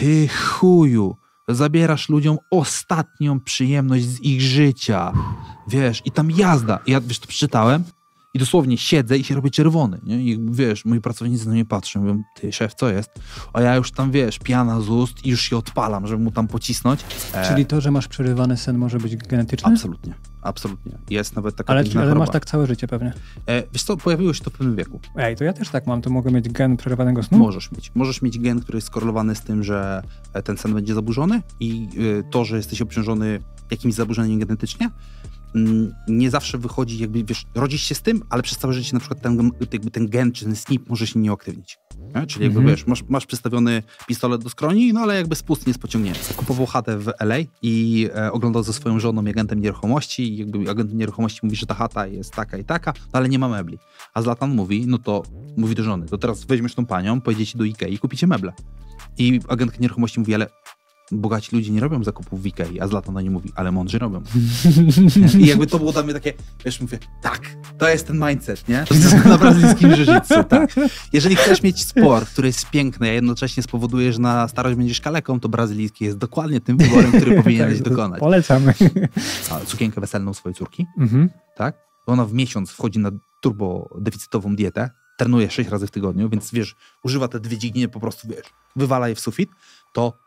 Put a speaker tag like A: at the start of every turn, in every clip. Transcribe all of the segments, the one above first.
A: ty chuju, zabierasz ludziom ostatnią przyjemność z ich życia. Wiesz, i tam jazda. Ja, wiesz, to przeczytałem i dosłownie siedzę i się robię czerwony, nie? I wiesz, moi pracownicy na mnie patrzą, mówią, ty szef, co jest? A ja już tam, wiesz, piana z ust i już się odpalam, żeby mu tam pocisnąć.
B: E... Czyli to, że masz przerywany sen może być genetyczny?
A: Absolutnie, absolutnie. Jest nawet taka
B: Ale, ale masz tak całe życie pewnie.
A: E, wiesz co, pojawiło się to w pewnym wieku.
B: Ej, to ja też tak mam, to mogę mieć gen przerywanego snu?
A: Możesz mieć. Możesz mieć gen, który jest skorelowany z tym, że e, ten sen będzie zaburzony i y, to, że jesteś obciążony jakimś zaburzeniem genetycznie, nie zawsze wychodzi, jakby wiesz, rodzisz się z tym, ale przez całe życie na przykład ten, jakby ten gen czy ten SNP może się nie uaktywnić. Nie? Czyli jakby mhm. wiesz, masz, masz przystawiony pistolet do skroni, no ale jakby spust nie jest pociągnięty. Kupował chatę w LA i e, oglądał ze swoją żoną agentem nieruchomości i jakby agent nieruchomości mówi, że ta chata jest taka i taka, no ale nie ma mebli. A Zlatan mówi, no to mówi do żony, to teraz weźmiesz tą panią, pojedziecie do Ikei i kupicie meble. I agent nieruchomości mówi, ale bogaci ludzie nie robią zakupów w Ikei, a Zlatan na nie mówi, ale mądrzy robią. I jakby to było dla mnie takie, wiesz, mówię, tak, to jest ten mindset, nie? To jest na brazylijskim jiu tak. Jeżeli chcesz mieć sport, który jest piękny, a jednocześnie spowoduje, że na starość będziesz kaleką, to brazylijski jest dokładnie tym wyborem, który powinieneś tak, dokonać.
B: Polecamy.
A: A, cukienkę weselną swojej córki, mhm. tak? Ona w miesiąc wchodzi na turbo deficytową dietę, trenuje sześć razy w tygodniu, więc wiesz, używa te dwie dźwignie, po prostu wiesz, wywala je w sufit, to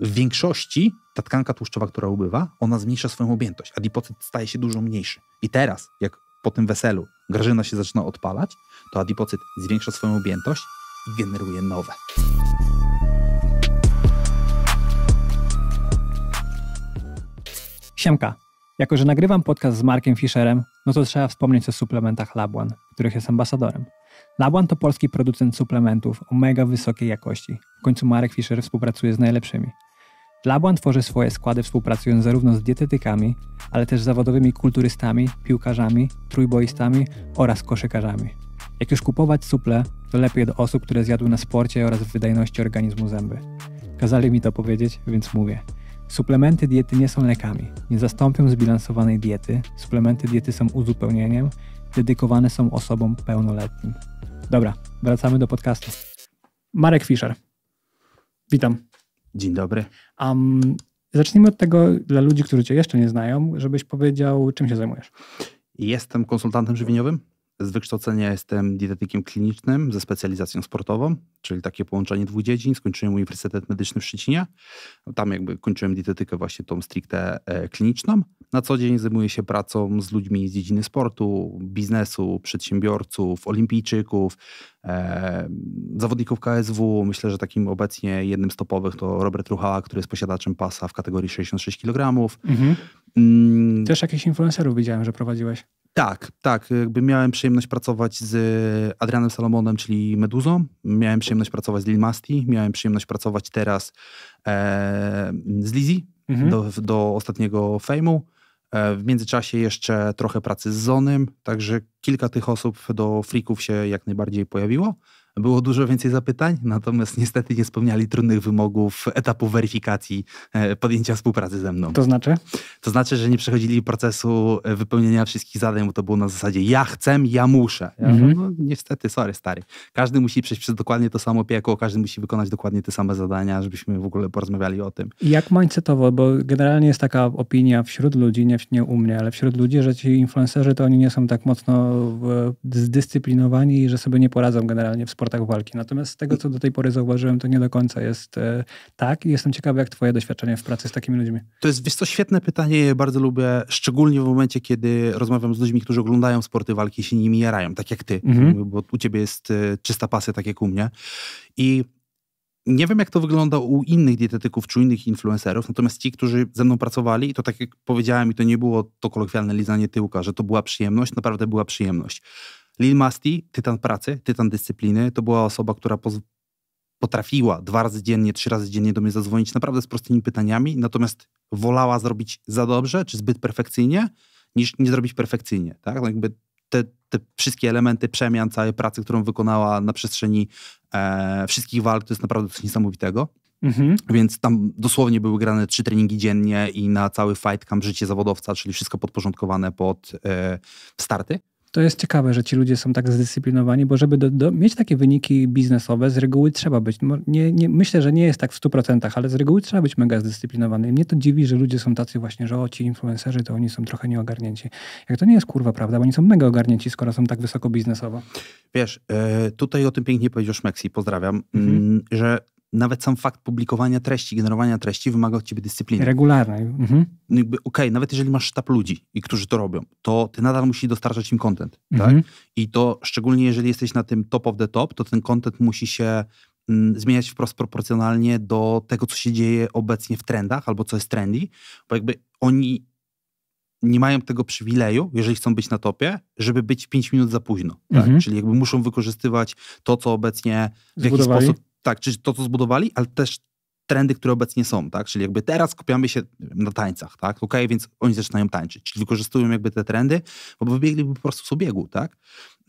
A: w większości ta tkanka tłuszczowa, która ubywa, ona zmniejsza swoją objętość, adipocyt staje się dużo mniejszy. I teraz, jak po tym weselu Grażyna się zaczyna odpalać, to adipocyt zwiększa swoją objętość i generuje nowe.
B: Siemka. Jako, że nagrywam podcast z Markiem Fischerem, no to trzeba wspomnieć o suplementach Labuan, których jest ambasadorem. Labuan to polski producent suplementów o mega wysokiej jakości. W końcu Marek Fischer współpracuje z najlepszymi. Labuan tworzy swoje składy współpracując zarówno z dietetykami, ale też zawodowymi kulturystami, piłkarzami, trójboistami oraz koszykarzami. Jak już kupować suple, to lepiej do osób, które zjadły na sporcie oraz w wydajności organizmu zęby. Kazali mi to powiedzieć, więc mówię. Suplementy diety nie są lekami, nie zastąpią zbilansowanej diety. Suplementy diety są uzupełnieniem, dedykowane są osobom pełnoletnim. Dobra, wracamy do podcastu. Marek Fischer. Witam.
A: Dzień dobry.
B: Um, zacznijmy od tego dla ludzi, którzy Cię jeszcze nie znają, żebyś powiedział, czym się zajmujesz.
A: Jestem konsultantem żywieniowym. Z wykształcenia jestem dietetykiem klinicznym ze specjalizacją sportową, czyli takie połączenie dwóch dziedzin. Skończyłem Uniwersytet Medyczny w Szczecinie. Tam jakby kończyłem dietetykę właśnie tą stricte e, kliniczną. Na co dzień zajmuję się pracą z ludźmi z dziedziny sportu, biznesu, przedsiębiorców, olimpijczyków, e, zawodników KSW. Myślę, że takim obecnie jednym z topowych to Robert Ruchała, który jest posiadaczem pasa w kategorii 66 kg. Mhm.
B: Mm. Też jakichś influencerów widziałem, że prowadziłeś.
A: Tak, tak. Jakby miałem przyjemność pracować z Adrianem Salomonem, czyli Meduzą. Miałem przyjemność pracować z Lil Masti. Miałem przyjemność pracować teraz e, z Lizzy mhm. do, do ostatniego fejmu. E, w międzyczasie jeszcze trochę pracy z Zonem, także kilka tych osób do freaków się jak najbardziej pojawiło. Było dużo więcej zapytań, natomiast niestety nie spełniali trudnych wymogów etapu weryfikacji e, podjęcia współpracy ze mną.
B: To znaczy?
A: To znaczy, że nie przechodzili procesu e, wypełnienia wszystkich zadań, bo to było na zasadzie ja chcę, ja muszę. Ja mhm. no, niestety, sorry stary. Każdy musi przejść przez dokładnie to samo piekło, każdy musi wykonać dokładnie te same zadania, żebyśmy w ogóle porozmawiali o tym.
B: Jak mindsetowo, bo generalnie jest taka opinia wśród ludzi, nie, nie u mnie, ale wśród ludzi, że ci influencerzy to oni nie są tak mocno zdyscyplinowani i że sobie nie poradzą generalnie w sporcie sportach walki. Natomiast z tego, co do tej pory zauważyłem, to nie do końca jest e, tak i jestem ciekawy, jak twoje doświadczenie w pracy z takimi ludźmi.
A: To jest, wiesz co, świetne pytanie, bardzo lubię, szczególnie w momencie, kiedy rozmawiam z ludźmi, którzy oglądają sporty walki i się nimi jarają, tak jak ty, mhm. bo u ciebie jest e, czysta pasja, tak jak u mnie. I nie wiem, jak to wygląda u innych dietetyków czy innych influencerów, natomiast ci, którzy ze mną pracowali, to tak jak powiedziałem, i to nie było to kolokwialne lizanie tyłka, że to była przyjemność, naprawdę była przyjemność. Lil Masti, tytan pracy, tytan dyscypliny, to była osoba, która potrafiła dwa razy dziennie, trzy razy dziennie do mnie zadzwonić naprawdę z prostymi pytaniami, natomiast wolała zrobić za dobrze, czy zbyt perfekcyjnie, niż nie zrobić perfekcyjnie. Tak? No jakby te, te wszystkie elementy przemian, całej pracy, którą wykonała na przestrzeni e, wszystkich walk, to jest naprawdę coś niesamowitego. Mhm. Więc tam dosłownie były grane trzy treningi dziennie i na cały fight camp życie zawodowca, czyli wszystko podporządkowane pod e, starty.
B: To jest ciekawe, że ci ludzie są tak zdyscyplinowani, bo żeby do, do, mieć takie wyniki biznesowe, z reguły trzeba być. Nie, nie, myślę, że nie jest tak w 100%, ale z reguły trzeba być mega zdyscyplinowany. I mnie to dziwi, że ludzie są tacy właśnie, że o, ci influencerzy to oni są trochę nieogarnięci. Jak to nie jest kurwa prawda, bo oni są mega ogarnięci, skoro są tak wysoko biznesowo.
A: Wiesz, e, tutaj o tym pięknie powiedział Szmeksi, pozdrawiam, mhm. Mm, że nawet sam fakt publikowania treści, generowania treści wymaga od ciebie dyscypliny.
B: Regularnej. Mhm.
A: No Okej, okay, nawet jeżeli masz sztab ludzi, i którzy to robią, to ty nadal musisz dostarczać im content. Mhm. Tak? I to szczególnie jeżeli jesteś na tym top of the top, to ten content musi się mm, zmieniać wprost proporcjonalnie do tego, co się dzieje obecnie w trendach, albo co jest trendy, bo jakby oni nie mają tego przywileju, jeżeli chcą być na topie, żeby być 5 minut za późno. Tak? Mhm. Czyli jakby muszą wykorzystywać to, co obecnie w jakiś sposób tak, czyli to, co zbudowali, ale też trendy, które obecnie są, tak? Czyli jakby teraz skupiamy się na tańcach, tak? Okej, okay, więc oni zaczynają tańczyć, czyli wykorzystują jakby te trendy, bo wybiegliby po prostu z obiegu, tak?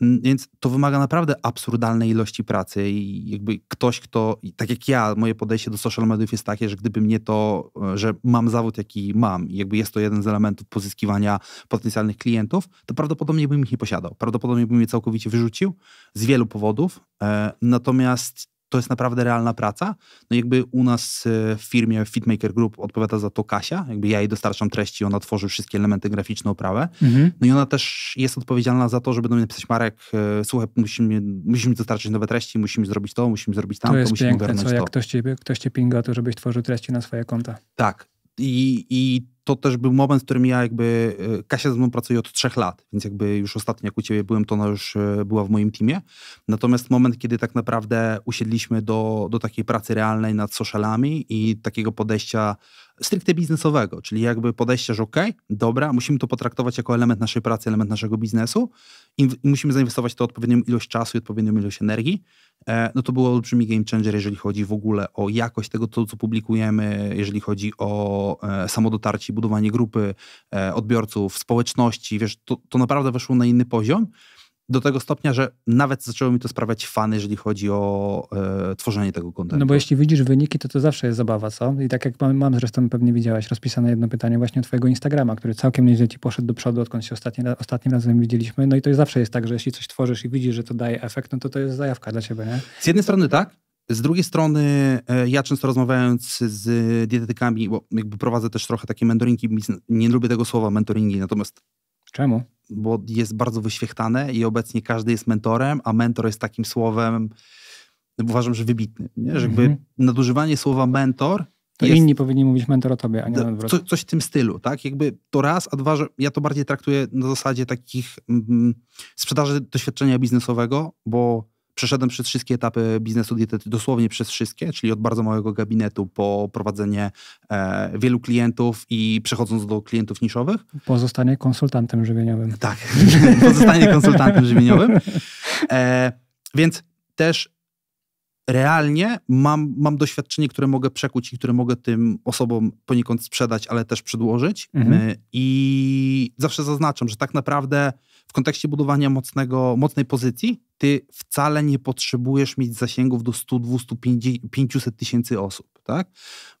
A: Mm, więc to wymaga naprawdę absurdalnej ilości pracy i jakby ktoś, kto, tak jak ja, moje podejście do social mediów jest takie, że gdyby mnie to, e, że mam zawód, jaki mam i jakby jest to jeden z elementów pozyskiwania potencjalnych klientów, to prawdopodobnie bym ich nie posiadał. Prawdopodobnie bym je całkowicie wyrzucił z wielu powodów, e, natomiast to jest naprawdę realna praca. No jakby u nas e, w firmie Fitmaker Group odpowiada za to Kasia, jakby ja jej dostarczam treści, ona tworzy wszystkie elementy graficzne, oprawę. Mhm. No i ona też jest odpowiedzialna za to, żeby do mnie napisać Marek, e, słuchaj, musimy, musimy dostarczyć nowe treści, musimy zrobić to, musimy zrobić tamto,
B: to jest
A: musimy
B: piękne, co, jak ktoś cię, ktoś cię pinga, to żebyś tworzył treści na swoje konta.
A: Tak. I, I to też był moment, w którym ja jakby, e, Kasia ze mną pracuje od trzech lat, więc jakby już ostatnio jak u ciebie byłem, to ona już e, była w moim teamie. Natomiast moment, kiedy tak naprawdę usiedliśmy do, do takiej pracy realnej nad socialami i takiego podejścia stricte biznesowego, czyli jakby podejście, że ok, dobra, musimy to potraktować jako element naszej pracy, element naszego biznesu i, musimy zainwestować to odpowiednią ilość czasu i odpowiednią ilość energii, e, no to było olbrzymi game changer, jeżeli chodzi w ogóle o jakość tego, co publikujemy, jeżeli chodzi o samo dotarcie, budowanie grupy e, odbiorców, społeczności, wiesz, to, to naprawdę weszło na inny poziom do tego stopnia, że nawet zaczęło mi to sprawiać fan, jeżeli chodzi o e, tworzenie tego kontentu.
B: No bo jeśli widzisz wyniki, to to zawsze jest zabawa, co? I tak jak mam, mam zresztą pewnie widziałaś rozpisane jedno pytanie właśnie o twojego Instagrama, który całkiem nieźle ci poszedł do przodu, odkąd się ostatni, ostatnim razem widzieliśmy. No i to zawsze jest tak, że jeśli coś tworzysz i widzisz, że to daje efekt, no to to jest zajawka dla ciebie, nie?
A: Z jednej strony tak, z drugiej strony, e, ja często rozmawiając z dietetykami, bo jakby prowadzę też trochę takie mentoringi, nie lubię tego słowa mentoringi, natomiast
B: Czemu?
A: Bo jest bardzo wyświechtane i obecnie każdy jest mentorem, a mentor jest takim słowem, uważam, że wybitny. Nie? Że jakby -hmm. nadużywanie słowa mentor.
B: To jest, inni powinni mówić mentor o tobie, a nie
A: odwrót. Co, coś w tym stylu, tak? Jakby to raz, a dwa, że ja to bardziej traktuję na zasadzie takich mm, sprzedaży doświadczenia biznesowego, bo przeszedłem przez wszystkie etapy biznesu dietety, dosłownie przez wszystkie, czyli od bardzo małego gabinetu po prowadzenie e, wielu klientów i przechodząc do klientów niszowych.
B: Pozostanie konsultantem żywieniowym.
A: Tak, pozostanie konsultantem żywieniowym. E, więc też realnie mam, mam doświadczenie, które mogę przekuć i które mogę tym osobom poniekąd sprzedać, ale też przedłożyć. Mhm. E, I zawsze zaznaczam, że tak naprawdę kontekście budowania mocnego, mocnej pozycji, ty wcale nie potrzebujesz mieć zasięgów do 100, 200, 500 tysięcy osób, tak?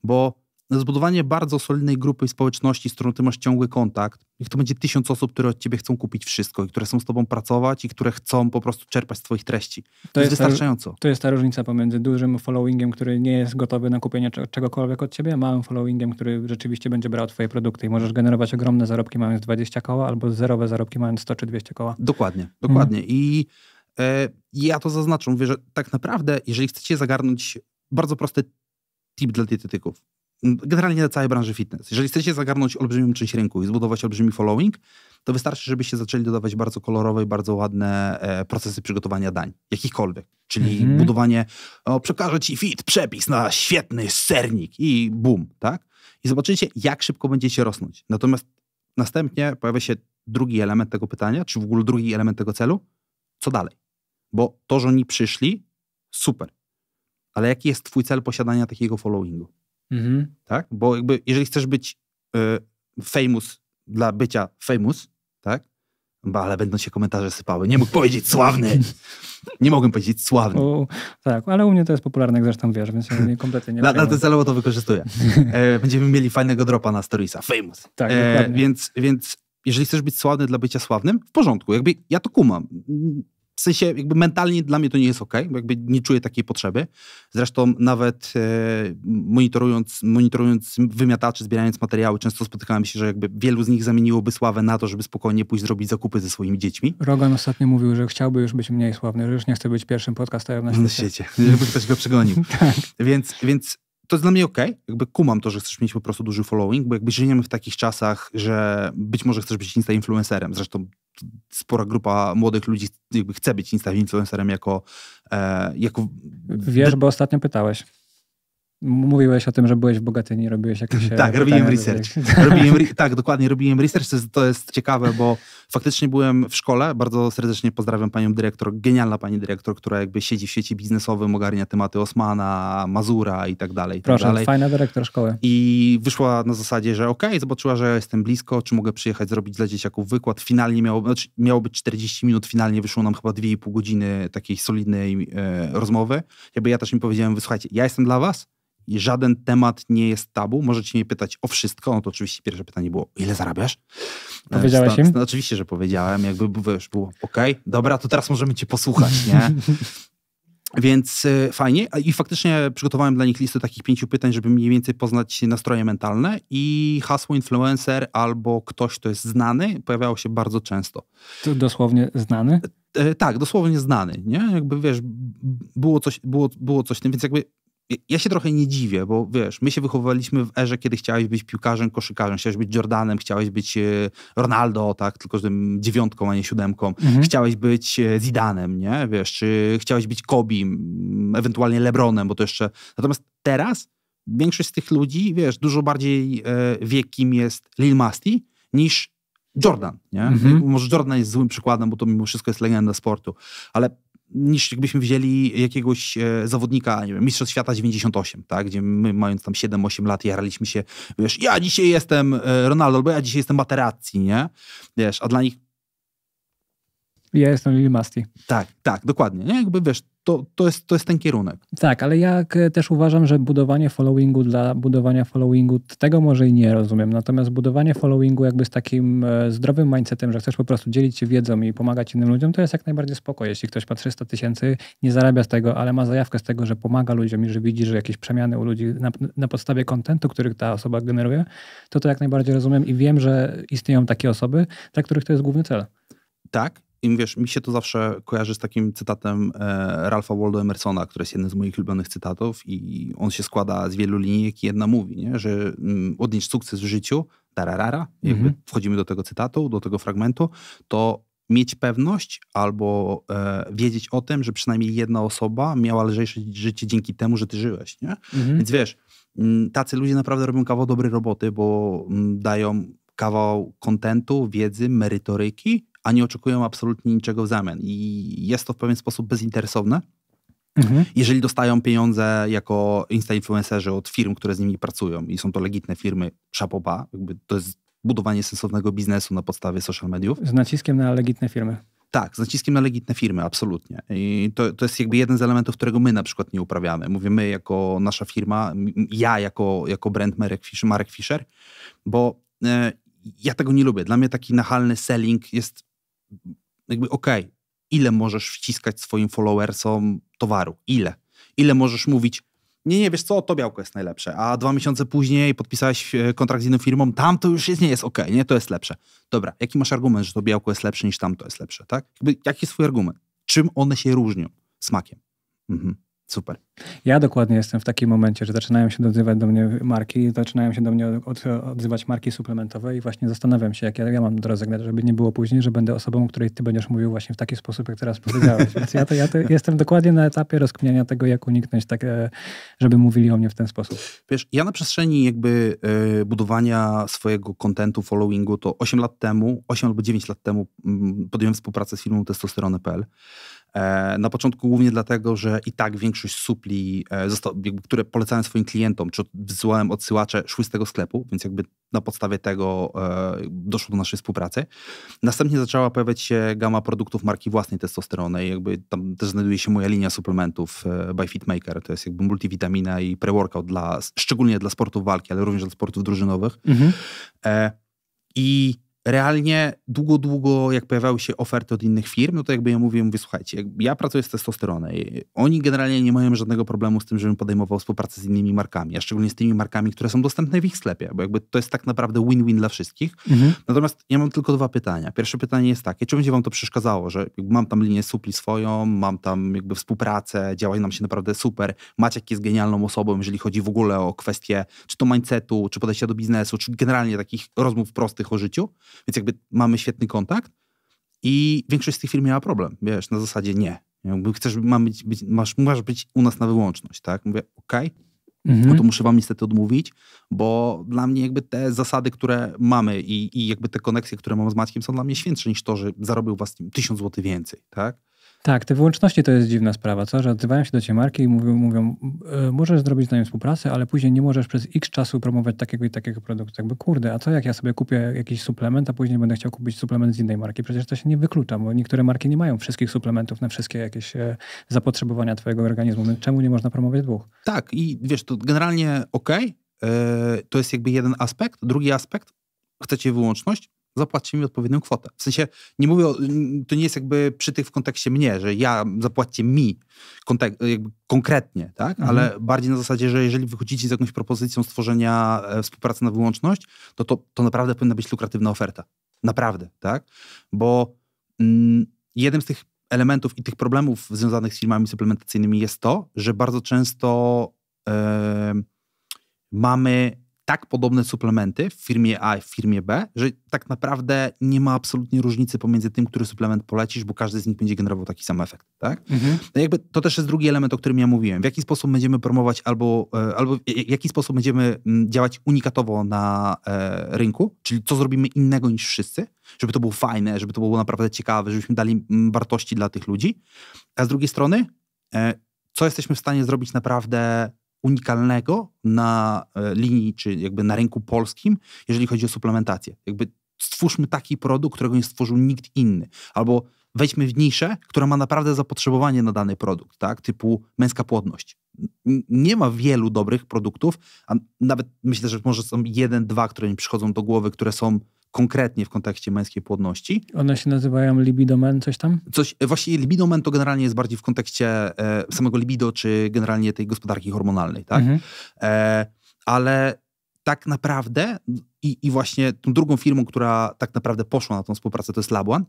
A: Bo zbudowanie bardzo solidnej grupy społeczności, z którą ty masz ciągły kontakt, niech to będzie tysiąc osób, które od ciebie chcą kupić wszystko i które są z tobą pracować i które chcą po prostu czerpać z twoich treści. To, to jest, wystarczająco.
B: Ta, to jest ta różnica pomiędzy dużym followingiem, który nie jest gotowy na kupienie czegokolwiek od ciebie, a małym followingiem, który rzeczywiście będzie brał twoje produkty i możesz generować ogromne zarobki mając 20 koła albo zerowe zarobki mając 100 czy 200 koła.
A: Dokładnie, dokładnie. Hmm. I e, ja to zaznaczam, mówię, że tak naprawdę, jeżeli chcecie zagarnąć bardzo prosty tip dla dietetyków, generalnie na całej branży fitness. Jeżeli chcecie zagarnąć olbrzymią część rynku i zbudować olbrzymi following, to wystarczy, żebyście zaczęli dodawać bardzo kolorowe i bardzo ładne e, procesy przygotowania dań, jakichkolwiek. Czyli mhm. budowanie, o, przekażę ci fit, przepis na świetny sernik i bum, tak? I zobaczycie, jak szybko będziecie rosnąć. Natomiast następnie pojawia się drugi element tego pytania, czy w ogóle drugi element tego celu, co dalej? Bo to, że oni przyszli, super. Ale jaki jest twój cel posiadania takiego followingu? Mhm. Tak? Bo jakby, jeżeli chcesz być y, famous dla bycia famous, tak? Bo, ale będą się komentarze sypały. Nie mógł powiedzieć sławny. Nie mogłem powiedzieć sławny.
B: U, tak, ale u mnie to jest popularne, jak zresztą wiesz, więc ja nie, kompletnie nie
A: to celowo to wykorzystuję. E, będziemy mieli fajnego dropa na storiesa. Famous.
B: Tak, e,
A: więc, więc jeżeli chcesz być sławny dla bycia sławnym, w porządku, jakby ja to kumam. W sensie jakby mentalnie dla mnie to nie jest ok, bo jakby nie czuję takiej potrzeby. Zresztą nawet e, monitorując, monitorując wymiataczy, zbierając materiały, często spotykałem się, że jakby wielu z nich zamieniłoby sławę na to, żeby spokojnie pójść zrobić zakupy ze swoimi dziećmi.
B: Rogan ostatnio mówił, że chciałby już być mniej sławny, że już nie chce być pierwszym podcasterem na świecie.
A: Na świecie, żeby ktoś go przegonił. tak. Więc, więc to jest dla mnie ok, jakby kumam to, że chcesz mieć po prostu duży following, bo jakby żyjemy w takich czasach, że być może chcesz być insta influencerem. Zresztą spora grupa młodych ludzi jakby chce być insta influencerem jako, e, jako...
B: Wiesz, bo ostatnio pytałeś. Mówiłeś o tym, że byłeś w Bogatyni, robiłeś jakieś...
A: Tak, robiłem research. robiłem, tak, dokładnie, robiłem research. To jest, to jest ciekawe, bo faktycznie byłem w szkole. Bardzo serdecznie pozdrawiam panią dyrektor, genialna pani dyrektor, która jakby siedzi w sieci biznesowym, ogarnia tematy Osmana, Mazura i tak dalej.
B: Proszę,
A: tak dalej.
B: fajna dyrektor szkoły.
A: I wyszła na zasadzie, że okej, okay, zobaczyła, że ja jestem blisko, czy mogę przyjechać zrobić dla dzieciaków wykład. Finalnie miało, znaczy miało być 40 minut, finalnie wyszło nam chyba 2,5 godziny takiej solidnej e, rozmowy. Jakby ja też mi powiedziałem, wysłuchajcie, ja jestem dla was, i żaden temat nie jest tabu. Możecie mnie pytać o wszystko. No to oczywiście pierwsze pytanie było, ile zarabiasz?
B: Powiedziałeś im?
A: No, oczywiście, że powiedziałem. Jakby wiesz, było, okej, okay, dobra, to teraz możemy cię posłuchać, nie? Więc y, fajnie. I faktycznie przygotowałem dla nich listę takich pięciu pytań, żeby mniej więcej poznać nastroje mentalne. I hasło influencer albo ktoś, kto jest znany, pojawiało się bardzo często.
B: To dosłownie znany?
A: E, e, tak, dosłownie znany, nie? Jakby wiesz, było coś, było, było coś tym, więc jakby ja się trochę nie dziwię, bo wiesz, my się wychowywaliśmy w erze, kiedy chciałeś być piłkarzem, koszykarzem, chciałeś być Jordanem, chciałeś być e, Ronaldo, tak, tylko że dziewiątką, a nie siódemką. Mhm. Chciałeś być e, Zidanem, nie, wiesz, czy chciałeś być Kobim, ewentualnie Lebronem, bo to jeszcze... Natomiast teraz większość z tych ludzi, wiesz, dużo bardziej e, wie, kim jest Lil Masti, niż Jordan, nie? Mhm. Może Jordan jest złym przykładem, bo to mimo wszystko jest legenda sportu, ale niż jakbyśmy wzięli jakiegoś e, zawodnika, nie wiem, Mistrzostw Świata 98, tak? gdzie my mając tam 7-8 lat jaraliśmy się, wiesz, ja dzisiaj jestem e, Ronaldo, albo ja dzisiaj jestem Materazzi, nie? Wiesz, a dla nich
B: ja jestem Lil Masti.
A: Tak, tak, dokładnie. Nie? Jakby wiesz, to, to, jest, to jest ten kierunek.
B: Tak, ale ja też uważam, że budowanie followingu dla budowania followingu, tego może i nie rozumiem, natomiast budowanie followingu jakby z takim e, zdrowym mindsetem, że chcesz po prostu dzielić się wiedzą i pomagać innym ludziom, to jest jak najbardziej spoko. Jeśli ktoś ma 300 tysięcy, nie zarabia z tego, ale ma zajawkę z tego, że pomaga ludziom i że widzi, że jakieś przemiany u ludzi na, na podstawie kontentu, który ta osoba generuje, to to jak najbardziej rozumiem i wiem, że istnieją takie osoby, dla których to jest główny cel.
A: Tak, i wiesz, mi się to zawsze kojarzy z takim cytatem e, Ralpha Waldo Emersona, który jest jednym z moich ulubionych cytatów i on się składa z wielu linijek i jedna mówi, nie? że mm, odnieść sukces w życiu, tararara, jakby mhm. wchodzimy do tego cytatu, do tego fragmentu, to mieć pewność albo e, wiedzieć o tym, że przynajmniej jedna osoba miała lżejsze życie dzięki temu, że ty żyłeś, nie? Mhm. Więc wiesz, mm, tacy ludzie naprawdę robią kawał dobrej roboty, bo mm, dają kawał kontentu, wiedzy, merytoryki, a nie oczekują absolutnie niczego w zamian. I jest to w pewien sposób bezinteresowne. Mhm. Jeżeli dostają pieniądze jako insta-influencerzy od firm, które z nimi pracują i są to legitne firmy, szapoba, jakby to jest budowanie sensownego biznesu na podstawie social mediów.
B: Z naciskiem na legitne firmy.
A: Tak, z naciskiem na legitne firmy, absolutnie. I to, to jest jakby jeden z elementów, którego my na przykład nie uprawiamy. Mówię my jako nasza firma, ja jako, jako brand Marek Fisher, Marek Fisher bo e, ja tego nie lubię. Dla mnie taki nachalny selling jest jakby okej, okay, ile możesz wciskać swoim followersom towaru? Ile? Ile możesz mówić, nie, nie, wiesz co, to białko jest najlepsze, a dwa miesiące później podpisałeś e, kontrakt z inną firmą, tam to już jest, nie jest ok, nie, to jest lepsze. Dobra, jaki masz argument, że to białko jest lepsze niż tamto jest lepsze, tak? Jakby, jaki jest twój argument? Czym one się różnią? Smakiem. Mhm. Super.
B: Ja dokładnie jestem w takim momencie, że zaczynają się odzywać do mnie marki, zaczynają się do mnie od, odzywać marki suplementowe i właśnie zastanawiam się, jak ja, ja mam rozegrać, żeby nie było później, że będę osobą, o której ty będziesz mówił właśnie w taki sposób, jak teraz powiedziałeś. Więc ja, to, ja to jestem dokładnie na etapie rozkminiania tego, jak uniknąć tak, e, żeby mówili o mnie w ten sposób.
A: Wiesz, ja na przestrzeni jakby y, budowania swojego kontentu, followingu, to 8 lat temu, 8 albo 9 lat temu mm, podjąłem współpracę z firmą testosterony.pl na początku głównie dlatego, że i tak większość supli, e, które polecałem swoim klientom, czy wysyłałem odsyłacze, szły z tego sklepu, więc jakby na podstawie tego e, doszło do naszej współpracy. Następnie zaczęła pojawiać się gama produktów marki własnej testosterony. Jakby tam też znajduje się moja linia suplementów by Fitmaker. To jest jakby multivitamina i pre-workout dla, szczególnie dla sportów walki, ale również dla sportów drużynowych. Mhm. I realnie długo, długo, jak pojawiały się oferty od innych firm, no to jakby ja mówię, mówię, słuchajcie, ja pracuję z testosteronem. Oni generalnie nie mają żadnego problemu z tym, żebym podejmował współpracę z innymi markami, a szczególnie z tymi markami, które są dostępne w ich sklepie, bo jakby to jest tak naprawdę win-win dla wszystkich. Mhm. Natomiast ja mam tylko dwa pytania. Pierwsze pytanie jest takie, czy będzie wam to przeszkadzało, że mam tam linię supli swoją, mam tam jakby współpracę, działa nam się naprawdę super, Maciek jest genialną osobą, jeżeli chodzi w ogóle o kwestie czy to mindsetu, czy podejścia do biznesu, czy generalnie takich rozmów prostych o życiu, więc jakby mamy świetny kontakt i większość z tych firm miała problem, wiesz, na zasadzie nie. Jakby chcesz, mam być, być, masz, masz być u nas na wyłączność, tak? Mówię, okej, okay, mhm. no to muszę wam niestety odmówić, bo dla mnie jakby te zasady, które mamy i, i jakby te koneksje, które mam z Maćkiem są dla mnie świętsze niż to, że zarobił was tysiąc złotych więcej, tak?
B: Tak, te wyłączności to jest dziwna sprawa, co? Że odzywają się do ciebie marki i mówią, mówią e, możesz zrobić z nami współpracę, ale później nie możesz przez x czasu promować takiego i takiego produktu. Jakby kurde, a co jak ja sobie kupię jakiś suplement, a później będę chciał kupić suplement z innej marki? Przecież to się nie wyklucza, bo niektóre marki nie mają wszystkich suplementów na wszystkie jakieś e, zapotrzebowania twojego organizmu. Więc czemu nie można promować dwóch?
A: Tak i wiesz, to generalnie ok, yy, to jest jakby jeden aspekt. Drugi aspekt, chcecie wyłączność, zapłaccie mi odpowiednią kwotę. W sensie, nie mówię, o, to nie jest jakby przytyk w kontekście mnie, że ja zapłaćcie mi konkretnie, tak? Mhm. Ale bardziej na zasadzie, że jeżeli wychodzicie z jakąś propozycją stworzenia e, współpracy na wyłączność, to, to to naprawdę powinna być lukratywna oferta. Naprawdę, tak? Bo mm, jednym z tych elementów i tych problemów związanych z firmami suplementacyjnymi jest to, że bardzo często e, mamy tak podobne suplementy w firmie A i w firmie B, że tak naprawdę nie ma absolutnie różnicy pomiędzy tym, który suplement polecisz, bo każdy z nich będzie generował taki sam efekt. Tak? Mhm. No jakby to też jest drugi element, o którym ja mówiłem. W jaki sposób będziemy promować albo, e, albo w jaki sposób będziemy mm, działać unikatowo na e, rynku, czyli co zrobimy innego niż wszyscy, żeby to było fajne, żeby to było naprawdę ciekawe, żebyśmy dali mm, wartości dla tych ludzi. A z drugiej strony, e, co jesteśmy w stanie zrobić naprawdę unikalnego na e, linii, czy jakby na rynku polskim, jeżeli chodzi o suplementację. Jakby stwórzmy taki produkt, którego nie stworzył nikt inny. Albo wejdźmy w niszę, która ma naprawdę zapotrzebowanie na dany produkt, tak? typu męska płodność. Nie ma wielu dobrych produktów, a nawet myślę, że może są jeden, dwa, które mi przychodzą do głowy, które są konkretnie w kontekście męskiej płodności.
B: One się nazywają libidomen, coś tam?
A: Coś, e, właściwie libidomen to generalnie jest bardziej w kontekście e, samego libido, czy generalnie tej gospodarki hormonalnej, tak? Mhm. E, ale tak naprawdę i, i właśnie tą drugą firmą, która tak naprawdę poszła na tą współpracę, to jest Labuan.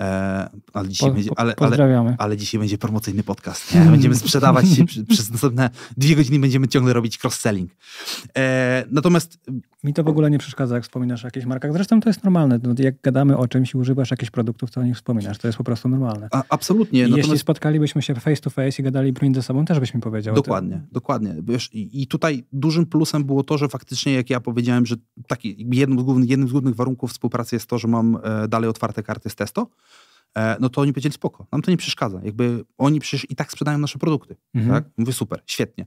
A: E, ale, dzisiaj
B: po,
A: będzie,
B: ale, ale,
A: ale, dzisiaj będzie promocyjny podcast. Nie? Będziemy sprzedawać się przez następne dwie godziny, będziemy ciągle robić cross-selling. E, natomiast.
B: Mi to w ogóle nie przeszkadza, jak wspominasz o jakichś markach. Zresztą to jest normalne. No, jak gadamy o czymś i używasz jakichś produktów, to o nich wspominasz. To jest po prostu normalne.
A: A, absolutnie. I
B: natomiast... Jeśli spotkalibyśmy się face to face i gadali broń ze sobą, też byś mi powiedział.
A: Dokładnie, dokładnie. Wiesz, i, i, tutaj dużym plusem było to, że faktycznie, jak ja powiedziałem, że taki, jednym, z głównych, jednym z głównych warunków współpracy jest to, że mam e, dalej otwarte karty z testo, no to oni powiedzieli spoko, nam to nie przeszkadza. Jakby oni przecież i tak sprzedają nasze produkty. Mhm. Tak? Mówię super, świetnie.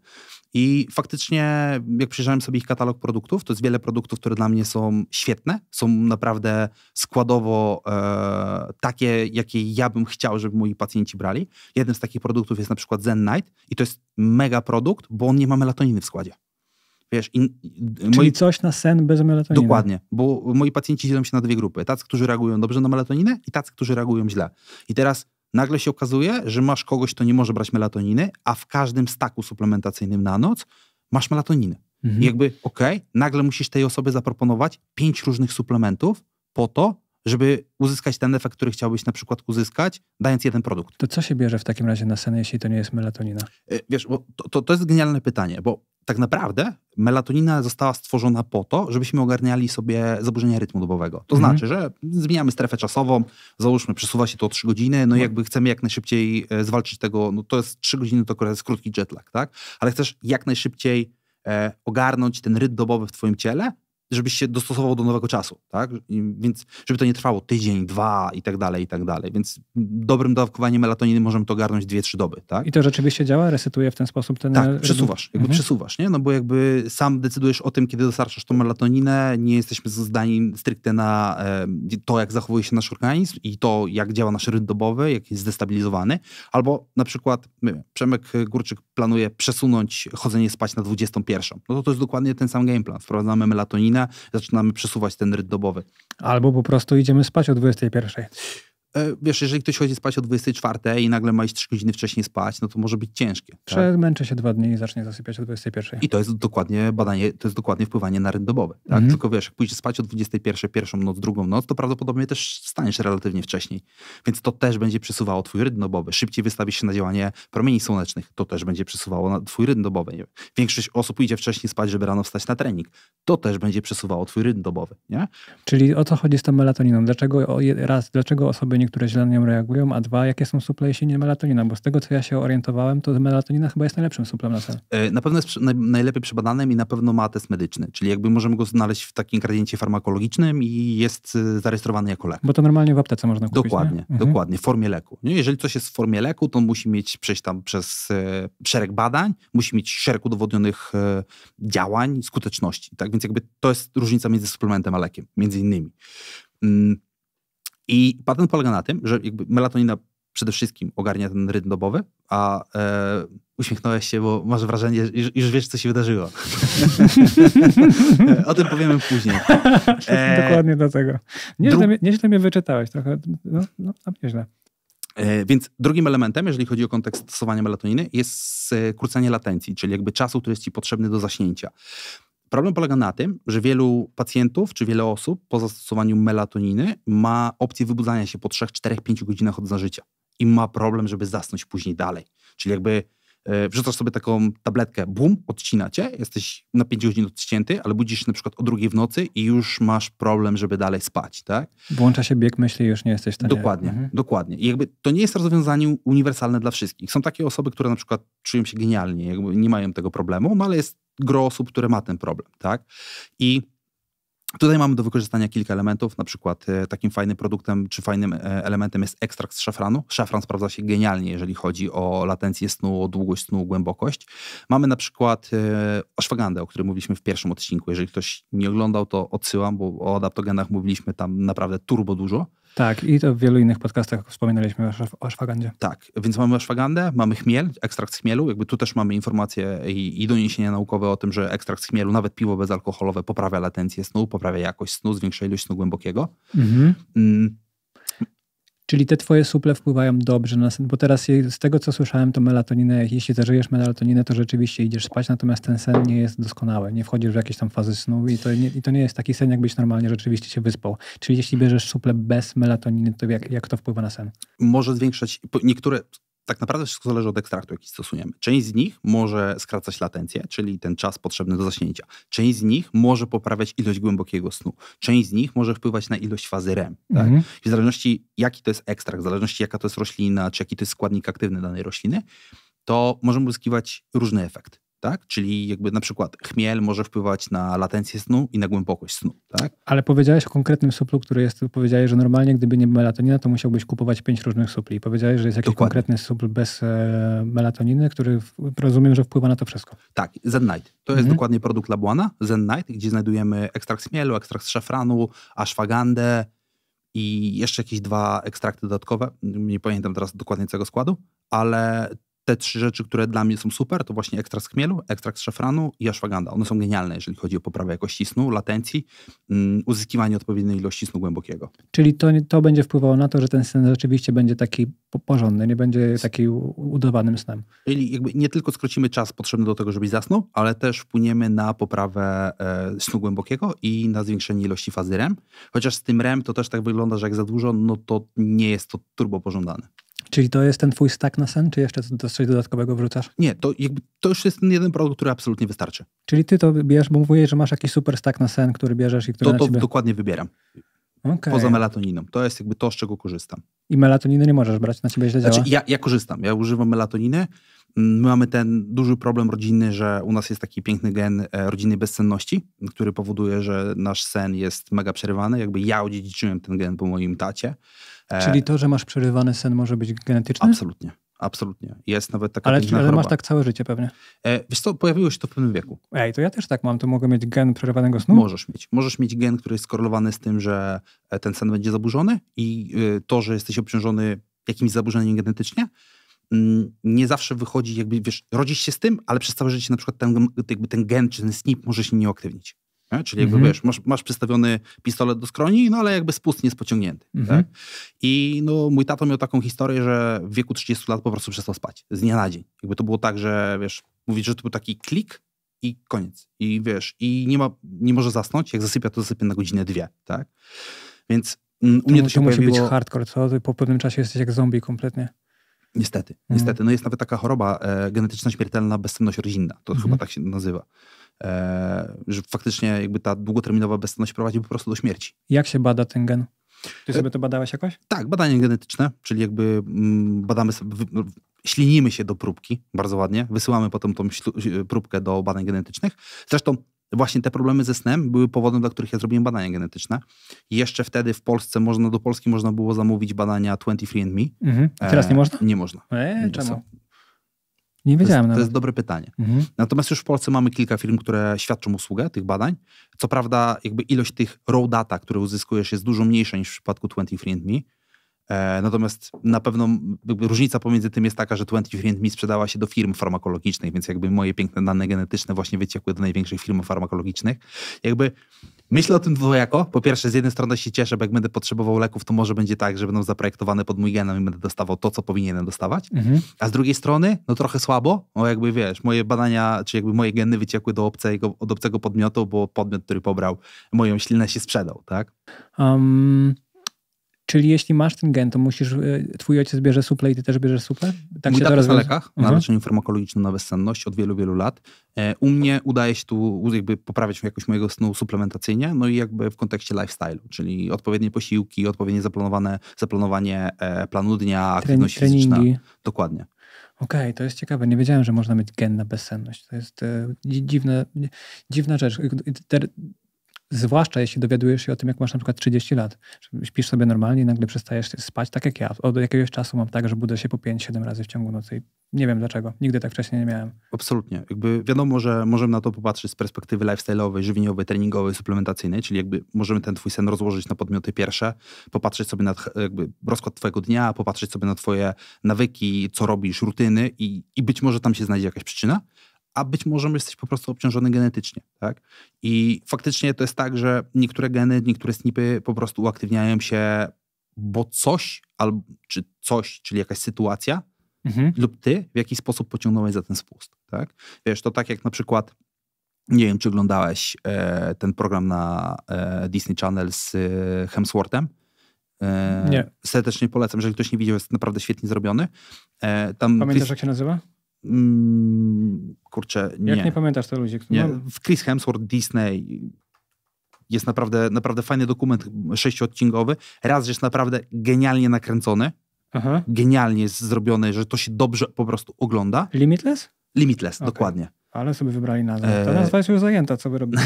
A: I faktycznie, jak przejrzałem sobie ich katalog produktów, to jest wiele produktów, które dla mnie są świetne, są naprawdę składowo e, takie, jakie ja bym chciał, żeby moi pacjenci brali. Jeden z takich produktów jest na przykład Zen Night i to jest mega produkt, bo on nie ma melatoniny w składzie. Wiesz, in,
B: Czyli moi... coś na sen bez melatoniny.
A: Dokładnie, bo moi pacjenci dzielą się na dwie grupy. Tacy, którzy reagują dobrze na melatoninę i tacy, którzy reagują źle. I teraz nagle się okazuje, że masz kogoś, kto nie może brać melatoniny, a w każdym staku suplementacyjnym na noc masz melatoninę. Mhm. I jakby, okej, okay, nagle musisz tej osobie zaproponować pięć różnych suplementów po to, żeby uzyskać ten efekt, który chciałbyś na przykład uzyskać, dając jeden produkt.
B: To co się bierze w takim razie na sen, jeśli to nie jest melatonina?
A: E, wiesz, bo to, to, to jest genialne pytanie, bo tak naprawdę melatonina została stworzona po to, żebyśmy ogarniali sobie zaburzenia rytmu dobowego. To mhm. znaczy, że zmieniamy strefę czasową, załóżmy, przesuwa się to o 3 godziny, no i no. jakby chcemy jak najszybciej e, zwalczyć tego, no to jest 3 godziny, to jest krótki jetlag, tak? Ale chcesz jak najszybciej e, ogarnąć ten rytm dobowy w twoim ciele, żebyś się dostosował do nowego czasu, tak? I, więc żeby to nie trwało tydzień, dwa i tak dalej, i tak dalej. Więc dobrym dawkowaniem melatoniny możemy to ogarnąć dwie, trzy doby, tak?
B: I to rzeczywiście działa? Resetuje w ten sposób ten...
A: Tak, przesuwasz, jakby mhm. przesuwasz, nie? No bo jakby sam decydujesz o tym, kiedy dostarczasz tą melatoninę, nie jesteśmy zdani stricte na e, to, jak zachowuje się nasz organizm i to, jak działa nasz rytm dobowy, jak jest zdestabilizowany. Albo na przykład my, Przemek Górczyk planuje przesunąć chodzenie spać na 21. No to to jest dokładnie ten sam game plan. Wprowadzamy melatoninę, zaczynamy przesuwać ten rytm dobowy.
B: Albo po prostu idziemy spać o 21.
A: E, wiesz, jeżeli ktoś chodzi spać o 24 i nagle ma iść 3 godziny wcześniej spać, no to może być ciężkie. Tak?
B: Przemęczy się dwa dni i zacznie zasypiać o 21.
A: I to jest dokładnie badanie, to jest dokładnie wpływanie na rytm dobowy. Tak?
B: Mhm.
A: Tylko wiesz, jak pójdziesz spać o 21, pierwszą noc, drugą noc, to prawdopodobnie też wstaniesz relatywnie wcześniej. Więc to też będzie przesuwało twój rytm dobowy. Szybciej wystawisz się na działanie promieni słonecznych. To też będzie przesuwało na twój rytm dobowy. Większość osób idzie wcześniej spać, żeby rano wstać na trening. To też będzie przesuwało twój rytm dobowy. Nie?
B: Czyli o co chodzi z tą melatoniną? Dlaczego, raz, dlaczego osoby niektóre źle na nią reagują, a dwa, jakie są suple, jeśli nie melatonina? Bo z tego, co ja się orientowałem, to melatonina chyba jest najlepszym suplem na
A: pewno jest najlepiej przebadanym i na pewno ma test medyczny, czyli jakby możemy go znaleźć w takim ingrediencie farmakologicznym i jest e, zarejestrowany jako lek.
B: Bo to normalnie w aptece można kupić,
A: Dokładnie,
B: nie? Mhm.
A: dokładnie, w formie leku. Jeżeli coś jest w formie leku, to musi mieć przejść tam przez e, szereg badań, musi mieć szereg udowodnionych e, działań, skuteczności. Tak więc jakby to jest różnica między suplementem a lekiem, między innymi. I patent polega na tym, że melatonina przede wszystkim ogarnia ten rytm dobowy, a e, uśmiechnąłeś się, bo masz wrażenie, że już, już wiesz, co się wydarzyło. o tym powiemy później. E,
B: Dokładnie dlatego. Nieźle,
A: dru-
B: mnie- nieźle mnie wyczytałeś trochę. No, no, no nieźle.
A: E, Więc drugim elementem, jeżeli chodzi o kontekst stosowania melatoniny, jest e, krócenie latencji, czyli jakby czasu, który jest ci potrzebny do zaśnięcia. Problem polega na tym, że wielu pacjentów czy wiele osób po zastosowaniu melatoniny ma opcję wybudzania się po 3, 4, 5 godzinach od zażycia i ma problem, żeby zasnąć później dalej. Czyli jakby e, wrzucasz sobie taką tabletkę, bum, odcina cię, jesteś na 5 godzin odcięty, ale budzisz się na przykład o drugiej w nocy i już masz problem, żeby dalej spać, tak?
B: Włącza się bieg myśli i już nie jesteś w stanie.
A: Dokładnie,
B: Mhm.
A: dokładnie. I jakby to nie jest rozwiązanie uniwersalne dla wszystkich. Są takie osoby, które na przykład czują się genialnie, jakby nie mają tego problemu, no ale jest gro osób, które ma ten problem, tak? I tutaj mamy do wykorzystania kilka elementów, na przykład e, takim fajnym produktem czy fajnym e, elementem jest ekstrakt z szafranu. Szafran sprawdza się genialnie, jeżeli chodzi o latencję snu, o długość snu, głębokość. Mamy na przykład e, ashwagandę, o której mówiliśmy w pierwszym odcinku. Jeżeli ktoś nie oglądał, to odsyłam, bo o adaptogenach mówiliśmy tam naprawdę turbo dużo.
B: Tak, i to w wielu innych podcastach wspominaliśmy o szwagandzie.
A: Tak, więc mamy ashwagandę, mamy chmiel, ekstrakt chmielu. Jakby tu też mamy informacje i, i doniesienia naukowe o tym, że ekstrakt chmielu, nawet piwo bezalkoholowe, poprawia latencję snu, poprawia jakość snu, zwiększa ilość snu głębokiego.
B: Mhm.
A: Mm,
B: Czyli te twoje suple wpływają dobrze na sen, bo teraz z tego co słyszałem, to melatoninę, jeśli zażyjesz melatoninę, to rzeczywiście idziesz spać, natomiast ten sen nie jest doskonały. Nie wchodzisz w jakieś tam fazy snu i to nie, i to nie jest taki sen, jakbyś normalnie rzeczywiście się wyspał. Czyli jeśli bierzesz suple bez melatoniny, to jak, jak to wpływa na sen?
A: może zwiększać, niektóre, tak naprawdę wszystko zależy od ekstraktu, jaki stosujemy. Część z nich może skracać latencję, czyli ten czas potrzebny do zaśnięcia. Część z nich może poprawiać ilość głębokiego snu. Część z nich może wpływać na ilość fazy REM. Tak?
B: Mhm.
A: W zależności jaki to jest ekstrakt, w zależności jaka to jest roślina, czy jaki to jest składnik aktywny danej rośliny, to możemy uzyskiwać różny efekt. Tak? Czyli jakby na przykład chmiel może wpływać na latencję snu i na głębokość snu. Tak?
B: Ale powiedziałeś o konkretnym suplu, który jest, powiedziałeś, że normalnie gdyby nie melatonina, to musiałbyś kupować pięć różnych supli. Powiedziałeś, że jest jakiś
A: Dokładnie.
B: konkretny supl bez e, melatoniny, który w, rozumiem, że wpływa na to wszystko.
A: Tak, Zen Night. To jest
B: Mhm.
A: dokładnie produkt Labuana, Zen Night, gdzie znajdujemy ekstrakt chmielu, ekstrakt szafranu, ashwagandę i jeszcze jakieś dwa ekstrakty dodatkowe. Nie pamiętam teraz dokładnie całego składu, ale te trzy rzeczy, które dla mnie są super, to właśnie ekstrakt z chmielu, ekstrakt z szafranu i ashwaganda. One są genialne, jeżeli chodzi o poprawę jakości snu, latencji, mm, uzyskiwanie odpowiedniej ilości snu głębokiego.
B: Czyli to, to będzie wpływało na to, że ten sen rzeczywiście będzie taki po- porządny, nie będzie taki udawanym snem.
A: Czyli jakby nie tylko skrócimy czas potrzebny do tego, żebyś zasnął, ale też wpłyniemy na poprawę e, snu głębokiego i na zwiększenie ilości fazy REM. Chociaż z tym REM to też tak wygląda, że jak za dużo, no to nie jest to turbo pożądane.
B: Czyli to jest ten twój stack na sen, czy jeszcze coś dodatkowego wrzucasz?
A: Nie, to, jakby, to już jest ten jeden produkt, który absolutnie wystarczy.
B: Czyli ty to bierzesz, bo mówiłeś, że masz jakiś super stack na sen, który bierzesz i który
A: To,
B: na
A: to
B: ciebie...
A: dokładnie wybieram.
B: Okej.
A: Poza melatoniną. To jest jakby to, z czego korzystam.
B: I melatoniny nie możesz brać, na ciebie źle działa?
A: Znaczy, ja, ja korzystam, ja używam melatoniny. Mm, My mamy ten duży problem rodzinny, że u nas jest taki piękny gen e, rodzinnej bezsenności, który powoduje, że nasz sen jest mega przerywany. Jakby ja odziedziczyłem ten gen po moim tacie. E,
B: Czyli to, że masz przerywany sen może być genetyczny?
A: Absolutnie, absolutnie. Jest nawet taka
B: Ale, ale masz tak całe życie pewnie.
A: E, wiesz co, pojawiło się to w pewnym wieku.
B: Ej, to ja też tak mam, to mogę mieć gen przerywanego snu?
A: Możesz mieć. Możesz mieć gen, który jest skorelowany z tym, że e, ten sen będzie zaburzony i y, to, że jesteś obciążony jakimś zaburzeniem genetycznie, mm, nie zawsze wychodzi, jakby wiesz, rodzisz się z tym, ale przez całe życie na przykład ten, jakby ten gen czy ten SNP może się nie uaktywnić. Nie? Czyli jakby
B: Mhm.
A: wiesz, masz, masz przystawiony pistolet do skroni, no ale jakby spust nie jest pociągnięty.
B: Mhm.
A: Tak? I no, mój tato miał taką historię, że w wieku 30 lat po prostu przestał spać. Z dnia na dzień. Jakby to było tak, że wiesz, mówić, że to był taki klik i koniec. I wiesz, i nie, ma, nie może zasnąć. Jak zasypia, to zasypia na godzinę dwie, tak? Więc mm, u mnie to się
B: musi
A: pojawiło...
B: być hardcore, co? Ty po pewnym czasie jesteś jak zombie kompletnie.
A: Niestety,
B: Mhm.
A: niestety. No jest nawet taka choroba e, genetyczna śmiertelna bezsenność rodzinna. To
B: Mhm.
A: chyba tak się nazywa. E, że faktycznie jakby ta długoterminowa bezsenność prowadzi po prostu do śmierci.
B: Jak się bada ten gen? Ty
A: E-
B: sobie to badałeś jakoś?
A: Tak, badania genetyczne, czyli jakby mm, badamy ślinimy się do próbki, bardzo ładnie, wysyłamy potem tą ślu- próbkę do badań genetycznych. Zresztą właśnie te problemy ze snem były powodem, dla których ja zrobiłem badania genetyczne. Jeszcze wtedy w Polsce można, do Polski można było zamówić badania 23andMe.
B: Mhm. A teraz nie
A: E,
B: można?
A: Nie można.
B: Eee,
A: Nie
B: czemu?
A: są.
B: Nie
A: To jest,
B: wiedziałem
A: to jest dobre pytanie.
B: Mhm.
A: Natomiast już w Polsce mamy kilka firm, które świadczą usługę tych badań. Co prawda, jakby ilość tych raw data, które uzyskujesz, jest dużo mniejsza niż w przypadku 23andMe. E, natomiast na pewno różnica pomiędzy tym jest taka, że 23andMe sprzedała się do firm farmakologicznych, więc jakby moje piękne dane genetyczne właśnie wyciekły do największych firm farmakologicznych. Jakby myślę o tym dwojako. Po pierwsze, z jednej strony się cieszę, bo jak będę potrzebował leków, to może będzie tak, że będą zaprojektowane pod mój genom i będę dostawał to, co powinienem dostawać.
B: Mhm.
A: A z drugiej strony, no trochę słabo, bo jakby wiesz, moje badania, czy jakby moje geny wyciekły do obcego, od obcego podmiotu, bo podmiot, który pobrał moją ślinę się sprzedał, tak?
B: Um, czyli jeśli masz ten gen, to musisz, y, twój ojciec bierze suple i ty też bierzesz suple? Tak
A: Mój
B: się to
A: jest na lekach, na
B: Mhm.
A: leczeniu farmakologicznym na bezsenność od wielu, wielu lat. E, U mnie udaje się tu jakby poprawiać jakość mojego snu suplementacyjnie, no i jakby w kontekście lifestyle'u, czyli odpowiednie posiłki, odpowiednie zaplanowane, zaplanowanie e, planu dnia,
B: Tren-
A: aktywność fizyczna.
B: treningi.
A: Dokładnie.
B: Okej, to jest ciekawe. Nie wiedziałem, że można mieć gen na bezsenność. To jest e, dzi- dziwne, dziwna rzecz. Zwłaszcza jeśli dowiadujesz się o tym, jak masz na przykład 30 lat. Śpisz sobie normalnie i nagle przestajesz spać, tak jak ja. Od jakiegoś czasu mam tak, że budzę się po 5-7 razy w ciągu nocy nie wiem dlaczego. Nigdy tak wcześniej nie miałem.
A: Absolutnie. Jakby wiadomo, że możemy na to popatrzeć z perspektywy lifestyle'owej, żywieniowej, treningowej, suplementacyjnej, czyli jakby możemy ten twój sen rozłożyć na podmioty pierwsze, popatrzeć sobie na jakby rozkład twojego dnia, popatrzeć sobie na twoje nawyki, co robisz, rutyny i, i być może tam się znajdzie jakaś przyczyna, a być może jesteś po prostu obciążony genetycznie, tak? I faktycznie to jest tak, że niektóre geny, niektóre snipy po prostu uaktywniają się, bo coś, albo, czy coś, czyli jakaś sytuacja
B: Mhm.
A: lub ty w jakiś sposób pociągnąłeś za ten spust, tak? Wiesz, to tak jak na przykład, nie wiem, czy oglądałeś e, ten program na e, Disney Channel z e, Hemsworthem. E,
B: Nie.
A: Serdecznie polecam, jeżeli ktoś nie widział, jest naprawdę świetnie zrobiony. E, tam
B: Pamiętasz,
A: Chris,
B: jak się nazywa?
A: Mm, kurczę, nie.
B: Jak nie pamiętasz, to ludzie,
A: nie.
B: No,
A: W Chris Hemsworth Disney jest naprawdę, naprawdę fajny dokument, sześciodcinkowy. Raz, że jest naprawdę genialnie nakręcony,
B: aha.
A: genialnie jest zrobiony, że to się dobrze po prostu ogląda.
B: Limitless?
A: Limitless,
B: Okej.
A: dokładnie.
B: Ale sobie wybrali nazwę. Ta
A: E,
B: nazwa jest już zajęta, co wy robicie.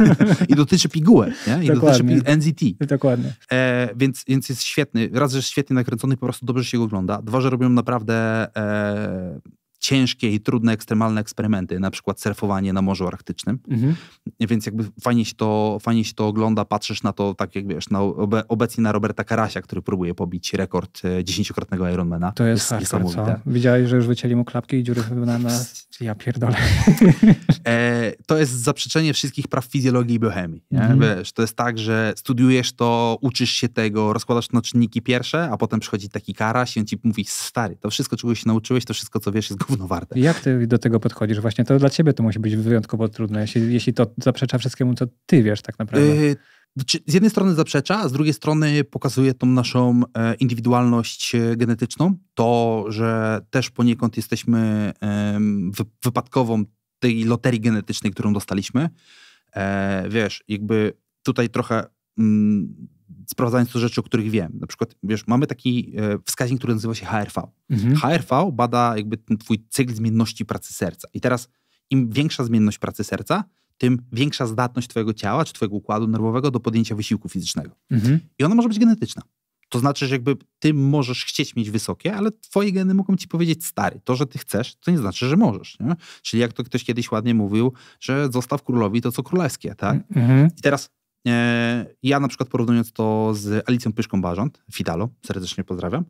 A: I dotyczy pigułek, nie? I dotyczy
B: Dokładnie.
A: pi- NZT.
B: Dokładnie.
A: E, więc, więc jest świetny. Raz, że jest świetnie nakręcony, po prostu dobrze się go ogląda. Dwa, że robią naprawdę e, ciężkie i trudne, ekstremalne eksperymenty, na przykład surfowanie na Morzu Arktycznym.
B: Mhm.
A: Więc jakby fajnie się to, fajnie się to ogląda, patrzysz na to, tak jak wiesz, na, obe, obecnie na Roberta Karasia, który próbuje pobić rekord e, dziesięciokrotnego Ironmana.
B: To jest, hardcore, co? Widziałeś, że już wycięli mu klapki i dziury na... na... Ja pierdolę.
A: E, to jest zaprzeczenie wszystkich praw fizjologii i biochemii.
B: Mhm.
A: Wiesz, to jest tak, że studiujesz to, uczysz się tego, rozkładasz to na czynniki pierwsze, a potem przychodzi taki karaś i on ci mówi, stary, to wszystko, czego się nauczyłeś, to wszystko, co wiesz, jest gówno warte.
B: Jak ty do tego podchodzisz? Właśnie to dla ciebie to musi być wyjątkowo trudne, jeśli, jeśli to zaprzecza wszystkiemu, co ty wiesz tak naprawdę.
A: E, czy- z jednej strony zaprzecza, a z drugiej strony pokazuje tą naszą e, indywidualność e, genetyczną. To, że też poniekąd jesteśmy wypadkową tej loterii genetycznej, którą dostaliśmy. E, wiesz, jakby tutaj trochę mm, sprawdzając to rzeczy, o których wiem. Na przykład, wiesz, mamy taki e, wskaźnik, który nazywa się HRV.
B: Mhm.
A: HRV bada jakby ten twój cykl zmienności pracy serca. I teraz im większa zmienność pracy serca, tym większa zdatność twojego ciała czy twojego układu nerwowego do podjęcia wysiłku fizycznego.
B: Mhm.
A: I ona może być genetyczna. To znaczy, że jakby ty możesz chcieć mieć wysokie, ale twoje geny mogą ci powiedzieć, stary, to, że ty chcesz, to nie znaczy, że możesz. Nie? Czyli jak to ktoś kiedyś ładnie mówił, że zostaw królowi to, co królewskie, tak?
B: Mhm.
A: I teraz ja na przykład porównując to z Alicją Pyszką Barząd, Fidalo, serdecznie pozdrawiam,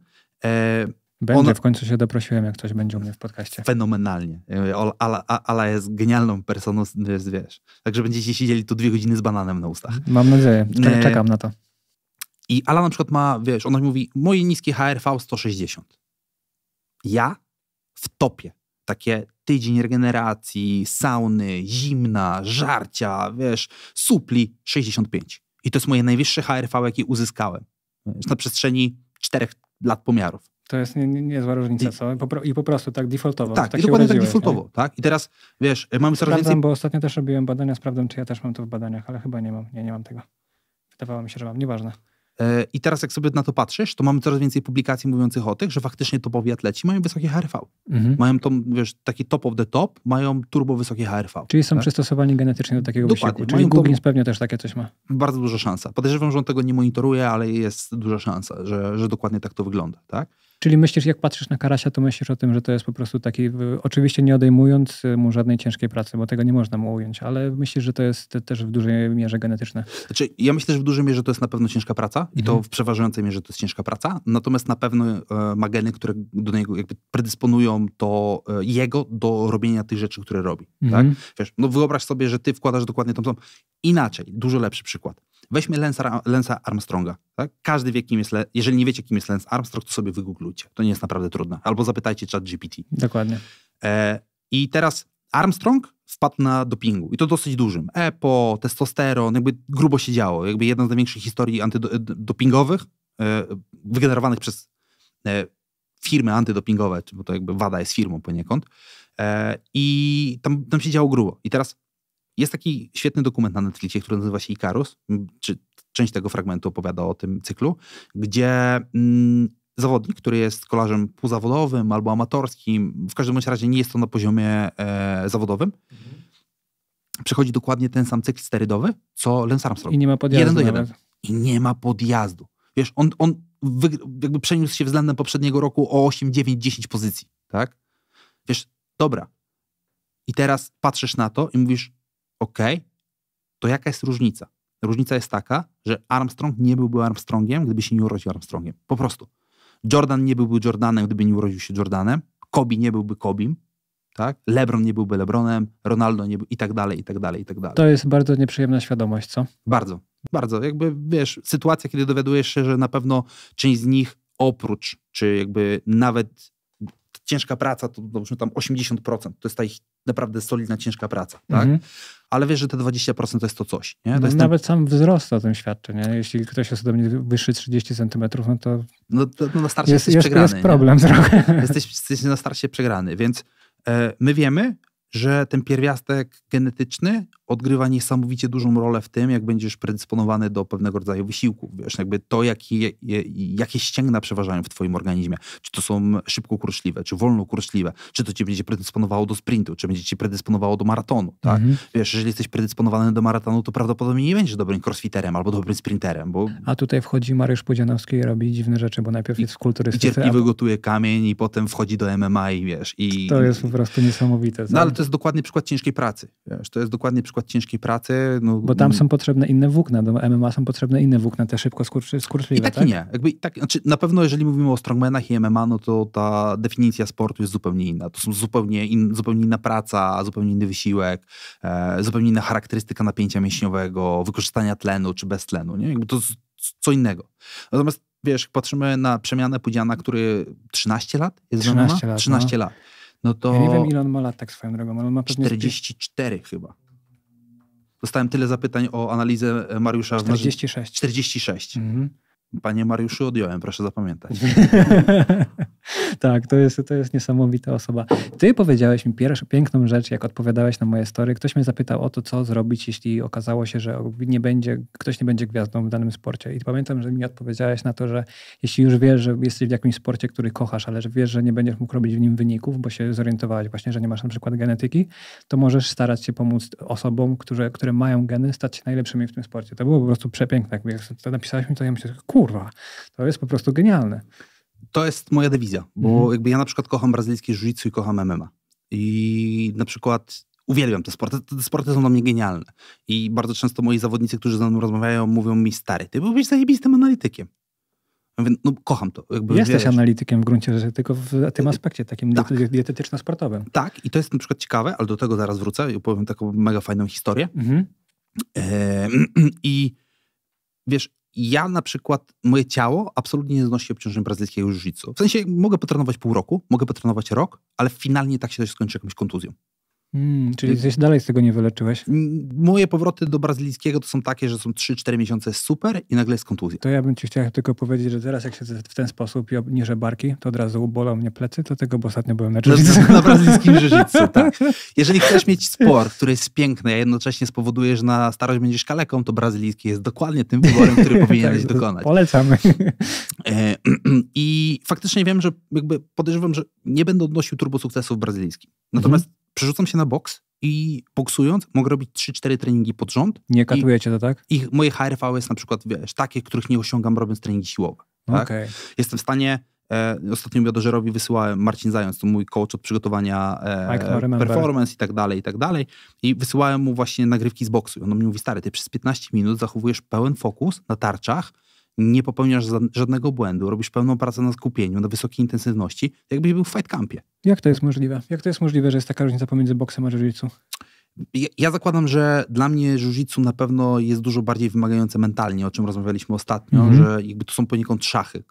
A: e,
B: Będzie,
A: Ona-
B: w końcu się doprosiłem, jak ktoś będzie u mnie w podcaście.
A: fenomenalnie. Ala, Ala, Ala jest genialną personą, wiesz. Także będziecie siedzieli tu dwie godziny z bananem na ustach.
B: Mam nadzieję, czekam na to.
A: I Ala na przykład ma, wiesz, ona mówi, moje niskie HRV 160. Ja w topie. Takie tydzień regeneracji, sauny, zimna, żarcia, wiesz, supli 65. I to jest moje najwyższe HRV, jakie uzyskałem. Na przestrzeni czterech lat pomiarów.
B: To jest nie, nie, niezła różnica,
A: I-
B: co? I po, I po prostu tak defaultowo.
A: tak,
B: tak
A: i dokładnie tak defaultowo, tak? I teraz, wiesz, mamy coraz więcej...
B: bo ostatnio też robiłem badania, sprawdzam, czy ja też mam to w badaniach, ale chyba nie mam. Nie, nie mam tego. Wydawało mi się, że mam. Nieważne.
A: E, I teraz jak sobie na to patrzysz, to mamy coraz więcej publikacji mówiących o tych, że faktycznie topowi atleci mają wysokie HRV.
B: Mhm.
A: Mają tą, wiesz, taki top of the top, mają turbo wysokie HRV.
B: Czyli są
A: tak?
B: przystosowani genetycznie do takiego
A: Dokładnie.
B: wysiłku. Czyli
A: Mają to-
B: Googins pewnie też takie coś ma.
A: Bardzo duża szansa. Podejrzewam, że on tego nie monitoruje, ale jest duża szansa, że, że dokładnie tak to wygląda, tak?
B: Czyli myślisz, jak patrzysz na Karasia, to myślisz o tym, że to jest po prostu taki, oczywiście nie odejmując mu żadnej ciężkiej pracy, bo tego nie można mu ująć, ale myślisz, że to jest te- też w dużej mierze genetyczne.
A: Znaczy, ja myślę, że w dużej mierze to jest na pewno ciężka praca i to
B: Mhm.
A: w przeważającej mierze to jest ciężka praca, natomiast na pewno e, ma geny, które do niego jakby predysponują to e, jego do robienia tych rzeczy, które robi, tak?
B: Mhm.
A: Wiesz, no wyobraź sobie, że ty wkładasz dokładnie tą samą. Inaczej, dużo lepszy przykład. Weźmy Lensa, Lensa Armstronga. Tak? Każdy wie, kim jest. Le- Jeżeli nie wiecie, kim jest Lance Armstrong, to sobie wygooglujcie. To nie jest naprawdę trudne. Albo zapytajcie chat GPT.
B: Dokładnie.
A: E, I teraz Armstrong wpadł na dopingu. I to dosyć dużym. EPO, testosteron, jakby grubo się działo. Jakby jedna z największych historii antydopingowych, e, wygenerowanych przez e, firmy antydopingowe, bo to jakby WADA jest firmą poniekąd. E, I tam, tam się działo grubo. I teraz jest taki świetny dokument na Netflixie, który nazywa się Icarus, m, czy część tego fragmentu opowiada o tym cyklu, gdzie mm, zawodnik, który jest kolarzem półzawodowym albo amatorskim, w każdym razie nie jest to na poziomie e, zawodowym, przechodzi dokładnie ten sam cykl sterydowy, co Lance Armstrong.
B: I nie ma podjazdu
A: Jeden do
B: nawet.
A: jeden. I nie ma podjazdu. Wiesz, on, on jakby przeniósł się względem poprzedniego roku o 8, 9, 10 pozycji, tak? Wiesz, dobra. I teraz patrzysz na to i mówisz, okej, to jaka jest różnica? Różnica jest taka, że Armstrong nie byłby Armstrongiem, gdyby się nie urodził Armstrongiem. Po prostu. Jordan nie byłby Jordanem, gdyby nie urodził się Jordanem. Kobe nie byłby Kobim, tak? LeBron nie byłby LeBronem, Ronaldo nie był i tak dalej, i tak dalej, i tak dalej.
B: To jest bardzo nieprzyjemna świadomość, co?
A: Bardzo, bardzo. Jakby, wiesz, sytuacja, kiedy dowiadujesz się, że na pewno część z nich oprócz, czy jakby nawet ciężka praca, to dobrze, tam 80%, to jest ta ich naprawdę solidna, ciężka praca, tak?
B: Mhm.
A: Ale wiesz, że te 20% to jest to coś, nie? To
B: No,
A: jest ten,
B: nawet sam wzrost o tym świadczy, nie? Jeśli ktoś jest ode mnie wyższy 30 centymetrów, no to
A: no, to, no na starcie
B: jest,
A: jesteś
B: jest,
A: przegrany.
B: jest
A: nie?
B: problem trochę.
A: Jesteś, jesteś na starcie przegrany, więc e, my wiemy, że ten pierwiastek genetyczny odgrywa niesamowicie dużą rolę w tym, jak będziesz predysponowany do pewnego rodzaju wysiłków. Wiesz, jakby to, jakie, jakie ścięgna przeważają w twoim organizmie. Czy to są szybko kurczliwe, czy wolno kurczliwe, czy to cię będzie predysponowało do sprintu, czy będzie cię predysponowało do maratonu, tak?
B: Mhm.
A: Wiesz, jeżeli jesteś predysponowany do maratonu, to prawdopodobnie nie będziesz dobrym crossfiterem albo dobrym sprinterem, bo
B: A tutaj wchodzi Mariusz Pudzianowski i robi dziwne rzeczy, bo najpierw jest w kulturystyce,
A: cierpliwy
B: a
A: gotuje kamień i potem wchodzi do MMA i wiesz, i...
B: to jest po prostu niesamowite.
A: No ale to jest dokładnie przykład ciężkiej pracy. Wiesz, to jest dokładnie przykład ciężkiej pracy. No,
B: Bo tam są potrzebne inne włókna, do MMA są potrzebne inne włókna, te szybko skurczy,
A: I
B: skurczliwe,
A: tak,
B: tak?
A: i nie. Jakby, i tak, znaczy, na pewno jeżeli mówimy o strongmanach i MMA, no to ta definicja sportu jest zupełnie inna. To są zupełnie, in, zupełnie inna praca, zupełnie inny wysiłek, e, zupełnie inna charakterystyka napięcia mięśniowego, wykorzystania tlenu czy bez tlenu. Nie? Jakby to co innego. Natomiast wiesz, patrzymy na przemianę Pudziana, który 13 lat jest w
B: 13
A: MMA?
B: lat,
A: 13 lat. No to
B: Ja nie wiem, ile on ma lat tak swoją drogą, ale on ma pewnie...
A: 44 chyba. Dostałem tyle zapytań o analizę Mariusza w narzy-
B: 46.
A: 46.
B: Mhm.
A: Panie Mariuszu, odjąłem, proszę zapamiętać.
B: tak, to jest, to jest niesamowita osoba. Ty powiedziałeś mi pierwszą piękną rzecz, jak odpowiadałeś na moje story. Ktoś mnie zapytał o to, co zrobić, jeśli okazało się, że nie będzie, ktoś nie będzie gwiazdą w danym sporcie. I pamiętam, że mi odpowiedziałeś na to, że jeśli już wiesz, że jesteś w jakimś sporcie, który kochasz, ale że wiesz, że nie będziesz mógł robić w nim wyników, bo się zorientowałeś właśnie, że nie masz na przykład genetyki, to możesz starać się pomóc osobom, które, które mają geny, stać się najlepszymi w tym sporcie. To było po prostu przepiękne. Jak to napisałeś mi, to ja myślę, kurwa, to jest po prostu genialne.
A: To jest moja dewizja, bo
B: Mhm.
A: jakby ja na przykład kocham brazylijskie jiu-jitsu i kocham MMA. I na przykład uwielbiam te sporty. Te, sporty są dla mnie genialne. I bardzo często moi zawodnicy, którzy ze mną rozmawiają, mówią mi, stary, ty byłbyś zajebistym analitykiem. Ja mówię, no kocham to. Jakby,
B: Jesteś
A: wiesz,
B: analitykiem w gruncie rzeczy, tylko w tym aspekcie takim
A: Tak.
B: dietetyczno-sportowym.
A: Tak, i to jest na przykład ciekawe, ale do tego zaraz wrócę i opowiem taką mega fajną historię.
B: Mhm.
A: E, I wiesz, ja na przykład, moje ciało absolutnie nie znosi obciążeń brazylijskiego jiu-jitsu. W sensie mogę potrenować pół roku, mogę potrenować rok, ale finalnie tak się też skończy jakąś kontuzją.
B: Mm, czyli gdzieś dalej z tego nie wyleczyłeś.
A: Moje powroty do brazylijskiego to są takie, że są 3-4 miesiące super i nagle jest kontuzja.
B: To ja bym ci chciał tylko powiedzieć, że teraz jak siedzę w ten sposób i obniżę barki, to od razu bolą mnie plecy, to tego, bo ostatnio byłem na
A: Na,
B: jiu-jitsu.
A: na brazylijskim jiu-jitsu, tak. Jeżeli chcesz mieć sport, który jest piękny, a jednocześnie spowoduje, że na starość będziesz kaleką, to brazylijski jest dokładnie tym wyborem, który powinieneś
B: Tak,
A: dokonać.
B: Polecamy.
A: E, I faktycznie wiem, że jakby podejrzewam, że nie będę odnosił turbo sukcesu w brazylijskim. Natomiast przerzucam się na boks i boksując mogę robić 3-4 treningi pod rząd.
B: Nie katujecie to, tak?
A: I moje HRV jest na przykład, wiesz, takie, których nie osiągam robiąc treningi siłowe. Tak?
B: Okej.
A: Jestem w stanie, e, ostatnio Miodożerowi wysyłałem, Marcin Zając, to mój coach od przygotowania e, performance i tak dalej, i tak dalej. I wysyłałem mu właśnie nagrywki z boksu. I on mi mówi, stary, ty przez 15 minut zachowujesz pełen fokus na tarczach, nie popełniasz żadnego błędu, robisz pełną pracę na skupieniu, na wysokiej intensywności, jakbyś był w fight campie.
B: Jak to jest możliwe? Jak to jest możliwe, że jest taka różnica pomiędzy boksem a jiu-jitsu?
A: Ja, zakładam, że dla mnie jiu-jitsu na pewno jest dużo bardziej wymagające mentalnie, o czym rozmawialiśmy ostatnio,
B: Mhm.
A: że jakby to są poniekąd szachy.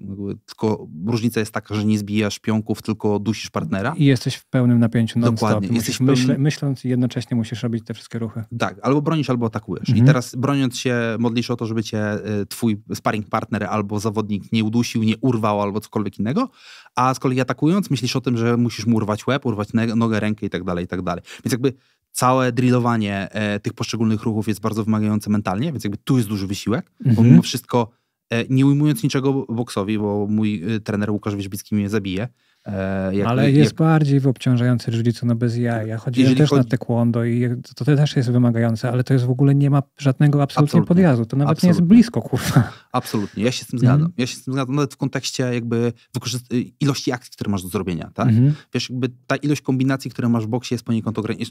A: Tylko różnica jest taka, że nie zbijasz pionków, tylko dusisz partnera.
B: I jesteś w pełnym napięciu non-stop.
A: Dokładnie.
B: Musisz
A: Jesteś pełnym-
B: myśle, myśląc i jednocześnie musisz robić te wszystkie ruchy.
A: Tak, albo bronisz, albo atakujesz.
B: Mhm.
A: I teraz broniąc się, modlisz o to, żeby cię y, twój sparring partner albo zawodnik nie udusił, nie urwał albo cokolwiek innego, a z kolei atakując myślisz o tym, że musisz mu urwać łeb, urwać nogę, rękę i tak dalej, i tak dalej. Więc jakby całe drillowanie e, tych poszczególnych ruchów jest bardzo wymagające mentalnie, więc jakby tu jest duży wysiłek, bo
B: Mhm.
A: mimo wszystko e, nie ujmując niczego boksowi, bo mój y, trener Łukasz Wierzbicki mnie zabije. E, jak-
B: Ale
A: jak-
B: jest bardziej w obciążający jiu-jitsu, no bez jaj. Ja chodziłem też
A: chodzi-
B: na taekwondo i to, to też jest wymagające, ale to jest w ogóle nie ma żadnego absolutnie,
A: Absolutnie.
B: podjazdu. To nawet nie jest
A: Absolutnie.
B: blisko, kurwa.
A: Absolutnie, ja się z tym zgadzam.
B: Mhm.
A: Ja się z tym zgadzam, nawet w kontekście jakby y, ilości akcji, które masz do zrobienia, tak?
B: Mhm.
A: Wiesz, jakby ta ilość kombinacji, które masz w boksie jest poniekąd ograni-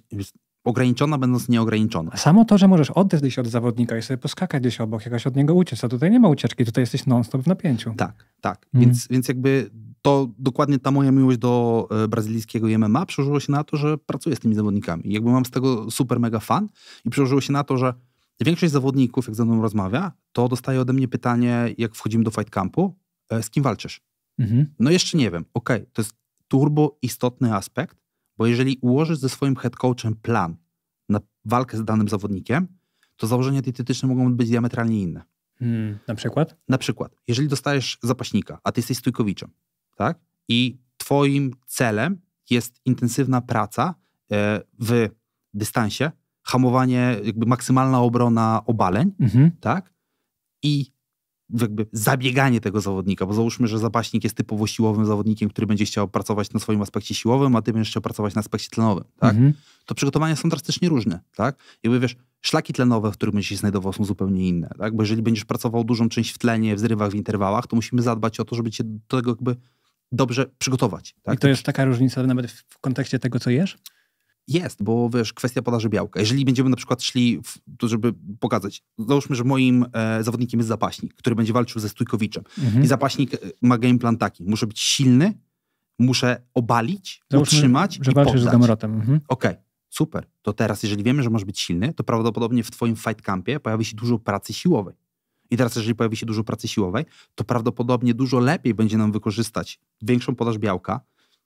A: ograniczona, będąc nieograniczona.
B: Samo to, że możesz odejść od zawodnika i sobie poskakać gdzieś obok, jakoś od niego uciec, a tutaj nie ma ucieczki, tutaj jesteś non-stop w napięciu.
A: Tak, tak.
B: Mhm.
A: Więc, więc jakby to dokładnie ta moja miłość do e, brazylijskiego MMA przełożyło się na to, że pracuję z tymi zawodnikami. Jakby mam z tego super mega fan i przełożyło się na to, że większość zawodników, jak ze mną rozmawia, to dostaje ode mnie pytanie, jak wchodzimy do fight campu, e, z kim walczysz?
B: Mhm.
A: No jeszcze nie wiem. Okej, to jest turbo istotny aspekt, bo jeżeli ułożysz ze swoim head coachem plan na walkę z danym zawodnikiem, to założenia dietetyczne mogą być diametralnie inne.
B: Hmm. Na przykład?
A: Na przykład, jeżeli dostajesz zapaśnika, a ty jesteś stójkowiczem, tak? I twoim celem jest intensywna praca e, w dystansie, hamowanie, jakby maksymalna obrona obaleń,
B: Mhm.
A: tak? I jakby zabieganie tego zawodnika, bo załóżmy, że zapaśnik jest typowo siłowym zawodnikiem, który będzie chciał pracować na swoim aspekcie siłowym, a ty będziesz chciał pracować na aspekcie tlenowym, tak?
B: Mhm.
A: To przygotowania są drastycznie różne, tak? Jakby wiesz, szlaki tlenowe, w których będziesz się znajdował są zupełnie inne, tak? Bo jeżeli będziesz pracował dużą część w tlenie, w zrywach, w interwałach, to musimy zadbać o to, żeby cię do tego jakby dobrze przygotować, tak?
B: I to jest taka różnica nawet w kontekście tego, co jesz?
A: Jest, bo wiesz, kwestia podaży białka. Jeżeli będziemy na przykład szli, w, to żeby pokazać, załóżmy, że moim e, zawodnikiem jest zapaśnik, który będzie walczył ze Stójkowiczem.
B: Mhm.
A: I zapaśnik e, ma game plan taki, muszę być silny, muszę obalić,
B: Załóżmy,
A: utrzymać
B: że
A: i
B: walczysz
A: poddać.
B: z Gamrotem. Mhm.
A: Okej, super. To teraz, jeżeli wiemy, że masz być silny, to prawdopodobnie w twoim fight campie pojawi się dużo pracy siłowej. I teraz, jeżeli pojawi się dużo pracy siłowej, to prawdopodobnie dużo lepiej będzie nam wykorzystać większą podaż białka,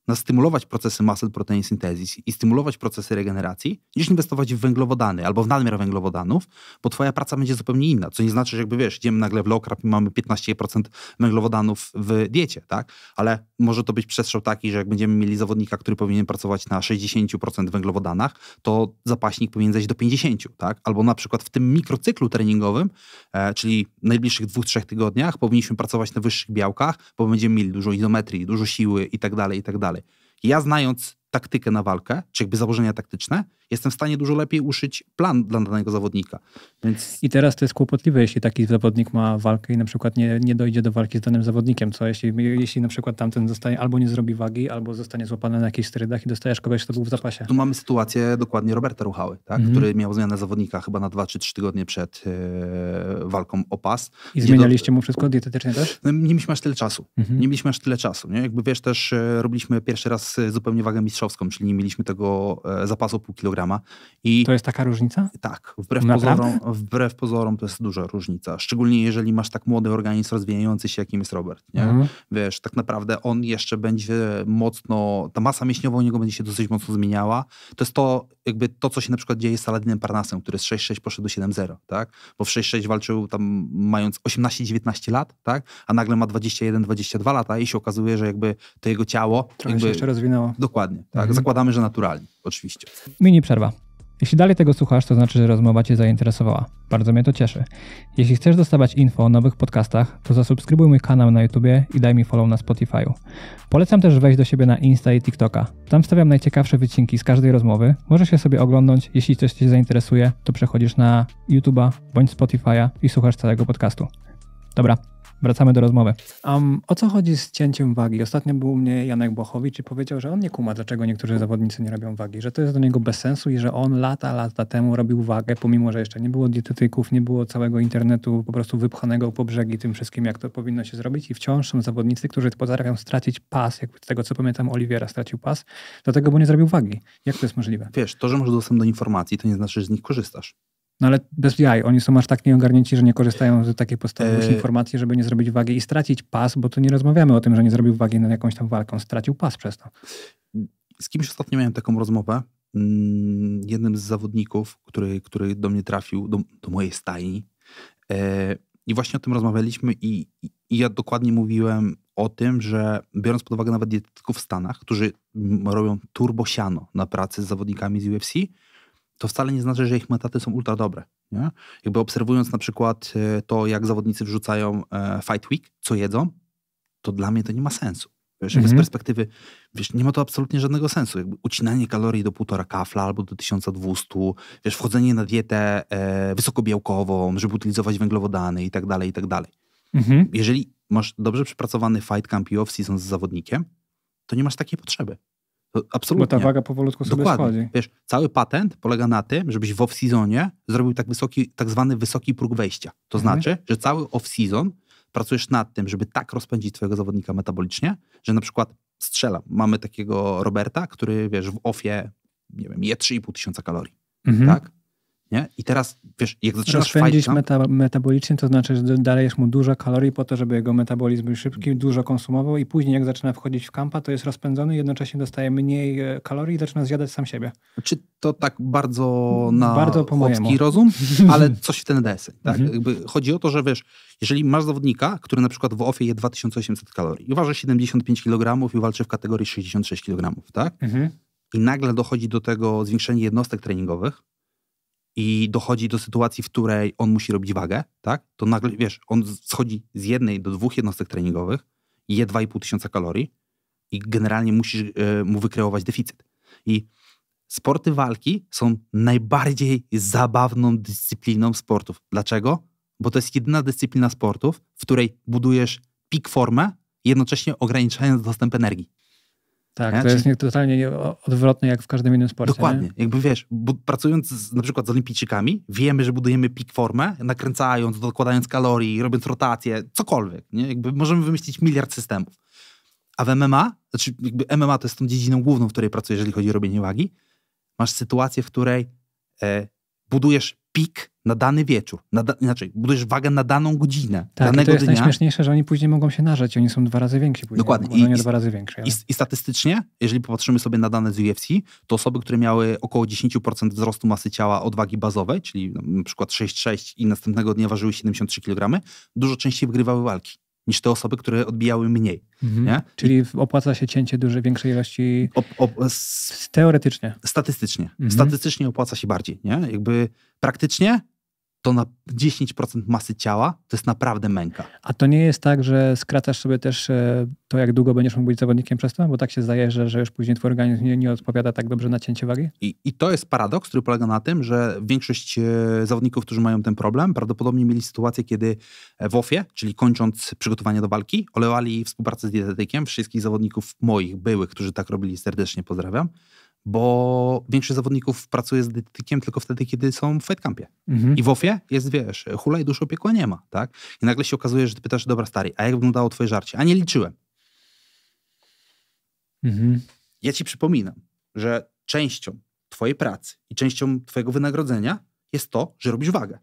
A: nastymulować procesy muscle protein synthesis i stymulować procesy regeneracji, niż inwestować w węglowodany albo w nadmiar węglowodanów, bo twoja praca będzie zupełnie inna. Co nie znaczy, że jakby wiesz, idziemy nagle w low carb i mamy 15% węglowodanów w diecie, tak? Ale może to być przestrzał taki, że jak będziemy mieli zawodnika, który powinien pracować na 60% węglowodanach, to zapaśnik powinien zejść do 50%, tak? Albo na przykład w tym mikrocyklu treningowym, e, czyli w najbliższych dwóch, trzech tygodniach powinniśmy pracować na wyższych białkach, bo będziemy mieli dużo izometrii, dużo siły i tak dalej, i tak dalej. Ja znając taktykę na walkę, czy jakby założenia taktyczne, jestem w stanie dużo lepiej uszyć plan dla danego zawodnika. Więc...
B: I teraz to jest kłopotliwe, jeśli taki zawodnik ma walkę i na przykład nie, nie dojdzie do walki z danym zawodnikiem, co jeśli, jeśli na przykład tamten zostaje albo nie zrobi wagi, albo zostanie złapany na jakichś sterydach i dostajesz kogoś, kto był w zapasie.
A: Tu mamy sytuację dokładnie Roberta Ruchały, tak? Mhm. który miał zmianę zawodnika chyba na dwa czy trzy tygodnie przed e, walką o pas.
B: I zmienialiście do... mu wszystko dietetycznie też?
A: No, nie mieliśmy aż tyle czasu. Mhm. Nie mieliśmy aż tyle czasu. Nie? Jakby wiesz, też e, robiliśmy pierwszy raz e, zupełnie wagę mistrzowską, czyli nie mieliśmy tego e, zapasu pół kilograma.
B: I to jest taka różnica?
A: Tak, wbrew pozorom, wbrew pozorom to jest duża różnica. Szczególnie jeżeli masz tak młody organizm rozwijający się, jakim jest Robert. Nie? Mhm. Wiesz, tak naprawdę on jeszcze będzie mocno, ta masa mięśniowa u niego będzie się dosyć mocno zmieniała. To jest to, jakby to, co się na przykład dzieje z Saladinem Parnasem, który z 6-6 poszedł do 7-0, tak? Bo w 6-6 walczył tam mając 18-19 lat, tak? A nagle ma 21-22 lata i się okazuje, że jakby to jego ciało...
B: Trochę
A: jakby,
B: się jeszcze rozwinęło.
A: Dokładnie, tak? Mhm. Zakładamy, że naturalnie, oczywiście.
B: Mini przerwa. Jeśli dalej tego słuchasz, to znaczy, że rozmowa Cię zainteresowała. Bardzo mnie to cieszy. Jeśli chcesz dostawać info o nowych podcastach, to zasubskrybuj mój kanał na YouTubie i daj mi follow na Spotify'u. Polecam też wejść do siebie na Insta i TikToka. Tam wstawiam najciekawsze wycinki z każdej rozmowy. Możesz je sobie oglądać. Jeśli coś Cię zainteresuje, to przechodzisz na YouTube'a bądź Spotify'a i słuchasz całego podcastu. Dobra, Wracamy do rozmowy. Um, o co chodzi z cięciem wagi? Ostatnio był u mnie Janek Bochowicz i powiedział, że on nie kuma, dlaczego niektórzy zawodnicy nie robią wagi, że to jest do niego bez sensu i że on lata, lata temu robił wagę, pomimo, że jeszcze nie było dietetyków, nie było całego internetu po prostu wypchanego po brzegi tym wszystkim, jak to powinno się zrobić i wciąż są zawodnicy, którzy potrafią stracić pas, jak z tego co pamiętam Oliwiera stracił pas, dlatego, bo nie zrobił wagi. Jak to jest możliwe?
A: Wiesz, to, że masz dostęp do informacji, to nie znaczy, że z nich korzystasz.
B: No ale bez jaj, oni są aż tak nieogarnięci, że nie korzystają z takiej podstawowych e... informacji, żeby nie zrobić wagi i stracić pas, bo tu nie rozmawiamy o tym, że nie zrobił wagi na jakąś tam walkę, stracił pas przez to.
A: Z kimś ostatnio miałem taką rozmowę, mm, jednym z zawodników, który, który do mnie trafił, do, do mojej stajni e, i właśnie o tym rozmawialiśmy i, i ja dokładnie mówiłem o tym, że biorąc pod uwagę nawet dietetyków w Stanach, którzy robią turbosiano na pracy z zawodnikami z UFC, to wcale nie znaczy, że ich metaty są ultra dobre. Nie? Jakby obserwując na przykład e, to, jak zawodnicy wrzucają e, Fight Week, co jedzą, to dla mnie to nie ma sensu. Wiesz, mhm. z perspektywy, wiesz, nie ma to absolutnie żadnego sensu. Jakby ucinanie kalorii do półtora kafla albo do 1200, wiesz, wchodzenie na dietę e, wysokobiałkową, żeby utylizować węglowodany i tak dalej, i tak dalej. Mhm. Jeżeli masz dobrze przepracowany fight camp i off-season z zawodnikiem, to nie masz takiej potrzeby. Absolutnie.
B: Bo ta waga powolutku sobie Dokładnie. schodzi.
A: Wiesz, cały patent polega na tym, żebyś w off-seasonie zrobił tak, wysoki, tak zwany wysoki próg wejścia. To mhm. znaczy, że cały off-season pracujesz nad tym, żeby tak rozpędzić twojego zawodnika metabolicznie, że na przykład strzela. Mamy takiego Roberta, który wiesz, w offie, nie wiem, je 3,5 tysiąca kalorii. Mhm. Tak? Nie? I teraz, wiesz, jak zaczynasz
B: Rozpędzić meta metabolicznie, to znaczy, że dajesz mu dużo kalorii po to, żeby jego metabolizm był szybki, dużo konsumował i później jak zaczyna wchodzić w kampa, to jest rozpędzony, jednocześnie dostaje mniej e, kalorii i zaczyna zjadać sam siebie.
A: Czy to tak bardzo na bardzo po rozum, ale coś w ten deseń. Tak? Mhm. chodzi o to, że wiesz, jeżeli masz zawodnika, który na przykład w OFie je 2800 kalorii i waży 75 kg i walczy w kategorii 66 kg, tak? Mhm. I nagle dochodzi do tego zwiększenie jednostek treningowych, i dochodzi do sytuacji, w której on musi robić wagę, tak? To nagle, wiesz, on schodzi z jednej do dwóch jednostek treningowych i je 2,5 tysiąca kalorii i generalnie musisz y, mu wykreować deficyt. I sporty walki są najbardziej zabawną dyscypliną sportów. Dlaczego? Bo to jest jedyna dyscyplina sportów, w której budujesz pik formę, jednocześnie ograniczając dostęp energii.
B: Tak, nie? to jest totalnie odwrotne jak w każdym innym sporcie.
A: Dokładnie.
B: Nie?
A: Jakby wiesz, pracując z, na przykład z olimpijczykami, wiemy, że budujemy pik formę, nakręcając, dokładając kalorii, robiąc rotację, cokolwiek. Nie? Jakby możemy wymyślić miliard systemów. A w MMA, znaczy jakby MMA to jest tą dziedziną główną, w której pracuję, jeżeli chodzi o robienie wagi, masz sytuację, w której e, budujesz pik na dany wieczór. Na da, inaczej, budujesz wagę na daną godzinę.
B: Tak,
A: danego
B: to jest dnia. najśmieszniejsze, że oni później mogą się narzeć. Oni są dwa razy więksi później.
A: Dokładnie.
B: I, nie dwa razy większe.
A: I, I, statystycznie, jeżeli popatrzymy sobie na dane z UFC, to osoby, które miały około 10% wzrostu masy ciała od wagi bazowej, czyli na przykład 6,6 i następnego dnia ważyły 73 kg, dużo częściej wygrywały walki niż te osoby, które odbijały mniej. Mhm. Nie?
B: Czyli opłaca się cięcie dużej, większej ilości op, op, teoretycznie.
A: Statystycznie. Mhm. Statystycznie opłaca się bardziej. Nie? Jakby praktycznie to na 10% masy ciała to jest naprawdę męka.
B: A to nie jest tak, że skracasz sobie też e, to, jak długo będziesz mógł być zawodnikiem przez to? Bo tak się zdaje, że, że już później twój organizm nie, nie odpowiada tak dobrze na cięcie wagi?
A: I, I to jest paradoks, który polega na tym, że większość e, zawodników, którzy mają ten problem, prawdopodobnie mieli sytuację, kiedy w OFie, czyli kończąc przygotowanie do walki, olewali współpracę z dietetykiem. Wszystkich zawodników moich, byłych, którzy tak robili, serdecznie pozdrawiam bo większość zawodników pracuje z dietetykiem tylko wtedy, kiedy są w fightcampie. Mhm. I w ofie jest, wiesz, hula i dusza piekła nie ma, tak? I nagle się okazuje, że ty pytasz, dobra stary, a jak wyglądało twoje żarcie? A nie liczyłem. Mhm. Ja ci przypominam, że częścią twojej pracy i częścią twojego wynagrodzenia jest to, że robisz wagę.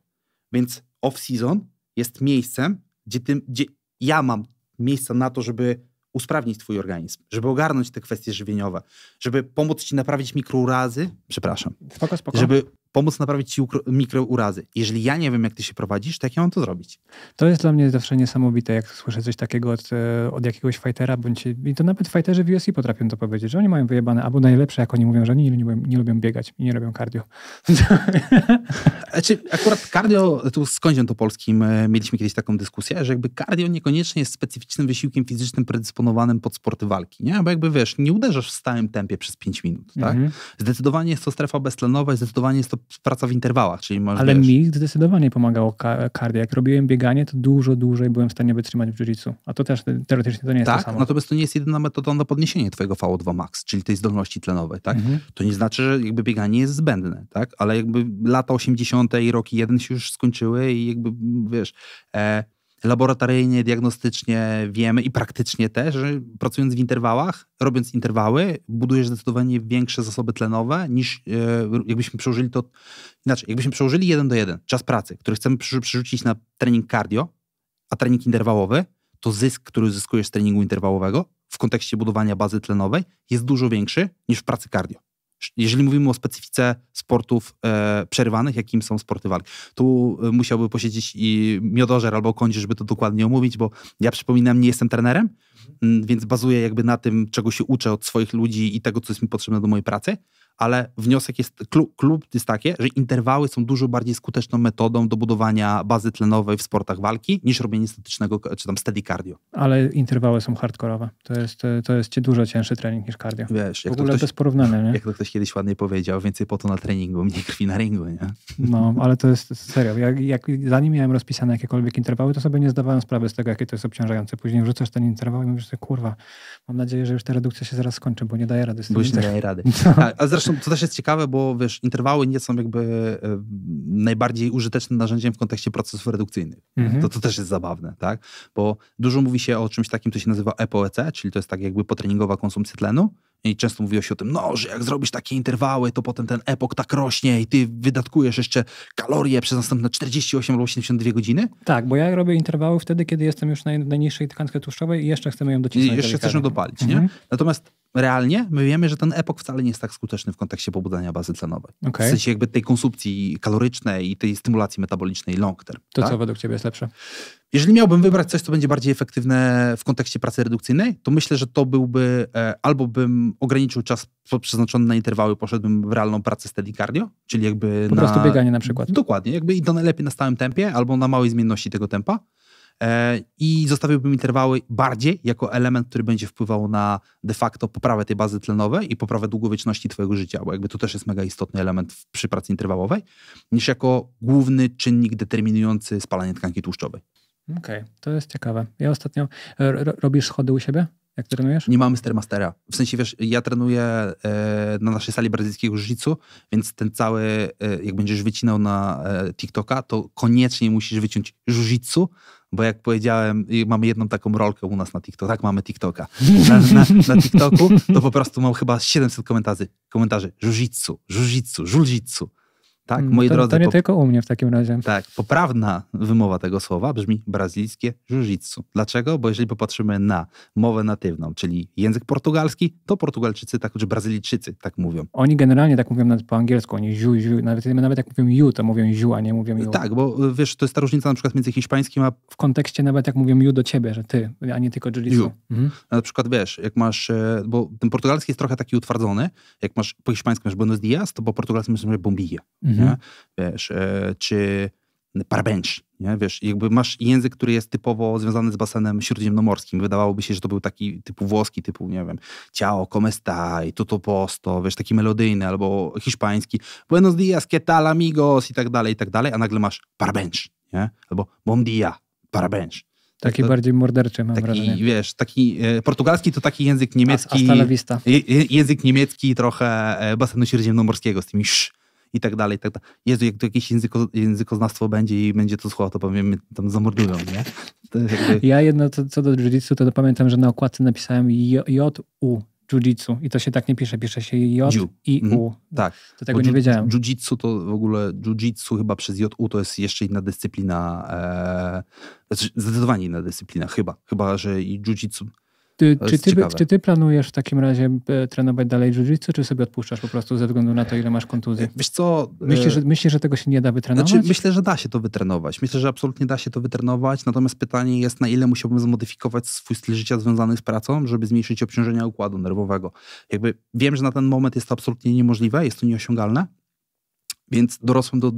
A: Więc off-season jest miejscem, gdzie, ty, gdzie ja mam miejsca na to, żeby usprawnić twój organizm, żeby ogarnąć te kwestie żywieniowe, żeby pomóc ci naprawić mikrourazy, przepraszam,
B: spoko, spoko.
A: żeby pomóc naprawić ci mikrourazy. Jeżeli ja nie wiem, jak ty się prowadzisz, to jak ja mam to zrobić?
B: To jest dla mnie zawsze niesamowite, jak słyszę coś takiego od, e, od jakiegoś fightera, bądź, i to nawet fighterzy w UFC potrafią to powiedzieć, że oni mają wyjebane, albo najlepsze, jak oni mówią, że oni nie, nie, nie lubią biegać i nie robią cardio.
A: Znaczy, akurat cardio, tu skądś to polskim, e, mieliśmy kiedyś taką dyskusję, że jakby cardio niekoniecznie jest specyficznym wysiłkiem fizycznym predysponowanym pod sporty walki, nie? Bo jakby wiesz, nie uderzasz w stałym tempie przez 5 minut, tak? Mhm. Zdecydowanie jest to strefa beztlenowa, zdecydowanie jest to praca w interwałach, czyli masz,
B: Ale wiesz, mi zdecydowanie pomagało cardio. Jak robiłem bieganie, to dużo dłużej byłem w stanie wytrzymać w jiu A to też teoretycznie to nie jest
A: tak,
B: to samo.
A: natomiast to nie jest jedyna metoda na podniesienie twojego VO2 max, czyli tej zdolności tlenowej, tak? Mhm. To nie znaczy, że jakby bieganie jest zbędne, tak? Ale jakby lata 80. i roki jeden się już skończyły i jakby, wiesz... E, laboratoryjnie, diagnostycznie wiemy i praktycznie też, że pracując w interwałach, robiąc interwały, budujesz zdecydowanie większe zasoby tlenowe niż e, jakbyśmy przełożyli to inaczej. Jakbyśmy przełożyli jeden do jeden czas pracy, który chcemy przerzucić na trening cardio, a trening interwałowy, to zysk, który uzyskujesz z treningu interwałowego w kontekście budowania bazy tlenowej jest dużo większy niż w pracy cardio jeżeli mówimy o specyfice sportów e, przerywanych, jakim są sporty walki. Tu e, musiałby posiedzieć i miodożer albo kończy, żeby to dokładnie omówić, bo ja przypominam, nie jestem trenerem, mhm. więc bazuję jakby na tym, czego się uczę od swoich ludzi i tego, co jest mi potrzebne do mojej pracy, ale wniosek jest, klub, klub jest takie, że interwały są dużo bardziej skuteczną metodą do budowania bazy tlenowej w sportach walki, niż robienie statycznego, czy tam steady cardio.
B: Ale interwały są hardkorowe. To jest, to jest dużo cięższy trening niż cardio.
A: Wiesz,
B: w ogóle ktoś, bez porównania, nie?
A: Jak to ktoś kiedyś ładnie powiedział, więcej po to na treningu, mniej krwi na ringu, nie?
B: No, ale to jest serio. Jak, jak, zanim miałem rozpisane jakiekolwiek interwały, to sobie nie zdawałem sprawy z tego, jakie to jest obciążające. Później wrzucasz ten interwał i mówisz sobie, kurwa, mam nadzieję, że już ta redukcja się zaraz skończy, bo nie daje rady z tym.
A: Bo już nie daje rady. No. A, a zresztą to też jest ciekawe, bo wiesz, interwały nie są jakby e, najbardziej użytecznym narzędziem w kontekście procesów redukcyjnych. Mhm. To, to też jest zabawne, tak? Bo dużo mówi się o czymś takim, co się nazywa EPOEC, czyli to jest tak jakby potreningowa konsumpcja tlenu. I często mówiło się o tym, no, że jak zrobisz takie interwały, to potem ten epok tak rośnie i ty wydatkujesz jeszcze kalorie przez następne 48 albo 72 godziny.
B: Tak, bo ja robię interwały wtedy, kiedy jestem już na najniższej tkance tłuszczowej i jeszcze chcemy ją docisnąć.
A: I jeszcze chcesz ją dopalić, mhm. nie? Natomiast realnie my wiemy, że ten epok wcale nie jest tak skuteczny w kontekście pobudzania bazy tlenowej. Okay. W sensie jakby tej konsumpcji kalorycznej i tej stymulacji metabolicznej long term.
B: To
A: tak?
B: co według ciebie jest lepsze?
A: Jeżeli miałbym wybrać coś, co będzie bardziej efektywne w kontekście pracy redukcyjnej, to myślę, że to byłby e, albo bym ograniczył czas przeznaczony na interwały, poszedłbym w realną pracę steady cardio, czyli jakby
B: Po
A: na,
B: prostu bieganie na przykład.
A: Dokładnie, jakby i to najlepiej na stałym tempie albo na małej zmienności tego tempa. E, I zostawiłbym interwały bardziej jako element, który będzie wpływał na de facto poprawę tej bazy tlenowej i poprawę długowieczności Twojego życia, bo jakby to też jest mega istotny element w, przy pracy interwałowej, niż jako główny czynnik determinujący spalanie tkanki tłuszczowej.
B: Okej, okay, to jest ciekawe. Ja ostatnio. E, robisz schody u siebie? Jak trenujesz?
A: Nie mamy Stairmastera. W sensie, wiesz, ja trenuję e, na naszej sali brazylijskiego jiu więc ten cały, e, jak będziesz wycinał na e, TikToka, to koniecznie musisz wyciąć jiu bo jak powiedziałem, mamy jedną taką rolkę u nas na TikTok, tak mamy TikToka. Na, na, na TikToku to po prostu mam chyba 700 komentarzy, komentarzy jiu-jitsu, jiu-jitsu, tak,
B: mm, moi to, drodzy. To nie po... tylko u mnie w takim razie.
A: Tak, poprawna wymowa tego słowa brzmi brazylijskie jiu-jitsu. Dlaczego? Bo jeżeli popatrzymy na mowę natywną, czyli język portugalski, to Portugalczycy, tak, czy Brazylijczycy tak mówią.
B: Oni generalnie tak mówią nawet po angielsku, oni ziu, ziu, nawet, nawet jak mówią ju, to mówią ziu, a nie mówią ju.
A: Tak, bo wiesz, to jest ta różnica na przykład między hiszpańskim a...
B: W kontekście nawet jak mówią ju do ciebie, że ty, a nie tylko jiu-jitsu.
A: Mhm. Na przykład wiesz, jak masz, e, bo ten portugalski jest trochę taki utwardzony, jak masz po hiszpańsku masz buenos dias, to po portugalsku masz bombilla. Mhm. Wiesz, e, czy parbench, nie? Wiesz, jakby masz język, który jest typowo związany z basenem śródziemnomorskim. Wydawałoby się, że to był taki typu włoski, typu, nie wiem, ciao, come stai, tutto posto, wiesz, taki melodyjny, albo hiszpański, buenos dias, que tal amigos i tak dalej, i tak dalej, a nagle masz parbench, nie? Albo bom dia, parbench.
B: Taki to, bardziej morderczy, mam
A: taki,
B: wrażenie.
A: Wiesz, taki e, portugalski to taki język niemiecki. Je, język niemiecki trochę e, basenu śródziemnomorskiego z tymi sz i tak dalej, i tak dalej. Jezu, jak to jakieś języko, językoznawstwo będzie i będzie to słuchało, to powiem, tam zamordują, nie?
B: Jakby... Ja jedno co, co do jiu-jitsu, to pamiętam, że na okładce napisałem J-U jiu-jitsu i to się tak nie pisze, pisze się J i U. Mm,
A: tak.
B: To tego nie wiedziałem.
A: Jiu-jitsu to w ogóle, jiu-jitsu chyba przez J-U to jest jeszcze inna dyscyplina, e, znaczy zdecydowanie inna dyscyplina, chyba. Chyba, że i jiu-jitsu
B: ty, czy, ty, czy ty planujesz w takim razie e, trenować dalej jiu-jitsu, czy sobie odpuszczasz po prostu ze względu na to, ile masz kontuzji?
A: Wiesz co...
B: Myślisz, e, że, myślisz, że tego się nie da wytrenować?
A: Znaczy, myślę, że da się to wytrenować. Myślę, że absolutnie da się to wytrenować, natomiast pytanie jest, na ile musiałbym zmodyfikować swój styl życia związany z pracą, żeby zmniejszyć obciążenia układu nerwowego. Jakby wiem, że na ten moment jest to absolutnie niemożliwe, jest to nieosiągalne, więc dorosłem do,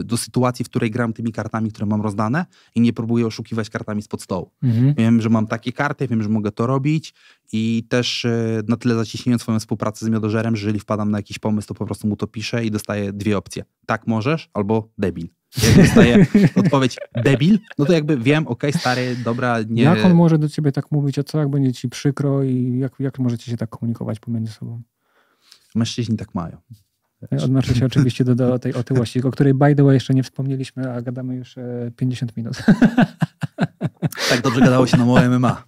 A: y, do sytuacji, w której gram tymi kartami, które mam rozdane i nie próbuję oszukiwać kartami spod stołu. Mhm. Wiem, że mam takie karty, wiem, że mogę to robić i też y, na tyle zacieśniłem swoją współpracę z miodożerem, że jeżeli wpadam na jakiś pomysł, to po prostu mu to piszę i dostaję dwie opcje. Tak możesz albo debil. Jak dostaję odpowiedź debil, no to jakby wiem, okej, okay, stary, dobra, nie...
B: Jak on może do ciebie tak mówić, a co jak będzie ci przykro i jak, jak możecie się tak komunikować pomiędzy sobą?
A: Mężczyźni tak mają.
B: Odnoszę się oczywiście do, do tej otyłości, o której by the way jeszcze nie wspomnieliśmy, a gadamy już 50 e, minut.
A: Tak dobrze gadało się na moje MMA.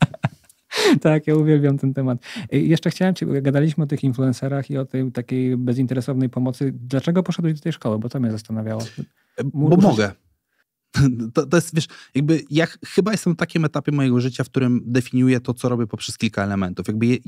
B: Tak, ja uwielbiam ten temat. I jeszcze chciałem Cię, gadaliśmy o tych influencerach i o tej takiej bezinteresownej pomocy. Dlaczego poszedłeś do tej szkoły? Bo to mnie zastanawiało.
A: Bo mogę. To, to, jest, wiesz, jakby ja chyba jestem na takim etapie mojego życia, w którym definiuję to, co robię poprzez kilka elementów. Jakby je,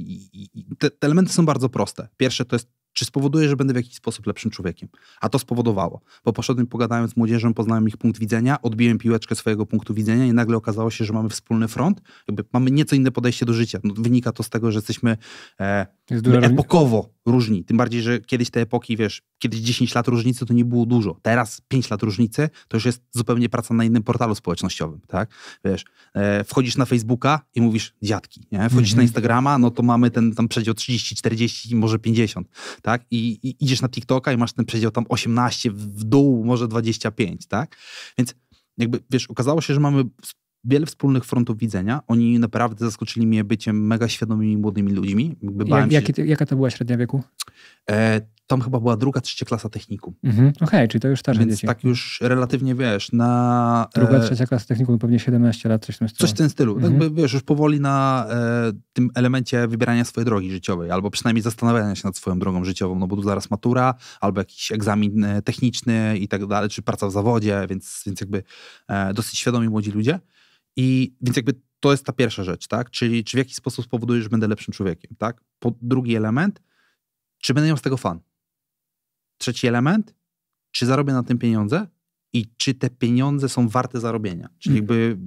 A: te, te, elementy są bardzo proste. Pierwsze to jest czy spowoduje, że będę w jakiś sposób lepszym człowiekiem. A to spowodowało, bo poszedłem, pogadałem z młodzieżą, poznałem ich punkt widzenia, odbiłem piłeczkę swojego punktu widzenia i nagle okazało się, że mamy wspólny front, jakby mamy nieco inne podejście do życia. No, wynika to z tego, że jesteśmy e, epokowo różni. Tym bardziej, że kiedyś te epoki, wiesz, kiedyś 10 lat różnicy to nie było dużo. Teraz 5 lat różnicy to już jest zupełnie praca na innym portalu społecznościowym, tak? Wiesz, e, wchodzisz na Facebooka i mówisz dziadki, nie? Wchodzisz mm -hmm. na Instagrama, no to mamy ten tam przedział 30, 40, może 50, tak? I, I, idziesz na TikToka i masz ten przedział tam 18 w dół, może 25, tak? Więc jakby, wiesz, okazało się, że mamy wiele wspólnych frontów widzenia. Oni naprawdę zaskoczyli mnie byciem mega świadomymi młodymi ludźmi.
B: Jak, się, jaka to była średnia wieku?
A: E, tam chyba była druga, trzecia klasa technikum.
B: Mhm. Okej, okay, czyli to już starsze
A: Więc
B: dzieci.
A: tak już relatywnie, wiesz, na...
B: Druga, e, trzecia klasa technikum, pewnie 17 lat, coś w tym stylu.
A: Coś w tym stylu. Mhm. Jakby, wiesz, już powoli na e, tym elemencie wybierania swojej drogi życiowej, albo przynajmniej zastanawiania się nad swoją drogą życiową, no bo tu zaraz matura, albo jakiś egzamin e, techniczny i tak dalej, czy praca w zawodzie, więc, więc jakby e, dosyć świadomi młodzi ludzie. I więc jakby to jest ta pierwsza rzecz, tak? Czyli czy w jaki sposób spowoduje, że będę lepszym człowiekiem, tak? Po drugi element, czy będę miał z tego fan? Trzeci element, czy zarobię na tym pieniądze i czy te pieniądze są warte zarobienia. Czyli mm. jakby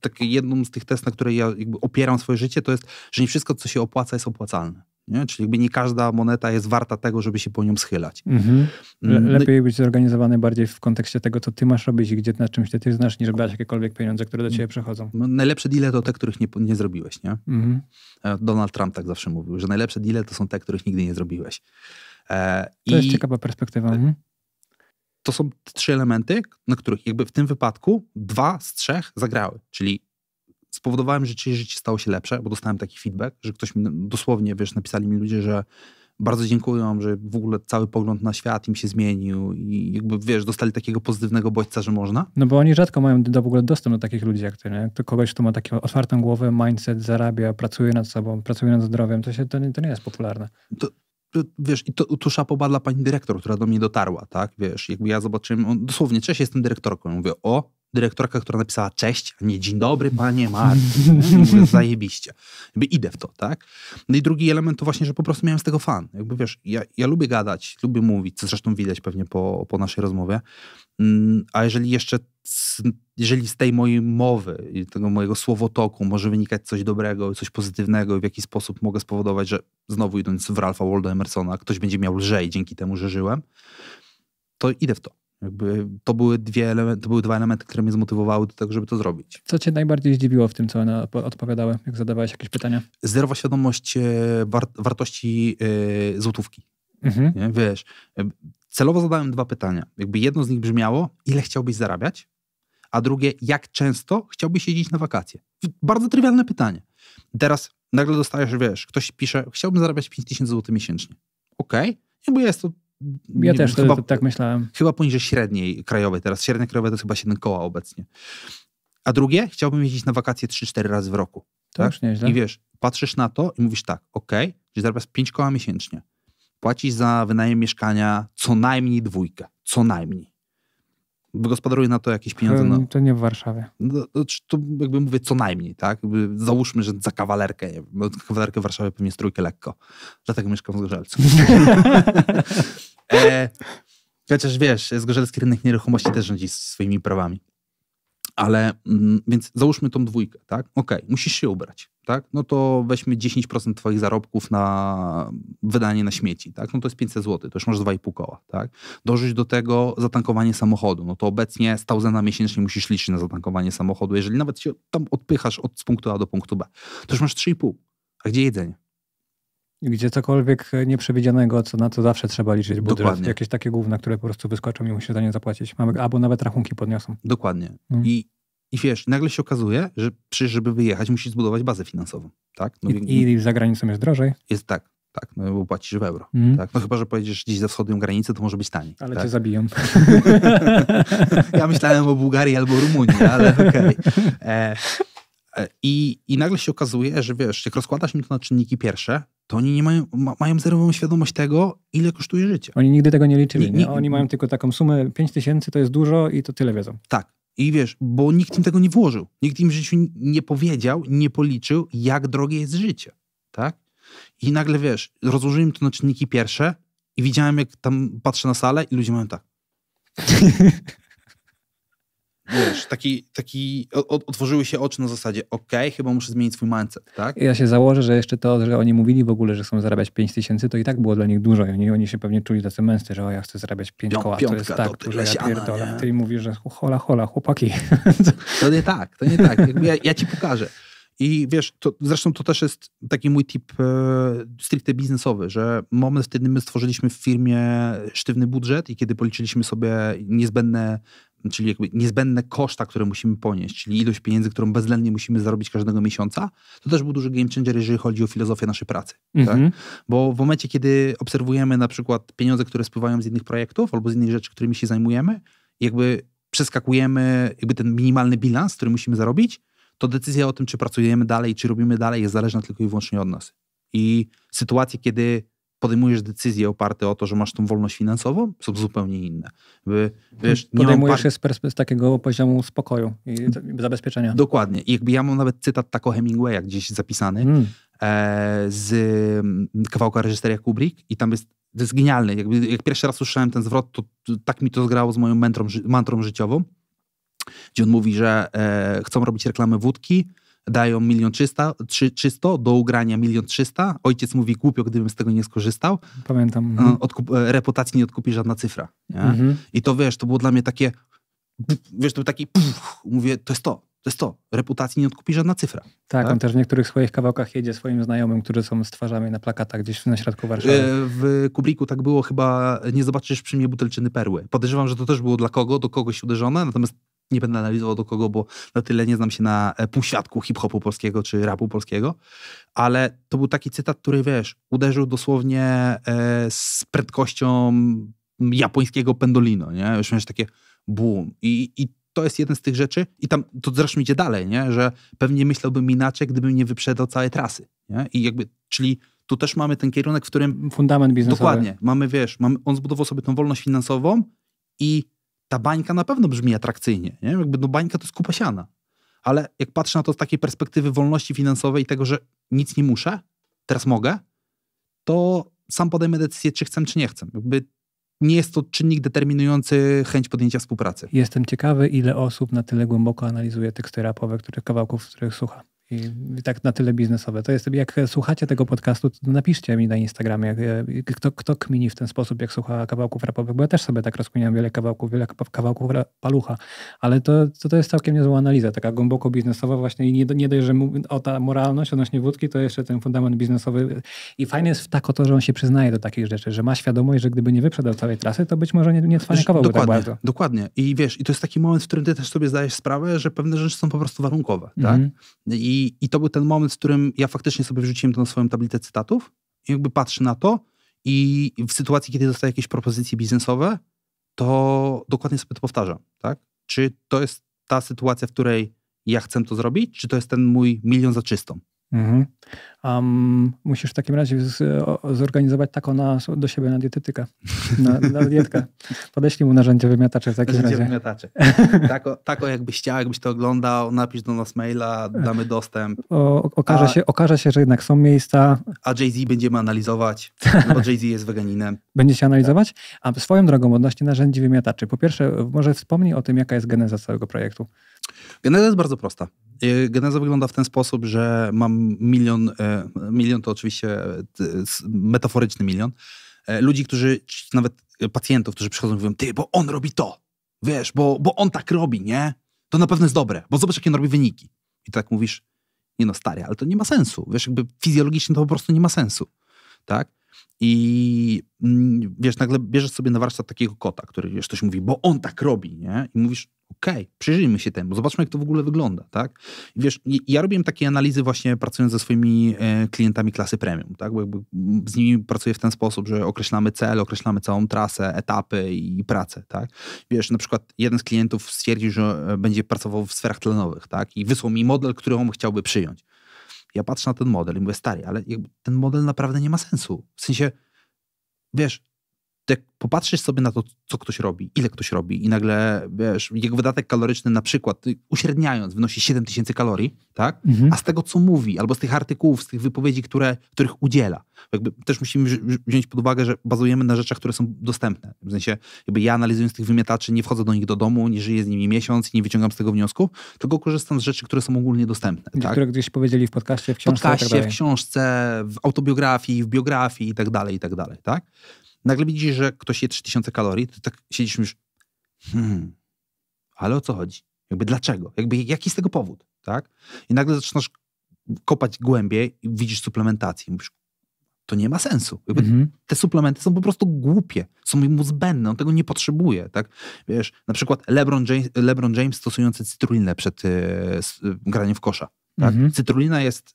A: taki jedną z tych test, na której ja opieram swoje życie, to jest, że nie wszystko, co się opłaca, jest opłacalne. Nie? Czyli jakby nie każda moneta jest warta tego, żeby się po nią schylać. Mhm.
B: Le mm, lepiej być zorganizowany bardziej w kontekście tego, co ty masz robić i gdzie na czymś ty znasz, niż brać jakiekolwiek pieniądze, które do ciebie przechodzą.
A: No, najlepsze deale to te, których nie, nie zrobiłeś. Nie? Mhm. E, Donald Trump tak zawsze mówił, że najlepsze deale to są te, których nigdy nie zrobiłeś.
B: E, to jest ciekawa perspektywa. Mhm.
A: To są trzy elementy, na których jakby w tym wypadku dwa z trzech zagrały. Czyli spowodowałem, że czyjeś życie stało się lepsze, bo dostałem taki feedback, że ktoś mi dosłownie, wiesz, napisali mi ludzie, że bardzo dziękują, że w ogóle cały pogląd na świat im się zmienił i jakby, wiesz, dostali takiego pozytywnego bodźca, że można.
B: No bo oni rzadko mają do, w ogóle dostęp do takich ludzi jak ty, nie? To kogoś, kto ma taką otwartą głowę, mindset, zarabia, pracuje nad sobą, pracuje nad zdrowiem, to, się, to, nie, to nie jest popularne.
A: To, wiesz, i to, tu szapoba dla pani dyrektor, która do mnie dotarła, tak, wiesz, jakby ja zobaczyłem, dosłownie, cześć, jestem dyrektorką, ja mówię, o, dyrektorka, która napisała cześć, a nie dzień dobry, panie Martin. Mówię, zajebiście. Jakby idę w to, tak? No i drugi element to właśnie, że po prostu miałem z tego fan. Jakby wiesz, ja, ja lubię gadać, lubię mówić, co zresztą widać pewnie po, po naszej rozmowie. Mm, a jeżeli jeszcze, z, jeżeli z tej mojej mowy tego mojego słowotoku może wynikać coś dobrego, coś pozytywnego i w jaki sposób mogę spowodować, że znowu idąc w Ralpha Waldo Emersona, ktoś będzie miał lżej dzięki temu, że żyłem, to idę w to. Jakby to były, dwie elementy, to były dwa elementy, które mnie zmotywowały do tego, żeby to zrobić.
B: Co cię najbardziej zdziwiło w tym, co one odpowiadały, jak zadawałeś jakieś pytania?
A: Zerowa świadomość e, war wartości yy, złotówki. Mhm. Wiesz, celowo zadałem dwa pytania. Jakby jedno z nich brzmiało, ile chciałbyś zarabiać? A drugie, jak często chciałbyś jeździć na wakacje? Bardzo trywialne pytanie. Teraz nagle dostajesz, wiesz, ktoś pisze, chciałbym zarabiać 5000 zł miesięcznie. Okej, okay. bo jest to
B: ja też chyba, tak myślałem.
A: Chyba poniżej średniej krajowej. Teraz średnia krajowa to jest chyba 7 koła obecnie. A drugie, chciałbym jeździć na wakacje 3-4 razy w roku.
B: To tak?
A: I wiesz, patrzysz na to i mówisz tak, ok, że zarabiasz 5 koła miesięcznie. Płacisz za wynajem mieszkania co najmniej dwójkę. Co najmniej. Wygospodaruję na to jakieś pieniądze. No,
B: to nie w Warszawie.
A: No, to, jakby mówię co najmniej, tak? Jakby załóżmy, że za kawalerkę, nie no, kawalerkę w Warszawie pewnie strójkę lekko. Dlatego mieszkam w Zgorzelcu. E, chociaż wiesz, zgorzelski rynek nieruchomości też rządzi swoimi prawami. Ale, mm, więc załóżmy tą dwójkę, tak? Okej, okay, musisz się ubrać, tak? No to weźmy 10% twoich zarobków na wydanie na śmieci, tak? No to jest 500 zł, to już masz 2,5 koła, tak? Dorzuć do tego zatankowanie samochodu, no to obecnie z tauzena miesięcznie musisz liczyć na zatankowanie samochodu. Jeżeli nawet się tam odpychasz od z punktu A do punktu B, to już masz 3,5. A gdzie jedzenie?
B: Gdzie cokolwiek nieprzewidzianego, co na co zawsze trzeba liczyć, budżet, Dokładnie. jakieś takie główne, które po prostu wyskoczą i musisz za nie zapłacić. Mamy, albo nawet rachunki podniosą.
A: Dokładnie. Hmm. I, I wiesz, nagle się okazuje, że przecież, żeby wyjechać, musisz zbudować bazę finansową. Tak?
B: No I, I za granicą jest drożej?
A: Jest tak. Tak, no bo płacisz w euro. Mm. Tak? No chyba, że pojedziesz gdzieś za wschodnią granicę, to może być taniej.
B: Ale
A: tak?
B: cię zabiją.
A: ja myślałem o Bułgarii albo Rumunii, ale okej. Okay. E, e, I, I nagle się okazuje, że wiesz, jak rozkładasz mi to na czynniki pierwsze, to oni nie mają, ma, mają zerową świadomość tego, ile kosztuje życie.
B: Oni nigdy tego nie liczyli. Nie, nie? Oni mają tylko taką sumę 5 tysięcy, to jest dużo i to tyle wiedzą.
A: Tak. I wiesz, bo nikt im tego nie włożył. Nikt im w życiu nie powiedział, nie policzył, jak drogie jest życie. Tak? I nagle wiesz, rozłożyłem to na czynniki pierwsze i widziałem, jak tam patrzę na salę i ludzie mają tak. wiesz, taki, taki otworzyły się oczy na zasadzie, okay, chyba muszę zmienić swój mindset, tak?
B: Ja się założę, że jeszcze to, że oni mówili w ogóle, że chcą zarabiać 5 tysięcy, to i tak było dla nich dużo i oni, oni się pewnie czuli tacy męscy, że o, ja chcę zarabiać 5 Pią, koła, to jest tak, że ja pierdolę. Ty mówisz, że hola, hola, chłopaki.
A: To nie tak, to nie tak. Ja, ja ci pokażę. I wiesz, to, zresztą to też jest taki mój tip e, stricte biznesowy, że moment wtedy my stworzyliśmy w firmie sztywny budżet i kiedy policzyliśmy sobie niezbędne czyli jakby niezbędne koszta, które musimy ponieść, czyli ilość pieniędzy, którą bezwzględnie musimy zarobić każdego miesiąca, to też był duży game changer, jeżeli chodzi o filozofię naszej pracy. Tak? Mhm. Bo w momencie, kiedy obserwujemy na przykład pieniądze, które spływają z innych projektów albo z innych rzeczy, którymi się zajmujemy, jakby przeskakujemy jakby ten minimalny bilans, który musimy zarobić, to decyzja o tym, czy pracujemy dalej, czy robimy dalej, jest zależna tylko i wyłącznie od nas. I sytuacje, kiedy podejmujesz decyzje oparte o to, że masz tą wolność finansową, są zupełnie inne. By,
B: wiesz, Podejmujesz je z, z, takiego poziomu spokoju i zabezpieczenia.
A: Dokładnie. I jakby ja mam nawet cytat tako Hemingwaya gdzieś zapisany mm. e, z mm, kawałka reżyseria Kubrick i tam jest, to jest genialne. Jakby, jak pierwszy raz usłyszałem ten zwrot, to, to tak mi to zgrało z moją mantrą, mantrą życiową, gdzie on mówi, że e, chcą robić reklamę wódki, dają milion trzysta, czysto, do ugrania milion trzysta. Ojciec mówi głupio, gdybym z tego nie skorzystał.
B: Pamiętam.
A: E, odkup, e, reputacji nie odkupi żadna cyfra. Mhm. I to wiesz, to było dla mnie takie, wiesz, to był taki, puf, mówię, to jest to, to jest to. Reputacji nie odkupi żadna cyfra. Tak,
B: tak, on też w niektórych swoich kawałkach jedzie swoim znajomym, którzy są z twarzami na plakatach gdzieś na środku Warszawy. E,
A: w Kubriku tak było chyba, nie zobaczysz przy mnie butelczyny perły. Podejrzewam, że to też było dla kogo, do kogoś uderzone, natomiast nie będę analizował do kogo, bo na tyle nie znam się na e, półświadku hip-hopu polskiego czy rapu polskiego, ale to był taki cytat, który wiesz, uderzył dosłownie e, z prędkością japońskiego pendolino, nie? Już miałeś takie boom. I, I to jest jeden z tych rzeczy i tam to zresztą idzie dalej, nie? Że pewnie myślałbym inaczej, gdybym nie wyprzedał całej trasy, nie? I jakby, czyli tu też mamy ten kierunek, w którym...
B: Fundament biznesowy.
A: Dokładnie. Mamy, wiesz, mamy, on zbudował sobie tą wolność finansową i ta bańka na pewno brzmi atrakcyjnie. Nie? Jakby no bańka to jest kupa siana. Ale jak patrzę na to z takiej perspektywy wolności finansowej i tego, że nic nie muszę, teraz mogę, to sam podejmę decyzję, czy chcę, czy nie chcę. Jakby nie jest to czynnik determinujący chęć podjęcia współpracy.
B: Jestem ciekawy, ile osób na tyle głęboko analizuje teksty rapowe, których kawałków, których słucha. I tak na tyle biznesowe. To jest, jak słuchacie tego podcastu, to napiszcie mi na Instagramie, kto, kto kmini w ten sposób, jak słucha kawałków rapowych, bo ja też sobie tak rozkminiam wiele kawałków, wiele kawałków palucha, ale to, to, to jest całkiem niezła analiza, taka głęboko biznesowa właśnie i nie, nie dość, że o ta moralność odnośnie wódki, to jeszcze ten fundament biznesowy i fajne jest w tak o to, że on się przyznaje do takich rzeczy, że ma świadomość, że gdyby nie wyprzedał całej trasy, to być może nie, nie cwaniakował tak tak bardzo.
A: Dokładnie. I wiesz, i to jest taki moment, w którym ty też sobie zdajesz sprawę, że pewne rzeczy są po prostu warunkowe, tak? Mhm. I, I to był ten moment, w którym ja faktycznie sobie wrzuciłem to na swoją tablicę cytatów i jakby patrzę na to i w sytuacji, kiedy dostaję jakieś propozycje biznesowe, to dokładnie sobie to powtarzam, tak? Czy to jest ta sytuacja, w której ja chcę to zrobić, czy to jest ten mój milion za czystą? Mhm.
B: Um, musisz w takim razie z, zorganizować taką na, do siebie na dietetykę, na, na dietkę. Podeślij mu narzędzie wymiatacze w takim narzędzie razie.
A: wymiatacze. tako, tako jakbyś chciał, jakbyś to oglądał, napisz do nas maila, damy dostęp.
B: O, okaże, a, się, okaże się, że jednak są miejsca.
A: A Jay-Z będziemy analizować, bo Jay-Z jest weganinem.
B: Będziecie analizować? A swoją drogą odnośnie narzędzi wymiataczy. Po pierwsze, może wspomnij o tym, jaka jest geneza całego projektu.
A: Geneza jest bardzo prosta. Y, geneza wygląda w ten sposób, że mam milion, e, milion to oczywiście e, metaforyczny milion, e, ludzi, którzy, nawet pacjentów, którzy przychodzą i mówią, ty, bo on robi to, wiesz, bo, bo on tak robi, nie? To na pewno jest dobre, bo zobacz, jakie on robi wyniki. I tak mówisz, nie no stary, ale to nie ma sensu. Wiesz, jakby fizjologicznie to po prostu nie ma sensu, tak? I mm, wiesz, nagle bierzesz sobie na warsztat takiego kota, który wiesz, ktoś mówi, bo on tak robi, nie? I mówisz, okej, okay, przyjrzyjmy się temu, zobaczmy, jak to w ogóle wygląda, tak? Wiesz, ja robiłem takie analizy właśnie pracując ze swoimi e, klientami klasy premium, tak? Bo jakby z nimi pracuję w ten sposób, że określamy cel, określamy całą trasę, etapy i pracę, tak? Wiesz, na przykład jeden z klientów stwierdził, że e, będzie pracował w sferach tlenowych, tak? I wysłał mi model, który on chciałby przyjąć. Ja patrzę na ten model i mówię, stary, ale ten model naprawdę nie ma sensu. W sensie, wiesz, jak popatrzysz sobie na to, co ktoś robi, ile ktoś robi i nagle, wiesz, jego wydatek kaloryczny na przykład, uśredniając, wynosi 7000 kalorii, tak? Mhm. A z tego, co mówi, albo z tych artykułów, z tych wypowiedzi, które, których udziela, jakby też musimy wziąć pod uwagę, że bazujemy na rzeczach, które są dostępne. W sensie, jakby ja analizując tych wymiataczy, nie wchodzę do nich do domu, nie żyję z nimi miesiąc nie wyciągam z tego wniosku, tylko korzystam z rzeczy, które są ogólnie dostępne.
B: Tak? Które gdzieś powiedzieli w podcaście, w książce.
A: W tak podcaście, tak w książce, w autobiografii, w biografii i tak dalej, i tak dalej, tak? Nagle widzisz, że ktoś je 3000 kalorii, to tak siedzisz już, hmm, ale o co chodzi? Jakby dlaczego? Jakby jaki jest tego powód, tak? I nagle zaczynasz kopać głębiej i widzisz suplementację. Mówisz, to nie ma sensu. Mhm. Te suplementy są po prostu głupie, są mu zbędne, on tego nie potrzebuje, tak? Wiesz, na przykład LeBron James, LeBron James stosujący cytrulinę przed y, graniem w kosza. Tak? Mhm. Cytrulina jest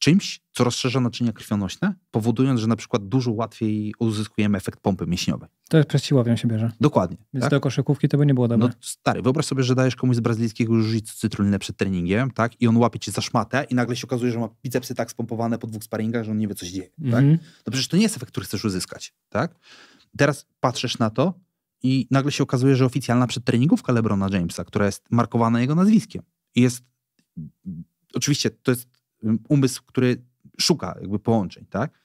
A: czymś, co rozszerza naczynia krwionośne, powodując, że na przykład dużo łatwiej uzyskujemy efekt pompy mięśniowej.
B: To jest przez się bierze.
A: Dokładnie.
B: Więc tak? do koszykówki to by nie było dobre. No
A: stary, wyobraź sobie, że dajesz komuś z brazylijskiego jiu cytrulinę przed treningiem, tak? I on łapie cię za szmatę i nagle się okazuje, że ma bicepsy tak spompowane po dwóch sparingach, że on nie wie, co się dzieje, mm -hmm. No przecież to nie jest efekt, który chcesz uzyskać, tak? Teraz patrzysz na to i nagle się okazuje, że oficjalna przedtreningówka LeBrona Jamesa, która jest markowana jego nazwiskiem i jest oczywiście to jest umysł, który szuka jakby połączeń, tak?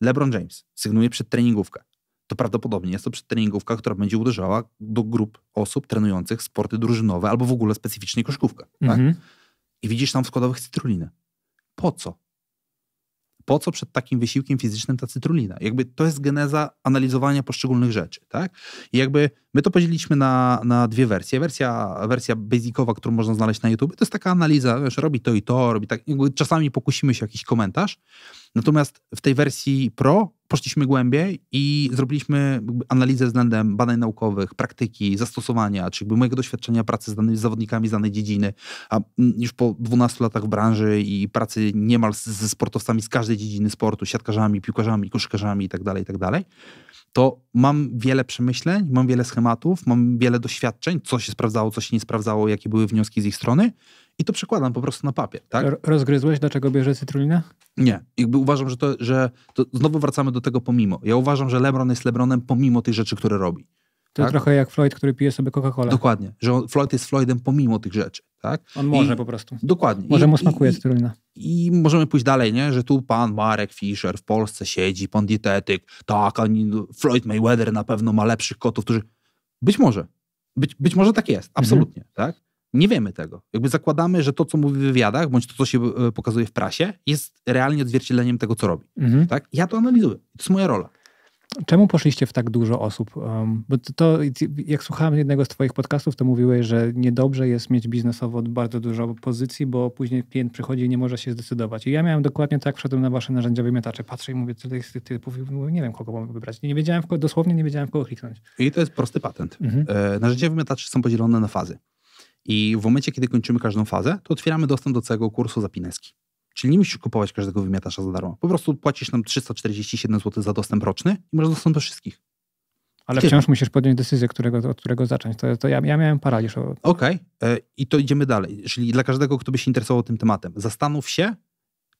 A: LeBron James sygnuje przedtreningówkę. To prawdopodobnie jest to przedtreningówka, która będzie uderzała do grup osób trenujących sporty drużynowe albo w ogóle specyficznie koszkówkę. Tak? Mhm. I widzisz tam w składowych cytrulinę. Po co? Po co przed takim wysiłkiem fizycznym ta cytrulina? Jakby to jest geneza analizowania poszczególnych rzeczy, tak? I jakby my to podzieliliśmy na, na dwie wersje. Wersja, wersja basicowa, którą można znaleźć na YouTube, to jest taka analiza, wiesz, robi to i to, robi tak, jakby czasami pokusimy się o jakiś komentarz, natomiast w tej wersji Pro poszliśmy głębiej i zrobiliśmy analizę względem badań naukowych, praktyki, zastosowania, czy mojego doświadczenia pracy z danymi zawodnikami z danej dziedziny, a już po 12 latach w branży i pracy niemal ze sportowcami z każdej dziedziny sportu, siatkarzami, piłkarzami, koszykarzami itd., tak itd., tak to mam wiele przemyśleń, mam wiele schematów, mam wiele doświadczeń, co się sprawdzało, co się nie sprawdzało, jakie były wnioski z ich strony i to przekładam po prostu na papier. Tak?
B: Rozgryzłeś, dlaczego bierze cytrulinę?
A: Nie. Jakby uważam, że to, że to znowu wracamy do tego pomimo. Ja uważam, że LeBron jest LeBronem pomimo tych rzeczy, które robi.
B: To tak? trochę jak Floyd, który pije sobie Coca-Colę.
A: Dokładnie, że on, Floyd jest Floydem pomimo tych rzeczy. Tak?
B: On może I, po prostu.
A: Dokładnie.
B: Może I, mu smakuje cytrulina.
A: I, I, możemy pójść dalej, nie? że tu pan Marek Fischer w Polsce siedzi, pan dietetyk, tak, ani Floyd Mayweather na pewno ma lepszych kotów, którzy... Być może. Być, być może tak jest, absolutnie. Mhm. Tak? Nie wiemy tego. Jakby zakładamy, że to, co mówi w wywiadach, bądź to, co się e, pokazuje w prasie, jest realnie odzwierciedleniem tego, co robi.
B: Mhm.
A: Tak? Ja to analizuję. To jest moja rola.
B: Czemu poszliście w tak dużo osób? Um, bo to, to, jak słuchałem jednego z twoich podcastów, to mówiłeś, że niedobrze jest mieć biznesowo bardzo dużo pozycji, bo później klient przychodzi i nie może się zdecydować. I ja miałem dokładnie tak, wszedłem na wasze narzędzia wymiatacze, patrzę i mówię, to jest typów, nie wiem, kogo mam wybrać. Nie wiedziałem, dosłownie nie wiedziałem, w kogo kliknąć.
A: I to jest prosty patent.
B: Mhm.
A: E, narzędzia wymiatacze są podzielone na fazy. I w momencie, kiedy kończymy każdą fazę, to otwieramy dostęp do całego kursu za pineski. Czyli nie musisz kupować każdego wymiatacza za darmo. Po prostu płacisz nam 347 zł za dostęp roczny i masz dostęp do wszystkich.
B: Ale
A: Ty-
B: wciąż musisz podjąć decyzję, którego, od którego zacząć. To, to ja, ja miałem paraliż.
A: Okej, e, i to idziemy dalej. Czyli dla każdego, kto by się interesował tym tematem, zastanów się,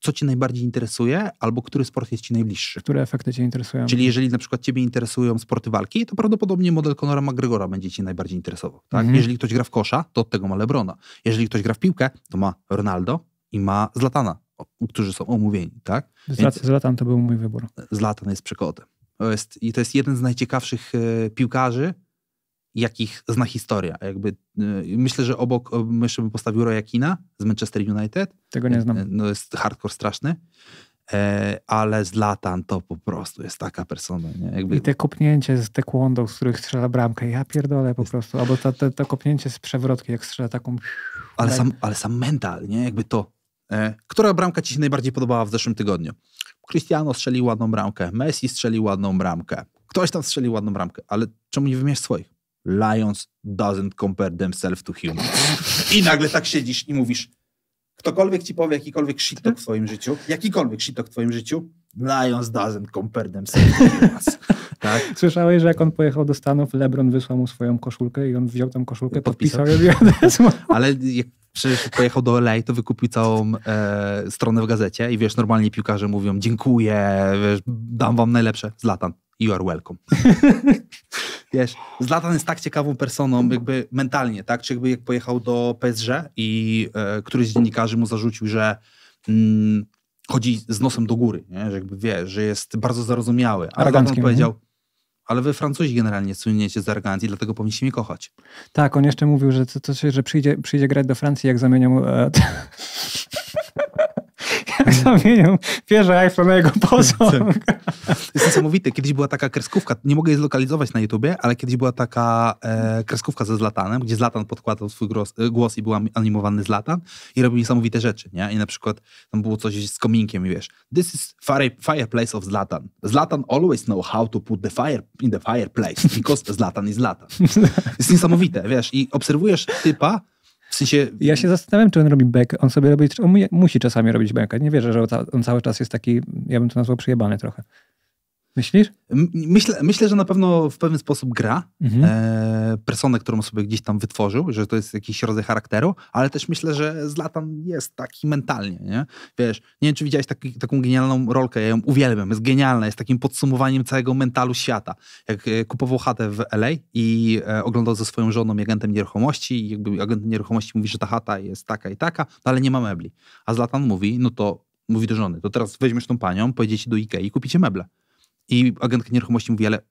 A: co cię najbardziej interesuje, albo który sport jest ci najbliższy.
B: Które efekty cię interesują?
A: Czyli jeżeli na przykład ciebie interesują sporty walki, to prawdopodobnie model Conora McGregora będzie cię najbardziej interesował. Tak?
B: Mhm.
A: Jeżeli ktoś gra w kosza, to od tego ma Lebrona. Jeżeli ktoś gra w piłkę, to ma Ronaldo i ma Zlatana, którzy są omówieni. Tak?
B: Z, z latam to był mój wybór.
A: Zlatan jest przekotem. To jest, I to jest jeden z najciekawszych e, piłkarzy, jakich zna historia. Jakby, e, myślę, że obok jeszcze bym postawił Roya Kina z Manchester United.
B: Tego nie znam.
A: E, No jest hardcore straszny. E, ale Zlatan to po prostu jest taka persona. Nie? Jakby,
B: I te kopnięcie z taekwondo, z których strzela bramkę, ja pierdolę po prostu. Albo to, to, to kopnięcie z przewrotki, jak strzela taką...
A: ale, sam, ale sam mental, nie? Jakby to. E, która bramka ci się najbardziej podobała w zeszłym tygodniu? Cristiano strzelił ładną bramkę, Messi strzelił ładną bramkę, ktoś tam strzelił ładną bramkę, ale czemu nie wymieniasz swoich? Lions doesn't compare themselves to humans. I nagle tak siedzisz i mówisz, ktokolwiek ci powie jakikolwiek shit w twoim życiu, jakikolwiek shit w twoim życiu, Lions doesn't compare themselves to humans. tak?
B: Słyszałeś, że jak on pojechał do Stanów, LeBron wysłał mu swoją koszulkę i on wziął tą koszulkę,
A: Podpisał.
B: podpisał ją i odesłał.
A: Ale jak przecież pojechał do LA, to wykupił całą e, stronę w gazecie i wiesz, normalnie piłkarze mówią dziękuję, wiesz, dam wam najlepsze. Zlatan, you are welcome. wiesz, Zlatan jest tak ciekawą personą, jakby mentalnie, tak? Czy jakby jak pojechał do PSG i e, któryś z dziennikarzy mu zarzucił, że mm, chodzi z nosem do góry, nie? że jakby wie, że jest bardzo zarozumiały. A Zlatan
B: Arogancki,
A: powiedział, ale wy Francuzi generalnie słyniecie z arogancji, dlatego powinniście mnie kochać.
B: Tak, on jeszcze mówił, że, to, to, że przyjdzie, przyjdzie grać do Francji, jak zamienią... E, zamienią pierwszy iPhone na jego posąg.
A: To jest niesamowite. Kiedyś była taka kreskówka, nie mogę jej zlokalizować na YouTubie, ale kiedyś była taka e, kreskówka ze Zlatanem, gdzie Zlatan podkładał swój głos, e, głos i był animowany Zlatan i robił niesamowite rzeczy, nie? I na przykład tam było coś z kominkiem i wiesz, this is fire, fireplace of Zlatan. Zlatan always know how to put the fire in the fireplace because Zlatan is Zlatan. jest niesamowite, wiesz, i obserwujesz typa, sensie...
B: Ja się zastanawiam, czy on robi back. On sobie robi, on mu- musi czasami robić backa. Nie wierzę, że on cały czas jest taki, ja bym to nazwał przyjebany trochę. Myślisz?
A: Myślę, myślę, że na pewno w pewien sposób gra,
B: Mhm.
A: e, personę, którą sobie gdzieś tam wytworzył, że to jest jakiś rodzaj charakteru, ale też myślę, że Zlatan jest taki mentalnie, nie? Wiesz, nie wiem, czy widziałeś taki, taką genialną rolkę, ja ją uwielbiam, jest genialna, jest takim podsumowaniem całego mentalu świata. Jak e, kupował chatę w LA i e, oglądał ze swoją żoną agentem nieruchomości i jakby agent nieruchomości mówi, że ta chata jest taka i taka, no ale nie ma mebli. A Zlatan mówi, no to mówi do żony, to teraz weźmiesz tą panią, pojedziecie do Ikei i kupicie meble. I agentka nieruchomości mówi, ale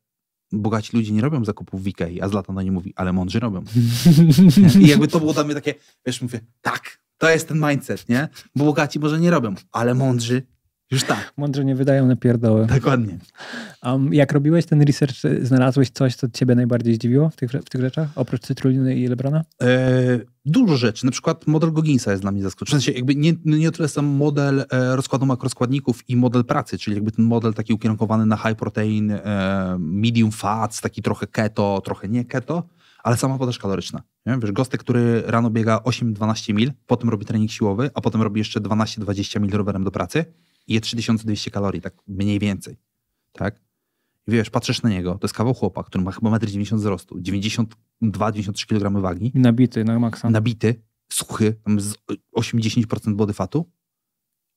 A: bogaci ludzie nie robią zakupów w Ikei, a Zlatan do niej mówi, ale mądrzy robią. Nie? I jakby to było dla mnie takie, wiesz, mówię, tak, to jest ten mindset, nie? Bo bogaci może nie robią, ale mądrzy już tak.
B: Mądrze nie wydają na pierdoły.
A: Dokładnie.
B: Um, jak robiłeś ten research, czy znalazłeś coś, co ciebie najbardziej zdziwiło w tych, w tych rzeczach? Oprócz Cytruliny i Lebrona?
A: E, dużo rzeczy, na przykład model Gogginsa jest dla mnie zaskakujący. W sensie jakby nie, nie o tyle sam model e, rozkładu makroskładników i model pracy, czyli jakby ten model taki ukierunkowany na high protein, e, medium fats, taki trochę keto, trochę nie keto, ale sama podaż kaloryczna. Nie? Wiesz, gostek, który rano biega 8-12 mil, potem robi trening siłowy, a potem robi jeszcze 12-20 mil rowerem do pracy je 3200 kalorii, tak mniej więcej. Tak? I wiesz, patrzysz na niego, to jest kawał chłopa, który ma chyba 1,90 m wzrostu, 92-93 kg wagi,
B: Nabity na maksa.
A: nabity, suchy, tam z 8-10% body fatu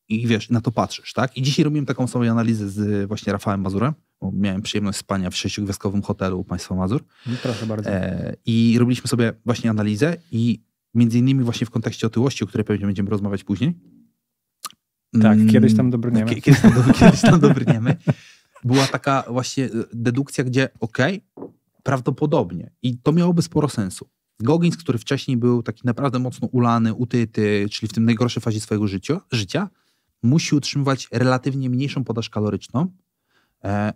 A: i wiesz, na to patrzysz, tak? I dzisiaj robiłem taką sobie analizę z właśnie Rafałem Mazurem, bo miałem przyjemność spania w sześciogwiazdkowym hotelu u państwa Mazur
B: No, Proszę bardzo.
A: e, i robiliśmy sobie właśnie analizę i między innymi właśnie w kontekście otyłości, o której pewnie będziemy rozmawiać później.
B: Tak,
A: Mm,
B: kiedyś tam dobrniemy.
A: kie- Kiedyś tam, do- kiedyś tam dobrniemy. Była taka właśnie e, dedukcja, gdzie okej, prawdopodobnie i to miałoby sporo sensu. Goggins, który wcześniej był taki naprawdę mocno ulany, utyty, czyli w tym najgorszej fazie swojego życia, życia musi utrzymywać relatywnie mniejszą podaż kaloryczną,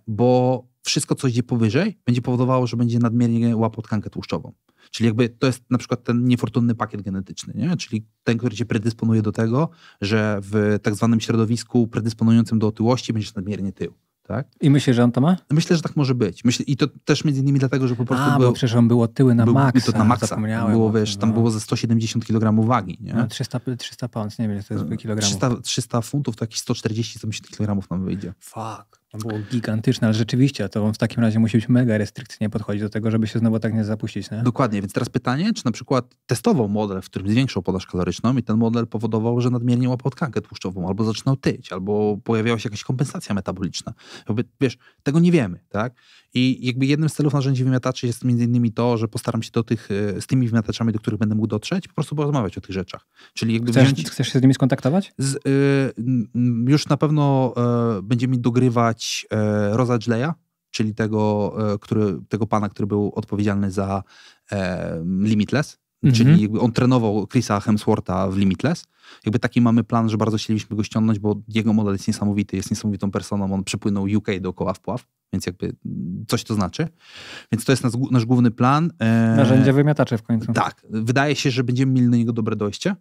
A: bo wszystko, co idzie powyżej, będzie powodowało, że będzie nadmiernie łapał tkankę tłuszczową. Czyli jakby to jest na przykład ten niefortunny pakiet genetyczny, nie? czyli ten, który cię predysponuje do tego, że w tak zwanym środowisku predysponującym do otyłości będziesz nadmiernie tył. Tak?
B: I myślisz, że on to ma?
A: Myślę, że tak może być. Myślę, I to też między innymi dlatego, że po prostu
B: A,
A: był...
B: bo przecież on był tyły na
A: był,
B: maksa.
A: To na maksa. Było, wiesz, tam
B: no.
A: było ze 170 kg wagi. Nie?
B: No, 300, 300 pounds, nie wiem, to jest kilogramów.
A: 300, 300 funtów to jakieś 140-150 kg nam wyjdzie.
B: Fuck. Było gigantyczne, ale rzeczywiście, to w takim razie musi być mega restrykcyjnie podchodzić do tego, żeby się znowu tak nie zapuścić. Nie?
A: Dokładnie, więc teraz pytanie, czy na przykład testował model, w którym zwiększał podaż kaloryczną i ten model powodował, że nadmiernie łapał tkankę tłuszczową, albo zaczynał tyć, albo pojawiała się jakaś kompensacja metaboliczna. Jakby, wiesz, tego nie wiemy, tak? I jakby jednym z celów narzędzi wymiataczy jest między innymi to, że postaram się do tych, e, z tymi wymiataczami, do których będę mógł dotrzeć, po prostu porozmawiać o tych rzeczach. Czyli jakby
B: chcesz,
A: wziąć...
B: chcesz się z nimi skontaktować?
A: Z, y, już na pewno y, będzie mi dogrywać y, Rosa Gleya, czyli tego, który, tego pana, który był odpowiedzialny za Limitless. Mhm. Czyli jakby on trenował Chrisa Hemswortha w Limitless. Jakby taki mamy plan, że bardzo chcielibyśmy go ściągnąć, bo jego model jest niesamowity, jest niesamowitą personą. On przepłynął UK dookoła wpław, więc jakby coś to znaczy. Więc to jest nasz, nasz główny plan.
B: Narzędzie wymiatacze w końcu.
A: Tak. Wydaje się, że będziemy mieli na niego dobre dojście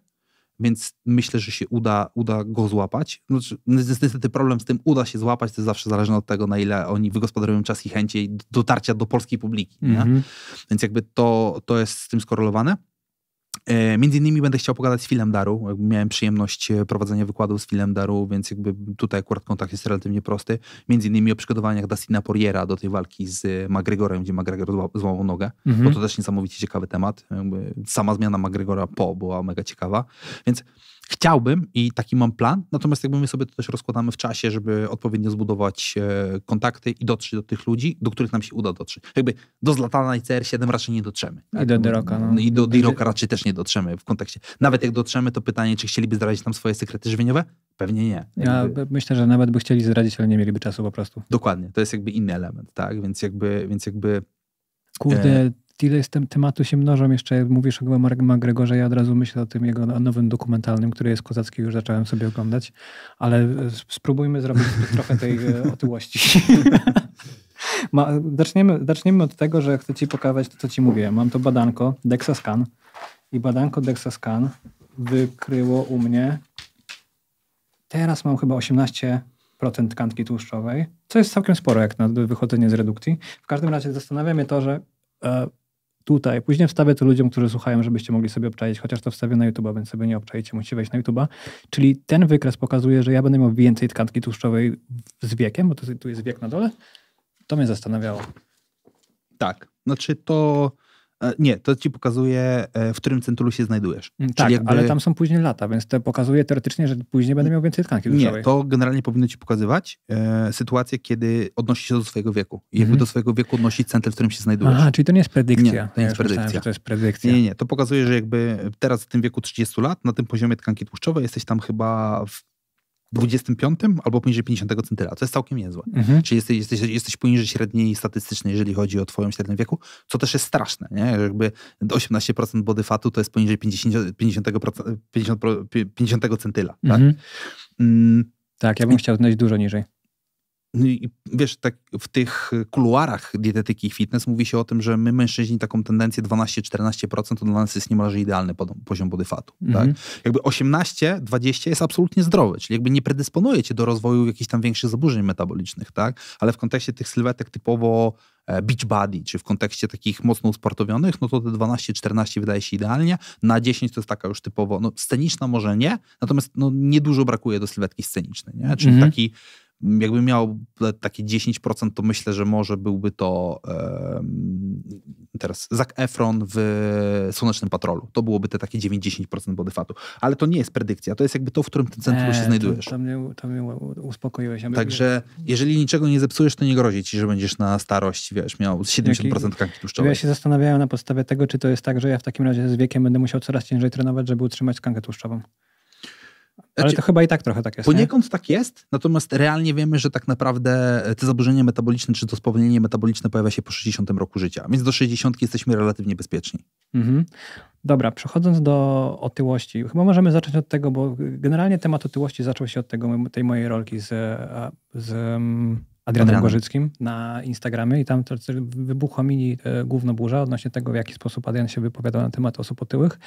A: więc myślę, że się uda, uda go złapać. Znaczy, niestety problem z tym uda się złapać, to jest zawsze zależne od tego, na ile oni wygospodarują czas i chęci dotarcia do polskiej publiki. Mm -hmm. Więc jakby to, to jest z tym skorelowane. E, między innymi będę chciał pogadać z Filem Daru. Miałem przyjemność e, prowadzenia wykładów z Filem Daru, więc jakby tutaj akurat kontakt jest relatywnie prosty. Między innymi o przygotowaniach Dustina Poriera do tej walki z McGregorem, gdzie McGregor złamał nogę, mhm. bo to też niesamowicie ciekawy temat. Jakby sama zmiana McGregora po była mega ciekawa. Więc Chciałbym i taki mam plan, natomiast jakby my sobie to też rozkładamy w czasie, żeby odpowiednio zbudować e, kontakty i dotrzeć do tych ludzi, do których nam się uda dotrzeć. Jakby do Zlatana i CR7 raczej nie dotrzemy.
B: Tak? I do D-Rocka. No.
A: I do D-Rocka raczej też nie dotrzemy w kontekście. Nawet jak dotrzemy, to pytanie, czy chcieliby zdradzić nam swoje sekrety żywieniowe? Pewnie nie.
B: Jakby... Ja myślę, że nawet by chcieli zdradzić, ale nie mieliby czasu po prostu.
A: Dokładnie. To jest jakby inny element, tak? Więc jakby, więc jakby
B: Kurde, e, tyle z tym tematu się mnożą. Jeszcze mówisz o McGregorze, ja od razu myślę o tym jego nowym dokumentalnym, który jest kozacki, już zacząłem sobie oglądać, ale e, spróbujmy zrobić trochę tej e, otyłości. Ma, zaczniemy, zaczniemy od tego, że chcę ci pokazać to, co ci mówiłem. Mam to badanko DexaScan i badanko DexaScan wykryło u mnie teraz mam chyba 18% tkanki tłuszczowej, co jest całkiem sporo jak na wychodzenie z redukcji. W każdym razie zastanawia mnie to, że e, tutaj. Później wstawię to ludziom, którzy słuchają, żebyście mogli sobie obczaić, chociaż to wstawię na YouTube, więc sobie nie obczajcie, musicie wejść na YouTube. Czyli ten wykres pokazuje, że ja będę miał więcej tkanki tłuszczowej z wiekiem, bo to, tu jest wiek na dole. To mnie zastanawiało.
A: Tak, znaczy to nie, to ci pokazuje, e, w którym centulu się znajdujesz.
B: Mm, tak, jakby... ale tam są później lata, więc to pokazuje teoretycznie, że później będę miał więcej tkanki tłuszczowej.
A: Nie, to generalnie powinno ci pokazywać e, sytuację, kiedy odnosi się do swojego wieku. I jakby mm -hmm. do swojego wieku odnosi centrum, w którym się znajdujesz.
B: Aha, czyli to nie jest predykcja.
A: Nie, to nie jest ja predykcja.
B: to jest predykcja.
A: Nie, nie, to pokazuje, że jakby teraz w tym wieku 30 lat, na tym poziomie tkanki tłuszczowej jesteś tam chyba w 25 albo poniżej 50 centyla. To jest całkiem niezłe. Mhm. Czyli jesteś, jesteś, jesteś poniżej średniej statystycznej, jeżeli chodzi o twoją średnią wieku, co też jest straszne. Nie? Jakby 18% body fatu to jest poniżej 50, 50, 50, 50 centyla. Tak?
B: Mhm. Mm. Tak, ja bym I, chciał znaleźć dużo niżej.
A: No i wiesz, tak w tych kuluarach dietetyki i fitness mówi się o tym, że my mężczyźni taką tendencję 12-14% to dla nas jest niemalże idealny poziom body fatu. Tak? Mhm. Jakby 18-20 jest absolutnie zdrowy, czyli jakby nie predysponuje cię do rozwoju jakichś tam większych zaburzeń metabolicznych, tak? Ale w kontekście tych sylwetek typowo e, beach body, czy w kontekście takich mocno usportowionych, no to te 12-14 wydaje się idealnie. Na 10 to jest taka już typowo, no sceniczna może nie, natomiast no niedużo brakuje do sylwetki scenicznej, nie? Czyli mhm. taki jakby miał takie 10%, to myślę, że może byłby to teraz Zac Efron w Słonecznym Patrolu. To byłoby te takie 9-10% body fatu. Ale to nie jest predykcja, to jest jakby to, w którym ten centrum się znajdujesz.
B: To, to, mnie, to mnie uspokoiłeś.
A: Także jeżeli niczego nie zepsujesz, to nie grozi ci, że będziesz na starość, wiesz, miał 70% tkanki tłuszczowej.
B: Ja się zastanawiałem na podstawie tego, czy to jest tak, że ja w takim razie z wiekiem będę musiał coraz ciężej trenować, żeby utrzymać tkankę tłuszczową. Ale
A: Znaczy,
B: to chyba i tak trochę tak jest. nie?
A: Poniekąd tak jest, natomiast realnie wiemy, że tak naprawdę te zaburzenia metaboliczne, czy to spowolnienie metaboliczne pojawia się po 60 roku życia, więc do 60 jesteśmy relatywnie bezpieczni.
B: Mhm. Dobra, przechodząc do otyłości, chyba możemy zacząć od tego, bo generalnie temat otyłości zaczął się od tego, tej mojej rolki z, e, z um, Adrianem. Gorzyckim na Instagramie i tam wybuchła mini e, gówno burza odnośnie tego, w jaki sposób Adrian się wypowiadał na temat osób otyłych,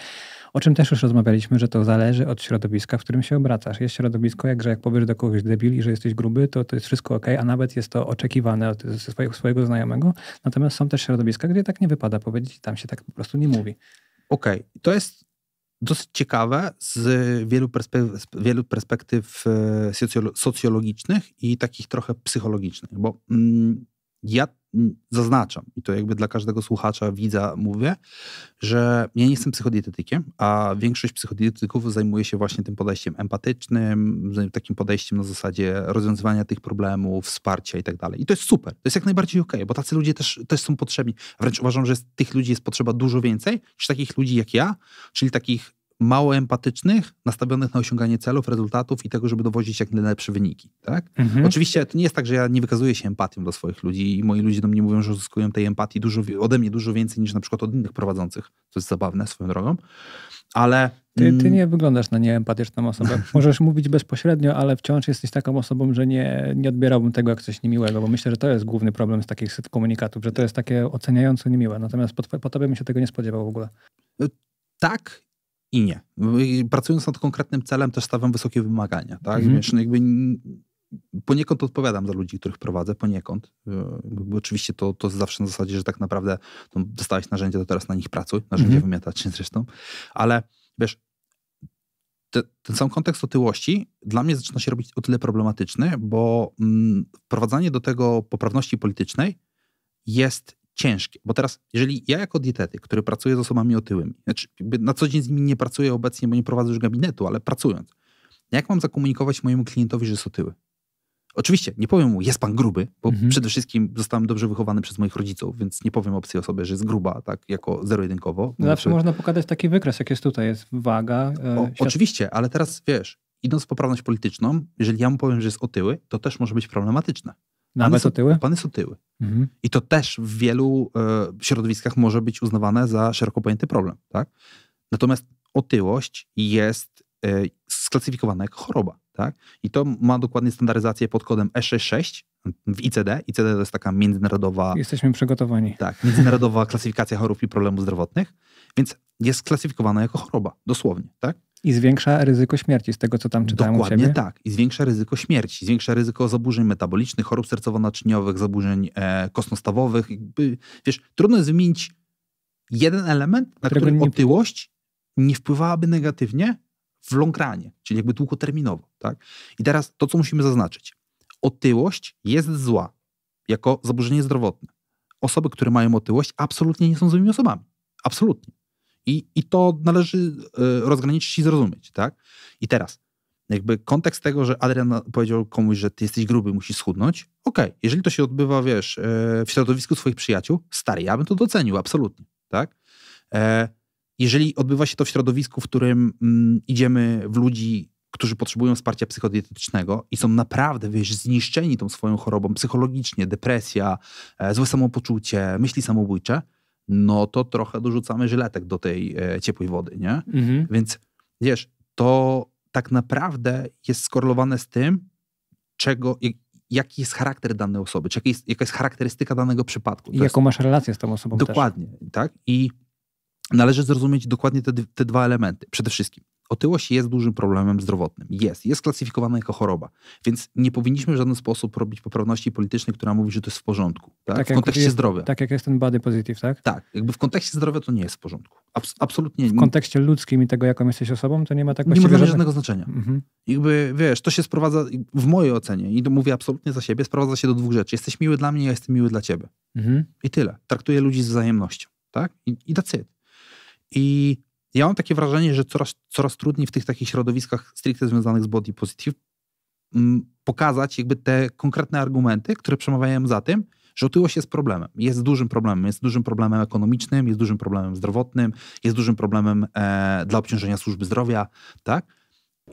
B: o czym też już rozmawialiśmy, że to zależy od środowiska, w którym się obracasz. Jest środowisko, jak że jak powiesz do kogoś debil i że jesteś gruby, to to jest wszystko ok, a nawet jest to oczekiwane od swojego, swojego znajomego. Natomiast są też środowiska, gdzie tak nie wypada powiedzieć i tam się tak po prostu nie mówi.
A: Okej, to jest dosyć ciekawe z wielu, perspe- z wielu perspektyw e, socjolo- socjologicznych i takich trochę psychologicznych, bo mm, ja zaznaczam, i to jakby dla każdego słuchacza, widza mówię, że ja nie jestem psychodietetykiem, a większość psychodietetyków zajmuje się właśnie tym podejściem empatycznym, takim podejściem na zasadzie rozwiązywania tych problemów, wsparcia i tak dalej. I to jest super, to jest jak najbardziej okej, bo tacy ludzie też, też są potrzebni. Wręcz uważam, że tych ludzi jest potrzeba dużo więcej niż takich ludzi jak ja, czyli takich mało empatycznych, nastawionych na osiąganie celów, rezultatów i tego, żeby dowozić jak najlepsze wyniki. Tak?
B: Mhm.
A: Oczywiście to nie jest tak, że ja nie wykazuję się empatią do swoich ludzi i moi ludzie do mnie mówią, że uzyskują tej empatii dużo, ode mnie dużo więcej niż na przykład od innych prowadzących. To jest zabawne swoją drogą, ale...
B: Ty, ty
A: mm,
B: nie wyglądasz na nieempatyczną osobę. Możesz mówić bezpośrednio, ale wciąż jesteś taką osobą, że nie, nie odbierałbym tego jak coś niemiłego, bo myślę, że to jest główny problem z takich komunikatów, że to jest takie oceniająco niemiłe. Natomiast po, po tobie bym się tego nie spodziewał w ogóle.
A: tak i nie. Pracując nad konkretnym celem też stawiam wysokie wymagania. Tak?
B: Mhm.
A: Wiesz, no jakby poniekąd odpowiadam za ludzi, których prowadzę, poniekąd. E, Bo oczywiście to, to zawsze na zasadzie, że tak naprawdę no, dostałeś narzędzie, to teraz na nich pracuj. Narzędzie
B: Mhm.
A: wymiataczy zresztą. Ale wiesz, te, ten sam kontekst otyłości dla mnie zaczyna się robić o tyle problematyczny, bo mm, wprowadzanie do tego poprawności politycznej jest ciężkie. Bo teraz, jeżeli ja jako dietetyk, który pracuje z osobami otyłymi, znaczy na co dzień z nimi nie pracuję obecnie, bo nie prowadzę już gabinetu, ale pracując, jak mam zakomunikować mojemu klientowi, że jest otyły? Oczywiście, nie powiem mu, jest pan gruby, bo
B: Mhm.
A: przede wszystkim zostałem dobrze wychowany przez moich rodziców, więc nie powiem obcej osobie, że jest gruba, tak, jako zero-jedynkowo.
B: Zawsze można pokazać taki wykres, jak jest tutaj. Jest waga. e,
A: o,
B: świat-
A: oczywiście, ale teraz wiesz, idąc w poprawność polityczną, jeżeli ja mu powiem, że jest otyły, to też może być problematyczne.
B: Nawet
A: jest,
B: otyły?
A: Pan jest otyły.
B: Mhm.
A: I to też w wielu e, środowiskach może być uznawane za szeroko pojęty problem. Tak? Natomiast otyłość jest e, sklasyfikowana jako choroba. Tak? I to ma dokładnie standaryzację pod kodem E66 w ICD. ICD to jest taka międzynarodowa,
B: Jesteśmy przygotowani.
A: tak, międzynarodowa klasyfikacja chorób i problemów zdrowotnych, więc jest sklasyfikowana jako choroba, dosłownie. Tak?
B: I zwiększa ryzyko śmierci z tego, co tam czytałem u
A: Dokładnie
B: ciebie.
A: tak. I zwiększa ryzyko śmierci, zwiększa ryzyko zaburzeń metabolicznych, chorób sercowo-naczyniowych, zaburzeń e, kostnostawowych. Jakby, wiesz, trudno jest wymienić jeden element, na
B: Którego
A: który otyłość nie wpływałaby negatywnie w long runie, czyli jakby długoterminowo. Tak? I teraz to, co musimy zaznaczyć. Otyłość jest zła jako zaburzenie zdrowotne. Osoby, które mają otyłość, absolutnie nie są złymi osobami. Absolutnie. I, i to należy e, rozgraniczyć i zrozumieć. Tak? I teraz, jakby kontekst tego, że Adrian powiedział komuś, że ty jesteś gruby, musisz schudnąć. Okej, jeżeli to się odbywa, wiesz, e, w środowisku swoich przyjaciół, stary, ja bym to docenił, absolutnie, tak? E, Jeżeli odbywa się to w środowisku, w którym mm, idziemy w ludzi, którzy potrzebują wsparcia psychodietetycznego i są naprawdę, wiesz, zniszczeni tą swoją chorobą psychologicznie, depresja, złe samopoczucie, myśli samobójcze, no to trochę dorzucamy żyletek do tej e, ciepłej wody, nie?
B: Mhm.
A: Więc wiesz, to tak naprawdę jest skorelowane z tym, czego, jak, jaki jest charakter danej osoby, czy jaka jest, jaka jest charakterystyka danego przypadku.
B: I jaką masz relację z tą osobą
A: jest, dokładnie, tak? I należy zrozumieć dokładnie te, te dwa elementy. Przede wszystkim, otyłość jest dużym problemem zdrowotnym. Jest. Jest klasyfikowana jako choroba. Więc nie powinniśmy w żaden sposób robić poprawności politycznej, która mówi, że to jest w porządku. Tak?
B: Tak
A: w kontekście
B: jest-
A: zdrowia.
B: Tak jak jest ten body positive, tak?
A: Tak, jakby w kontekście zdrowia to nie jest w porządku. Abs- absolutnie
B: W kontekście ludzkim i tego, jaką jesteś osobą, to nie ma tak
A: nie ma
B: żadnego...
A: żadnego znaczenia.
B: Mhm.
A: Jakby, wiesz, to się sprowadza, w mojej ocenie, i to mówię absolutnie za siebie, sprowadza się do dwóch rzeczy. Jesteś miły dla mnie, ja jestem miły dla ciebie.
B: Mhm.
A: I tyle. Traktuję ludzi z wzajemnością, tak? I, i that's it. I ja mam takie wrażenie, że coraz, coraz trudniej w tych takich środowiskach stricte związanych z body positive mm, pokazać jakby te konkretne argumenty, które przemawiają za tym, że otyłość jest problemem. Jest dużym problemem. Jest dużym problemem ekonomicznym, jest dużym problemem zdrowotnym, jest dużym problemem e, dla obciążenia służby zdrowia, tak?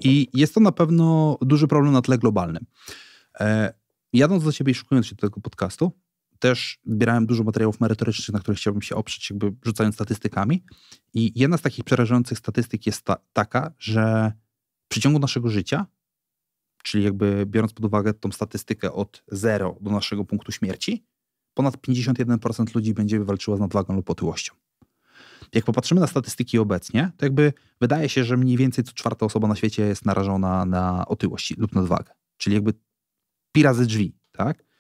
A: I jest to na pewno duży problem na tle globalnym. E, jadąc do ciebie i szukując się do tego podcastu, też zbierałem dużo materiałów merytorycznych, na których chciałbym się oprzeć, jakby rzucając statystykami. I jedna z takich przerażających statystyk jest ta, taka, że w przeciągu naszego życia, czyli jakby biorąc pod uwagę tą statystykę od zero do naszego punktu śmierci, ponad 51% ludzi będzie walczyło z nadwagą lub otyłością. Jak popatrzymy na statystyki obecnie, to jakby wydaje się, że mniej więcej co czwarta osoba na świecie jest narażona na otyłość lub nadwagę. Czyli jakby pi razy drzwi, tak?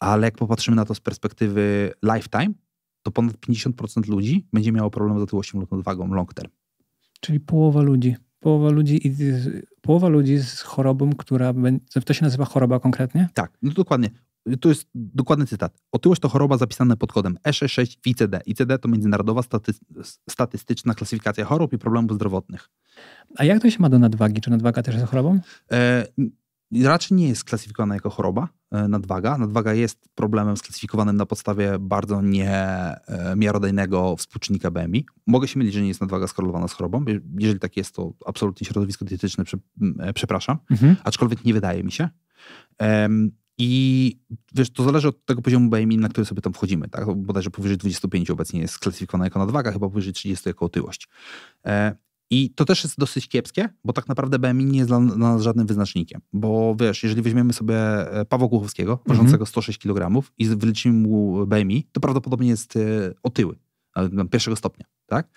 A: Ale jak popatrzymy na to z perspektywy lifetime, to ponad 50% ludzi będzie miało problem z otyłością lub nadwagą long term.
B: Czyli połowa ludzi. Połowa ludzi, połowa ludzi z chorobą, która. To się nazywa choroba konkretnie?
A: Tak, no dokładnie. To jest dokładny cytat. Otyłość to choroba zapisana pod kodem E66 w ICD. ICD to międzynarodowa staty statystyczna klasyfikacja chorób i problemów zdrowotnych.
B: A jak to się ma do nadwagi? Czy nadwaga też jest chorobą? E,
A: raczej nie jest sklasyfikowana jako choroba, e, nadwaga. Nadwaga jest problemem sklasyfikowanym na podstawie bardzo niemiarodajnego e, współczynnika BMI. Mogę się mylić, że nie jest nadwaga skorelowana z chorobą. Jeżeli tak jest, to absolutnie środowisko dietetyczne e, przepraszam, mhm. aczkolwiek nie wydaje mi się. I wiesz, to zależy od tego poziomu BMI, na który sobie tam wchodzimy. Tak? Bodajże powyżej 25 obecnie jest sklasyfikowana jako nadwaga, chyba powyżej 30 jako otyłość. I to też jest dosyć kiepskie, bo tak naprawdę BMI nie jest dla nas żadnym wyznacznikiem. Bo wiesz, jeżeli weźmiemy sobie e, Pawła Głuchowskiego, mhm. ważącego mm -hmm. 106 kg i wyliczymy mu BMI, to prawdopodobnie jest e, otyły, pierwszego stopnia, tak?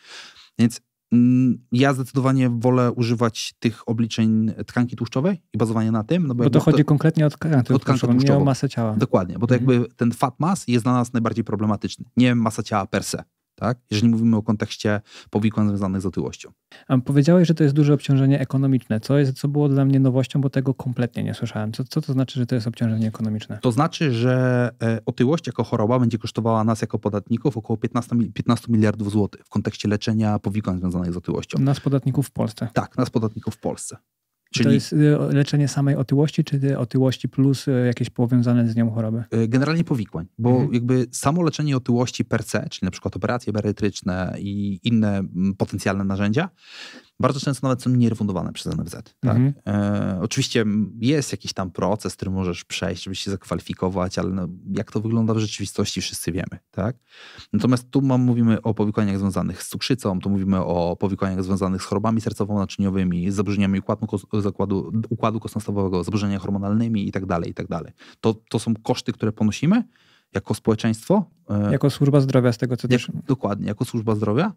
A: Więc mm, ja zdecydowanie wolę używać tych obliczeń tkanki tłuszczowej i bazowania na tym.
B: No bo, bo to chodzi to, konkretnie o tkankę, o tkankę tłuszczową, nie o masę ciała.
A: Dokładnie, bo to mhm. jakby ten fat mass jest dla nas najbardziej problematyczny, nie masa ciała per se tak? jeżeli mówimy o kontekście powikłań związanych z otyłością.
B: A powiedziałeś, że to jest duże obciążenie ekonomiczne. Co, jest, co było dla mnie nowością, bo tego kompletnie nie słyszałem. Co, co to znaczy, że to jest obciążenie ekonomiczne?
A: To znaczy, że e, otyłość jako choroba będzie kosztowała nas jako podatników około 15, 15 miliardów złotych w kontekście leczenia powikłań związanych z otyłością.
B: Nas podatników w Polsce?
A: Tak, nas podatników w Polsce.
B: Czyli... To jest y, leczenie samej otyłości, czy otyłości plus y, jakieś powiązane z nią choroby?
A: Y, generalnie powikłań, bo mhm. jakby samo leczenie otyłości per se, czyli na przykład operacje barytryczne i inne mm, potencjalne narzędzia, bardzo często nawet są nierefundowane przez NFZ. Tak? Mhm. E, oczywiście jest jakiś tam proces, który możesz przejść, żeby się zakwalifikować, ale no, jak to wygląda w rzeczywistości wszyscy wiemy. Tak? Natomiast tu mam, mówimy o powikłaniach związanych z cukrzycą, tu mówimy o powikłaniach związanych z chorobami sercowo-naczyniowymi, z zaburzeniami układu, zakładu, układu kostno-stawowego, zaburzeniami hormonalnymi itd. Tak itd. Tak to, to są koszty, które ponosimy jako społeczeństwo.
B: E, jako służba zdrowia, z tego co
A: też. dokładnie, jako służba zdrowia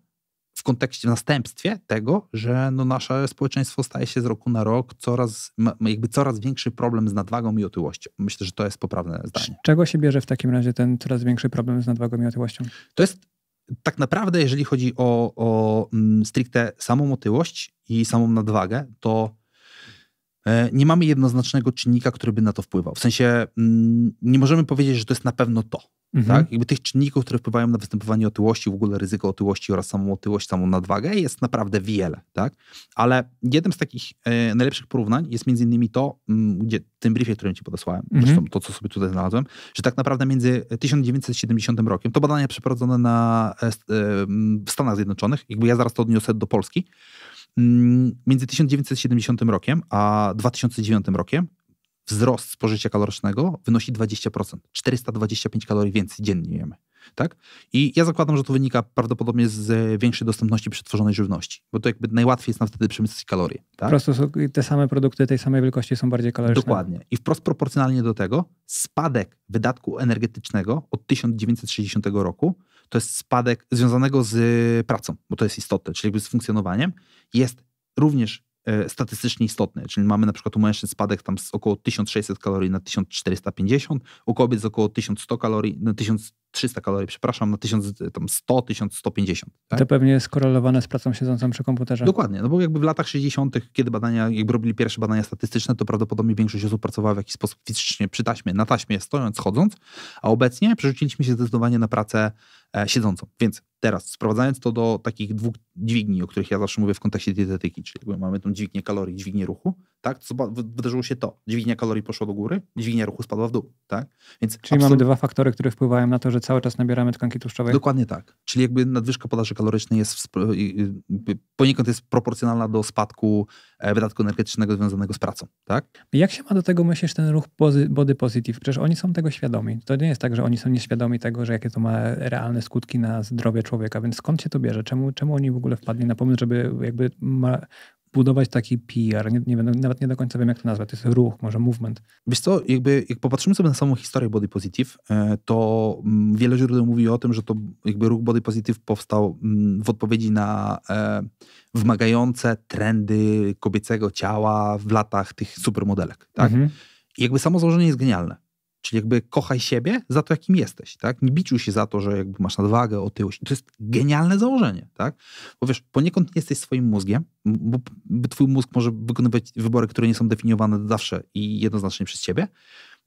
A: w kontekście, w następstwie tego, że no nasze społeczeństwo staje się z roku na rok coraz, jakby coraz większy problem z nadwagą i otyłością. Myślę, że to jest poprawne zdanie.
B: Z czego się bierze w takim razie ten coraz większy problem z nadwagą i otyłością?
A: To jest tak naprawdę, jeżeli chodzi o, o mm, stricte samą otyłość i samą nadwagę, to nie mamy jednoznacznego czynnika, który by na to wpływał. W sensie mm, nie możemy powiedzieć, że to jest na pewno to. Mhm. Tak? Jakby tych czynników, które wpływają na występowanie otyłości, w ogóle ryzyko otyłości oraz samą otyłość, samą nadwagę jest naprawdę wiele. Tak? Ale jednym z takich e, najlepszych porównań jest między innymi to, m, mm, gdzie tym briefie, którym ci podesłałem, mhm. zresztą to, co sobie tutaj znalazłem, że tak naprawdę między 1970 rokiem, to badania przeprowadzone na, e, e, w Stanach Zjednoczonych, jakby ja zaraz to odniosę do Polski, mm, między 1970 rokiem a 2009 rokiem wzrost spożycia kalorycznego wynosi 20%. 425 kalorii więcej dziennie jemy. Tak? I ja zakładam, że to wynika prawdopodobnie z większej dostępności przetworzonej żywności, bo to jakby najłatwiej jest nam wtedy przemyśleć kalorie. Tak?
B: Po prostu te same produkty tej samej wielkości są bardziej kaloryczne.
A: Dokładnie. I wprost proporcjonalnie do tego spadek wydatku energetycznego od 1960 roku to jest spadek związanego z pracą, bo to jest istotne, czyli jakby z funkcjonowaniem, jest również E, statystycznie istotne, czyli mamy na przykład u mężczyzn spadek tam z około 1600 kalorii na 1450, u kobiet z około 1100 kalorii na 1300 kalorii, przepraszam, na 1100, 1150. Tak?
B: To pewnie jest skorelowane z pracą siedzącą przy komputerze.
A: Dokładnie, no bo jakby w latach 60., kiedy badania, jakby robili pierwsze badania statystyczne, to prawdopodobnie większość osób pracowała w jakiś sposób fizycznie przy taśmie, na taśmie stojąc, chodząc, a obecnie przerzuciliśmy się zdecydowanie na pracę e, siedzącą. Więc Teraz, sprowadzając to do takich dwóch dźwigni, o których ja zawsze mówię w kontekście dietetyki, czyli jakby mamy tą dźwignię kalorii, dźwignię ruchu, tak, to wydarzyło się to. Dźwignia kalorii poszła do góry, dźwignia ruchu spadła w dół, tak?
B: Więc czyli absolut... mamy dwa faktory, które wpływają na to, że cały czas nabieramy tkanki tłuszczowej.
A: Dokładnie tak. Czyli jakby nadwyżka podaży kalorycznej jest poniekąd jest proporcjonalna do spadku e, wydatku energetycznego związanego z pracą, tak?
B: Jak się ma do tego myślisz ten ruch body positive? Przecież oni są tego świadomi. To nie jest tak, że oni są nieświadomi tego, że jakie to ma realne skutki na zdrowie człowieka, więc skąd się to bierze? Czemu, czemu oni w ogóle wpadli na pomysł, żeby jakby ma, budować taki PR. Nie, nie, nawet nie do końca wiem, jak to nazwać. To jest ruch, może movement.
A: Wiesz co, jakby jak popatrzymy sobie na samą historię Body Positive, e, to mm, wiele źródeł mówi o tym, że to jakby ruch Body Positive powstał mm, w odpowiedzi na e, wymagające trendy kobiecego ciała w latach tych supermodelek. Tak? Mhm. I jakby samo założenie jest genialne. Czyli jakby kochaj siebie za to, jakim jesteś, tak? Nie biczuj się za to, że jakby masz nadwagę, otyłość. To jest genialne założenie, tak? Bo wiesz, poniekąd nie jesteś swoim mózgiem, bo twój mózg może wykonywać wybory, które nie są definiowane zawsze i jednoznacznie przez ciebie.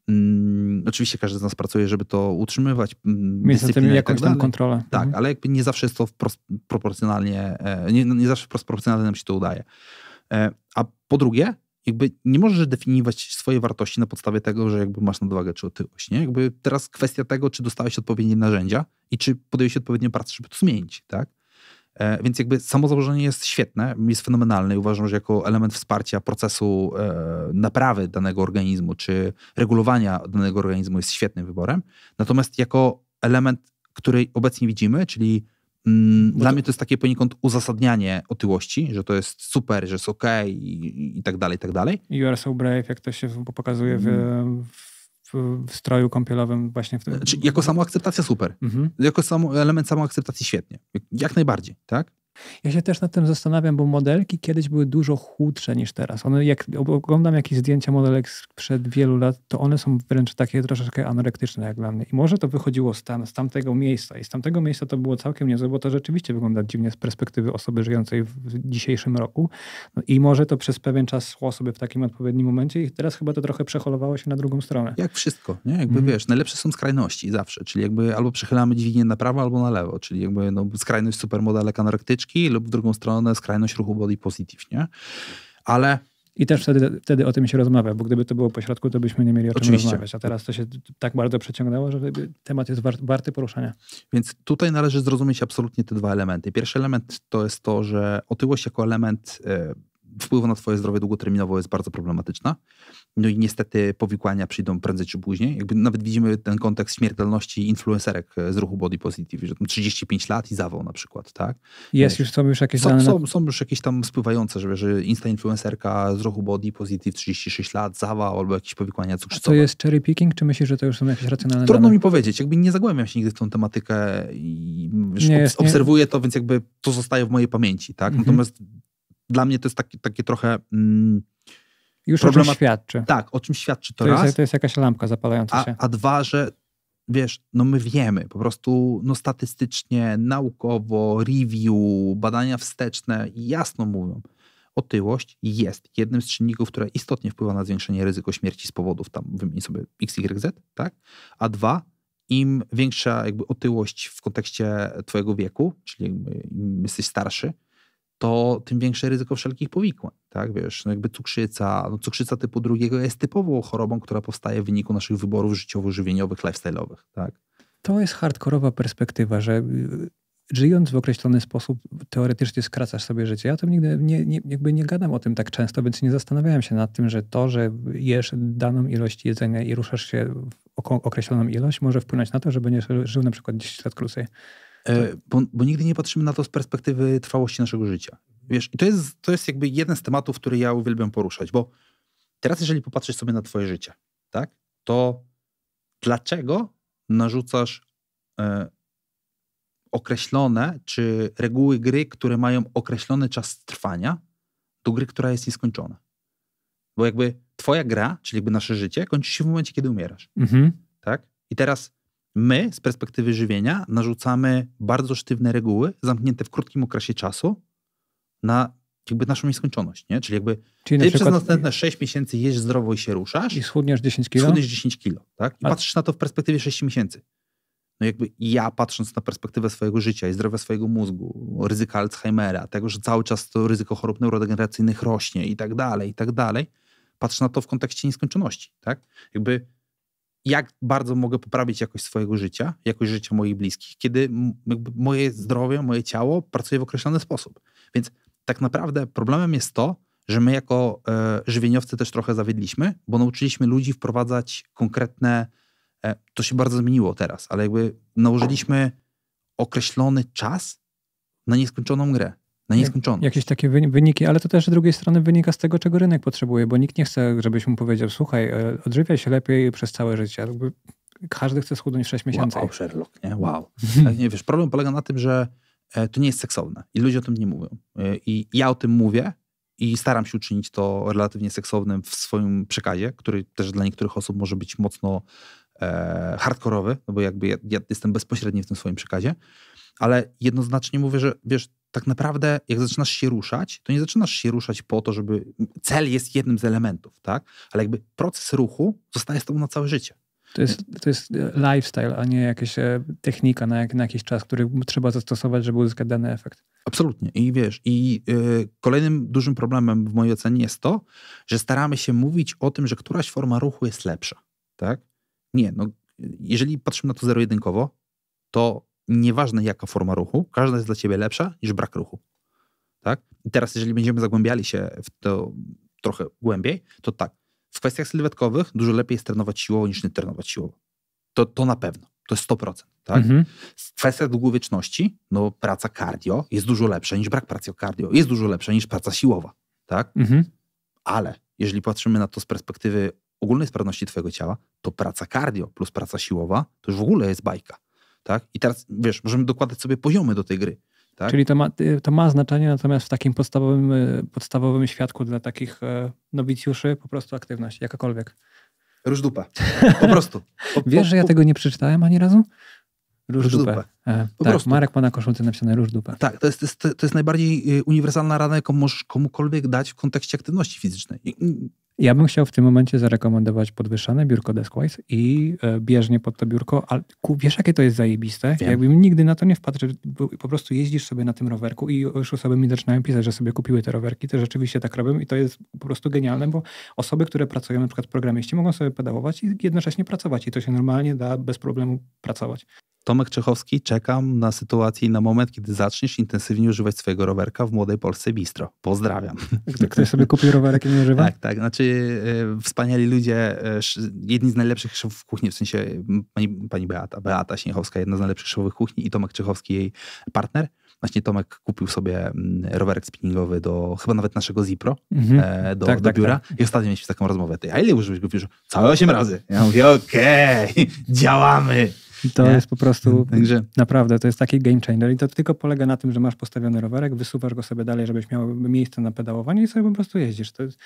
A: Hmm, oczywiście każdy z nas pracuje, żeby to utrzymywać.
B: Mm, Mieć na tym jakąś tak tam kontrolę.
A: Tak, mhm. ale jakby nie zawsze jest to wprost proporcjonalnie, e, nie, nie zawsze wprost proporcjonalnie nam się to udaje. E, a po drugie, jakby nie możesz definiować swoje wartości na podstawie tego, że jakby masz nadwagę czy otyłość. Nie? Jakby teraz kwestia tego, czy dostałeś odpowiednie narzędzia i czy podjąłeś odpowiednią pracę, żeby to zmienić. Tak? E, więc jakby samo założenie jest świetne, jest fenomenalne i uważam, że jako element wsparcia procesu e, naprawy danego organizmu czy regulowania danego organizmu jest świetnym wyborem. Natomiast jako element, który obecnie widzimy, czyli dla to... mnie to jest takie poniekąd uzasadnianie otyłości, że to jest super, że jest ok i, i tak dalej, i tak dalej.
B: You are so brave, jak to się pokazuje w, mm. w, w stroju kąpielowym właśnie w tym.
A: Czyli jako samoakceptacja super. Mhm. Jako samo, element samoakceptacji świetnie. Jak najbardziej, tak?
B: Ja się też nad tym zastanawiam, bo modelki kiedyś były dużo chudsze niż teraz. One, jak oglądam jakieś zdjęcia modelek sprzed wielu lat, to one są wręcz takie troszeczkę anorektyczne jak dla mnie. I może to wychodziło z, tam, z tamtego miejsca. I z tamtego miejsca to było całkiem niezłe, bo to rzeczywiście wygląda dziwnie z perspektywy osoby żyjącej w dzisiejszym roku. No I może to przez pewien czas szło sobie w takim odpowiednim momencie i teraz chyba to trochę przeholowało się na drugą stronę.
A: Jak wszystko, nie? Jakby mm. wiesz, najlepsze są skrajności zawsze, czyli jakby albo przechylamy dźwignię na prawo, albo na lewo, czyli jakby no, skrajność supermodelek anorektycznych lub w drugą stronę skrajność ruchu body positive, nie? Ale
B: i też wtedy, wtedy o tym się rozmawia, bo gdyby to było po środku, to byśmy nie mieli o czym Oczywiście. rozmawiać. A teraz to się tak bardzo przeciągnęło, że temat jest warty, warty poruszania.
A: Więc tutaj należy zrozumieć absolutnie te dwa elementy. Pierwszy element to jest to, że otyłość jako element e, wpływu na twoje zdrowie długoterminowo jest bardzo problematyczna. No i niestety powikłania przyjdą prędzej czy później. Jakby nawet widzimy ten kontekst śmiertelności influencerek z ruchu Body Positive, że tam 35 lat i zawał na przykład, tak?
B: Jest już, są już jakieś
A: są, są, są, już jakieś tam spływające, że, że insta influencerka z ruchu Body Positive 36 lat, zawał albo jakieś powikłania cukrzycowe.
B: A to jest cherry picking, czy myślisz, że to już są jakieś racjonalne
A: Trudno dane? mi powiedzieć. Jakby nie zagłębiam się nigdy w tą tematykę i nie jest, obserwuję nie. to, więc jakby to zostaje w mojej pamięci, tak? Mhm. Natomiast dla mnie to jest taki, takie trochę... Mm,
B: Już problemat... o świadczy.
A: Tak, o czym świadczy to,
B: to
A: raz.
B: Jest, to jest jakaś lampka zapalająca się.
A: A, a dwa, że wiesz, no my wiemy, po prostu no statystycznie, naukowo, review, badania wsteczne jasno mówią, otyłość jest jednym z czynników, które istotnie wpływa na zwiększenie ryzyko śmierci z powodów tam, wymień sobie XYZ, tak? A dwa, im większa jakby otyłość w kontekście twojego wieku, czyli im jesteś starszy, to tym większe ryzyko wszelkich powikłań. Tak, wiesz, no jakby cukrzyca, no cukrzyca typu drugiego jest typową chorobą, która powstaje w wyniku naszych wyborów życiowo-żywieniowych, lifestyle'owych. Tak?
B: To jest hardkorowa perspektywa, że y, żyjąc w określony sposób, teoretycznie skracasz sobie życie. Ja o tym nigdy nie, nie, jakby nie gadam o tym tak często, więc nie zastanawiałem się nad tym, że to, że jesz daną ilość jedzenia i ruszasz się w określoną ilość, może wpłynąć na to, że będziesz żył na przykład 10 lat krócej.
A: E, bo, bo, nigdy nie patrzymy na to z perspektywy trwałości naszego życia. Wiesz, i to jest, to jest jakby jeden z tematów, który ja uwielbiam poruszać, bo teraz jeżeli popatrzysz sobie na twoje życie, tak, to dlaczego narzucasz e, określone, czy reguły gry, które mają określony czas trwania do gry, która jest nieskończona? Bo jakby twoja gra, czyli jakby nasze życie, kończy się w momencie, kiedy umierasz. Mhm. Tak? I teraz My z perspektywy żywienia narzucamy bardzo sztywne reguły, zamknięte w krótkim okresie czasu na jakby naszą nieskończoność, nie? Czyli jakby Czyli ty na przez następne 6 miesięcy jesz zdrowo i się ruszasz.
B: I schudniesz 10 kilo?
A: Schudniesz 10 kilo, tak? I A... patrzysz na to w perspektywie 6 miesięcy. No jakby ja patrząc na perspektywę swojego życia i zdrowia swojego mózgu, ryzyka Alzheimera, tego, że cały czas to ryzyko chorób neurodegeneracyjnych rośnie i tak dalej, i tak dalej, patrzę na to w kontekście nieskończoności, tak? Jakby jak bardzo mogę poprawić jakość swojego życia, jakość życia moich bliskich, kiedy moje zdrowie, moje ciało pracuje w określony sposób. Więc tak naprawdę problemem jest to, że my jako e, żywieniowcy też trochę zawiedliśmy, bo nauczyliśmy ludzi wprowadzać konkretne, e, to się bardzo zmieniło teraz, ale jakby nałożyliśmy określony czas na nieskończoną grę. Na nieskończoność.
B: Jakieś takie wyniki, ale to też z drugiej strony wynika z tego, czego rynek potrzebuje, bo nikt nie chce, żebyś mu powiedział, słuchaj, e, odżywiaj się lepiej przez całe życie. Każdy chce schudnąć 6 miesięcy.
A: Wow, Sherlock, nie? Wow. nie, wiesz, problem polega na tym, że e, to nie jest seksowne i ludzie o tym nie mówią. E, I ja o tym mówię i staram się uczynić to relatywnie seksownym w swoim przekazie, który też dla niektórych osób może być mocno e, hardkorowy, no bo jakby ja, ja jestem bezpośredni w tym swoim przekazie, ale jednoznacznie mówię, że wiesz, tak naprawdę jak zaczynasz się ruszać, to nie zaczynasz się ruszać po to, żeby... Cel jest jednym z elementów, tak? Ale jakby proces ruchu zostaje z tobą na całe życie.
B: To jest, to jest lifestyle, a nie jakaś e, technika na, na jakiś czas, który trzeba zastosować, żeby uzyskać dany efekt.
A: Absolutnie. I wiesz, i y, kolejnym dużym problemem w mojej ocenie jest to, że staramy się mówić o tym, że któraś forma ruchu jest lepsza, tak? Nie, no jeżeli patrzymy na to zero-jedynkowo, to nieważne jaka forma ruchu, każda jest dla ciebie lepsza niż brak ruchu. Tak? I teraz, jeżeli będziemy zagłębiali się w to trochę głębiej, to tak, w kwestiach sylwetkowych dużo lepiej jest trenować siłowo niż nie trenować siłowo. To, to na pewno. To jest 100%. Tak? Mhm. W kwestiach długowieczności, no praca cardio jest dużo lepsza niż brak pracy cardio. Jest dużo lepsza niż praca siłowa. Tak? Mhm. Ale jeżeli patrzymy na to z perspektywy ogólnej sprawności twojego ciała, to praca cardio plus praca siłowa to już w ogóle jest bajka tak? I teraz, wiesz, możemy dokładać sobie poziomy do tej gry. Tak?
B: Czyli to ma, to ma znaczenie, natomiast w takim podstawowym, e, podstawowym świadku dla takich e, nowicjuszy po prostu aktywność, jakakolwiek.
A: Róż dupa. Po prostu. Po,
B: Wiesz, po, że ja tego nie przeczytałem ani razu? Róż, róż dupę. E, tak, prostu. Marek ma na koszulce napisane róż dupę.
A: Tak, to jest, to jest, to jest najbardziej uniwersalna rada, jaką możesz komukolwiek dać w kontekście aktywności fizycznej.
B: Ja bym chciał w tym momencie zarekomendować podwyższane biurko Deskwise i e, bieżnie pod to biurko, ale wiesz jakie to jest zajebiste? Wiem. Jakbym nigdy na to nie wpadł, że po prostu jeździsz sobie na tym rowerku i już osoby mi zaczynają pisać, że sobie kupiły te rowerki, to rzeczywiście tak robią i to jest po prostu genialne, bo osoby, które pracują na przykład programiści mogą sobie pedałować i jednocześnie pracować i to się normalnie da bez problemu pracować.
A: Tomek Czechowski, czekam na sytuację i na moment, kiedy zaczniesz intensywnie używać swojego rowerka w Młodej Polsce Bistro. Pozdrawiam.
B: Ktoś sobie kupił rowerek i nie używa?
A: Tak, tak. Znaczy e, wspaniali ludzie, e, jedni z najlepszych szefów kuchni, w sensie pani, pani Beata, Beata Śniechowska, jedna z najlepszych szefowych kuchni i Tomek Czechowski, jej partner. Właśnie Tomek kupił sobie rowerek spinningowy do chyba nawet naszego Zipro, mhm. e, do, tak, do tak, biura tak. i ostatnio mieliśmy taką rozmowę. Ty, a ile użyłeś go? Całe 8 razy. Ja mówię, okej, okay, działamy.
B: To nie? jest po prostu Także... naprawdę, to jest taki game changer i to tylko polega na tym, że masz postawiony rowerek, wysuwasz go sobie dalej, żebyś miał miejsce na pedałowanie i sobie po prostu jeździsz. To jest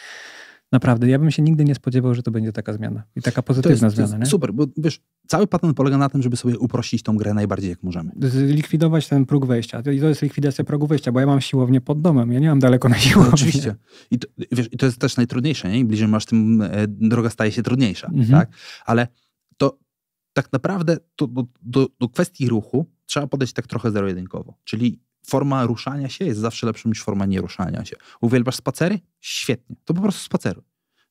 B: naprawdę, ja bym się nigdy nie spodziewał, że to będzie taka zmiana i taka pozytywna jest, zmiana.
A: Super, bo wiesz, cały patent polega na tym, żeby sobie uprościć tą grę najbardziej jak możemy.
B: Zlikwidować ten próg wejścia. I to jest likwidacja progu wejścia, bo ja mam siłownię pod domem, ja nie mam daleko na siłownię. No,
A: oczywiście. I to, wiesz, I to jest też najtrudniejsze, nie? Im bliżej masz, tym e, droga staje się trudniejsza, mhm. tak? Ale tak naprawdę to, do, do, do kwestii ruchu trzeba podejść tak trochę zero-jedynkowo. Czyli forma ruszania się jest zawsze lepsza niż forma nieruszania się. Uwielbiasz spacery? Świetnie. To po prostu spaceruj.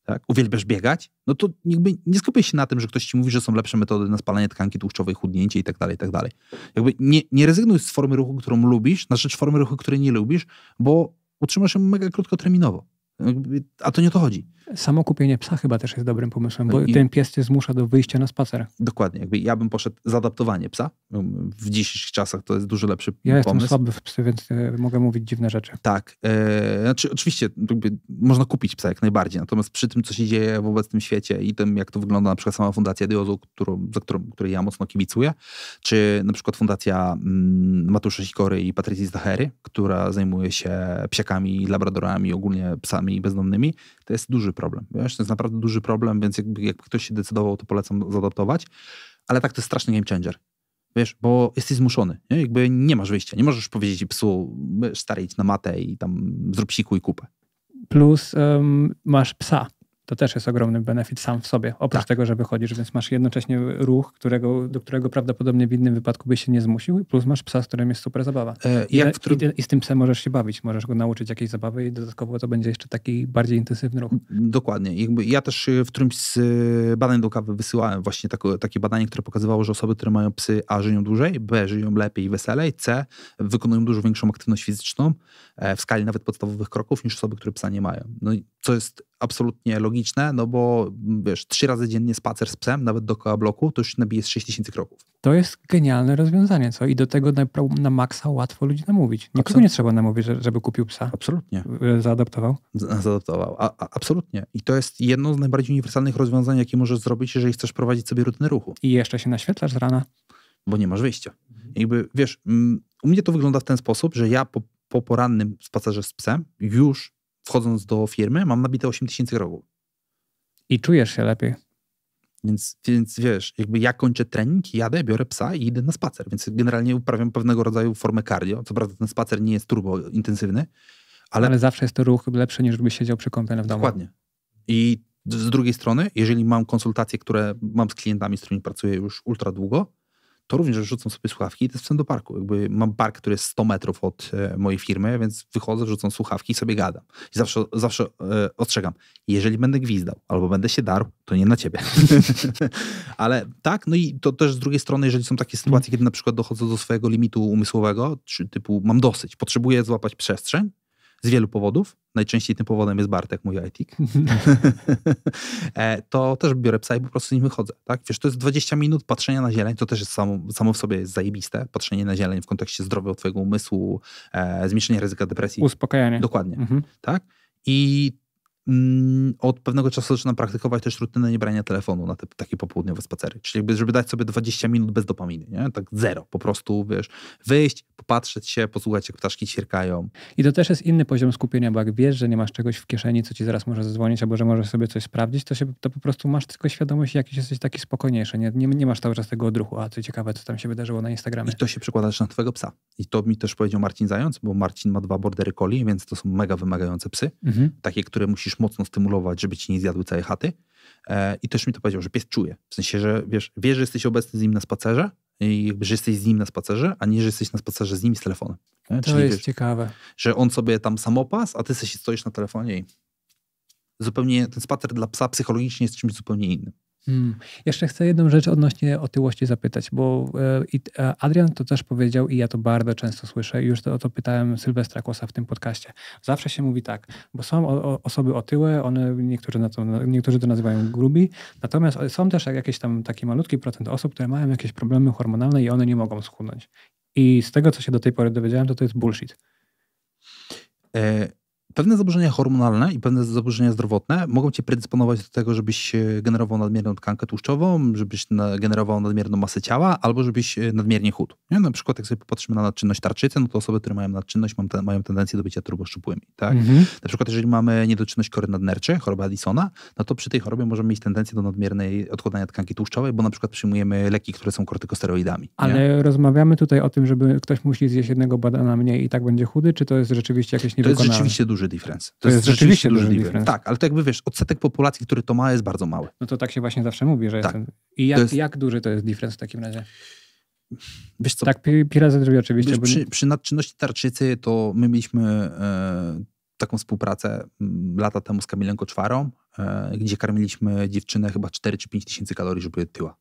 A: Tak? Uwielbiasz biegać? No to jakby nie skupiaj się na tym, że ktoś ci mówi, że są lepsze metody na spalanie tkanki tłuszczowej, chudnięcie i tak dalej, i tak dalej. Jakby nie, nie rezygnuj z formy ruchu, którą lubisz, na rzecz formy ruchu, której nie lubisz, bo utrzymasz ją mega krótkoterminowo. A to nie o to chodzi.
B: Samo kupienie psa chyba też jest dobrym pomysłem, bo I... ten pies cię zmusza do wyjścia na spacer.
A: Dokładnie. Jakby ja bym poszedł zaadaptowanie psa. W dzisiejszych czasach to jest dużo lepszy
B: ja
A: pomysł. Ja
B: jestem słaby w psy, więc e, mogę mówić dziwne rzeczy.
A: Tak. E, znaczy, oczywiście można kupić psa jak najbardziej, natomiast przy tym, co się dzieje w obecnym świecie i tym, jak to wygląda na przykład sama Fundacja Diozu, którą, za którą, której ja mocno kibicuję, czy na przykład Fundacja mm, Matusza Sikory i Patrycji Zachery, która zajmuje się psiakami, labradorami, ogólnie psami bezdomnymi, to jest duży problem. Wiesz, to jest naprawdę duży problem, więc jakby, jak ktoś się decydował, to polecam zadoptować. Ale tak to jest straszny game changer. Wiesz, bo jesteś zmuszony, nie? Jakby nie masz wyjścia. Nie możesz powiedzieć psu, stary, idź na matę i tam zrób siku i kupę.
B: Plus um, masz psa. To też jest ogromny benefit sam w sobie, oprócz
A: Tak.
B: tego, że wychodzisz, więc masz jednocześnie ruch, którego, do którego prawdopodobnie w innym wypadku byś się nie zmusił, plus masz psa, z którym jest super zabawa.
A: E,
B: I,
A: jak w którym,
B: i, I z tym psem możesz się bawić, możesz go nauczyć jakiejś zabawy i dodatkowo to będzie jeszcze taki bardziej intensywny ruch.
A: Dokładnie. Jakby ja też y, w którymś z y, badań do kawy wysyłałem właśnie tako, takie badanie, które pokazywało, że osoby, które mają psy A żyją dłużej, B żyją lepiej i weselej, C wykonują dużo większą aktywność fizyczną e, w skali nawet podstawowych kroków niż osoby, które psa nie mają. No i co jest absolutnie logiczne, no bo m, wiesz, trzy razy dziennie spacer z psem, nawet dookoła bloku, to już nabije z 6000 kroków.
B: To jest genialne rozwiązanie, co? I do tego na, na maksa łatwo ludzi namówić. Nikogo
A: Absolutnie.
B: nie trzeba namówić, że- żeby kupił psa,
A: Absolutnie.
B: y, zaadoptował.
A: Z- Zaadoptował. A, a, absolutnie. I to jest jedno z najbardziej uniwersalnych rozwiązań, jakie możesz zrobić, jeżeli chcesz prowadzić sobie rutynę ruchu.
B: I jeszcze się naświetlasz z rana.
A: bo nie masz wyjścia. Jakby, wiesz, mm, u mnie to wygląda w ten sposób, że ja po, po porannym spacerze z psem już wchodząc do firmy mam nabite 8 tysięcy kroków.
B: I czujesz się lepiej.
A: Więc, więc wiesz, jakby ja kończę trening, jadę, biorę psa i idę na spacer. Więc generalnie uprawiam pewnego rodzaju formę cardio. Co prawda ten spacer nie jest turbo intensywny, ale,
B: Ale, zawsze jest to ruch lepszy niż gdybyś siedział przy kąpie w domu.
A: dokładnie. I z drugiej strony, jeżeli mam konsultacje, które mam z klientami, z którymi pracuję już ultra długo, to również rzucam sobie słuchawki i z psem do parku. Jakby mam park, który jest 100 metrów od e, mojej firmy, więc wychodzę, rzucam słuchawki i sobie gadam. I zawsze, zawsze e, ostrzegam, jeżeli będę gwizdał albo będę się darł, to nie na ciebie. Ale tak, no i to też z drugiej strony, jeżeli są takie sytuacje, kiedy na przykład dochodzę do swojego limitu umysłowego, czy typu mam dosyć, potrzebuję złapać przestrzeń z wielu powodów, najczęściej tym powodem jest Bartek, mój ITik, e, to też biorę psa i po prostu z nim wychodzę. Tak? Wiesz, to jest 20 minut patrzenia na zieleń, to też jest samo, samo w sobie jest zajebiste, patrzenie na zieleń w kontekście zdrowia twojego umysłu, e, zmniejszenia ryzyka depresji.
B: Uspokajanie.
A: Dokładnie,
B: Mhm.
A: tak? I mm, od pewnego czasu zaczynam praktykować też rutynę niebrania telefonu na te takie popołudniowe spacery. Czyli jakby, żeby dać sobie 20 minut bez dopaminy, nie? Tak zero. Po prostu, wiesz, wyjść, popatrzeć się, posłuchać jak ptaszki ćwierkają.
B: I to też jest inny poziom skupienia, bo jak wiesz, że nie masz czegoś w kieszeni, co ci zaraz może zadzwonić, albo że możesz sobie coś sprawdzić, to, się, to po prostu masz tylko świadomość, jakiś jesteś taki spokojniejszy. Nie, nie, nie masz cały czas tego odruchu, a co ciekawe, co tam się wydarzyło na Instagramie.
A: I to się przekłada też na twojego psa. I to mi też powiedział Marcin Zając, bo Marcin ma dwa bordery collie, więc to są mega wymagające psy.
B: Mhm.
A: Takie, które musisz mocno stymulować, żeby ci nie zjadły całej chaty. E, I też mi to powiedział, że pies czuje. W sensie, że wiesz, wie, że jesteś obecny z nim na spacerze i jakby, że jesteś z nim na spacerze, a nie, że jesteś na spacerze z nim z telefonem. Nie?
B: To
A: Czyli
B: jest
A: wiesz,
B: ciekawe.
A: że on sobie tam samopas, a ty sobie stoisz na telefonie i zupełnie ten spacer dla psa psychologicznie jest czymś zupełnie innym.
B: Hmm. Jeszcze chcę jedną rzecz odnośnie otyłości zapytać, bo e, e, Adrian to też powiedział i ja to bardzo często słyszę już to, o to pytałem Sylwestra Kłosa w tym podcaście. Zawsze się mówi tak, bo są o, osoby otyłe, one niektórzy, na to, niektórzy to nazywają grubi, natomiast są też jakieś tam taki malutki procent osób, które mają jakieś problemy hormonalne i one nie mogą schudnąć. I z tego, co się do tej pory dowiedziałem, to to jest bullshit.
A: E, pewne zaburzenia hormonalne i pewne zaburzenia zdrowotne mogą cię predysponować do tego, żebyś e, generował nadmierną tkankę tłuszczową, żebyś generował nadmierną masę ciała, albo żebyś e, nadmiernie chudł. Nie? Na przykład jak sobie popatrzymy na nadczynność tarczycy, no to osoby, które mają nadczynność mają, te, mają tendencję do bycia turboszczupłymi. Tak?
B: Mhm.
A: Na przykład jeżeli mamy niedoczynność kory nadnerczy, chorobę Addisona, no to przy tej chorobie możemy mieć tendencję do nadmiernej odkładania tkanki tłuszczowej, bo na przykład przyjmujemy leki, które są kortykosteroidami. nie?
B: Ale rozmawiamy tutaj o tym, żeby ktoś musi zjeść jednego badana mniej i tak będzie chudy, czy to jest rzeczywiście jakieś
A: To jest
B: niewykonalne?
A: rzeczywiście duży difference.
B: To jest rzeczywiście duży difference.
A: Tak, ale to jakby wiesz, odsetek populacji, który to ma, jest bardzo mały.
B: No to tak się właśnie zawsze mówi, że
A: Tak.
B: jestem. I jak,
A: jest-
B: jak duży to jest difference w takim razie?
A: Wiesz co,
B: Tak, pi, razy drzwi oczywiście.
A: wiesz,
B: bo
A: przy, przy nadczynności tarczycy to my mieliśmy e, taką współpracę m, lata temu z Kamilem Koczwarą, e, gdzie karmiliśmy dziewczynę chyba 4 czy 5 tysięcy kalorii, żeby tyła.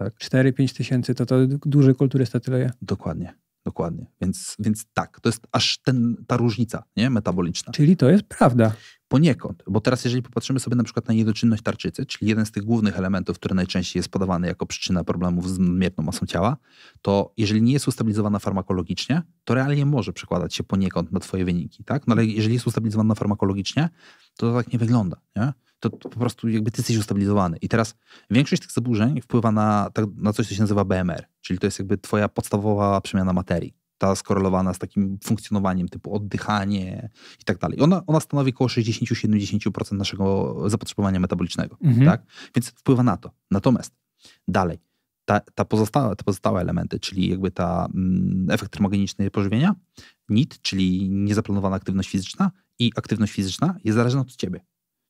B: 4-5 tysięcy to to duży kulturysta tyle je.
A: Dokładnie, dokładnie. Więc, więc tak, to jest aż ten, ta różnica nie? metaboliczna.
B: Czyli to jest prawda.
A: Poniekąd, bo teraz jeżeli popatrzymy sobie na przykład na niedoczynność tarczycy, czyli jeden z tych głównych elementów, który najczęściej jest podawany jako przyczyna problemów z nadmierną masą ciała, to jeżeli nie jest ustabilizowana farmakologicznie, to realnie może przekładać się poniekąd na twoje wyniki, tak? No ale jeżeli jest ustabilizowana farmakologicznie, to to tak nie wygląda, nie? To, to po prostu jakby ty jesteś ustabilizowany. I teraz większość tych zaburzeń wpływa na, tak- na coś, co się nazywa BMR, czyli to jest jakby twoja podstawowa przemiana materii. Ta skorelowana z takim funkcjonowaniem typu oddychanie i tak dalej. Ona, ona stanowi około 60-70% naszego zapotrzebowania metabolicznego.
B: Mhm.
A: Tak? Więc wpływa na to. Natomiast dalej, ta, ta pozostałe, te pozostałe elementy, czyli jakby ta mm, efekt termogeniczny pożywienia, NIT, czyli niezaplanowana aktywność fizyczna i aktywność fizyczna jest zależna od ciebie.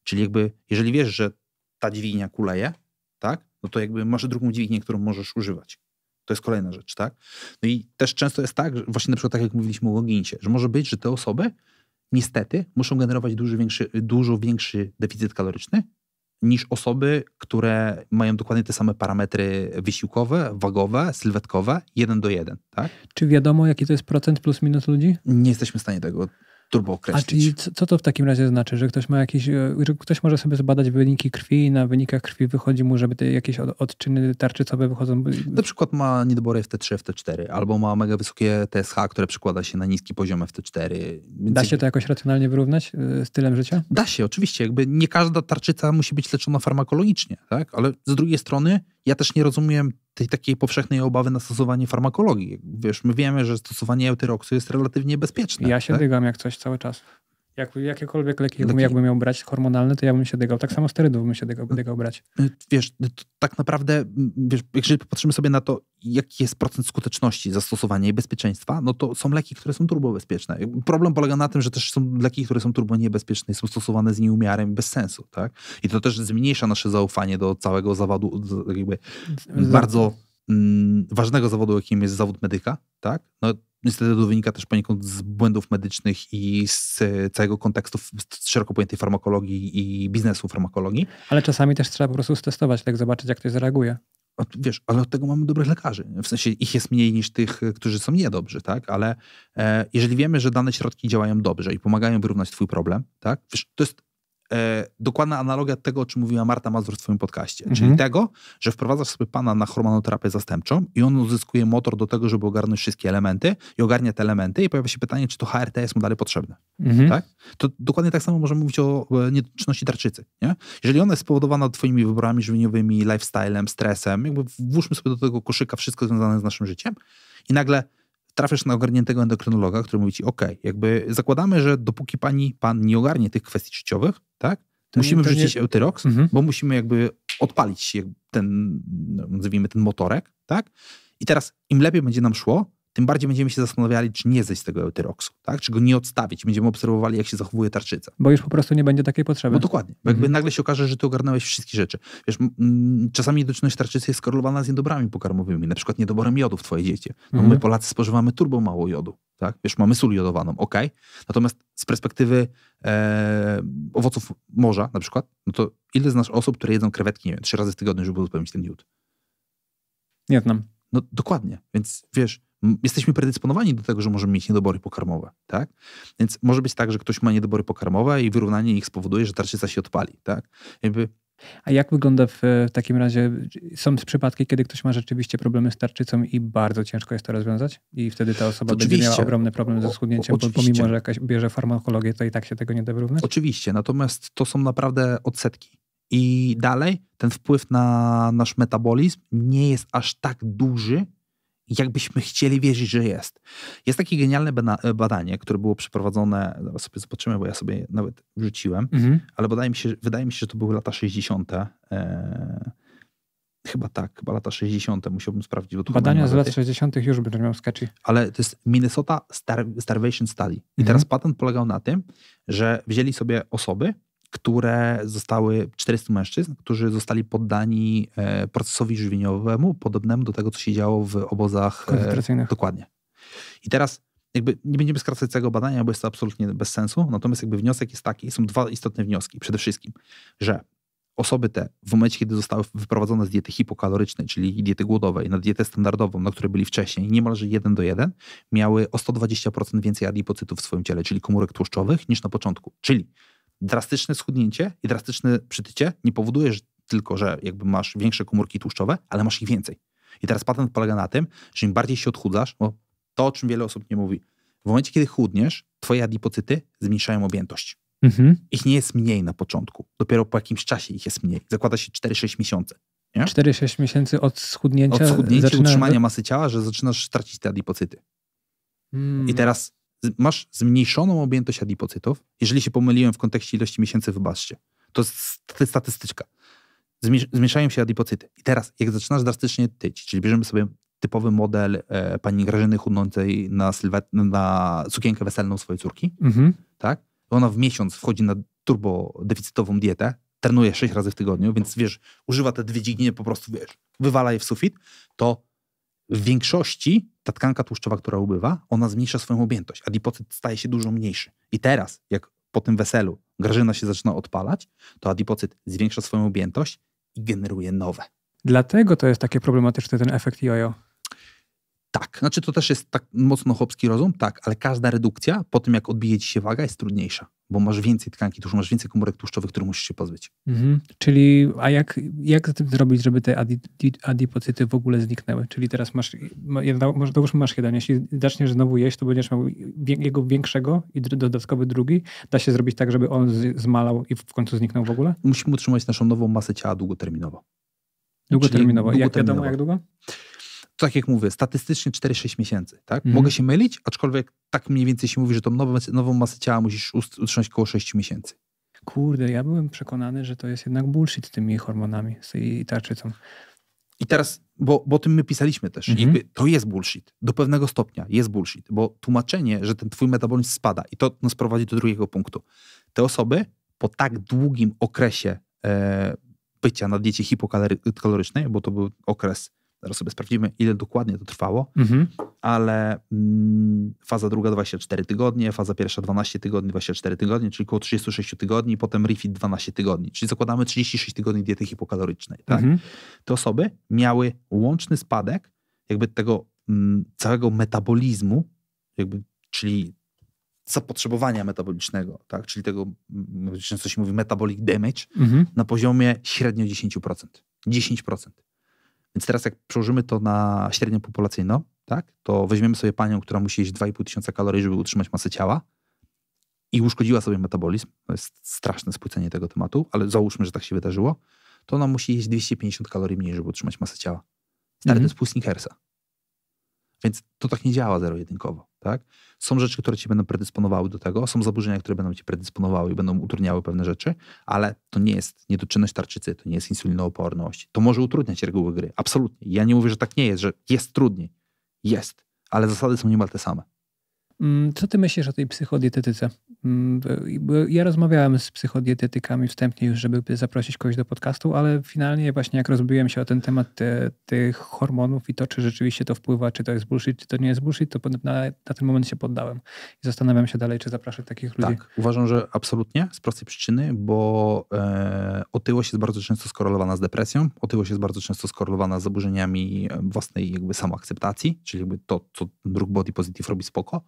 A: Czyli jakby, jeżeli wiesz, że ta dźwignia kuleje, tak? No to jakby masz drugą dźwignię, którą możesz używać. To jest kolejna rzecz, tak? No i też często jest tak, że właśnie na przykład tak jak mówiliśmy o Logincie, że może być, że te osoby niestety muszą generować dużo większy, dużo większy deficyt kaloryczny niż osoby, które mają dokładnie te same parametry wysiłkowe, wagowe, sylwetkowe, jeden do jeden, tak?
B: Czy wiadomo, jaki to jest procent plus minus ludzi?
A: Nie jesteśmy w stanie tego turbo określić.
B: A czyli co to w takim razie znaczy, że ktoś ma jakiś, e, że ktoś może sobie zbadać wyniki krwi i na wynikach krwi wychodzi mu, żeby te jakieś odczyny tarczycowe wychodzą?
A: Na przykład ma niedobory FT3, FT4 albo ma mega wysokie TSH, które przekłada się na niski poziom FT4.
B: Więc da się to jakoś racjonalnie wyrównać e, stylem życia?
A: Da się, oczywiście. Jakby nie każda tarczyca musi być leczona farmakologicznie, tak? ale z drugiej strony ja też nie rozumiem tej takiej powszechnej obawy na stosowanie farmakologii. Wiesz, my wiemy, że stosowanie eutyroksu jest relatywnie bezpieczne.
B: Ja się
A: tak?
B: dygam jak coś cały czas. Jak, jakiekolwiek leki, Leki. jakbym miał brać hormonalne, to ja bym się dygał. Tak samo sterydów bym się dygał, dygał brać.
A: Y, wiesz, tak naprawdę, wiesz, jeżeli popatrzymy sobie na to, jaki jest procent skuteczności zastosowania i bezpieczeństwa, no to są leki, które są turbobezpieczne. Problem polega na tym, że też są leki, które są turbo niebezpieczne i są stosowane z nieumiarem i bez sensu, tak? I to też zmniejsza nasze zaufanie do całego zawodu, jakby bardzo mm, ważnego zawodu, jakim jest zawód medyka, tak? No, niestety to wynika też poniekąd z błędów medycznych i z całego kontekstu szeroko pojętej farmakologii i biznesu farmakologii.
B: Ale czasami też trzeba po prostu stestować, tak zobaczyć, jak ktoś zareaguje.
A: Wiesz, ale od tego mamy dobrych lekarzy. W sensie ich jest mniej niż tych, którzy są niedobrzy, tak? Ale e, jeżeli wiemy, że dane środki działają dobrze i pomagają wyrównać twój problem, tak? Wiesz, to jest e, dokładna analogia tego, o czym mówiła Marta Mazur w swoim podcaście. Mhm. Czyli tego, że wprowadzasz sobie pana na hormonoterapię zastępczą i on uzyskuje motor do tego, żeby ogarnąć wszystkie elementy i ogarnia te elementy i pojawia się pytanie, czy to HRT jest mu dalej potrzebne. Mhm. Tak? To dokładnie tak samo możemy mówić o niedoczynności tarczycy. Nie? Jeżeli ona jest spowodowana twoimi wyborami żywieniowymi, lifestylem, stresem, jakby włóżmy sobie do tego koszyka wszystko związane z naszym życiem i nagle trafiasz na ogarniętego endokrynologa, który mówi ci, ok, jakby zakładamy, że dopóki pani, pan nie ogarnie tych kwestii życiowych, tak, to musimy nie, wrzucić nie... eutyrox, mhm. bo musimy jakby odpalić ten, no, nazwijmy ten motorek, tak? I teraz im lepiej będzie nam szło, tym bardziej będziemy się zastanawiali, czy nie zejść z tego eutyroksu, tak? czy go nie odstawić. Będziemy obserwowali, jak się zachowuje tarczyca.
B: Bo już po prostu nie będzie takiej potrzeby.
A: No dokładnie. Bo jakby mhm. nagle się okaże, że ty ogarnąłeś wszystkie rzeczy. Wiesz, czasami niedoczynność tarczycy jest skorelowana z niedobrami pokarmowymi, na przykład niedoborem jodu w twojej dzieci. No mhm. My Polacy spożywamy turbo mało jodu. Tak? Wiesz, mamy sól jodowaną, ok. Natomiast z perspektywy e, owoców morza na przykład, no to ile znasz osób, które jedzą krewetki, nie wiem, trzy razy w tygodniu, żeby uzupełnić ten jód?
B: Nie znam.
A: No dokładnie. Więc wiesz, jesteśmy predysponowani do tego, że możemy mieć niedobory pokarmowe, tak? Więc może być tak, że ktoś ma niedobory pokarmowe i wyrównanie ich spowoduje, że tarczyca się odpali, tak? Jakby
B: a jak wygląda w, takim razie? Są przypadki, kiedy ktoś ma rzeczywiście problemy z tarczycą i bardzo ciężko jest to rozwiązać? I wtedy ta osoba będzie miała ogromny problem ze schudnięciem, bo pomimo, że jakaś bierze farmakologię, to i tak się tego nie da wyrównać?
A: Oczywiście, natomiast to są naprawdę odsetki. I dalej ten wpływ na nasz metabolizm nie jest aż tak duży, jakbyśmy chcieli wierzyć, że jest. Jest takie genialne badanie, które było przeprowadzone, zaraz sobie zobaczymy, bo ja sobie nawet wrzuciłem, mhm. ale wydaje mi, się, wydaje mi się, że to były lata 60. E, chyba tak, chyba lata 60. musiałbym sprawdzić. Bo
B: Badania z lat 60. już miał sketchy.
A: Ale to jest Minnesota Star Starvation Study. I mhm. teraz patent polegał na tym, że wzięli sobie osoby, które zostały, 400 mężczyzn, którzy zostali poddani e, procesowi żywieniowemu, podobnemu do tego, co się działo w obozach
B: e, koncentracyjnych.
A: Dokładnie. I teraz jakby nie będziemy skracać całego badania, bo jest to absolutnie bez sensu, natomiast jakby wniosek jest taki, są dwa istotne wnioski. Przede wszystkim, że osoby te w momencie, kiedy zostały wyprowadzone z diety hipokalorycznej, czyli diety głodowej, na dietę standardową, na której byli wcześniej, niemalże 1 do 1, miały o 120% więcej adipocytów w swoim ciele, czyli komórek tłuszczowych, niż na początku. Czyli drastyczne schudnięcie i drastyczne przytycie nie powoduje że tylko, że jakby masz większe komórki tłuszczowe, ale masz ich więcej. I teraz patent polega na tym, że im bardziej się odchudzasz, bo to, o czym wiele osób nie mówi, w momencie, kiedy chudniesz, twoje adipocyty zmniejszają objętość. Mhm. Ich nie jest mniej na początku. Dopiero po jakimś czasie ich jest mniej. Zakłada się 4-6 miesięcy.
B: 4-6 miesięcy od schudnięcia?
A: Od schudnięcia zaczyna... utrzymania masy ciała, że zaczynasz tracić te adipocyty. Hmm. I teraz masz zmniejszoną objętość adipocytów. Jeżeli się pomyliłem w kontekście ilości miesięcy, wybaczcie. To jest statystyczka. Zmniejszają się adipocyty. I teraz, jak zaczynasz drastycznie tyć, czyli bierzemy sobie typowy model e, pani Grażyny chudnącej na, sylwet, na sukienkę weselną swojej córki, mhm. tak? ona w miesiąc wchodzi na turbodeficytową dietę, trenuje 6 razy w tygodniu, więc wiesz, używa te dwie dźwignie, po prostu wiesz, wywala je w sufit, to w większości ta tkanka tłuszczowa, która ubywa, ona zmniejsza swoją objętość, adipocyt staje się dużo mniejszy. I teraz, jak po tym weselu Grażyna się zaczyna odpalać, to adipocyt zwiększa swoją objętość i generuje nowe.
B: Dlatego to jest takie problematyczne, ten efekt jojo.
A: Tak, znaczy to też jest tak mocno chłopski rozum, tak, ale każda redukcja po tym, jak odbije ci się waga, jest trudniejsza, bo masz więcej tkanki tłuszczu, masz więcej komórek tłuszczowych, które musisz się pozbyć.
B: Mhm. Czyli, a jak, jak zrobić, żeby te adi, adipocyty w ogóle zniknęły? Czyli teraz masz, może załóżmy masz jeden, jeśli zaczniesz znowu jeść, to będziesz miał jego większego i dodatkowy drugi. Da się zrobić tak, żeby on zmalał i w końcu zniknął w ogóle?
A: Musimy utrzymać naszą nową masę ciała długoterminowo.
B: Długoterminowo. Czyli jak wiadomo, jak długo?
A: Tak jak mówię, statystycznie 4-6 miesięcy. Tak? Mhm. Mogę się mylić, aczkolwiek tak mniej więcej się mówi, że tą nową, nową masę ciała musisz utrzymać około 6 miesięcy.
B: Kurde, ja byłem przekonany, że to jest jednak bullshit z tymi hormonami, z tej tarczycą.
A: I teraz, bo, bo o tym my pisaliśmy też, mhm. jakby to jest bullshit. Do pewnego stopnia jest bullshit, bo tłumaczenie, że ten twój metabolizm spada i to nas prowadzi do drugiego punktu. Te osoby po tak długim okresie e, bycia na diecie hipokalorycznej, bo to był okres Zaraz sobie sprawdzimy, ile dokładnie to trwało, mhm. ale mm, faza druga 24 tygodnie, faza pierwsza 12 tygodni, 24 tygodnie, czyli około 36 tygodni, potem refit 12 tygodni, czyli zakładamy 36 tygodni diety hipokalorycznej. Tak? Mhm. Te osoby miały łączny spadek jakby tego mm, całego metabolizmu, jakby, czyli zapotrzebowania metabolicznego, tak? czyli tego, mm, często się mówi metabolic damage, mhm. na poziomie średnio 10%. 10%. Więc teraz jak przełożymy to na średnią populacyjną, tak, to weźmiemy sobie panią, która musi jeść 2,5 tysiąca kalorii, żeby utrzymać masę ciała i uszkodziła sobie metabolizm, to jest straszne spłycenie tego tematu, ale załóżmy, że tak się wydarzyło, to ona musi jeść 250 kalorii mniej, żeby utrzymać masę ciała. Stary, mhm. to jest pół Snickersa. Więc to tak nie działa zero-jedynkowo. Tak? Są rzeczy, które ci będą predysponowały do tego, są zaburzenia, które będą ci predysponowały i będą utrudniały pewne rzeczy, ale to nie jest niedoczynność tarczycy, to nie jest insulinooporność. To może utrudniać reguły gry. Absolutnie. Ja nie mówię, że tak nie jest, że jest trudniej. Jest, ale zasady są niemal te same.
B: Mm, co ty myślisz o tej psychodietetyce? Mm, ja rozmawiałem z psychodietetykami wstępnie już, żeby zaprosić kogoś do podcastu, ale finalnie właśnie jak rozbiłem się o ten temat te, tych hormonów i to, czy rzeczywiście to wpływa, czy to jest bullshit, czy to nie jest bullshit, to na, na ten moment się poddałem. I zastanawiam się dalej, czy zapraszać takich ludzi.
A: Tak, uważam, że absolutnie, z prostej przyczyny, bo e, otyłość jest bardzo często skorelowana z depresją, otyłość jest bardzo często skorelowana z zaburzeniami własnej jakby samoakceptacji, czyli jakby to, co drug body positive robi spoko.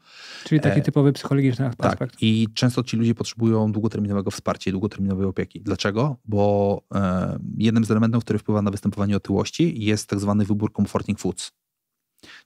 B: Czyli taki e, typowy psychologiczny tak. aspekt.
A: Tak. I często ci ludzie potrzebują długoterminowego wsparcia i długoterminowej opieki. Dlaczego? Bo e, jednym z elementów, który wpływa na występowanie otyłości jest tak zwany wybór comforting foods.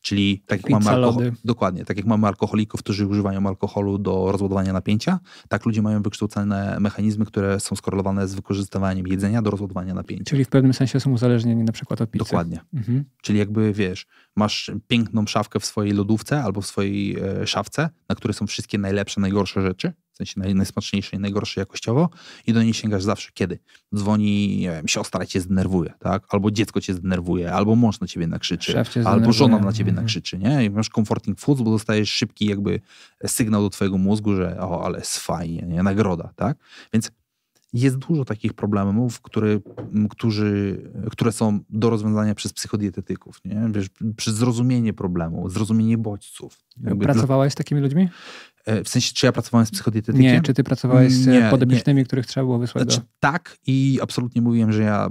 A: Czyli tak jak, mamy alkohol, dokładnie, tak jak mamy alkoholików, którzy używają alkoholu do rozładowania napięcia, tak ludzie mają wykształcone mechanizmy, które są skorelowane z wykorzystywaniem jedzenia do rozładowania napięcia.
B: Czyli w pewnym sensie są uzależnieni na przykład od pizzy.
A: Dokładnie. Mhm. Czyli jakby wiesz, masz piękną szafkę w swojej lodówce albo w swojej e, szafce, na której są wszystkie najlepsze, najgorsze rzeczy sensie naj, najsmaczniejsze i najgorsze jakościowo i do niej sięgasz zawsze. Kiedy? Dzwoni, nie wiem, siostra cię zdenerwuje, tak? Albo dziecko cię zdenerwuje, albo mąż na ciebie nakrzyczy, albo żona na ciebie mhm. nakrzyczy, nie? I masz comforting foods, bo dostajesz szybki jakby sygnał do twojego mózgu, że o, ale jest fajnie, nie? Nagroda, tak? Więc jest dużo takich problemów, które, którzy, które są do rozwiązania przez psychodietetyków. Nie? Wiesz, przez zrozumienie problemu, zrozumienie bodźców.
B: Pracowałeś dla... z takimi ludzi?
A: E, w sensie, czy ja pracowałem z psychodietetykiem?
B: Nie, czy ty pracowałeś z nie, podopiecznymi, nie. których trzeba było wysłać znaczy, do...
A: Tak i absolutnie mówiłem, że ja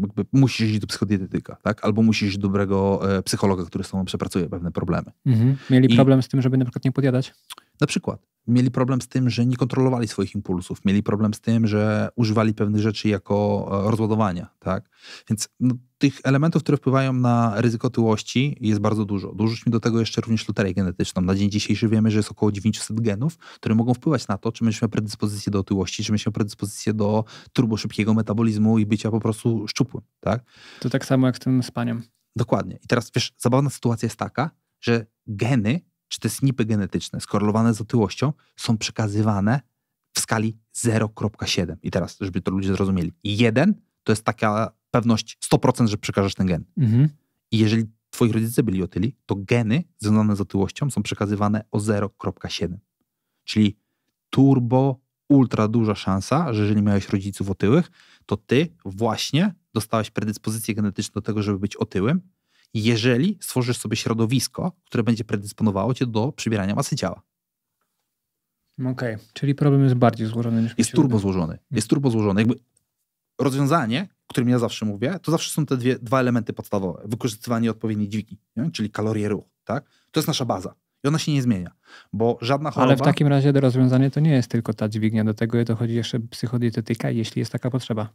A: jakby musisz iść do psychodietetyka, tak? Albo musisz iść do dobrego e, psychologa, który z tobą przepracuje pewne problemy. Mhm.
B: Mieli I... problem z tym, żeby na przykład nie podjadać?
A: Na przykład. Mieli problem z tym, że nie kontrolowali swoich impulsów. Mieli problem z tym, że używali pewnych rzeczy jako e, rozładowania, tak? Więc no, tych elementów, które wpływają na ryzyko tyłości jest bardzo dużo. Dorzućmy do tego jeszcze również loterię genetyczną. Na dzień dzisiejszy wiemy, że jest około 900 genów, które mogą wpływać na to, czy będziemy miał predyspozycję do otyłości, czy będziemy miał predyspozycję do turboszybkiego metabolizmu i bycia po prostu szczupłym, tak?
B: To tak samo jak z tym spaniem.
A: Dokładnie. I teraz wiesz, zabawna sytuacja jest taka, że geny, czy te snipy genetyczne skorelowane z otyłością są przekazywane w skali 0,7. I teraz, żeby to ludzie zrozumieli. Jeden to jest taka pewność 100%, że przekażesz ten gen. Mhm. I jeżeli twoi rodzice byli otyli, to geny związane z otyłością są przekazywane o 0,7. Czyli turbo, ultra duża szansa, że jeżeli miałeś rodziców otyłych, to ty właśnie dostałeś predyspozycję genetyczną do tego, żeby być otyłym, jeżeli stworzysz sobie środowisko, które będzie predysponowało cię do przybierania masy ciała.
B: Okej, okay. czyli problem jest bardziej złożony niż
A: Jest turbo złożony. Jest turbo złożony. Jakby rozwiązanie, o którym ja zawsze mówię, to zawsze są te dwie, dwa elementy podstawowe. Wykorzystywanie odpowiedniej dźwigni, nie? czyli kalorie ruch. Tak? To jest nasza baza. I ona się nie zmienia, bo żadna choroba...
B: Ale w takim razie do rozwiązania to nie jest tylko ta dźwignia, do tego dochodzi jeszcze psychodietetyka, jeśli jest taka potrzeba.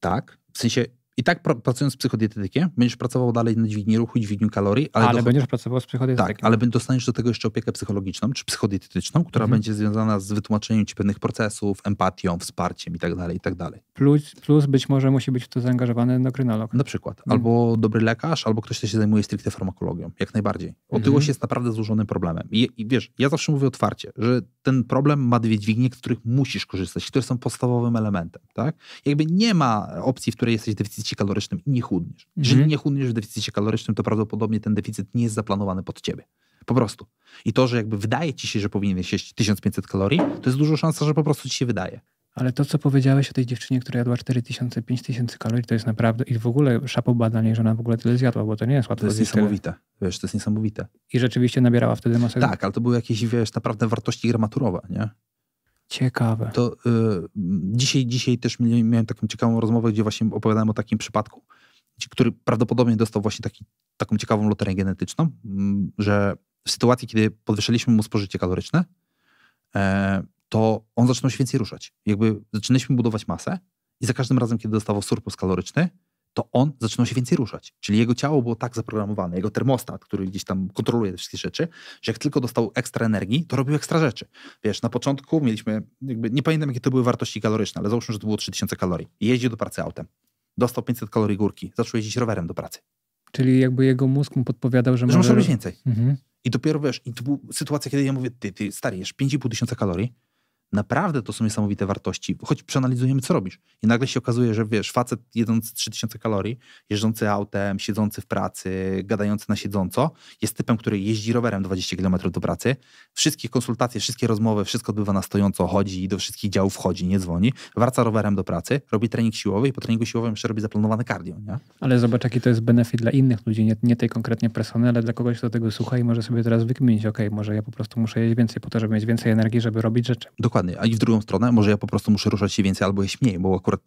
A: Tak, w sensie i tak pracując z psychodietetykiem, będziesz pracował dalej na dźwigni ruchu i dźwigni kalorii.
B: Ale, ale do... będziesz pracował z psychodietetykiem.
A: Tak, ale dostaniesz do tego jeszcze opiekę psychologiczną czy psychodietetyczną, która mhm. będzie związana z wytłumaczeniem ci pewnych procesów, empatią, wsparciem itd. Tak itd. Tak
B: plus, plus być może musi być w to zaangażowany endokrynolog.
A: Na przykład. Mhm. Albo dobry lekarz, albo ktoś, kto się zajmuje stricte farmakologią. Jak najbardziej. Otyłość mhm. jest naprawdę złożonym problemem. I, I, wiesz, ja zawsze mówię otwarcie, że ten problem ma dwie dźwignie, z których musisz korzystać, które są podstawowym elementem. Tak? Jakby nie ma opcji, w której jesteś w deficycie kalorycznym i nie chudniesz. Jeżeli mhm. nie chudniesz w deficycie kalorycznym, to prawdopodobnie ten deficyt nie jest zaplanowany pod ciebie. Po prostu. I to, że jakby wydaje ci się, że powinieneś jeść 1500 kalorii, to jest dużo szansa, że po prostu ci się wydaje.
B: Ale to, co powiedziałeś o tej dziewczynie, która jadła 4000, 5000 kalorii, to jest naprawdę, i w ogóle szapo badanie, że ona w ogóle tyle zjadła, bo to nie jest łatwo.
A: To jest niesamowite. Tyle. Wiesz, to jest niesamowite.
B: I rzeczywiście nabierała wtedy masę.
A: Tak, ale to były jakieś, wiesz, naprawdę wartości gramaturowe, nie?
B: Ciekawe.
A: To y, dzisiaj, dzisiaj też miałem taką ciekawą rozmowę, gdzie właśnie opowiadałem o takim przypadku, który prawdopodobnie dostał właśnie taki, taką ciekawą loterię genetyczną, mm, że w sytuacji, kiedy podwyższyliśmy mu spożycie kaloryczne, e, to on zaczynał się więcej ruszać. Jakby zaczynaliśmy budować masę i za każdym razem, kiedy dostawał surplus kaloryczny, to on zaczynał się więcej ruszać. Czyli jego ciało było tak zaprogramowane, jego termostat, który gdzieś tam kontroluje te wszystkie rzeczy, że jak tylko dostał ekstra energii, to robił ekstra rzeczy. Wiesz, na początku mieliśmy, jakby, nie pamiętam jakie to były wartości kaloryczne, ale załóżmy, że to było 3000 kalorii. Jeździł do pracy autem. Dostał 500 kalorii górki, zaczął jeździć rowerem do pracy.
B: Czyli jakby jego mózg mu podpowiadał, że,
A: że może... robić więcej. Mhm. I dopiero wiesz, i to była sytuacja, kiedy ja mówię, ty, ty stary, jesz 5,5 tysiąca kalorii, Naprawdę to są niesamowite wartości, choć przeanalizujemy, co robisz. I nagle się okazuje, że wiesz, facet jedzący 3000 kalorii, jeżdżący autem, siedzący w pracy, gadający na siedząco, jest typem, który jeździ rowerem 20 km do pracy. Wszystkie konsultacje, wszystkie rozmowy, wszystko odbywa na stojąco, chodzi i do wszystkich działów wchodzi, nie dzwoni, wraca rowerem do pracy, robi trening siłowy i po treningu siłowym jeszcze robi zaplanowane cardio. Nie?
B: Ale zobacz, jaki to jest benefit dla innych ludzi, nie, nie tej konkretnie persony, ale dla kogoś, kto tego słucha i może sobie teraz wykminić, ok, może ja po prostu muszę jeść więcej po to, żeby mieć więcej energii, żeby robić rzeczy.
A: Dokładnie dokładnie. A i w drugą stronę, może ja po prostu muszę ruszać się więcej albo jeść mniej, bo akurat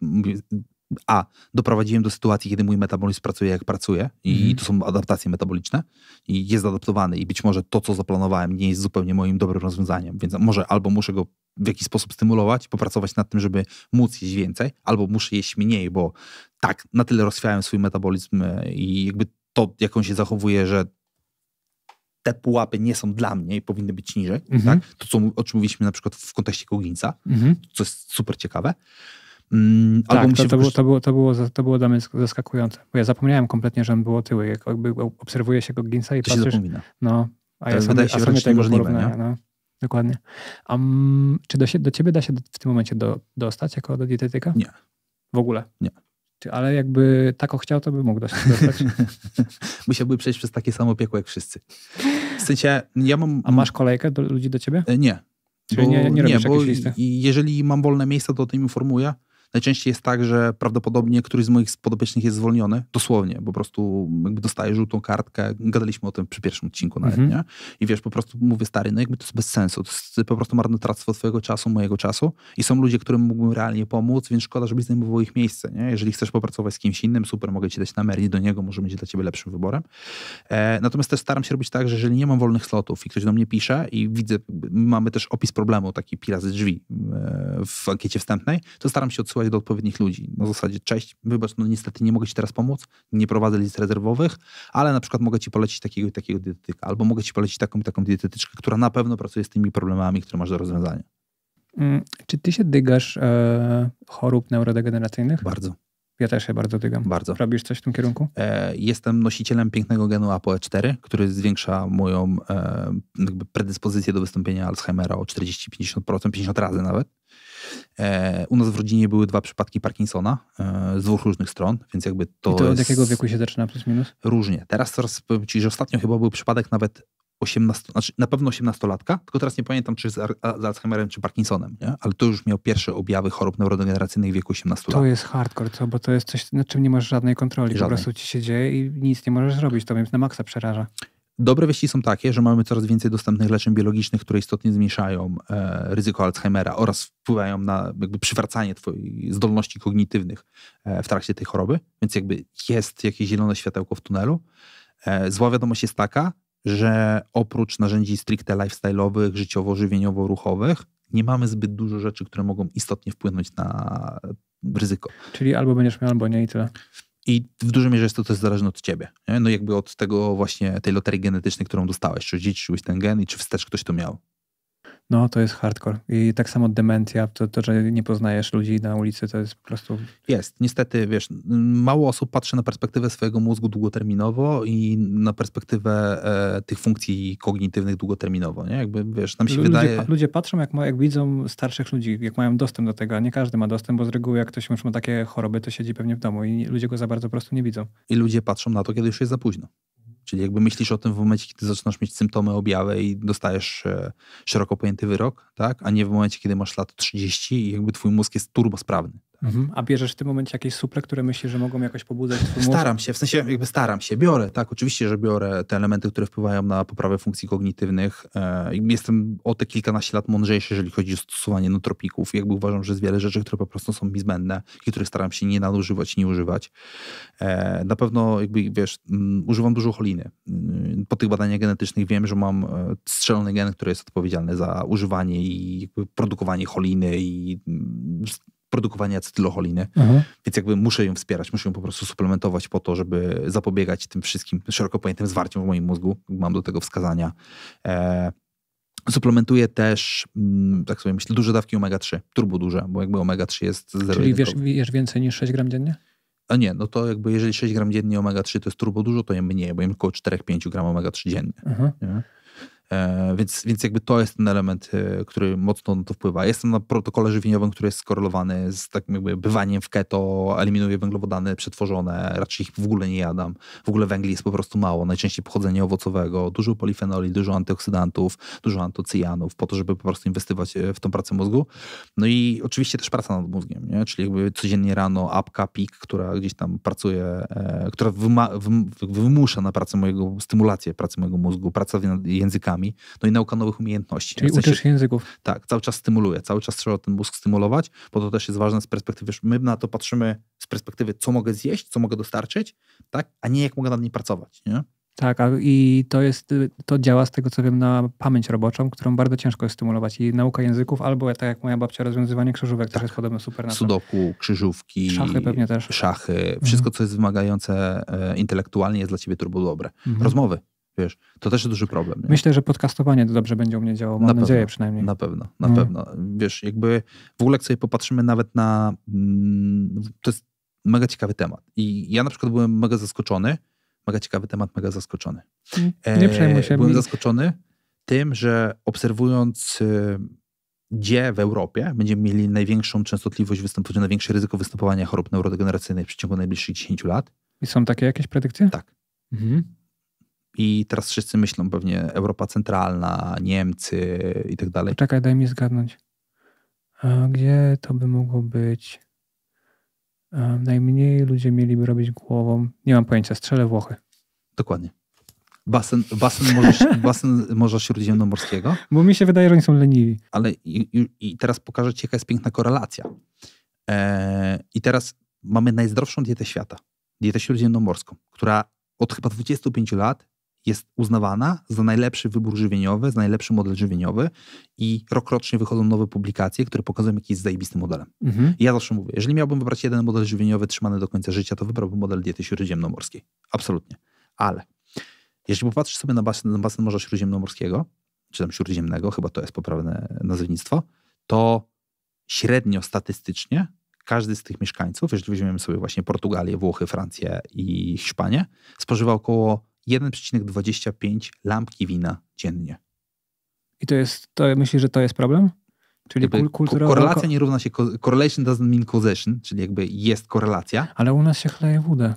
A: a, doprowadziłem do sytuacji, kiedy mój metabolizm pracuje jak pracuje i mm. to są adaptacje metaboliczne i jest adaptowany i być może to, co zaplanowałem nie jest zupełnie moim dobrym rozwiązaniem, więc może albo muszę go w jakiś sposób stymulować, popracować nad tym, żeby móc jeść więcej, albo muszę jeść mniej, bo tak, na tyle rozchwiałem swój metabolizm e, i jakby to, jak on się zachowuje, że te pułapy nie są dla mnie i powinny być niżej. Mhm. Tak? To, co, o czym mówiliśmy na przykład w kontekście Koginsa, mhm. co jest super ciekawe.
B: Mm, tak, to, to, było, to, było, to, było, to było dla mnie zaskakujące. Bo ja zapomniałem kompletnie, że on był otyły. Jak jakby obserwuje się Koginsa i
A: to
B: patrzysz...
A: się zapomina.
B: No, a ja sobie, się a sobie tego porównania. No, dokładnie. Um, czy do, do ciebie da się w tym momencie do, dostać jako do dietetyka?
A: Nie.
B: W ogóle?
A: Nie.
B: Ale jakby tako chciał, to by mógł dostać.
A: Musiałby przejść przez takie samo piekło jak wszyscy. W sensie, ja mam...
B: A masz kolejkę do ludzi do ciebie?
A: E, nie.
B: Czyli bo, nie, nie nie, bo listy?
A: jeżeli mam wolne miejsca, to o tym informuję. Najczęściej jest tak, że prawdopodobnie któryś z moich podopiecznych jest zwolniony, dosłownie, po prostu jakby dostaje żółtą kartkę. Gadaliśmy o tym przy pierwszym odcinku nawet, -hmm. nie? I wiesz, po prostu mówię, stary, no jakby to jest bez sensu. To jest po prostu marnotrawstwo twojego czasu, mojego czasu i są ludzie, którym mógłbym realnie pomóc, więc szkoda, żebyś zajmował ich miejsce, nie? Jeżeli chcesz popracować z kimś innym, super, mogę ci dać numer do niego, może będzie dla ciebie lepszym wyborem. E, natomiast też staram się robić tak, że jeżeli nie mam wolnych slotów i ktoś do mnie pisze i widzę, mamy też opis problemu, taki pira ze drzwi e, w ankiecie wstępnej, to staram się odsyłać do odpowiednich ludzi. Na zasadzie, cześć, wybacz, no niestety nie mogę ci teraz pomóc, nie prowadzę list rezerwowych, ale na przykład mogę ci polecić takiego i takiego dietetyka, albo mogę ci polecić taką i taką dietetyczkę, która na pewno pracuje z tymi problemami, które masz do rozwiązania.
B: Mm, czy ty się dygasz e, chorób neurodegeneracyjnych?
A: Bardzo.
B: Ja też się bardzo dygam.
A: Bardzo.
B: Robisz coś w tym kierunku?
A: E, jestem nosicielem pięknego genu ApoE4, który zwiększa moją e, predyspozycję do wystąpienia Alzheimera o 40-50%, 50 razy nawet. E, u nas w rodzinie były dwa przypadki Parkinsona e, z dwóch różnych stron, więc jakby to.
B: I to
A: od
B: jakiego wieku się zaczyna plus minus?
A: Różnie. Teraz coraz powiem ci, że ostatnio chyba był przypadek nawet 18, znaczy na pewno 18-latka, tylko teraz nie pamiętam, czy z, z Alzheimerem, czy Parkinsonem, nie? ale to już miał pierwsze objawy chorób neurodegeneracyjnych w wieku 18
B: to
A: lat.
B: To jest hardcore, co? bo to jest coś, nad czym nie masz żadnej kontroli. Żadnej. Po prostu ci się dzieje i nic nie możesz zrobić. To mnie na maksa przeraża.
A: Dobre wieści są takie, że mamy coraz więcej dostępnych leczeń biologicznych, które istotnie zmniejszają e, ryzyko Alzheimera oraz wpływają na jakby przywracanie twojej zdolności kognitywnych e, w trakcie tej choroby, więc jakby jest jakieś zielone światełko w tunelu. E, zła wiadomość jest taka, że oprócz narzędzi stricte lifestyle'owych, życiowo-żywieniowo-ruchowych, nie mamy zbyt dużo rzeczy, które mogą istotnie wpłynąć na ryzyko.
B: Czyli albo będziesz miał, albo nie i tyle.
A: I w dużej mierze jest to też zależne od ciebie. Nie? No jakby od tego właśnie, tej loterii genetycznej, którą dostałeś. Czy dziedziczyłeś ten gen i czy wstecz ktoś to miał.
B: No, to jest hardcore. I tak samo demencja, to, to, że nie poznajesz ludzi na ulicy, to jest po prostu...
A: Jest. Niestety, wiesz, mało osób patrzy na perspektywę swojego mózgu długoterminowo i na perspektywę e, tych funkcji kognitywnych długoterminowo, nie? Jakby, wiesz, nam się
B: ludzie,
A: wydaje...
B: Ludzie patrzą, jak, ma, jak widzą starszych ludzi, jak mają dostęp do tego, a nie każdy ma dostęp, bo z reguły jak ktoś ma takie choroby, to siedzi pewnie w domu i ludzie go za bardzo po prostu nie widzą.
A: I ludzie patrzą na to, kiedy już jest za późno. Czyli jakby myślisz o tym w momencie, kiedy zaczynasz mieć symptomy objawy i dostajesz e, szeroko pojęty wyrok, tak? a nie w momencie, kiedy masz lat 30 i jakby twój mózg jest turbosprawny.
B: Mhm. A bierzesz w tym momencie jakieś suple, które myślisz, że mogą jakoś pobudzać twój
A: mózg? Staram się, w sensie jakby staram się. Biorę, tak, oczywiście, że biorę te elementy, które wpływają na poprawę funkcji kognitywnych. E, jestem o te kilkanaście lat mądrzejszy, jeżeli chodzi o stosowanie nootropików. Jakby uważam, że jest wiele rzeczy, które po prostu są mi zbędne i których staram się nie nadużywać, nie używać. E, na pewno jakby, wiesz, mm, używam dużo choliny. Mm, po tych badaniach genetycznych wiem, że mam e, strzelony gen, który jest odpowiedzialny za używanie i produkowanie choliny i produkowanie acetylocholiny, mhm. więc jakby muszę ją wspierać, muszę ją po prostu suplementować po to, żeby zapobiegać tym wszystkim szeroko pojętym zwarciom w moim mózgu. Mam do tego wskazania. E, suplementuję też, mm, tak sobie myślę, duże dawki omega-3, turbo duże, bo jakby omega-3 jest zero.
B: Czyli wiesz, wiesz więcej niż 6 gram dziennie?
A: A nie, no to jakby jeżeli 6 gram dziennie omega-3 to jest turbo dużo, to ja mniej, bo jem około 4-5 gram omega-3 dziennie. Mhm. E, więc, więc jakby to jest ten element, e, który mocno na to wpływa. Jestem na protokole żywieniowym, który jest skorelowany z takim jakby bywaniem w keto, eliminuję węglowodany przetworzone, raczej ich w ogóle nie jadam. W ogóle węgli jest po prostu mało, najczęściej pochodzenia owocowego, dużo polifenoli, dużo antyoksydantów, dużo antocyjanów, po to, żeby po prostu inwestować e, w tą pracę mózgu. No i oczywiście też praca nad mózgiem, nie? czyli jakby codziennie rano apka, pik, która gdzieś tam pracuje, która wymusza na pracę mojego, stymulację pracy mojego mózgu, praca językami, no i nauka nowych umiejętności.
B: Czyli w sensie, uczysz języków.
A: Tak, cały czas stymuluje, cały czas trzeba ten mózg stymulować, bo to też jest ważne z perspektywy, my na to patrzymy z perspektywy, co mogę zjeść, co mogę dostarczyć, tak, a nie jak mogę nad nim pracować, nie?
B: Tak, i to jest, to działa z tego co wiem na pamięć roboczą, którą bardzo ciężko jest stymulować i nauka języków, albo tak jak moja babcia, rozwiązywanie krzyżówek tak. też jest podobno super na.
A: Sudoku, krzyżówki.
B: Szachy pewnie też.
A: Szachy. Wszystko, mhm. co jest wymagające e, intelektualnie jest dla ciebie turbo dobre. Mhm. Rozmowy. Wiesz, to też jest duży problem. Nie?
B: Myślę, że podcastowanie dobrze będzie u mnie działało, mam na nadzieję pewno, przynajmniej.
A: Na pewno, na hmm. pewno. Wiesz, jakby w ogóle jak sobie popatrzymy nawet na... Mm, to jest mega ciekawy temat. I ja na przykład byłem mega zaskoczony. Mega ciekawy temat, mega zaskoczony.
B: Nie przejmuj się.
A: Byłem mi... zaskoczony tym, że obserwując y, gdzie w Europie będziemy mieli największą częstotliwość występowania, największe ryzyko występowania chorób neurodegeneracyjnych w przeciągu najbliższych 10 lat.
B: I są takie jakieś predykcje?
A: Tak. Mhm. I teraz wszyscy myślą pewnie Europa Centralna, Niemcy i tak dalej.
B: Czekaj, daj mi zgadnąć. A gdzie to by mogło być? A najmniej ludzie mieliby robić głową. Nie mam pojęcia, strzelę Włochy.
A: Dokładnie. Basen, basen, morza, basen Morza Śródziemnomorskiego.
B: Bo mi się wydaje, że oni są leniwi.
A: Ale i, i teraz pokażę ci, jaka jest piękna korelacja. E, I teraz mamy najzdrowszą dietę świata. Dietę śródziemnomorską, która od chyba 25 lat jest uznawana za najlepszy wybór żywieniowy, za najlepszy model żywieniowy i rokrocznie wychodzą nowe publikacje, które pokazują, jaki jest zajebistym modelem. Mhm. Ja zawsze mówię, jeżeli miałbym wybrać jeden model żywieniowy trzymany do końca życia, to wybrałbym model diety śródziemnomorskiej. Absolutnie. Ale jeśli popatrzysz sobie na basen, na basen Morza Śródziemnomorskiego, czy tam Śródziemnego, chyba to jest poprawne nazewnictwo, to średnio statystycznie każdy z tych mieszkańców, jeżeli weźmiemy sobie właśnie Portugalię, Włochy, Francję i Hiszpanię, spożywa około 1,25 lampki wina dziennie.
B: I to jest, to myślisz, że to jest problem?
A: Czyli. Korelacja nie równa się, correlation doesn't mean causation, czyli jakby jest korelacja.
B: Ale u nas się chleje wódę.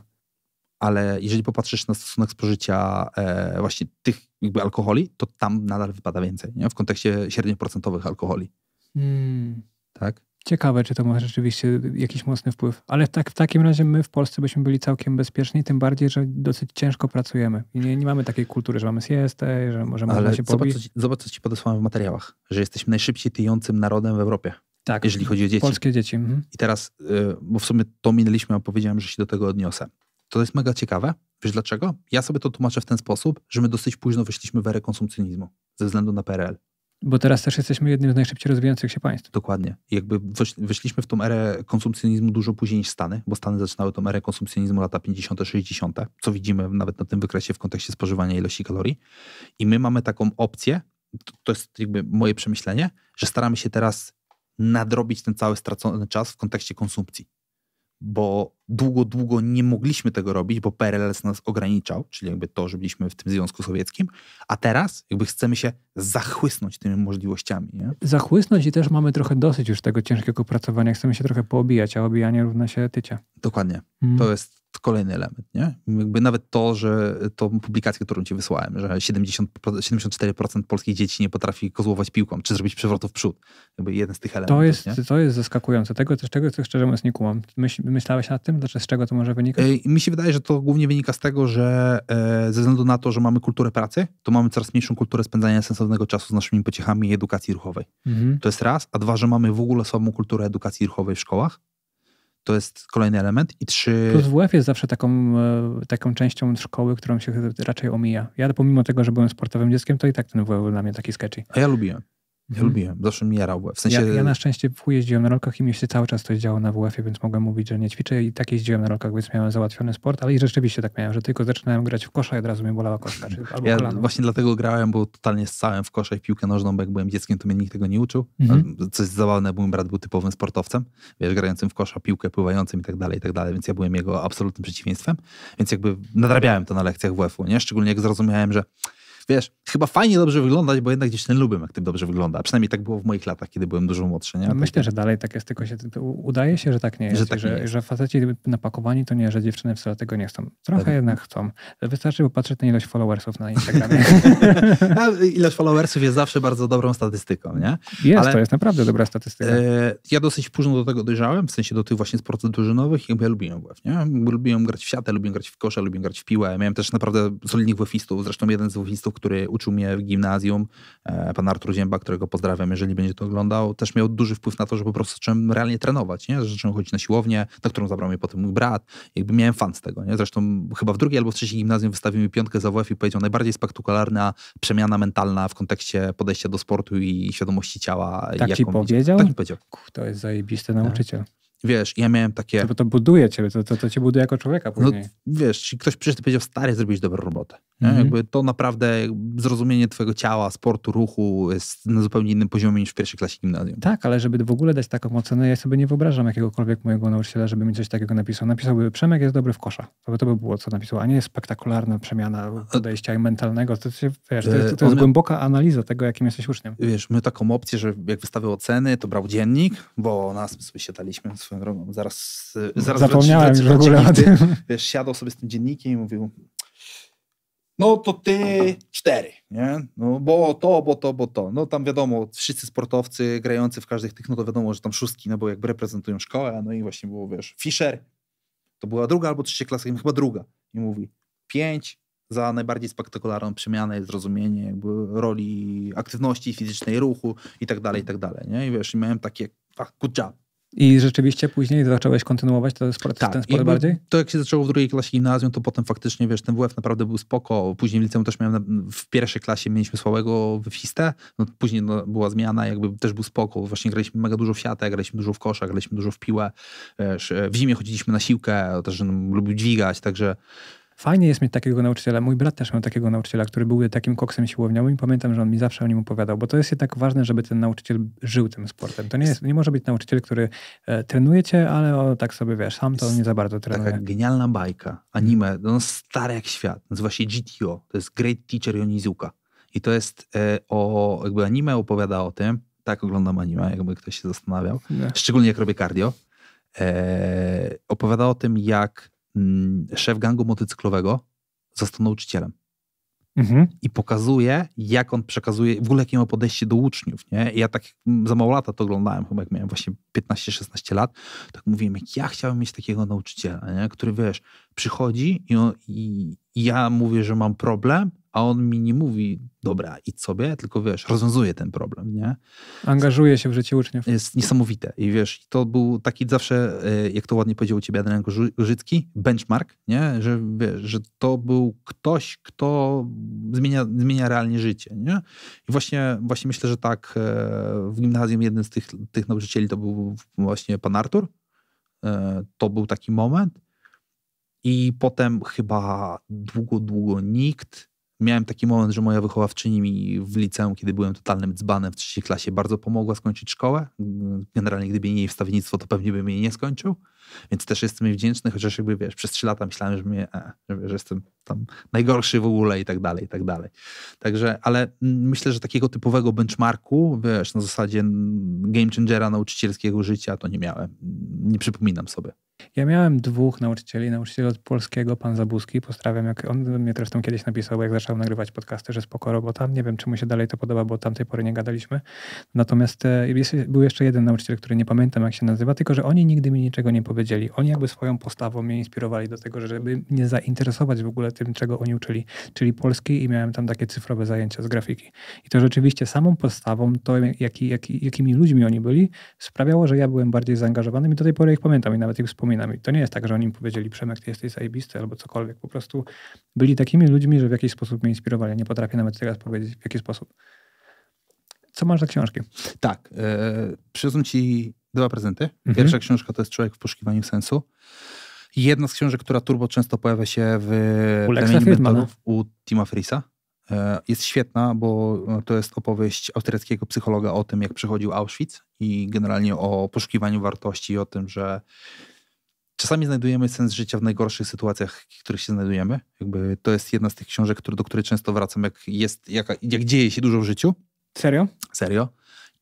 A: ale jeżeli popatrzysz na stosunek spożycia e, właśnie tych jakby alkoholi, to tam nadal wypada więcej, nie? w kontekście średnio procentowych alkoholi.
B: Hmm.
A: Tak?
B: Ciekawe, czy to ma rzeczywiście jakiś mocny wpływ. Ale tak, w takim razie my w Polsce byśmy byli całkiem bezpieczni, tym bardziej, że dosyć ciężko pracujemy. I nie, nie mamy takiej kultury, że mamy siestę, że możemy
A: Ale
B: się
A: zobacz
B: pobić.
A: zobacz, co ci podesłałem w materiałach, że jesteśmy najszybciej tyjącym narodem w Europie,
B: Tak,
A: jeżeli chodzi o dzieci.
B: polskie dzieci. Mhm.
A: I teraz, y, bo w sumie to minęliśmy, a powiedziałem, że się do tego odniosę. To jest mega ciekawe. Wiesz dlaczego? Ja sobie to tłumaczę w ten sposób, że my dosyć późno weszliśmy w erę konsumpcjonizmu ze względu na PRL.
B: Bo teraz też jesteśmy jednym z najszybciej rozwijających się państw.
A: Dokładnie. Jakby wesz, weszliśmy w tą erę konsumpcjonizmu dużo później niż Stany, bo Stany zaczynały tą erę konsumpcjonizmu lata 50., 60., co widzimy nawet na tym wykresie w kontekście spożywania ilości kalorii. I my mamy taką opcję, to jest jakby moje przemyślenie, że staramy się teraz nadrobić ten cały stracony czas w kontekście konsumpcji. Bo długo, długo nie mogliśmy tego robić, bo PRL nas ograniczał, czyli jakby to, że byliśmy w tym Związku Sowieckim, a teraz jakby chcemy się zachłysnąć tymi możliwościami. Nie?
B: Zachłysnąć i też mamy trochę dosyć już tego ciężkiego pracowania. Chcemy się trochę poobijać, a obijanie równa się tycie.
A: Dokładnie.
B: Mhm.
A: To jest kolejny element, nie? Jakby nawet to, że tą publikację, którą ci wysłałem, że 70, 74% polskich dzieci nie potrafi kozłować piłką, czy zrobić przewrotu w przód. Jakby jeden z tych elementów,
B: To jest,
A: nie?
B: to jest zaskakujące. Tego też, czego też szczerze mówiąc nie kumam. Myśl, myślałeś nad tym? Dlaczego, z czego to może wynikać?
A: Mi się wydaje, że to głównie wynika z tego, że e, ze względu na to, że mamy kulturę pracy, to mamy coraz mniejszą kulturę spędzania sensownego czasu z naszymi pociechami i edukacji ruchowej.
B: Mhm.
A: To jest raz, a dwa, że mamy w ogóle słabą kulturę edukacji ruchowej w szkołach. To jest kolejny element. I trzy...
B: Plus WF jest zawsze taką, e, taką częścią szkoły, którą się raczej omija. Ja pomimo tego, że byłem sportowym dzieckiem, to i tak ten WF był dla mnie taki sketchy.
A: A ja lubiłem. Ja
B: Mhm.
A: lubiłem. Zawsze mi jarał. W sensie...
B: Ja, ja na szczęście w chuj jeździłem na rolkach i mi się cały czas coś działo na WF-ie, więc mogłem mówić, że nie ćwiczę i tak jeździłem na rolkach, więc miałem załatwiony sport, ale i rzeczywiście tak miałem, że tylko zaczynałem grać w kosza i od razu mnie bolała kostka, czy, albo
A: Ja
B: kolano.
A: właśnie dlatego grałem, bo totalnie ssałem w kosze i piłkę nożną, bo jak byłem dzieckiem, to mnie nikt tego nie uczył.
B: Mhm.
A: Co jest zabawne, bo mój brat był typowym sportowcem, wiesz, grającym w kosza, piłkę, pływającym i tak dalej, i tak dalej, więc ja byłem jego absolutnym przeciwieństwem, więc jakby nadrabiałem to na lekcjach WF-u, nie? Szczególnie jak zrozumiałem, że wiesz, chyba fajnie dobrze wyglądać, bo jednak gdzieś ten lubię, jak ty dobrze wygląda. Przynajmniej tak było w moich latach, kiedy byłem dużo młodszy, nie?
B: No
A: Tak-
B: Myślę, że dalej tak jest, tylko się udaje się, że tak nie jest.
A: Że
B: Że,
A: tak nie
B: że,
A: jest.
B: że faceci napakowani to nie, że dziewczyny wcale tego nie chcą. Trochę
A: Tak.
B: jednak chcą. Wystarczy popatrzeć na ilość followersów na Instagramie.
A: Ilość followersów jest zawsze bardzo dobrą statystyką, nie?
B: Jest,
A: Ale-
B: to jest naprawdę dobra statystyka.
A: E, ja dosyć późno do tego dojrzałem, w sensie do tych właśnie sportów drużynowych, jakby ja lubiłem WF, nie? Lubiłem grać w siatę, lubiłem grać w kosze, lubiłem grać w piłę. Miałem też naprawdę solidnych WF-istów, zresztą jeden z WF-istów, który uczył mnie w gimnazjum, e, pan Artur Zięba, którego pozdrawiam, jeżeli będzie to oglądał, też miał duży wpływ na to, że po prostu zacząłem realnie trenować, nie? Że Zacząłem chodzić na siłownię, na którą zabrał mnie potem mój brat. Jakby miałem fan z tego, nie? Zresztą chyba w drugiej albo w trzeciej gimnazjum wystawił mi piątkę za WF i powiedział najbardziej spektakularna przemiana mentalna w kontekście podejścia do sportu i świadomości ciała.
B: Tak ci
A: jaką widzi.
B: powiedział?
A: Tak mi powiedział.
B: Kuch, to jest zajebisty nauczyciel.
A: Wiesz, ja miałem takie,
B: To, to buduje ciebie, to, to, to cię buduje jako człowieka
A: no
B: później.
A: wiesz, ci ktoś przyszedł i powiedział, stary, zrobiłeś dobrą robotę.
B: Mhm.
A: Jakby to naprawdę zrozumienie twojego ciała, sportu, ruchu jest na zupełnie innym poziomie niż w pierwszej klasie gimnazjum.
B: Tak, ale żeby w ogóle dać taką ocenę, ja sobie nie wyobrażam jakiegokolwiek mojego nauczyciela, żeby mi coś takiego napisał. Napisałby, Przemek jest dobry w kosza. To by, to by było, co napisał, a nie spektakularna przemiana podejścia i mentalnego. To, się, wiesz, to, jest, to
A: E,
B: jest
A: on-
B: głęboka analiza tego, jakim jesteś uczniem.
A: Wiesz, my taką opcję, że jak wystawiał oceny, to brał dziennik, bo nas my sobie siadaliśmy swoją drogą. Zaraz, y, zaraz
B: Zapomniałem w ogóle o
A: wręcz-
B: tym.
A: Wiesz, siadał sobie z tym dziennikiem i mówił, no to ty cztery, nie? No bo to, bo to, bo to. No tam wiadomo, wszyscy sportowcy grający w każdych tych, no to wiadomo, że tam szóstki, no bo jakby reprezentują szkołę, no i właśnie było, wiesz, Fischer, to była druga albo trzecia klasa, chyba druga. I mówi, pięć za najbardziej spektakularną przemianę i zrozumienie jakby roli aktywności fizycznej, ruchu i tak dalej, i tak dalej, nie? I wiesz, i miałem takie, ah, good job.
B: I rzeczywiście później zacząłeś kontynuować ten sport, ten sport
A: Tak,
B: bardziej?
A: To jak się zaczęło w drugiej klasie gimnazjum, to potem faktycznie, wiesz, ten WF naprawdę był spoko. Później w liceum też miałem, w pierwszej klasie mieliśmy słabego wyfistę, no później no, była zmiana, jakby też był spoko. Właśnie graliśmy mega dużo w siatę, graliśmy dużo w kosza, graliśmy dużo w piłę. Wiesz, w zimie chodziliśmy na siłkę, też no, lubił dźwigać, także
B: Fajnie jest mieć takiego nauczyciela. Mój brat też miał takiego nauczyciela, który był takim koksem siłowniowym i pamiętam, że on mi zawsze o nim opowiadał, bo to jest jednak ważne, żeby ten nauczyciel żył tym sportem. To nie, jest, nie może być nauczyciel, który e, trenuje cię, ale o, tak sobie wiesz, sam to
A: Jest
B: nie za bardzo
A: taka
B: trenuje.
A: genialna bajka, anime, no stare jak świat, nazywa się GTO, to jest Great Teacher Yonizuka. I to jest e, o, jakby anime opowiada o tym, tak oglądam anime, jakby ktoś się zastanawiał,
B: Nie.
A: szczególnie jak robię cardio, e, opowiada o tym, jak szef gangu motocyklowego został nauczycielem.
B: Mhm.
A: i pokazuje, jak on przekazuje, w ogóle jakie ma podejście do uczniów, nie? I ja tak za mało lata to oglądałem, chyba jak miałem właśnie 15-16 lat, tak mówiłem, jak ja chciałem mieć takiego nauczyciela, nie? który, wiesz, przychodzi i, on, i, i ja mówię, że mam problem, a on mi nie mówi, dobra, idź sobie, tylko wiesz, rozwiązuje ten problem, nie?
B: Angażuje się w życie uczniów.
A: Jest niesamowite. I wiesz, to był taki zawsze, e, jak to ładnie powiedział u ciebie Adrian Gorzycki, benchmark, nie? Że, wiesz, że to był ktoś, kto zmienia, zmienia realnie życie, nie? I właśnie, właśnie myślę, że tak e, w gimnazjum jednym z tych, tych nauczycieli to był właśnie pan Artur. E, to był taki moment. I potem chyba długo, długo nikt Miałem taki moment, że moja wychowawczyni mi w liceum, kiedy byłem totalnym dzbanem w trzeciej klasie, bardzo pomogła skończyć szkołę. Generalnie gdyby nie jej wstawiennictwo, to pewnie bym jej nie skończył. Więc też jestem jej wdzięczny, chociaż jakby wiesz, przez trzy lata myślałem, że, mnie, e, że, jestem tam najgorszy w ogóle i tak dalej, i tak dalej. Także, ale myślę, że takiego typowego benchmarku, wiesz, na zasadzie game changera nauczycielskiego życia to nie miałem. Nie przypominam sobie.
B: Ja miałem dwóch nauczycieli. Nauczyciel od polskiego, pan Zabuski, pozdrawiam, jak on mnie zresztą kiedyś napisał, jak zaczął nagrywać podcasty, że spoko robota. Nie wiem, czy mu się dalej to podoba, bo tamtej pory nie gadaliśmy. Natomiast e, był jeszcze jeden nauczyciel, który nie pamiętam, jak się nazywa, tylko że oni nigdy mi niczego nie powiedzieli. Oni jakby swoją postawą mnie inspirowali do tego, żeby mnie zainteresować w ogóle tym, czego oni uczyli, czyli polskiej i miałem tam takie cyfrowe zajęcia z grafiki. I to rzeczywiście samą postawą, to jaki, jaki, jakimi ludźmi oni byli, sprawiało, że ja byłem bardziej zaangażowany i do tej pory ich pamiętam i nawet ich wspominam. I to nie jest tak, że oni mi powiedzieli, Przemek, ty jesteś zajebisty albo cokolwiek. Po prostu byli takimi ludźmi, że w jakiś sposób mnie inspirowali. Nie potrafię nawet teraz powiedzieć, w jaki sposób. Co masz za książki?
A: Tak. E, przyniosłem ci dwa prezenty. Mhm. Pierwsza mhm. książka to jest Człowiek w poszukiwaniu sensu. Jedna z książek, która turbo często pojawia się w mentorów u Tima Ferisa. E, jest świetna, bo to jest opowieść austriackiego psychologa o tym, jak przechodził Auschwitz i generalnie o poszukiwaniu wartości, o tym, że Czasami znajdujemy sens życia w najgorszych sytuacjach, w których się znajdujemy. Jakby to jest jedna z tych książek, do której często wracam, jak, jest, jak, jak dzieje się dużo w życiu.
B: Serio?
A: Serio.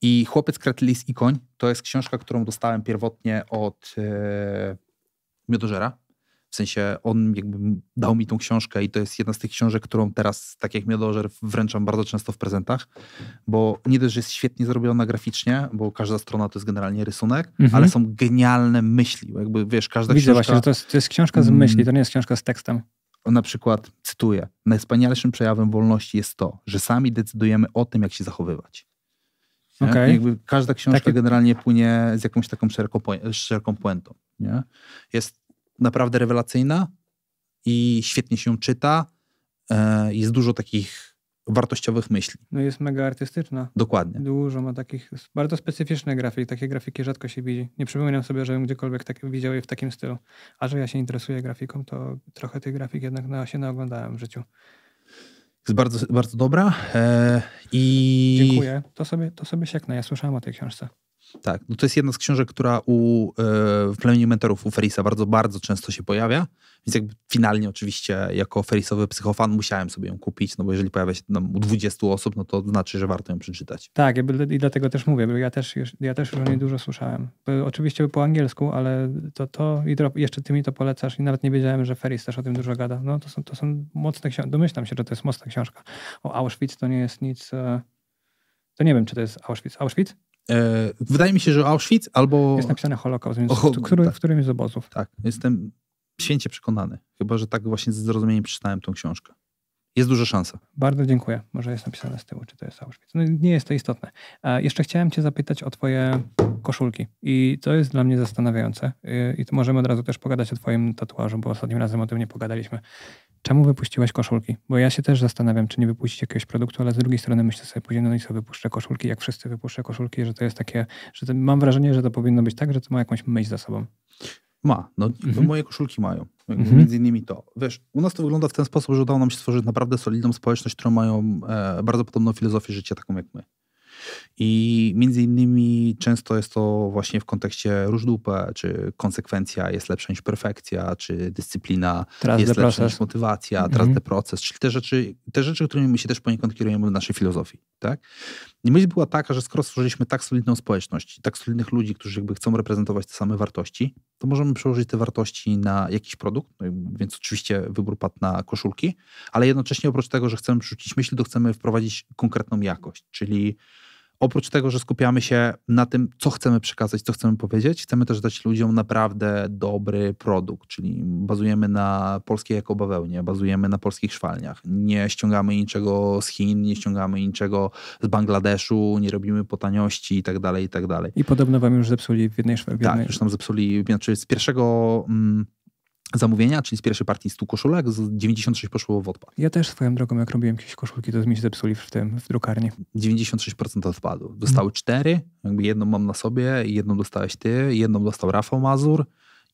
A: I Chłopiec, Kretlis i Koń to jest książka, którą dostałem pierwotnie od e, Miodożera. W sensie on jakby dał mi tą książkę i to jest jedna z tych książek, którą teraz, tak jak Miodożer, wręczam bardzo często w prezentach, bo nie dość, że jest świetnie zrobiona graficznie, bo każda strona to jest generalnie rysunek, mhm. ale są genialne myśli. Jakby wiesz, każda
B: Widzę
A: książka...
B: właśnie, że to jest, to jest książka z myśli, to nie jest książka z tekstem.
A: Na przykład, cytuję, najwspanialszym przejawem wolności jest to, że sami decydujemy o tym, jak się zachowywać. Okay. Jakby każda książka Takie... generalnie płynie z jakąś taką szeroką, szeroką puentą. Nie? Jest naprawdę rewelacyjna i świetnie się czyta. E, jest dużo takich wartościowych myśli.
B: No jest mega artystyczna.
A: Dokładnie.
B: Dużo ma takich bardzo specyficznych grafik. Takie grafiki rzadko się widzi. Nie przypominam sobie, żebym gdziekolwiek tak, widział je w takim stylu. A że ja się interesuję grafiką, to trochę tych grafik jednak na, się naoglądałem w życiu.
A: Jest bardzo, bardzo dobra. E, i...
B: Dziękuję. To sobie, to sobie sieknę. Ja słyszałem o tej książce.
A: Tak, no to jest jedna z książek, która u, e, w plemieniu mentorów u Ferisa bardzo, bardzo często się pojawia, więc jakby finalnie oczywiście jako Ferisowy psychofan musiałem sobie ją kupić, no bo jeżeli pojawia się tam u 20 osób, no to znaczy, że warto ją przeczytać.
B: Tak, i dlatego też mówię, bo ja też, ja też już o niej dużo słyszałem. Oczywiście po angielsku, ale to, to i jeszcze ty mi to polecasz i nawet nie wiedziałem, że Feris też o tym dużo gada. No to są, to są mocne książki, domyślam się, że to jest mocna książka. O Auschwitz to nie jest nic... E, to nie wiem, czy to jest Auschwitz. Auschwitz?
A: E, wydaje mi się, że Auschwitz albo...
B: Jest napisane Holokaust, więc który, tak. w którymś z obozów.
A: Tak, jestem święcie przekonany. Chyba, że tak właśnie ze zrozumieniem przeczytałem tą książkę. Jest duża szansa.
B: Bardzo dziękuję. Może jest napisane z tyłu, czy to jest Auschwitz. No, nie jest to istotne. E, jeszcze chciałem cię zapytać o twoje koszulki. I to jest dla mnie zastanawiające. E, I to możemy od razu też pogadać o twoim tatuażu, bo ostatnim razem o tym nie pogadaliśmy. Czemu wypuściłeś koszulki? Bo ja się też zastanawiam, czy nie wypuścić jakiegoś produktu, ale z drugiej strony myślę sobie później, no i sobie wypuszczę koszulki, jak wszyscy wypuszczę koszulki, że to jest takie, że to, mam wrażenie, że to powinno być tak, że to ma jakąś myśl za sobą.
A: Ma. No, mhm. moje koszulki mają. Mhm. Między innymi to. Wiesz, u nas to wygląda w ten sposób, że udało nam się stworzyć naprawdę solidną społeczność, która mają e, bardzo podobną filozofię życia, taką jak my. I między innymi często jest to właśnie w kontekście róż dupę, czy konsekwencja jest lepsza niż perfekcja, czy dyscyplina
B: Trust
A: jest lepsza niż motywacja,
B: Mhm.
A: trust the proces, czyli te rzeczy, te rzeczy, którymi my się też poniekąd kierujemy w naszej filozofii. Tak? I myśl była taka, że skoro stworzyliśmy tak solidną społeczność, tak solidnych ludzi, którzy jakby chcą reprezentować te same wartości, to możemy przełożyć te wartości na jakiś produkt, no więc oczywiście wybór padł na koszulki, ale jednocześnie oprócz tego, że chcemy przerzucić myśl, to chcemy wprowadzić konkretną jakość, czyli oprócz tego, że skupiamy się na tym, co chcemy przekazać, co chcemy powiedzieć, chcemy też dać ludziom naprawdę dobry produkt, czyli bazujemy na polskiej ekobawełnie, bazujemy na polskich szwalniach. Nie ściągamy niczego z Chin, nie ściągamy niczego z Bangladeszu, nie robimy po taniości i tak dalej, i tak dalej.
B: I podobno wam już zepsuli w jednej w
A: Tak, już tam zepsuli, znaczy z pierwszego mm, zamówienia, czyli z pierwszej partii 100 koszulek, z 96 poszło w odpad.
B: Ja też swoją drogą, jak robiłem jakieś koszulki, to mi się zepsuli w tym, w drukarni.
A: 96% odpadu. Dostały cztery, jakby jedną mam na sobie, jedną dostałeś ty, jedną dostał Rafał Mazur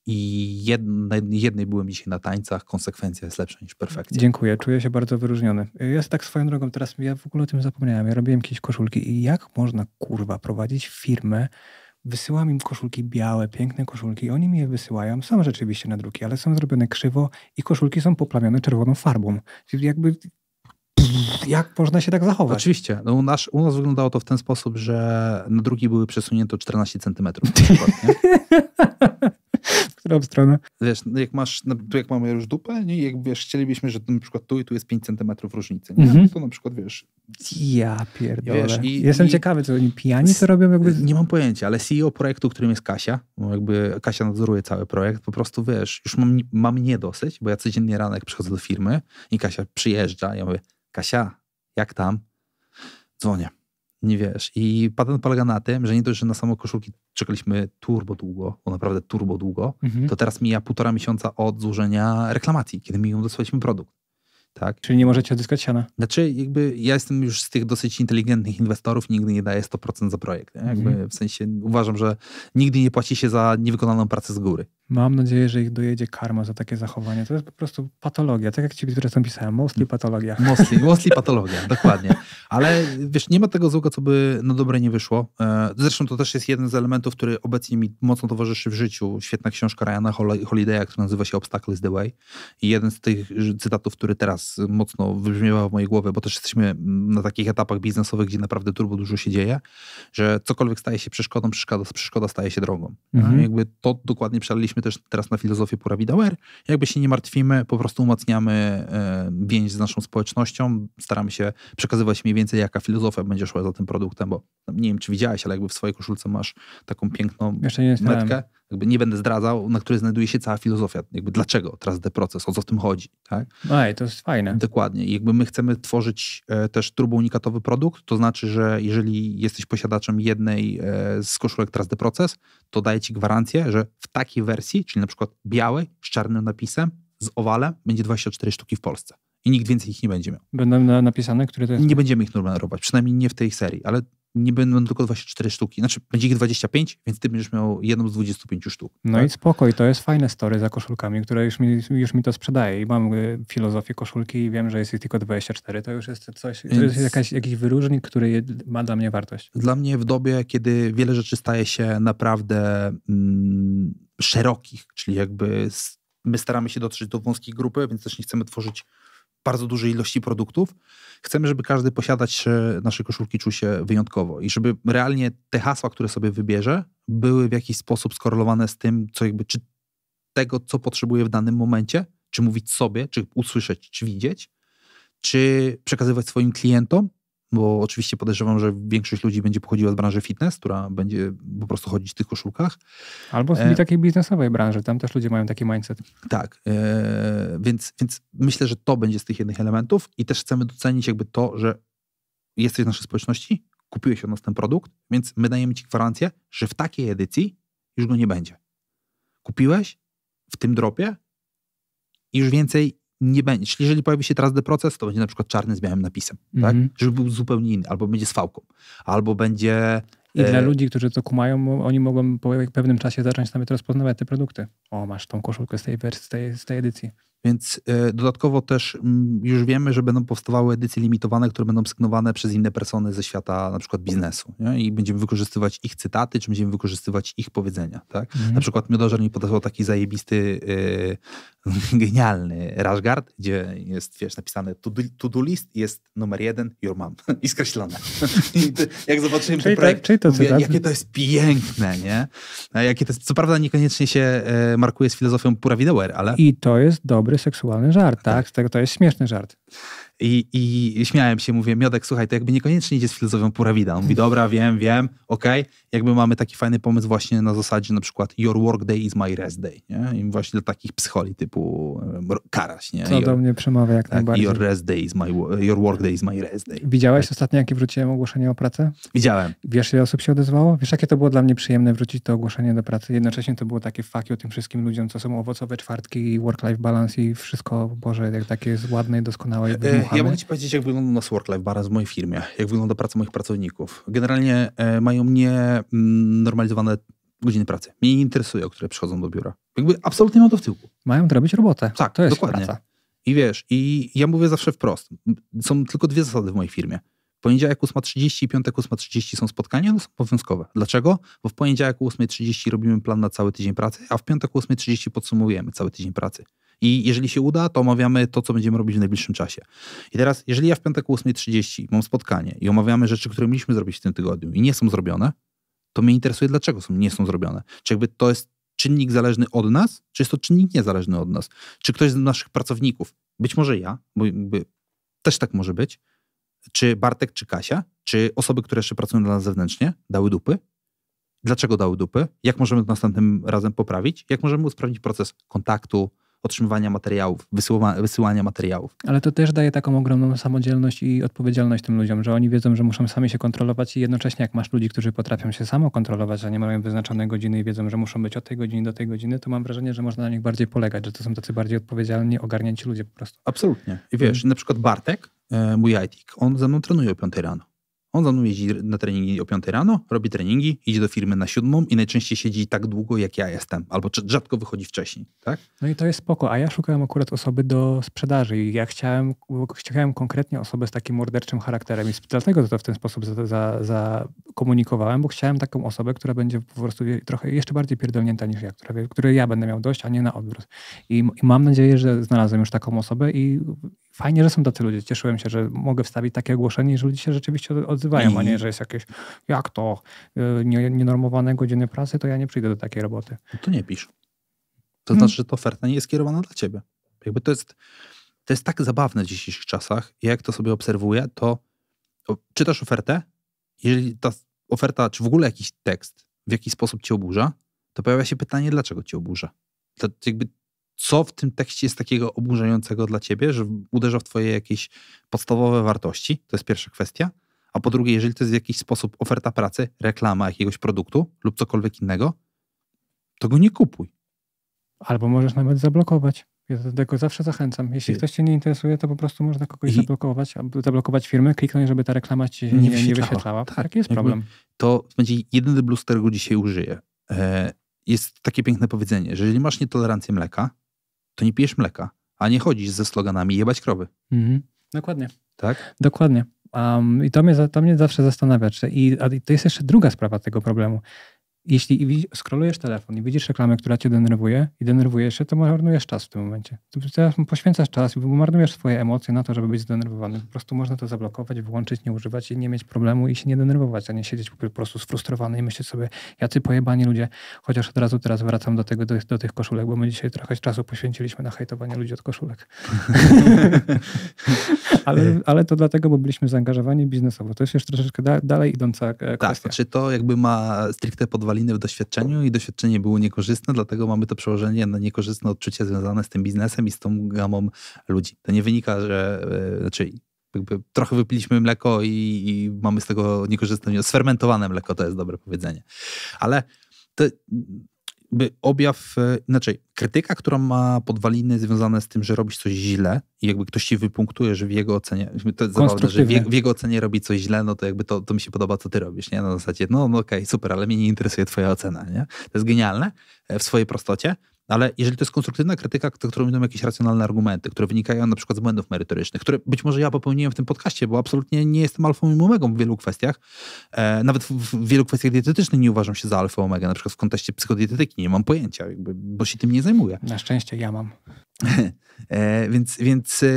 A: i jedna, jednej byłem dzisiaj na tańcach. Konsekwencja jest lepsza niż perfekcja.
B: Dziękuję, czuję się bardzo wyróżniony. Ja tak swoją drogą, teraz ja w ogóle o tym zapomniałem. Ja robiłem jakieś koszulki i jak można, kurwa, prowadzić firmę, wysyłam im koszulki białe, piękne koszulki, oni mi je wysyłają, są rzeczywiście na druki, ale są zrobione krzywo i koszulki są poplamione czerwoną farbą. Czyli jakby, jak można się tak zachować?
A: Oczywiście. No, u, nas, u nas wyglądało to w ten sposób, że na drugi były przesunięte o 14 centymetrów.
B: W którą stronę?
A: Wiesz, no jak masz, no, tu jak mamy już dupę, nie? jak wiesz, chcielibyśmy, że na przykład tu i tu jest 5 centymetrów różnicy, nie?
B: Mhm.
A: to na przykład wiesz,
B: Ja pierdolę.
A: Wiesz, i-
B: Jestem
A: i-
B: ciekawy, co oni pijani to robią jakby...
A: Nie mam pojęcia, ale CEO projektu, którym jest Kasia, bo jakby Kasia nadzoruje cały projekt, po prostu wiesz, już mam, mam nie dosyć, bo ja codziennie rano jak przychodzę do firmy i Kasia przyjeżdża, ja mówię, Kasia, jak tam? Dzwonię. Nie wiesz. I patent polega na tym, że nie dość, że na samą koszulki czekaliśmy turbo długo, bo naprawdę turbo długo,
B: Mhm.
A: to teraz mija półtora miesiąca od złożenia reklamacji, kiedy my ją dostaliśmy produkt. Tak?
B: Czyli nie możecie odzyskać siana.
A: Znaczy, jakby ja jestem już z tych dosyć inteligentnych inwestorów, nigdy nie daję 100% za projekt. Nie? Jakby
B: Mhm.
A: W sensie uważam, że nigdy nie płaci się za niewykonaną pracę z góry.
B: Mam nadzieję, że ich dojedzie karma za takie zachowanie. To jest po prostu patologia. Tak jak ci zresztą pisałem, mostly patologia.
A: Mostly, mostly patologia, dokładnie. Ale wiesz, nie ma tego złego, co by na dobre nie wyszło. E, Zresztą to też jest jeden z elementów, który obecnie mi mocno towarzyszy w życiu. Świetna książka Ryana Hol- Holiday'a, która nazywa się Obstacle is the Way. I jeden z tych cytatów, który teraz mocno wybrzmiewa w mojej głowie, bo też jesteśmy na takich etapach biznesowych, gdzie naprawdę turbo dużo się dzieje, że cokolwiek staje się przeszkodą, przeszkoda, przeszkoda staje się drogą.
B: Mhm.
A: Jakby to dokładnie przelaliśmy też teraz na filozofię Pura Vida Wear. Jakby się nie martwimy, po prostu umacniamy e, więź z naszą społecznością, staramy się przekazywać mniej więcej, jaka filozofia będzie szła za tym produktem, bo nie wiem, czy widziałeś, ale jakby w swojej koszulce masz taką piękną metkę, jakby nie będę zdradzał, na której znajduje się cała filozofia, jakby dlaczego teraz ten proces, o co w tym chodzi, tak?
B: Ej, to jest fajne.
A: Dokładnie. I jakby my chcemy tworzyć e, też turbo unikatowy produkt, to znaczy, że jeżeli jesteś posiadaczem jednej e, z koszulek Trust the Process, to daje ci gwarancję, że w takiej wersji, czyli na przykład białej, z czarnym napisem, z owalem, będzie 24 sztuki w Polsce. I nikt więcej ich nie będzie miał.
B: Będą na, napisane, które to jest.
A: Nie będziemy ich numerować, przynajmniej nie w tej serii, ale nie będą tylko 24 sztuki. Znaczy, będzie ich 25, więc ty będziesz miał jedną z 25 sztuk.
B: No
A: tak?
B: i spoko, i to jest fajne story za koszulkami, które już mi, już mi to sprzedaje. I mam y, filozofię koszulki i wiem, że jest ich tylko 24. To już jest coś, to jest
A: Więc-
B: jakaś, jakiś wyróżnik, który ma dla mnie wartość.
A: Dla mnie w dobie, kiedy wiele rzeczy staje się naprawdę mm, szerokich, czyli jakby my staramy się dotrzeć do wąskiej grupy, więc też nie chcemy tworzyć bardzo dużej ilości produktów. Chcemy, żeby każdy posiadać e, nasze koszulki czuł się wyjątkowo i żeby realnie te hasła, które sobie wybierze, były w jakiś sposób skorelowane z tym, co jakby, czy tego, co potrzebuje w danym momencie, czy mówić sobie, czy usłyszeć, czy widzieć, czy przekazywać swoim klientom, bo oczywiście podejrzewam, że większość ludzi będzie pochodziła z branży fitness, która będzie po prostu chodzić w tych koszulkach.
B: Albo z
A: E-
B: takiej biznesowej branży, tam też ludzie mają taki mindset.
A: Tak, e, więc, więc myślę, że to będzie z tych jednych elementów i też chcemy docenić jakby to, że jesteś w naszej społeczności, kupiłeś od nas ten produkt, więc my dajemy ci gwarancję, że w takiej edycji już go nie będzie. Kupiłeś w tym dropie i już więcej nie będzie. Jeżeli pojawi się teraz The Proces, to będzie na przykład czarny z białym napisem,
B: Mhm.
A: tak? Żeby był zupełnie inny, albo będzie z fałką, albo będzie...
B: I dla
A: E,
B: ludzi, którzy to kumają, oni mogą po pewnym czasie zacząć nawet rozpoznawać te produkty. O, masz tą koszulkę z tej z tej, z tej edycji.
A: Więc y, dodatkowo też y, już wiemy, że będą powstawały edycje limitowane, które będą sygnowane przez inne persony ze świata na przykład biznesu. Nie? I będziemy wykorzystywać ich cytaty, czy będziemy wykorzystywać ich powiedzenia. Tak? Mhm. Na przykład Miodożer mi podał taki zajebisty, y, genialny Rashgard, gdzie jest wiesz, napisane to do list jest numer jeden, your mom. I skreślone. I jak zobaczyłem
B: czyli ten projekt, to,
A: mówię, jakie to jest piękne, nie? Jakie to jest, co prawda niekoniecznie się e, markuje z filozofią pura widełer, ale...
B: I to jest dobry seksualny żart, tak? tak? Z tego to jest śmieszny żart.
A: I, I śmiałem się, mówię, Miodek, słuchaj, to jakby niekoniecznie idzie z filozofią Purawida. On mówi, dobra, wiem, wiem, okej. Okay. Jakby mamy taki fajny pomysł właśnie na zasadzie na przykład your work day is my rest day. Nie? I właśnie dla takich psycholi typu Karaś. Nie?
B: Co your, do mnie przemawia jak tak, najbardziej.
A: Your, rest day is my, your work day is my rest day.
B: Widziałeś tak. ostatnio, jakie wróciłem ogłoszenie o pracę?
A: Widziałem.
B: Wiesz, ile osób się odezwało? Wiesz, jakie to było dla mnie przyjemne wrócić to ogłoszenie do pracy? Jednocześnie to było takie fuck o tym wszystkim ludziom, co są owocowe czwartki, work-life balance i wszystko, Boże, jak takie jest ładne i doskonałe i
A: Ja mogę ci powiedzieć, jak wygląda nas work-life balance w mojej firmie, jak wygląda praca moich pracowników. Generalnie e, mają nienormalizowane mm, godziny pracy. Mnie nie interesuje, o które przychodzą do biura. Jakby absolutnie mam to w tyłku.
B: Mają robić robotę.
A: Tak,
B: to jest
A: dokładnie.
B: Praca.
A: I wiesz, i ja mówię zawsze wprost. Są tylko dwie zasady w mojej firmie. Poniedziałek 8.30 i piątek 8.30 są spotkania, one są obowiązkowe. Dlaczego? Bo w poniedziałek 8.30 robimy plan na cały tydzień pracy, a w piątek 8.30 podsumowujemy cały tydzień pracy. I jeżeli się uda, to omawiamy to, co będziemy robić w najbliższym czasie. I teraz, jeżeli ja w piątek o 8.30 mam spotkanie i omawiamy rzeczy, które mieliśmy zrobić w tym tygodniu i nie są zrobione, to mnie interesuje, dlaczego są, nie są zrobione. Czy jakby to jest czynnik zależny od nas, czy jest to czynnik niezależny od nas? Czy ktoś z naszych pracowników, być może ja, bo też tak może być, czy Bartek, czy Kasia, czy osoby, które jeszcze pracują dla nas zewnętrznie, dały dupy? Dlaczego dały dupy? Jak możemy to następnym razem poprawić? Jak możemy usprawnić proces kontaktu, otrzymywania materiałów, wysyła, wysyłania materiałów.
B: Ale to też daje taką ogromną samodzielność i odpowiedzialność tym ludziom, że oni wiedzą, że muszą sami się kontrolować i jednocześnie jak masz ludzi, którzy potrafią się samo kontrolować, a nie mają wyznaczonej godziny i wiedzą, że muszą być od tej godziny do tej godziny, to mam wrażenie, że można na nich bardziej polegać, że to są tacy bardziej odpowiedzialni, ogarnięci ludzie po prostu.
A: Absolutnie. I wiesz, hmm. na przykład Bartek, e, mój IT, on ze mną trenuje o 5 rano. On za mną jeździ na treningi o 5 rano, robi treningi, idzie do firmy na siódmą i najczęściej siedzi tak długo, jak ja jestem, albo rzadko wychodzi wcześniej, tak?
B: No i to jest spoko, a ja szukałem akurat osoby do sprzedaży i ja chciałem, chciałem konkretnie osobę z takim morderczym charakterem i dlatego to w ten sposób zakomunikowałem, za, za bo chciałem taką osobę, która będzie po prostu trochę jeszcze bardziej pierdolnięta niż ja, która, której ja będę miał dość, a nie na odwrót. I, I mam nadzieję, że znalazłem już taką osobę i fajnie, że są tacy ludzie. Cieszyłem się, że mogę wstawić takie ogłoszenie, że ludzie się rzeczywiście odzywają, a nie, że jest jakieś, jak to, y, nienormowane godziny pracy, to ja nie przyjdę do takiej roboty.
A: No to nie pisz. To znaczy, że ta oferta nie jest skierowana dla ciebie. Jakby to jest, to jest tak zabawne w dzisiejszych czasach. Ja jak to sobie obserwuję, to czytasz ofertę, jeżeli ta oferta, czy w ogóle jakiś tekst w jakiś sposób cię oburza, to pojawia się pytanie, dlaczego cię oburza. To jakby co w tym tekście jest takiego oburzającego dla ciebie, że uderza w twoje jakieś podstawowe wartości? To jest pierwsza kwestia. A po drugie, jeżeli to jest w jakiś sposób oferta pracy, reklama jakiegoś produktu lub cokolwiek innego, to go nie kupuj.
B: Albo możesz nawet zablokować. Ja do tego zawsze zachęcam. Jeśli ktoś cię nie interesuje, to po prostu można kogoś I... zablokować, zablokować firmę, kliknąć, żeby ta reklama ci nie, nie, wyświetlała. Nie wyświetlała. Tak, Taki jest problem.
A: To będzie jedyny blues, którego dzisiaj użyję. E, jest takie piękne powiedzenie, że jeżeli masz nietolerancję mleka, to nie pijesz mleka, a nie chodzisz ze sloganami jebać krowy. Mhm.
B: Dokładnie.
A: Tak?
B: Dokładnie. Um, I to mnie, to mnie zawsze zastanawia. Czy, i, a to jest jeszcze druga sprawa tego problemu jeśli skrolujesz telefon i widzisz reklamę, która cię denerwuje i denerwujesz się, to marnujesz czas w tym momencie. Teraz poświęcasz czas i marnujesz swoje emocje na to, żeby być zdenerwowany. Po prostu można to zablokować, wyłączyć, nie używać i nie mieć problemu i się nie denerwować, a nie siedzieć po prostu sfrustrowany i myśleć sobie, jacy pojebani ludzie, chociaż od razu teraz wracam do tego, do, do tych koszulek, bo my dzisiaj trochę czasu poświęciliśmy na hejtowanie ludzi od koszulek. ale, ale to dlatego, bo byliśmy zaangażowani biznesowo. To jest już troszeczkę da, dalej idąca e,
A: tak,
B: kwestia.
A: Tak, czy to jakby ma stricte podwalenie w doświadczeniu i doświadczenie było niekorzystne, dlatego mamy to przełożenie na niekorzystne odczucia związane z tym biznesem i z tą gamą ludzi. To nie wynika, że e, znaczy trochę wypiliśmy mleko i, i mamy z tego niekorzystne, sfermentowane mleko, to jest dobre powiedzenie. Ale to, objaw, e, inaczej, krytyka, która ma podwaliny związane z tym, że robisz coś źle i jakby ktoś ci wypunktuje, że w jego ocenie, to jest zabawne, że w, w, jego ocenie robi coś źle, no to jakby to, to mi się podoba, co ty robisz, nie? Na zasadzie, no, no okej, okay, super, ale mnie nie interesuje twoja ocena, nie? To jest genialne, e, w swojej prostocie, ale jeżeli to jest konstruktywna krytyka, to którą będą jakieś racjonalne argumenty, które wynikają na przykład z błędów merytorycznych, które być może ja popełniłem w tym podcaście, bo absolutnie nie jestem alfą i omegą w wielu kwestiach. E, nawet w, w, wielu kwestiach dietetycznych nie uważam się za alfę i omegę, na przykład w kontekście psychodietetyki nie mam pojęcia, jakby, bo się tym nie zajmuję.
B: Na szczęście ja mam.
A: e, więc więc e,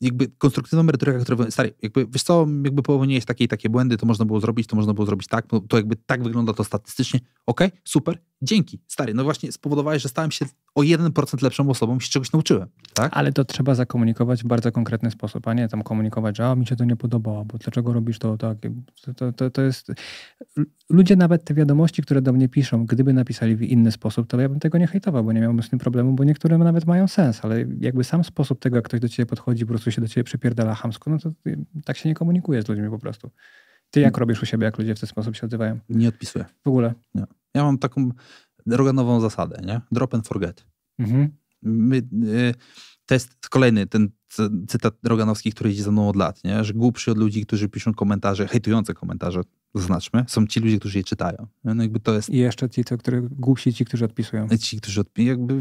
A: jakby konstruktywną merytorykę, która, stary, jakby, wiesz co, jakby popełniłeś takie i takie błędy, to można było zrobić, to można było zrobić tak, to jakby tak wygląda to statystycznie, okej, okay, super, dzięki, stary, no właśnie spowodowałeś, że stałem się o 1% lepszą osobą się czegoś nauczyłem, tak?
B: Ale to trzeba zakomunikować w bardzo konkretny sposób, a nie tam komunikować, że a mi się to nie podoba, bo dlaczego robisz to tak, to, to, to jest... Ludzie nawet te wiadomości, które do mnie piszą, gdyby napisali w inny sposób, to ja bym tego nie hejtował, bo nie miałbym z tym problemu, bo niektóre nawet mają sens, ale jakby sam sposób tego, jak ktoś do ciebie podchodzi, po prostu się do ciebie przypierdala hamsko, no to tak się nie komunikuje z ludźmi po prostu. Ty jak robisz u siebie, jak ludzie w ten sposób się odzywają?
A: Nie odpisuję.
B: W ogóle?
A: Nie. Ja mam taką roganową zasadę, nie? Drop and forget. Mhm. My, y, to jest kolejny ten cytat Roganowski, który idzie za mną od lat, nie? że głupszy od ludzi, którzy piszą komentarze, hejtujące komentarze, zaznaczmy, są ci ludzie, którzy je czytają. No jakby to jest...
B: I jeszcze ci, co, który, głupsi ci, którzy odpisują.
A: Ci, którzy odpisują. Jakby...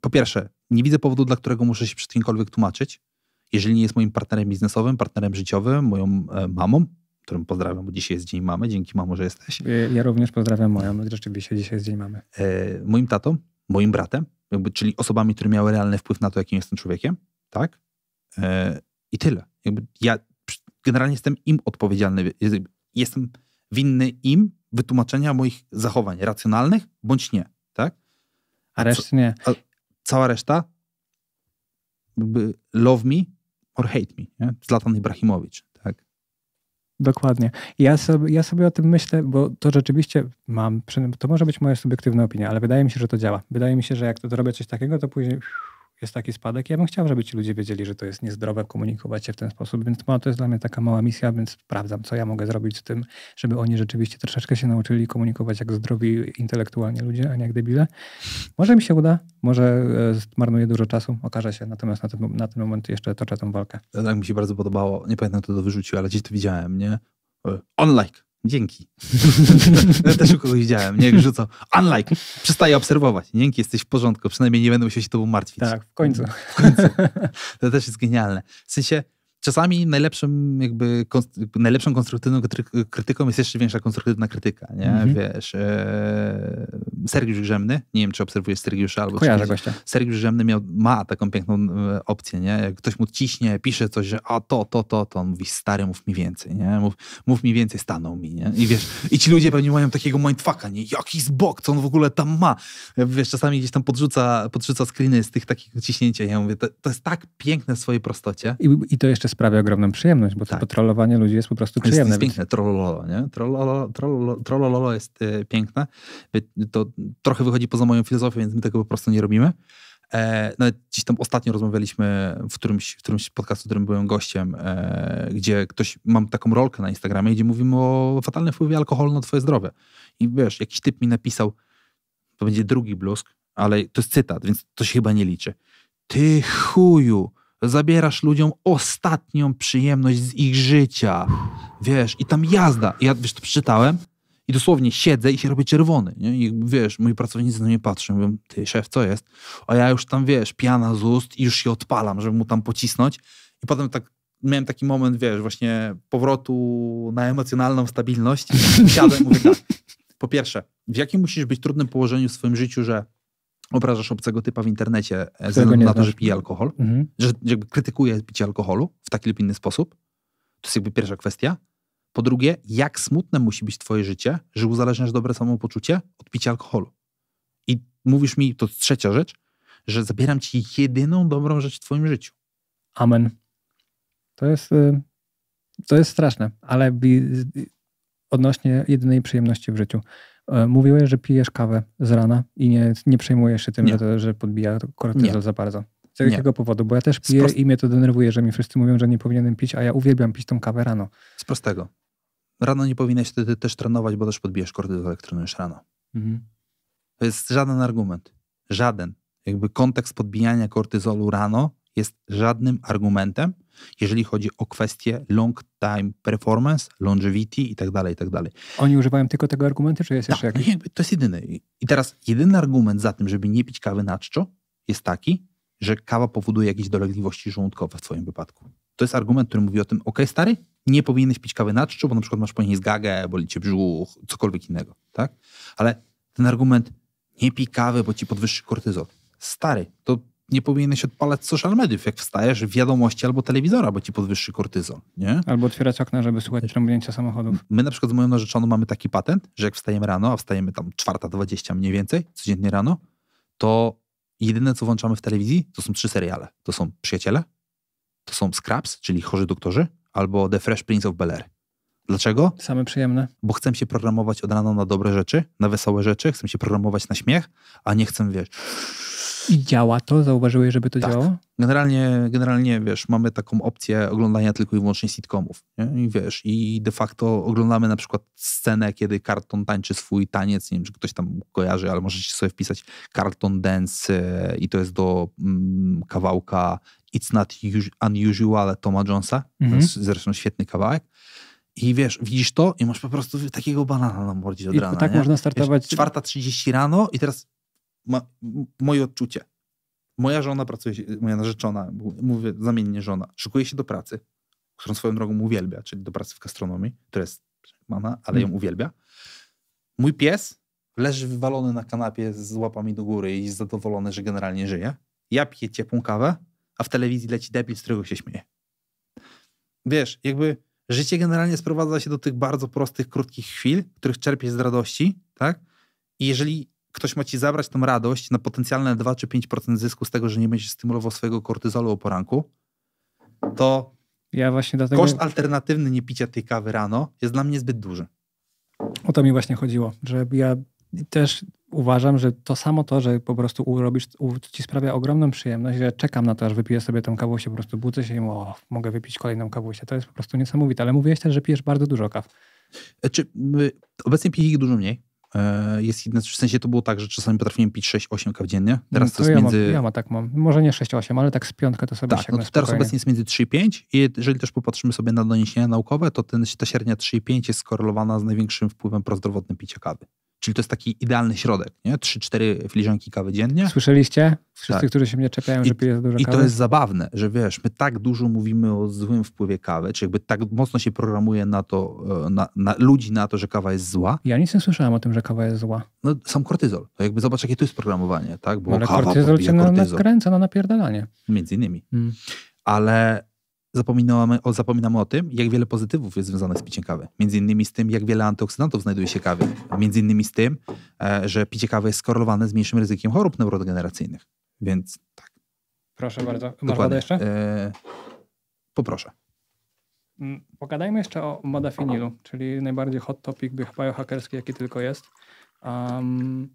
A: Po pierwsze, nie widzę powodu, dla którego muszę się przed kimkolwiek tłumaczyć. Jeżeli nie jest moim partnerem biznesowym, partnerem życiowym, moją e, mamą, którą pozdrawiam, bo dzisiaj jest Dzień Mamy. Dzięki mamo, że jesteś.
B: Ja również pozdrawiam moją. Rzeczywiście dzisiaj jest Dzień Mamy.
A: E, moim tatą, moim bratem, jakby, czyli osobami, które miały realny wpływ na to, jakim jestem człowiekiem, tak? E, I tyle. Jakby ja generalnie jestem im odpowiedzialny. Jestem winny im wytłumaczenia moich zachowań racjonalnych bądź nie?
B: A reszty nie. A
A: cała reszta love me or hate me, nie? Zlatan Ibrahimowicz.
B: Dokładnie. Ja sobie, ja sobie o tym myślę, bo to rzeczywiście mam, to może być moja subiektywna opinia, ale wydaje mi się, że to działa. Wydaje mi się, że jak to robię coś takiego, to później jest taki spadek. Ja bym chciał, żeby ci ludzie wiedzieli, że to jest niezdrowe komunikować się w ten sposób, więc to jest dla mnie taka mała misja, więc sprawdzam, co ja mogę zrobić z tym, żeby oni rzeczywiście troszeczkę się nauczyli komunikować jak zdrowi intelektualnie ludzie, a nie jak debile. Może mi się uda, może e, marnuję dużo czasu, okaże się, natomiast na ten, na ten moment jeszcze toczę tę walkę.
A: Tak mi się bardzo podobało, nie pamiętam kto to wyrzucił, ale gdzieś to widziałem, nie? E, on like. Dzięki. ja też u kogoś widziałem, nie? Jak rzucą, unlike, przestaję obserwować. Dzięki, jesteś w porządku, przynajmniej nie będę musiał się tobą martwić.
B: Tak, w końcu.
A: W końcu. To też jest genialne. W sensie, czasami najlepszym jakby, najlepszą konstruktywną krytyką jest jeszcze większa konstruktywna krytyka, nie? Mhm. Wiesz, e, Sergiusz Grzemny, nie wiem, czy obserwujesz Sergiusza albo
B: Kojarzę gościa.
A: Sergiusz Grzemny miał, ma taką piękną e, opcję, nie? Jak ktoś mu ciśnie, pisze coś, że a to, to, to, to on mówi, stary, mów mi więcej, nie? Mów, mów mi więcej, stanął mi, nie? I wiesz, i ci ludzie pewnie mają takiego mindfucka, nie? Jaki zbok, co on w ogóle tam ma? Wiesz, czasami gdzieś tam podrzuca, podrzuca screeny z tych takich ciśnięcia. Ja mówię, to, to jest tak piękne w swojej prostocie.
B: I, i to jeszcze sprawia ogromną przyjemność, bo tak. to trollowanie ludzi jest po prostu przyjemne.
A: Jest, jest piękne, trollolo, nie? Trollolo, trollolo, trollolo jest y, piękne. To trochę wychodzi poza moją filozofię, więc my tego po prostu nie robimy. E, nawet dziś tam ostatnio rozmawialiśmy w którymś, w którymś podcastu, w którym byłem gościem, e, gdzie ktoś, mam taką rolkę na Instagramie, gdzie mówimy o fatalnym wpływie alkoholu na twoje zdrowie. I wiesz, jakiś typ mi napisał, to będzie drugi bluzk, ale to jest cytat, więc to się chyba nie liczy. Ty chuju, zabierasz ludziom ostatnią przyjemność z ich życia. Wiesz, i tam jazda. Ja, wiesz, to przeczytałem i dosłownie siedzę i się robię czerwony. Nie? I wiesz, moi pracownicy na mnie patrzą, mówią, ty szef, co jest? A ja już tam, wiesz, piana z ust i już się odpalam, żeby mu tam pocisnąć. I potem tak miałem taki moment, wiesz, właśnie powrotu na emocjonalną stabilność. Siadłem, mówię tak. Po pierwsze, w jakim musisz być trudnym położeniu w swoim życiu, że obrażasz obcego typa w internecie ze względu na to, że pije alkohol, mhm. że jakby krytykuje picie alkoholu w taki lub inny sposób. To jest jakby pierwsza kwestia. Po drugie, jak smutne musi być twoje życie, że uzależniasz dobre samopoczucie od picia alkoholu. I mówisz mi, to trzecia rzecz, że zabieram ci jedyną dobrą rzecz w twoim życiu.
B: Amen. To jest, y, to jest straszne, ale odnośnie jedynej przyjemności w życiu. E, mówiłeś, że pijesz kawę z rana i nie, nie przejmujesz się tym, że, to, że podbija kortyzol za bardzo. Z jakiego powodu? Bo ja też piję i mnie to denerwuje, że mi wszyscy mówią, że nie powinienem pić, a ja uwielbiam pić tą kawę rano.
A: Z prostego. Rano nie powinieneś wtedy też trenować, bo też podbijesz kortyzol, jak trenujesz rano. Mhm. To jest żaden argument. Żaden. Jakby kontekst podbijania kortyzolu rano jest żadnym argumentem, jeżeli chodzi o kwestie long time performance, longevity i tak dalej, i tak dalej.
B: Oni używają tylko tego argumentu, czy jest
A: Tak,
B: jeszcze
A: no
B: jakiś?
A: jakby to jest jedyny. I teraz jedyny argument za tym, żeby nie pić kawy na czczo jest taki, że kawa powoduje jakieś dolegliwości żołądkowe w twoim wypadku. To jest argument, który mówi o tym, ok, stary, nie powinieneś pić kawy na czczo, bo na przykład masz później zgagę, boli cię brzuch, cokolwiek innego, tak? Ale ten argument, nie pij kawy, bo ci podwyższy kortyzol. Stary, to nie powinieneś odpalać social mediów, jak wstajesz w wiadomości albo telewizora, bo ci podwyższy kortyzol, nie?
B: Albo otwierać okna, żeby słuchać trąbnięcia samochodów.
A: My na przykład z moją narzeczoną mamy taki patent, że jak wstajemy rano, a wstajemy tam 4.20 mniej więcej, codziennie rano, to jedyne co włączamy w telewizji, to są trzy seriale. To są Przyjaciele, to są Scraps, czyli Chorzy Doktorzy, albo The Fresh Prince of Bel-Air. Dlaczego?
B: Same przyjemne.
A: Bo chcę się programować od rana na dobre rzeczy, na wesołe rzeczy, chcę się programować na śmiech, a nie chcę, wiesz...
B: I działa to? Zauważyłeś, żeby to
A: Tak.
B: działało?
A: Generalnie, generalnie, wiesz, mamy taką opcję oglądania tylko i wyłącznie sitcomów. Nie? I wiesz, i de facto oglądamy na przykład scenę, kiedy Carlton tańczy swój taniec, nie wiem, czy ktoś tam kojarzy, ale możecie sobie wpisać Carlton Dance e, i to jest do mm, kawałka It's Not Us- Unusual Toma Jonesa.
B: Mhm.
A: To jest zresztą świetny kawałek. I wiesz, widzisz to i masz po prostu takiego banana na mordzie od
B: I
A: rana.
B: tak
A: nie?
B: można startować.
A: Wiesz, 4.30 rano i teraz ma, moje odczucie. Moja żona pracuje, się- moja narzeczona, mówię zamiennie żona, szykuje się do pracy, którą swoją drogą uwielbia, czyli do pracy w gastronomii, która jest mana, ale ją
B: Mm.
A: uwielbia. Mój pies leży wywalony na kanapie z łapami do góry i jest zadowolony, że generalnie żyje. Ja piję ciepłą kawę, a w telewizji leci debil, z którego się śmieje. Wiesz, jakby życie generalnie sprowadza się do tych bardzo prostych, krótkich chwil, których czerpiesz z radości, tak? I jeżeli ktoś ma ci zabrać tą radość na potencjalne 2 czy 5% zysku z tego, że nie będziesz stymulował swojego kortyzolu o poranku, to
B: Ja właśnie dlatego...
A: koszt alternatywny niepicia tej kawy rano jest dla mnie zbyt duży.
B: O to mi właśnie chodziło, że ja też uważam, że to samo to, że po prostu robisz, ci sprawia ogromną przyjemność, że czekam na to, aż wypiję sobie tą kawusię, po prostu budzę się i mówię, o, mogę wypić kolejną kawusię. To jest po prostu niesamowite, ale mówiłeś też, że pijesz bardzo dużo kaw.
A: Czy my, obecnie piję ich dużo mniej. E, Jest jedno, w sensie to było tak, że czasami potrafiłem pić 6-8 kaw dziennie. Teraz to,
B: No to
A: jest
B: ja,
A: między...
B: mam, ja ma tak mam. Może nie 6-8, ale tak z piątkę to sobie
A: Tak, no to teraz
B: spokojnie.
A: obecnie jest między 3 i 5 i jeżeli też popatrzymy sobie na doniesienia naukowe, to ten, ta średnia 3 i 5 jest skorelowana z największym wpływem prozdrowotnym picia kawy. Czyli to jest taki idealny środek, nie? 3-4 filiżanki kawy dziennie.
B: Słyszeliście? Wszyscy,
A: Tak.
B: którzy się mnie czepiają,
A: I-
B: że piję dużo
A: I
B: kawy.
A: to jest zabawne, że wiesz, my tak dużo mówimy o złym wpływie kawy, czy jakby tak mocno się programuje na to, e, na, na ludzi na to, że kawa jest zła.
B: Ja nic nie słyszałem o tym, że kawa jest zła.
A: No sam kortyzol. To jakby zobacz, jakie to jest programowanie, tak? Bo
B: ale
A: kawa
B: kortyzol cię
A: kortyzol.
B: nakręca na napierdalanie.
A: Między innymi.
B: Mm.
A: ale zapominamy o, zapominamy o tym, jak wiele pozytywów jest związanych z piciem kawy. Między innymi z tym, jak wiele antyoksydantów znajduje się w kawie. Między innymi z tym, e, że picie kawy jest skorelowane z mniejszym ryzykiem chorób neurodegeneracyjnych. Więc tak,
B: Proszę bardzo. Masz wodę jeszcze?
A: E, poproszę.
B: Mm, Pogadajmy jeszcze o modafinilu, czyli najbardziej hot topic bio- biohackerski, jaki tylko jest. Um,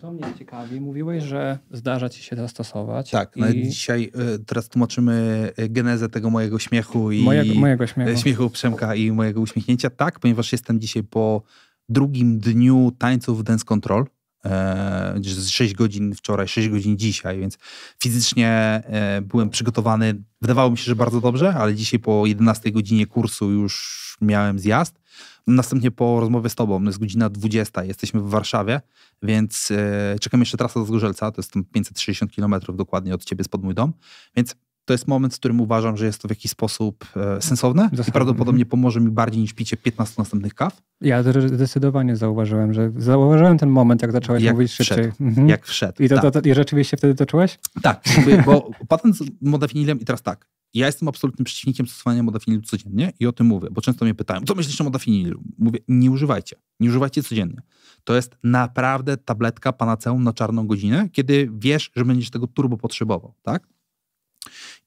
B: to mnie ciekawi. Mówiłeś, że zdarza ci się zastosować.
A: Tak,
B: i
A: nawet dzisiaj e, teraz tłumaczymy e, genezę tego mojego śmiechu i
B: mojego, mojego śmiechu.
A: e, śmiechu Przemka i mojego uśmiechnięcia. Tak, ponieważ jestem dzisiaj po drugim dniu tańców Dance Control. E, 6 godzin wczoraj, 6 godzin dzisiaj, więc fizycznie e, byłem przygotowany. Wydawało mi się, że bardzo dobrze, ale dzisiaj po 11 godzinie kursu już miałem zjazd. Następnie po rozmowie z tobą, jest godzina 20, jesteśmy w Warszawie, więc e, czekam jeszcze trasa do Zgorzelca, to jest tam 560 km dokładnie od ciebie spod mój dom, więc to jest moment, w którym uważam, że jest to w jakiś sposób e, sensowne i
B: Zasadne,
A: prawdopodobnie pomoże mi bardziej niż picie 15 następnych kaw,
B: Ja zdecydowanie zauważyłem, że zauważyłem ten moment, jak zacząłeś
A: Jak
B: mówić
A: wszedł.
B: szybciej. Mhm.
A: jak wszedł.
B: I, to,
A: tak.
B: to, to, I rzeczywiście wtedy to czułeś?
A: Tak, bo patent z modafinilem i teraz tak. Ja jestem absolutnym przeciwnikiem stosowania modafinilu codziennie i o tym mówię, bo często mnie pytają, co myślisz o modafinilu? Mówię, nie używajcie. Nie używajcie codziennie. To jest naprawdę tabletka panaceum na czarną godzinę, kiedy wiesz, że będziesz tego turbo potrzebował, tak?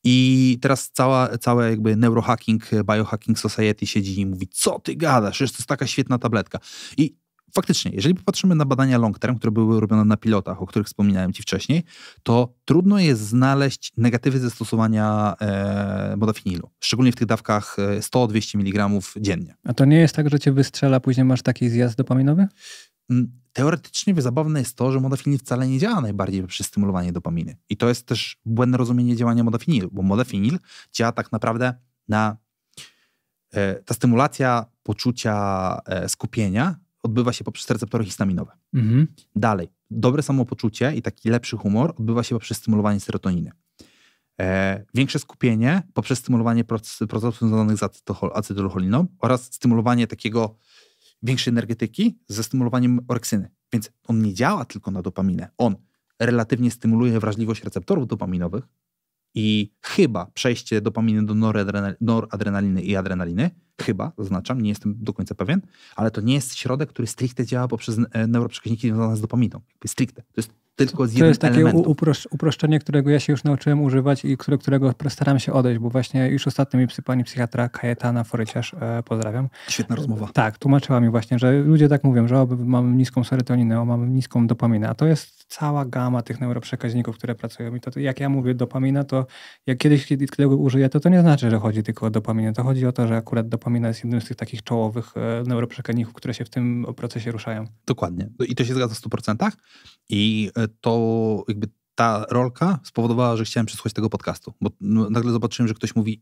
A: I teraz cała, całe jakby neurohacking, biohacking society siedzi i mówi, co ty gadasz, przecież to jest taka świetna tabletka. I faktycznie, jeżeli popatrzymy na badania long term, które były robione na pilotach, o których wspominałem ci wcześniej, to trudno jest znaleźć negatywy zastosowania e, modafinilu. Szczególnie w tych dawkach e, 100-200 mg dziennie.
B: A to nie jest tak, że cię wystrzela, później masz taki zjazd dopaminowy?
A: Mm, teoretycznie zabawne jest to, że modafinil wcale nie działa najbardziej przy stymulowaniu dopaminy. I to jest też błędne rozumienie działania modafinilu, bo modafinil działa tak naprawdę na... E, ta stymulacja poczucia e, skupienia odbywa się poprzez receptory histaminowe. Mhm. Dalej, dobre samopoczucie i taki lepszy humor odbywa się poprzez stymulowanie serotoniny. E, większe skupienie poprzez stymulowanie procesów związanych z acetylcholiną oraz stymulowanie takiego większej energetyki ze stymulowaniem oreksyny. Więc on nie działa tylko na dopaminę. On relatywnie stymuluje wrażliwość receptorów dopaminowych i chyba przejście dopaminy do noradrenaliny i adrenaliny, chyba, zaznaczam, nie jestem do końca pewien, ale to nie jest środek, który stricte działa poprzez e, neuroprzekaźniki związane z dopaminą. Jakby stricte. To jest tylko z
B: To jest takie uproszczenie, którego ja się już nauczyłem używać i które, którego staram się odejść, bo właśnie już ostatnio mi pani psychiatra Kajetana Foryciarz, e, pozdrawiam.
A: Świetna rozmowa.
B: Tak, tłumaczyła mi właśnie, że ludzie tak mówią, że o, mamy niską serotoninę, o, mamy niską dopaminę, a to jest cała gama tych neuroprzekaźników, które pracują. I to, to jak ja mówię dopamina, to jak kiedyś, kiedy tego użyję, to to nie znaczy, że chodzi tylko o dopaminę. To chodzi o to, że akurat dopamina jest jednym z tych takich czołowych e, neuroprzekaźników, które się w tym procesie ruszają.
A: Dokładnie. I to się zgadza w 100%. I e, to jakby ta rolka spowodowała, że chciałem przesłuchać tego podcastu, bo no, nagle zobaczyłem, że ktoś mówi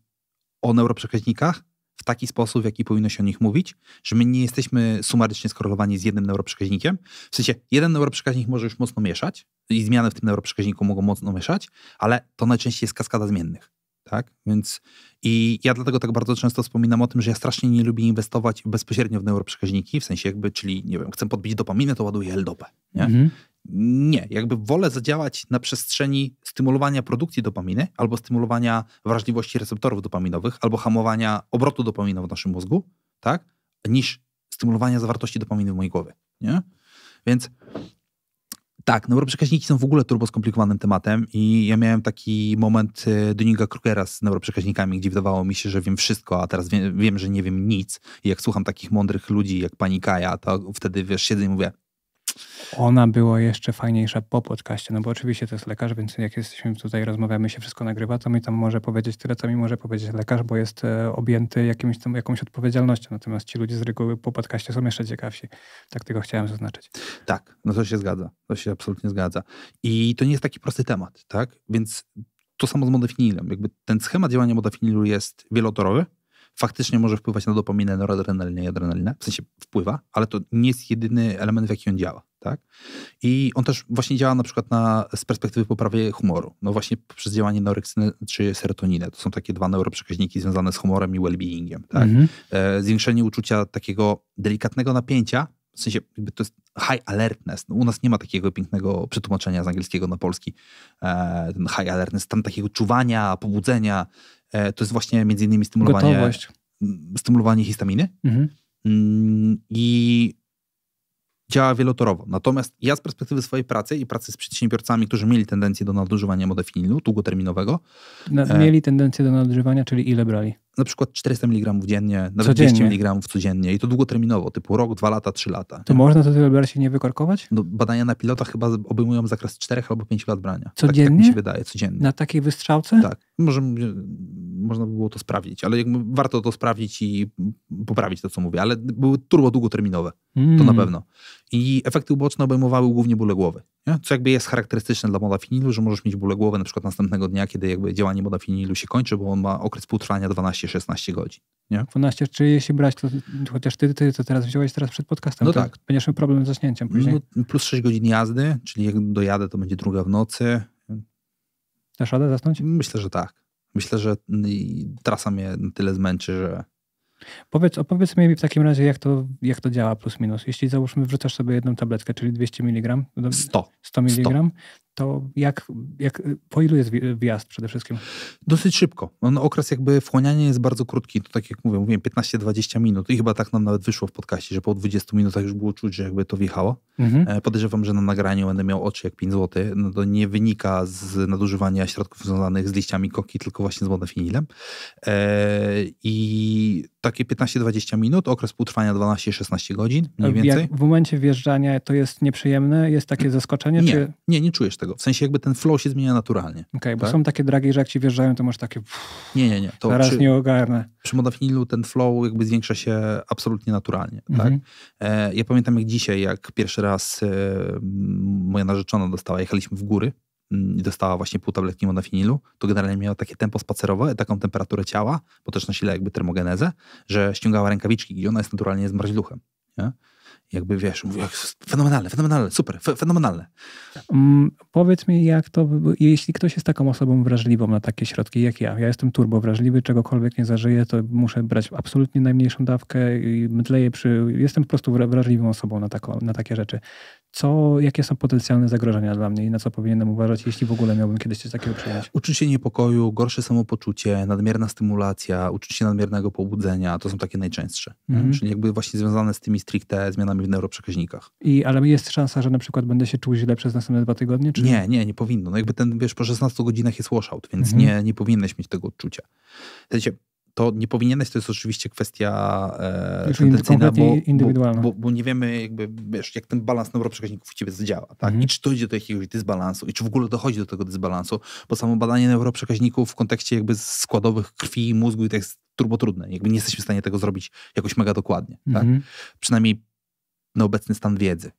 A: o neuroprzekaźnikach w taki sposób, w jaki powinno się o nich mówić, że my nie jesteśmy sumarycznie skorelowani z jednym neuroprzekaźnikiem. W sensie, jeden neuroprzekaźnik może już mocno mieszać i zmiany w tym neuroprzekaźniku mogą mocno mieszać, ale to najczęściej jest kaskada zmiennych. Tak? Więc i ja dlatego tak bardzo często wspominam o tym, że ja strasznie nie lubię inwestować bezpośrednio w neuroprzekaźniki, w sensie jakby, czyli nie wiem, chcę podbić dopaminę, to ładuję L-dopę. Nie? Mhm. Nie, jakby wolę zadziałać na przestrzeni stymulowania produkcji dopaminy albo stymulowania wrażliwości receptorów dopaminowych albo hamowania obrotu dopaminy w naszym mózgu, tak, niż stymulowania zawartości dopaminy w mojej głowie. Nie? Więc tak, neuroprzekaźniki są w ogóle turbo skomplikowanym tematem i ja miałem taki moment e, Dunninga Krugera z neuroprzekaźnikami, gdzie wydawało mi się, że wiem wszystko, a teraz wiem, wiem, że nie wiem nic. I jak słucham takich mądrych ludzi jak pani Kaja, to wtedy wiesz, siedzę i mówię,
B: ona była jeszcze fajniejsza po podcaście, no bo oczywiście to jest lekarz, więc jak jesteśmy tutaj, rozmawiamy, się wszystko nagrywa, to mi tam może powiedzieć tyle, co mi może powiedzieć lekarz, bo jest e, objęty jakimś tam, jakąś odpowiedzialnością. Natomiast ci ludzie z reguły po podcaście są jeszcze ciekawsi. Tak tego chciałem zaznaczyć.
A: Tak, no to się zgadza. To się absolutnie zgadza. I to nie jest taki prosty temat, tak? Więc to samo z modafinilem. Jakby ten schemat działania modafinilu jest wielotorowy, faktycznie może wpływać na dopaminę, noradrenalinę i adrenalinę, w sensie wpływa, ale to nie jest jedyny element, w jaki on działa. Tak? I on też właśnie działa na przykład na, z perspektywy poprawy humoru. No właśnie przez działanie noreksyny czy serotoniny. To są takie dwa neuroprzekaźniki związane z humorem i well-beingiem. Tak? Mhm. E, zwiększenie uczucia takiego delikatnego napięcia, w sensie to jest high alertness. No, u nas nie ma takiego pięknego przetłumaczenia z angielskiego na polski. E, ten high alertness, tam takiego czuwania, pobudzenia. E, to jest właśnie między innymi stymulowanie, Gotowość. stymulowanie histaminy. Mhm. Mm, I działa wielotorowo. Natomiast ja z perspektywy swojej pracy i pracy z przedsiębiorcami, którzy mieli tendencję do nadużywania modafinilu długoterminowego.
B: Na, e, mieli tendencję do nadużywania, czyli ile brali?
A: Na przykład 400 mg dziennie, nawet codziennie. 200 mg codziennie i to długoterminowo, typu rok, dwa lata, trzy lata.
B: To nie? można to tyle brać i nie wykorkować?
A: No, badania na pilotach chyba obejmują zakres 4 albo 5 lat brania.
B: Codziennie? Tak,
A: tak mi się wydaje, codziennie.
B: Na takiej wystrzałce?
A: Tak. Może, można by było to sprawdzić, ale warto to sprawdzić i poprawić to, co mówię, ale były turbo długoterminowe, mm. to na pewno. I efekty uboczne obejmowały głównie bóle głowy. Nie? Co jakby jest charakterystyczne dla modafinilu, że możesz mieć bóle głowy na przykład następnego dnia, kiedy jakby działanie modafinilu się kończy, bo on ma okres półtrwania 12-16 godzin. Nie?
B: 12, czy jeśli brać, to chociaż ty, ty to teraz wziąłeś teraz przed podcastem, no tak. będziesz miał problem z zaśnięciem później.
A: No, plus 6 godzin jazdy, czyli jak dojadę, to będzie druga w nocy.
B: Dasz radę zasnąć?
A: Myślę, że tak. Myślę, że trasa mnie na tyle zmęczy, że
B: Powiedz, opowiedz mi w takim razie, jak to, jak to działa plus minus. Jeśli załóżmy, wrzucasz sobie jedną tabletkę, czyli 200 mg,
A: 100,
B: 100 mg, to jak, jak, po ilu jest wjazd przede wszystkim?
A: Dosyć szybko. No, okres jakby wchłaniania jest bardzo krótki. To tak jak mówię, mówiłem 15-20 minut i chyba tak nam nawet wyszło w podcaście, że po 20 minutach już było czuć, że jakby to wjechało. Mhm. E, podejrzewam, że na nagraniu będę miał oczy jak 5 zł. No to nie wynika z nadużywania środków związanych z liściami koki, tylko właśnie z modafinilem. E, I takie 15-20 minut, okres półtrwania 12-16 godzin mniej więcej.
B: Jak w momencie wjeżdżania to jest nieprzyjemne? Jest takie zaskoczenie?
A: Nie,
B: czy...
A: nie, nie czujesz tego tego. W sensie jakby ten flow się zmienia naturalnie.
B: Okej, okay, bo
A: tak?
B: są takie dragi, że jak ci wjeżdżają, to masz takie...
A: Nie, nie, nie. To
B: zaraz
A: przy,
B: nie ogarnę.
A: Przy modafinilu ten flow jakby zwiększa się absolutnie naturalnie. Tak?
B: Mhm.
A: E, ja pamiętam jak dzisiaj, jak pierwszy raz e, moja narzeczona dostała, jechaliśmy w góry mm, i dostała właśnie pół tabletki modafinilu, to generalnie miała takie tempo spacerowe, taką temperaturę ciała, bo też nasila jakby termogenezę, że ściągała rękawiczki, gdzie ona jest naturalnie zmarzluchem. Nie? Jakby wiesz, mówię, fenomenalne, fenomenalne, super, fenomenalne.
B: Um, powiedz mi, jak to, jeśli ktoś jest taką osobą wrażliwą na takie środki jak ja, ja jestem turbo wrażliwy, czegokolwiek nie zażyję, to muszę brać absolutnie najmniejszą dawkę i mdleję przy, jestem po prostu wrażliwą osobą na, taką, na takie rzeczy co, jakie są potencjalne zagrożenia dla mnie i na co powinienem uważać, jeśli w ogóle miałbym kiedyś coś takiego przyjąć?
A: Uczucie niepokoju, gorsze samopoczucie, nadmierna stymulacja, uczucie nadmiernego pobudzenia, to są takie najczęstsze. Mhm. Czyli jakby właśnie związane z tymi stricte zmianami w neuroprzekaźnikach.
B: I, ale jest szansa, że na przykład będę się czuł źle przez następne dwa tygodnie? Czy...
A: Nie, nie, nie powinno. No jakby ten, wiesz, po 16 godzinach jest washout, więc mhm. nie, nie powinieneś mieć tego odczucia. Wiecie, to nie powinieneś, to jest oczywiście kwestia e, bo,
B: indywidualna.
A: Bo, bo, bo, nie wiemy, jakby, wiesz, jak ten balans neuroprzekaźników w ciebie zadziała, tak? Mhm. I czy dojdzie do jakiegoś dysbalansu, i czy w ogóle dochodzi do tego dysbalansu, bo samo badanie neuroprzekaźników w kontekście jakby składowych krwi i mózgu to jest turbo trudne. Jakby nie jesteśmy w stanie tego zrobić jakoś mega dokładnie, tak? Mhm. Przynajmniej na obecny stan wiedzy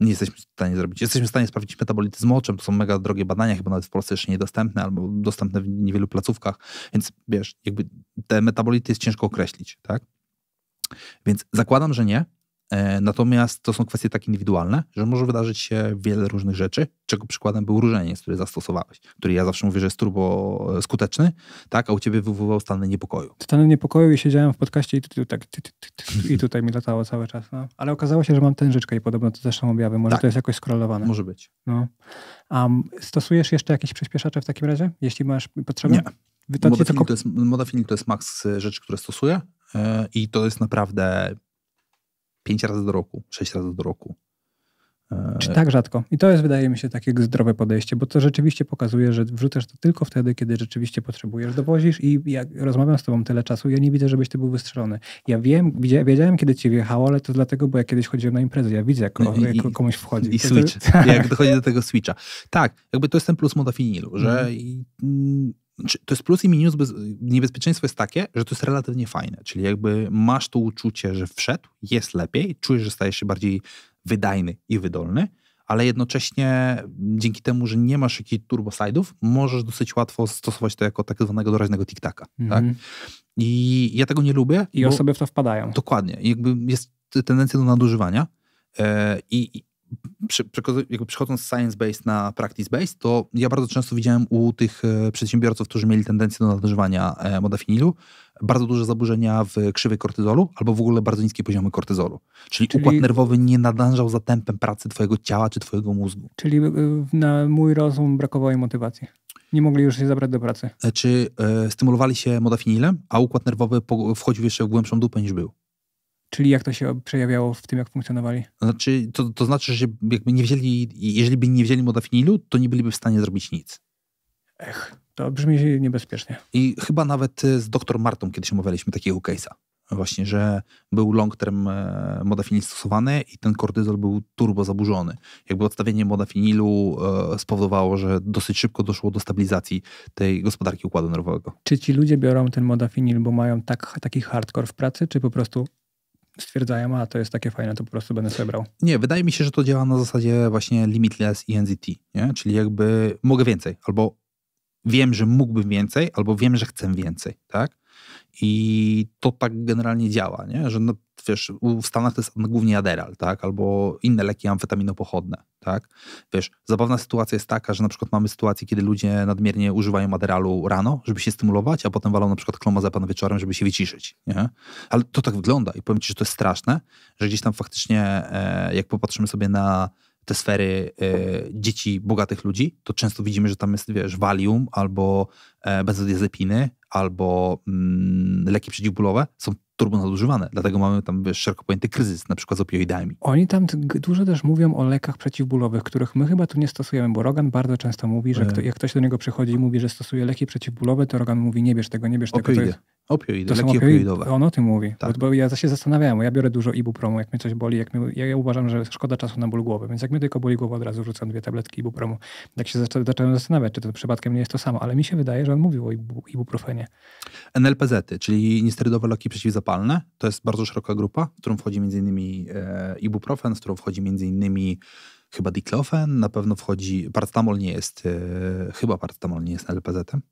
A: nie jesteśmy w stanie zrobić. Jesteśmy w stanie sprawdzić metabolityzm oczem, to są mega drogie badania, chyba nawet w Polsce jeszcze niedostępne, albo dostępne w niewielu placówkach, więc wiesz, jakby te metabolity jest ciężko określić, tak? Więc zakładam, że nie, natomiast to są kwestie tak indywidualne, że może wydarzyć się wiele różnych rzeczy, czego przykładem był różeniec, który zastosowałeś, który ja zawsze mówię, że jest turbo skuteczny, tak, a u ciebie wywoływał stany niepokoju.
B: Stany niepokoju i siedziałem w podcaście i, tu, tak, i tutaj mi latało cały czas. No. Ale okazało się, że mam tężyczkę i podobno to też są objawy. Może tak. to jest jakoś skrolowane.
A: Może być.
B: No. Um, stosujesz jeszcze jakieś przyspieszacze w takim razie, jeśli masz potrzebę?
A: Nie. Modafinil to, jest, modafinil to jest maks rzeczy, które stosuję yy, i to jest naprawdę pięć razy do roku, sześć razy do roku.
B: E, Czy tak rzadko? I to jest, wydaje mi się, takie zdrowe podejście, bo to rzeczywiście pokazuje, że wrzucasz to tylko wtedy, kiedy rzeczywiście potrzebujesz. Dowozisz i jak rozmawiam z tobą tyle czasu, ja nie widzę, żebyś ty był wystrzelony. Ja wiem, wiedziałem, kiedy ci wjechało, ale to dlatego, bo ja kiedyś chodziłem na imprezę, ja widzę, jak, no jak komuś wchodzi.
A: I switch, jak dochodzi do tego switcha. Tak, jakby to jest ten plus modafinilu, że mm. Znaczy, to jest plus i minus. Bez, niebezpieczeństwo jest takie, że to jest relatywnie fajne. Czyli jakby masz to uczucie, że wszedł, jest lepiej, czujesz, że stajesz się bardziej wydajny i wydolny, ale jednocześnie dzięki temu, że nie masz jakichś turbosidów, możesz dosyć łatwo stosować to jako tak zwanego doraźnego tiktaka. Tak? Mhm. I ja tego nie lubię.
B: I osoby w to wpadają.
A: Dokładnie. Jakby jest tendencja do nadużywania. E, I, przy, jakby przechodząc z science-based na practice-based, to ja bardzo często widziałem u tych e, przedsiębiorców, którzy mieli tendencję do nadużywania e, modafinilu, bardzo duże zaburzenia w krzywej kortyzolu albo w ogóle bardzo niskie poziomy kortyzolu. Czyli, Czyli, układ nerwowy nie nadążał za tempem pracy twojego ciała czy twojego mózgu.
B: Czyli e, na mój rozum brakowało jej motywacji. Nie mogli już się zabrać do pracy.
A: Czy stymulowali się modafinilem, a układ nerwowy wchodził jeszcze w głębszą dupę niż był.
B: Czyli jak to się przejawiało w tym, jak funkcjonowali?
A: Znaczy, to, to znaczy, że jakby nie wzięli, jeżeli by nie wzięli modafinilu, to nie byliby w stanie zrobić nic.
B: Ech, to brzmi niebezpiecznie.
A: I chyba nawet z doktor Martą kiedyś omawialiśmy takiego case'a. Właśnie, że był long term e, modafinil stosowany i ten kortyzol był turbo zaburzony. Jakby odstawienie modafinilu e, spowodowało, że dosyć szybko doszło do stabilizacji tej gospodarki układu nerwowego.
B: Czy ci ludzie biorą ten modafinil, bo mają tak, taki hardcore w pracy, czy po prostu stwierdzają, a to jest takie fajne, to po prostu będę sobie brał.
A: Nie, wydaje mi się, że to działa na zasadzie właśnie limitless i NZT, nie? czyli jakby mogę więcej, albo wiem, że mógłbym więcej, albo wiem, że chcę więcej, tak? I to tak generalnie działa, nie? że no, wiesz, w Stanach to jest głównie Adderall, tak? albo inne leki amfetaminopochodne. Tak? Wiesz, zabawna sytuacja jest taka, że na przykład mamy sytuację, kiedy ludzie nadmiernie używają Adderallu rano, żeby się stymulować, a potem walą na przykład klomazepam wieczorem, żeby się wyciszyć. Nie? Ale to tak wygląda i powiem ci, że to jest straszne, że gdzieś tam faktycznie, e, jak popatrzymy sobie na te sfery e, dzieci bogatych ludzi, to często widzimy, że tam jest, wiesz, Valium albo e, benzodiazepiny, albo mm, leki przeciwbólowe są turbo nadużywane. Dlatego mamy tam wiesz, szeroko pojęty kryzys, na przykład z opioidami.
B: Oni tam dużo też mówią o lekach przeciwbólowych, których my chyba tu nie stosujemy, bo Rogan bardzo często mówi, że kto, jak ktoś do niego przychodzi i mówi, że stosuje leki przeciwbólowe, to Rogan mówi nie bierz tego, nie bierz tego. To jest,
A: Opioidy,
B: To
A: leki
B: opioidy.
A: opioidowe.
B: On o tym mówi.
A: Tak.
B: Bo, bo ja się zastanawiałem, ja biorę dużo ibupromu, jak mnie coś boli, jak mnie, ja, ja uważam, że szkoda czasu na ból głowy, więc jak mnie tylko boli głowa, od razu rzucam dwie tabletki ibupromu. Tak się zaczą, zacząłem zastanawiać, czy to przypadkiem nie jest to samo, ale mi się wydaje, że on mówił o ibu, ibuprofenie.
A: NLPZ, czyli niesterydowe leki przeciwzapalne, to jest bardzo szeroka grupa, w którą wchodzi m.in. E, ibuprofen, w którą wchodzi m.in. chyba diklofen, na pewno wchodzi, paracetamol nie jest, e, chyba paracetamol nie jest NLPZ-em.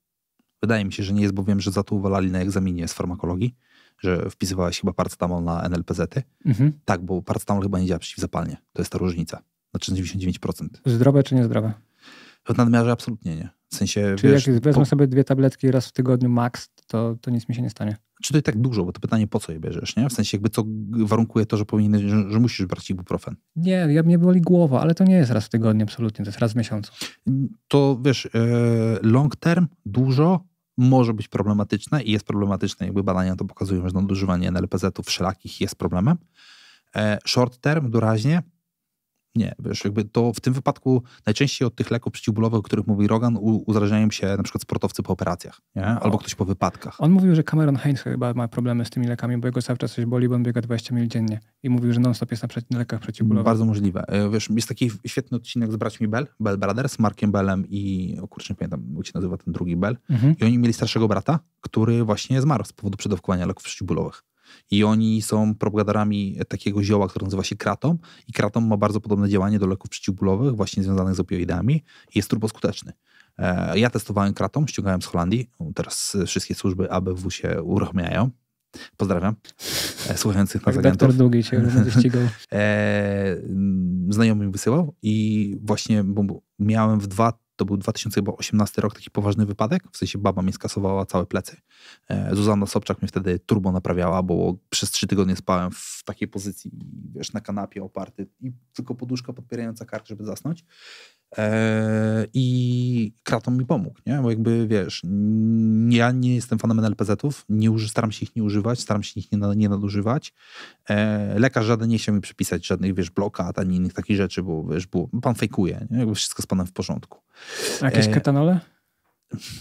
A: Wydaje mi się, że nie jest, bo wiem, że za to uwalali na egzaminie z farmakologii, że wpisywałeś chyba paracetamol na NLPZ-y.
B: Mhm.
A: Tak, bo paracetamol chyba nie działa przeciwzapalnie. To jest ta różnica. Znaczy 99%.
B: Zdrowe czy niezdrowe?
A: W nadmiarze absolutnie nie. W sensie,
B: Czyli
A: wiesz,
B: jak wezmę
A: po-
B: sobie dwie tabletki raz w tygodniu max, to, to nic mi się nie stanie.
A: czy to i tak dużo, bo to pytanie, po co je bierzesz, nie? W sensie jakby co warunkuje to, że powinien, że, że musisz brać ibuprofen.
B: Nie, ja mnie boli głowa, ale to nie jest raz w tygodniu absolutnie, to jest raz w miesiącu.
A: To wiesz, e, long term, dużo, może być problematyczne i jest problematyczne, jakby badania to pokazują, że nadużywanie NLPZ-ów wszelakich jest problemem. E, Short term, doraźnie, nie, wiesz, jakby to w tym wypadku najczęściej od tych leków przeciwbólowych, o których mówi Rogan, uzależniają się na przykład sportowcy po operacjach, nie? albo ktoś po wypadkach.
B: On mówił, że Cameron Haynes chyba ma problemy z tymi lekami, bo jego cały czas coś boli, bo on biega 20 mil dziennie. I mówił, że non-stop jest na lekach przeciwbólowych.
A: Bardzo możliwe. E, Wiesz, jest taki świetny odcinek z braćmi Bell, Bell Brothers, z Markiem Bellem i, o kurczę, nie pamiętam, jak się nazywa ten drugi Bell.
B: Mhm.
A: I oni mieli starszego brata, który właśnie zmarł z powodu przedawkowania leków przeciwbólowych. I oni są propagatorami takiego zioła, które nazywa się kratom. I kratom ma bardzo podobne działanie do leków przeciwbólowych, właśnie związanych z opioidami. I jest turboskuteczny. E, Ja testowałem kratom, ściągałem z Holandii. Teraz wszystkie służby ABW się uruchamiają. Pozdrawiam. E, Słuchających nas
B: Tak, doktor
A: agentów.
B: Długi cię będzie ścigał.
A: E, znajomy mi wysyłał i właśnie miałem w dwa, to był 2018 rok taki poważny wypadek, w sensie baba mi skasowała całe plecy. E, Zuzanna Sobczak mnie wtedy turbo naprawiała, bo przez trzy tygodnie spałem w takiej pozycji, wiesz, na kanapie oparty i tylko poduszka podpierająca kark, żeby zasnąć. E, I kratom mi pomógł, nie? Bo jakby wiesz, ja nie jestem fanem NLPZ-ów, nie uży, staram się ich nie używać, staram się ich nie, nie nadużywać. E, lekarz żaden nie chciał mi przypisać żadnych, wiesz, blokad ani innych takich rzeczy, bo wiesz, było, pan fejkuje, nie? Jakby wszystko z panem w porządku.
B: A jakieś
A: E,
B: ketanole?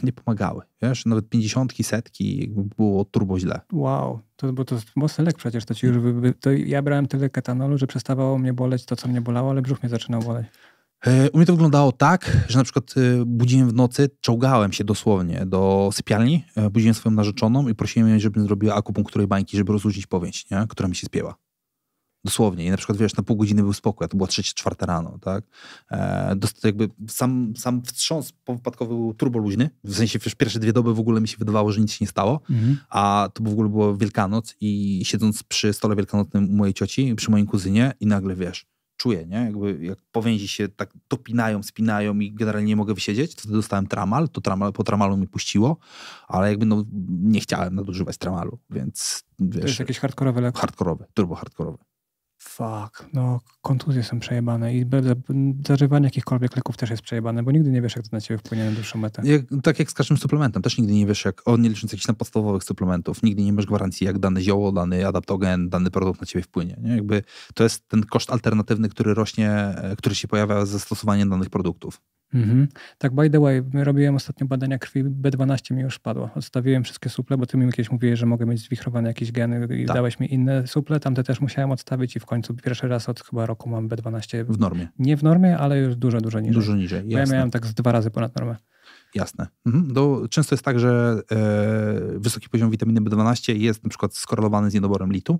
A: Nie pomagały, wiesz, nawet pięćdziesiątki, setki, było turbo źle.
B: Wow, to, bo to jest mocny lek przecież. To ci już to ja brałem tyle ketanolu, że przestawało mnie boleć to, co mnie bolało, ale brzuch mnie zaczynał boleć.
A: E, U mnie to wyglądało tak, że na przykład e, budziłem w nocy, czołgałem się dosłownie do sypialni, e, budziłem swoją narzeczoną i prosiłem ją, żeby zrobiła akupunkturę bańki, żeby rozluźnić powięź, nie? która mi się spięła. Dosłownie. I na przykład, wiesz, na pół godziny był spokój, a to była trzecia, czwarta rano, tak? E, dost, jakby sam, sam wstrząs powypadkowy był turboluźny. W sensie, wiesz, pierwsze dwie doby w ogóle mi się wydawało, że nic się nie stało. A to w ogóle było Wielkanoc i siedząc przy stole wielkanocnym u mojej cioci, przy moim kuzynie i nagle, wiesz, czuję, nie? Jakby jak powięzi się tak dopinają, spinają i generalnie nie mogę wysiedzieć, to dostałem tramal, to tramal, po tramalu mi puściło, ale jakby no nie chciałem nadużywać tramalu, więc
B: To jest
A: wiesz,
B: jakiś hardkorowy lek.
A: hardkorowy, turbo hardkorowy.
B: Fuck, no kontuzje są przejebane i zażywanie jakichkolwiek leków też jest przejebane, bo nigdy nie wiesz, jak to na ciebie wpłynie na dłuższą metę.
A: Jak, tak jak z każdym suplementem, też nigdy nie wiesz, jak, o nie licząc jakichś tam podstawowych suplementów, nigdy nie masz gwarancji, jak dane zioło, dany adaptogen, dany produkt na ciebie wpłynie. Nie? Jakby to jest ten koszt alternatywny, który rośnie, e, który się pojawia z zastosowaniem danych produktów.
B: Mhm. Tak, by the way, robiłem ostatnio badania krwi, B12 mi już spadło. Odstawiłem wszystkie suple, bo ty mi kiedyś mówiłeś, że mogę mieć zwichrowane jakieś geny i
A: Tak.
B: dałeś mi inne suple, tamte też musiałem odstawić i w końcu pierwszy raz od chyba roku mam B12
A: W normie.
B: nie w normie, ale już dużo, dużo niżej.
A: Dużo niżej.
B: Bo ja
A: Jasne.
B: miałem tak z dwa razy ponad normę.
A: Jasne. Mhm. Do, często jest tak, że e, wysoki poziom witaminy B12 jest na przykład skorelowany z niedoborem litu.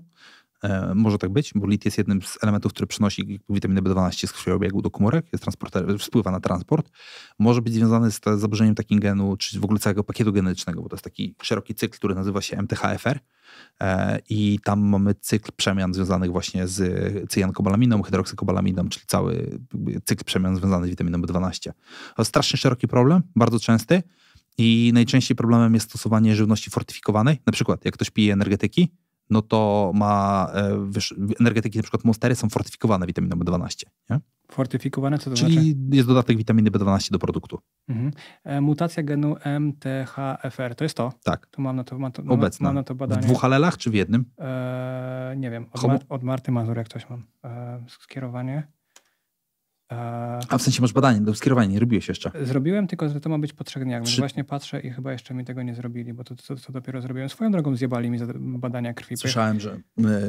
A: E, może tak być, bo lit jest jednym z elementów, który przynosi witaminę B12 z krwiobiegu do komórek, jest transporter, wpływa na transport. Może być związany z zaburzeniem takim genu, czy w ogóle całego pakietu genetycznego, bo to jest taki szeroki cykl, który nazywa się MTHFR e, i tam mamy cykl przemian związanych właśnie z cyjankobalaminną, hydroksykobalaminną, czyli cały cykl przemian związany z witaminą B12. To strasznie szeroki problem, bardzo częsty i najczęściej problemem jest stosowanie żywności fortyfikowanej. Na przykład jak ktoś pije energetyki, no to ma, e, wiesz, energetyki na przykład Monstery są fortyfikowane witaminą B12, nie?
B: Fortyfikowane, co to znaczy?
A: czyli jest dodatek witaminy B12 do produktu.
B: Mhm. E, mutacja genu MTHFR, to jest to?
A: Tak,
B: Tu mam na to, mam to, mam,
A: obecna.
B: mam na to
A: W
B: badanie.
A: dwóch alelach czy w jednym?
B: E, nie wiem, od, Mar- od Marty Mazur jak coś mam. E, skierowanie.
A: A w sensie masz badanie, do skierowania, nie robiłeś jeszcze.
B: Zrobiłem, tylko że to ma być po trzech dniach,
A: Trzy-
B: właśnie patrzę i chyba jeszcze mi tego nie zrobili, bo to, to, to dopiero zrobiłem. Swoją drogą zjebali mi badania krwi.
A: Słyszałem, że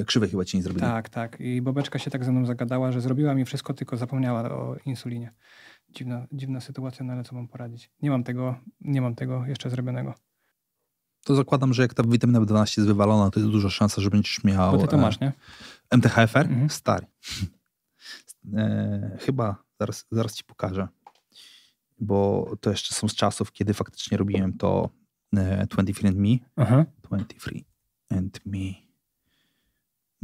A: krzywe chyba ci nie zrobili.
B: Tak, tak. I Bobeczka się tak ze mną zagadała, że zrobiła mi wszystko, tylko zapomniała o insulinie. Dziwna, dziwna sytuacja, no ale co mam poradzić? Nie mam tego, nie mam tego jeszcze zrobionego.
A: To zakładam, że jak ta witamina B12 jest wywalona, to jest duża szansa, że będziesz miał
B: Bo ty to
A: e,
B: masz, nie?
A: MTHFR?
B: Mhm.
A: Stary. E, chyba zaraz, zaraz ci pokażę. Bo to jeszcze są z czasów, kiedy faktycznie robiłem to e, 23andMe.
B: Aha.
A: 23andMe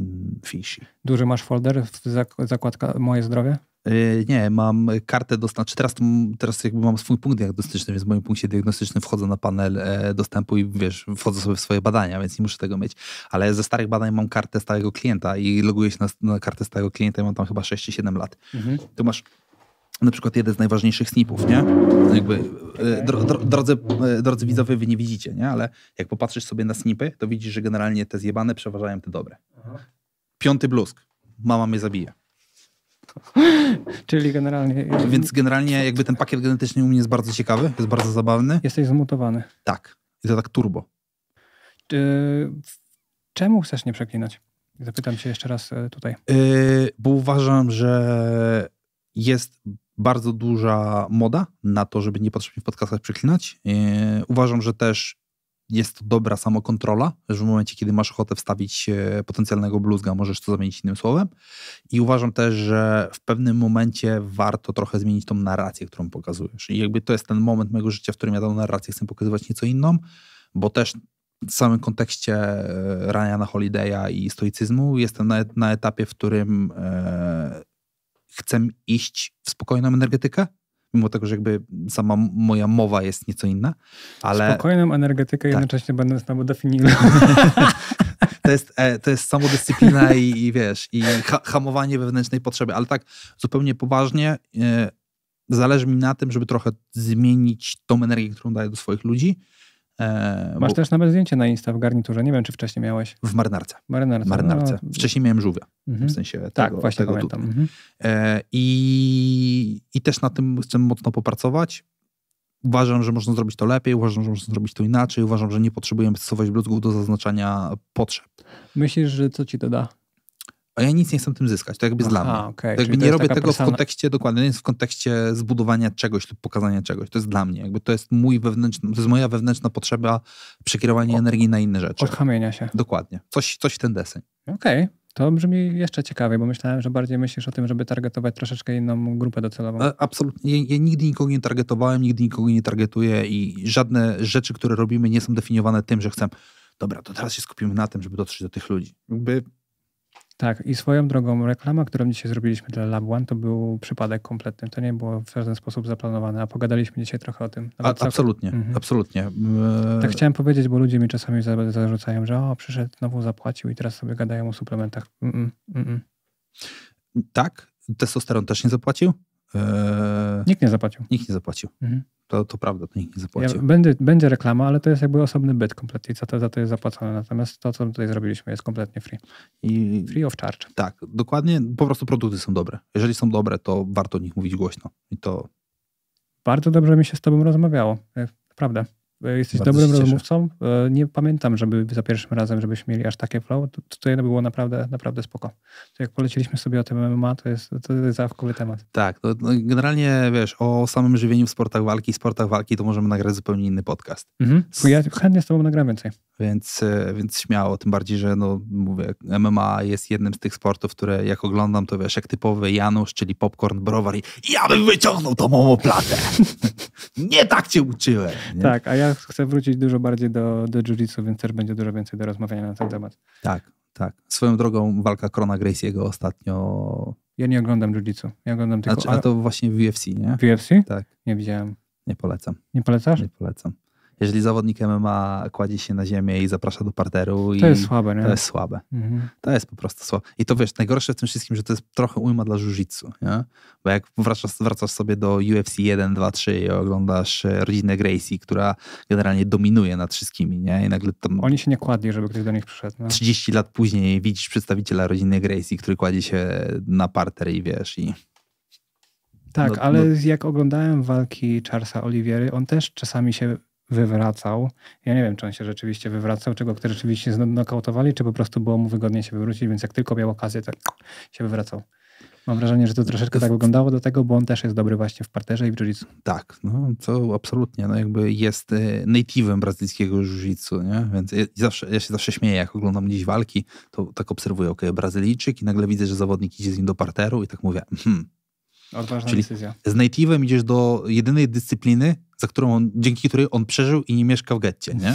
A: mm, Fishy.
B: Duży masz folder, w zak- zakładka Moje Zdrowie?
A: E, Nie, mam kartę dostępną. Czy teraz, teraz jakby mam swój punkt diagnostyczny, więc w moim punkcie diagnostycznym wchodzę na panel e, dostępu i wiesz, wchodzę sobie w swoje badania, więc nie muszę tego mieć. Ale ze starych badań mam kartę stałego klienta i loguję się na, na kartę stałego klienta i mam tam chyba 6 czy 7 lat.
B: Mhm.
A: Tu masz na przykład jeden z najważniejszych snipów, nie? Jakby, e, dro, dro, drodzy, e, drodzy widzowie, wy nie widzicie, nie? Ale jak popatrzysz sobie na snipy, to widzisz, że generalnie te zjebane przeważają te dobre. Piąty bluzk. Mama mnie zabije.
B: Czyli generalnie
A: Więc generalnie jakby ten pakiet genetyczny u mnie jest bardzo ciekawy, jest bardzo zabawny.
B: jesteś zmutowany.
A: Tak. I to tak turbo.
B: Czemu chcesz nie przeklinać? Zapytam cię jeszcze raz e, tutaj.
A: Yy, bo uważam, że jest bardzo duża moda na to, żeby niepotrzebnie w podcastach przeklinać. Yy, uważam, że też jest to dobra samokontrola, że w momencie, kiedy masz ochotę wstawić e, potencjalnego bluzga, możesz to zamienić innym słowem. I uważam też, że w pewnym momencie warto trochę zmienić tą narrację, którą pokazujesz. I jakby to jest ten moment mojego życia, w którym ja tą narrację chcę pokazywać nieco inną, bo też w samym kontekście e, Ryana Holiday'a i stoicyzmu jestem na, na etapie, w którym e, chcę iść w spokojną energetykę, mimo tego, że jakby sama moja mowa jest nieco inna, ale
B: Spokojną energetykę,
A: Tak.
B: jednocześnie będąc na budofinilu.
A: to jest, e, to jest samodyscyplina i, i wiesz, i ha, hamowanie wewnętrznej potrzeby, ale tak zupełnie poważnie e, zależy mi na tym, żeby trochę zmienić tą energię, którą daję do swoich ludzi. E,
B: Masz
A: bo
B: też nawet zdjęcie na Insta w garniturze. Nie wiem, czy wcześniej miałeś.
A: w marynarce.
B: Marynarce.
A: marynarce.
B: No,
A: Wcześniej miałem żółwia,
B: mhm.
A: w sensie tego,
B: Tak, właśnie
A: tego
B: pamiętam. Mhm.
A: E, I, I też na tym chcę mocno popracować. Uważam, że można zrobić to lepiej, uważam, że można zrobić to inaczej, uważam, że nie potrzebujemy stosować bluzgów do zaznaczania potrzeb.
B: Myślisz, że co ci to da?
A: A ja nic nie chcę tym zyskać, to jakby jest dla mnie.
B: Aha, okej.
A: To jakby nie robię tego w kontekście, dokładnie, nie jest w kontekście zbudowania czegoś lub pokazania czegoś. To jest dla mnie. Jakby to jest mój wewnętrzny, to jest moja wewnętrzna potrzeba przekierowania
B: O-
A: energii na inne rzeczy.
B: Odchamienia się.
A: Dokładnie. Coś, coś w ten deseń.
B: Okej. To brzmi jeszcze ciekawiej, bo myślałem, że bardziej myślisz o tym, żeby targetować troszeczkę inną grupę docelową.
A: E, Absolutnie. Ja, ja nigdy nikogo nie targetowałem, nigdy nikogo nie targetuję i żadne rzeczy, które robimy, nie są definiowane tym, że chcę, dobra, to teraz się skupimy na tym, żeby dotrzeć do tych ludzi. Jakby
B: Tak, i swoją drogą reklama, którą dzisiaj zrobiliśmy dla Lab One, to był przypadek kompletny. To nie było w żaden sposób zaplanowane, a pogadaliśmy dzisiaj trochę o tym.
A: a,
B: Nawet całkiem-
A: absolutnie,
B: Mhm.
A: absolutnie.
B: Tak chciałem powiedzieć, bo ludzie mi czasami za- zarzucają, że o, przyszedł, znowu zapłacił i teraz sobie gadają o suplementach. Mm-mm, mm-mm.
A: tak, testosteron też nie zapłacił. E,
B: Nikt nie zapłacił.
A: nikt nie zapłacił.
B: Mhm.
A: To, to prawda, to nikt nie
B: Ja,
A: zapłacił.
B: będzie, będzie reklama, ale to jest jakby osobny byt kompletnie, za to, za to jest zapłacone. Natomiast to, co tutaj zrobiliśmy, jest kompletnie free.
A: I
B: Free of charge.
A: tak, dokładnie, po prostu produkty są dobre. Jeżeli są dobre, to warto o nich mówić głośno. I to
B: Bardzo dobrze mi się z tobą rozmawiało. E, Naprawdę. E, Jesteś
A: Bardzo
B: dobrym rozmówcą. E, Nie pamiętam, żeby za pierwszym razem, żebyśmy mieli aż takie flow. To, to było naprawdę, naprawdę spoko. To jak poleciliśmy sobie o tym MMA, to jest, to jest zawkowy temat.
A: tak, no, generalnie wiesz, o samym żywieniu w sportach walki, sportach walki, to możemy nagrać zupełnie inny podcast.
B: Mhm. Ja chętnie z tobą nagram więcej.
A: Więc, e, więc śmiało, tym bardziej, że no mówię, MMA jest jednym z tych sportów, które jak oglądam, to wiesz, jak typowy Janusz, czyli popcorn, browar i ja bym wyciągnął tą omoplatę. nie tak cię uczyłem. Nie?
B: Tak, a ja chcę wrócić dużo bardziej do, do jiu-jitsu, więc też będzie dużo więcej do rozmawiania na ten temat.
A: tak, tak. Swoją drogą walka Krona Gracie'ego ostatnio,
B: Ja nie oglądam jiu-jitsu. Ja oglądam tylko
A: znaczy, a to właśnie w UFC, nie?
B: w UFC?
A: Tak,
B: Nie widziałem.
A: nie polecam.
B: Nie polecasz?
A: Nie polecam. Jeżeli zawodnik MMA kładzie się na ziemię i zaprasza do parteru i
B: To jest słabe, nie?
A: to jest słabe.
B: Mhm.
A: To jest po prostu słabe. I to wiesz, najgorsze w tym wszystkim, że to jest trochę ujma dla jiu-jitsu, nie? Bo jak wracasz, wracasz sobie do UFC 1, 2, 3 i oglądasz e, rodzinę Gracie, która generalnie dominuje nad wszystkimi, nie? I nagle tam
B: Oni się nie kładli, żeby ktoś do nich przyszedł. No.
A: 30 lat później widzisz przedstawiciela rodziny Gracie, który kładzie się na parter i wiesz, i
B: Tak,
A: No-
B: ale
A: no-
B: jak oglądałem walki Charlesa Oliviery, on też czasami się wywracał. Ja nie wiem, czy on się rzeczywiście wywracał, czy go ktoś rzeczywiście znokautowali, czy po prostu było mu wygodnie się wywrócić, więc jak tylko miał okazję, to się wywracał. Mam wrażenie, że to troszeczkę tak wyglądało do tego, bo on też jest dobry właśnie w parterze i w jiu-jitsu.
A: Tak, no to absolutnie, no jakby jest e, native'em brazylijskiego jiu-jitsu, nie? Więc ja, zawsze, ja się zawsze śmieję, jak oglądam gdzieś walki, to tak obserwuję, okej, Brazylijczyk i nagle widzę, że zawodnik idzie z nim do parteru i tak mówię, hmm,
B: Odważna
A: Czyli-
B: decyzja.
A: z native'em idziesz do jedynej dyscypliny, za którą on, dzięki której on przeżył i nie mieszka w getcie, nie?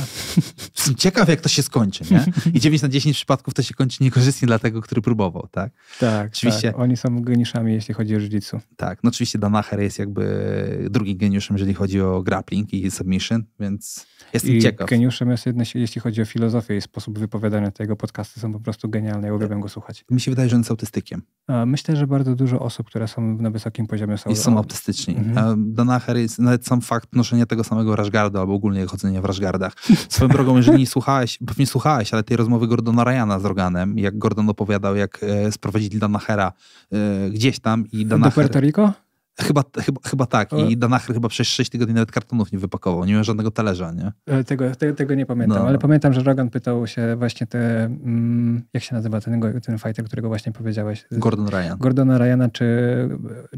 A: Jestem ciekaw, jak to się skończy, nie? I 9 na 10 przypadków to się kończy niekorzystnie dla tego, który próbował, tak?
B: Tak,
A: Oczywiście-
B: tak. Oni są geniuszami, jeśli chodzi o jiu-jitsu.
A: Tak, no oczywiście Danaher jest jakby drugim geniuszem, jeżeli chodzi o grappling i submission, więc jestem
B: I
A: ciekaw.
B: geniuszem jest jedno, jeśli chodzi o filozofię i sposób wypowiadania tego podcasty są po prostu genialne. Ja uwielbiam go słuchać.
A: Mi się wydaje, że on jest autystykiem.
B: Myślę, że bardzo dużo osób, które są na wysokim poziomie są...
A: I są autystyczni.
B: Mhm.
A: Danaher jest, nawet sam fakt noszenia tego samego rashgardu, albo ogólnie chodzenia w rashgardach. Swoją drogą, jeżeli nie słuchałeś, pewnie słuchałeś, ale tej rozmowy Gordona Ryana z Roganem, jak Gordon opowiadał, jak e, sprowadzili Danahera e, gdzieś tam i
B: Do
A: Danaher...
B: Puerto Rico?
A: Chyba, chyba, chyba tak. I Danaher chyba przez 6 tygodni nawet kartonów nie wypakował. Nie miał żadnego talerza, nie?
B: E, Tego, te, tego nie pamiętam,
A: No.
B: ale pamiętam, że Rogan pytał się właśnie te, mm, jak się nazywa ten, ten fighter, którego właśnie powiedziałeś?
A: Gordon Ryan.
B: Gordona Ryana, czy,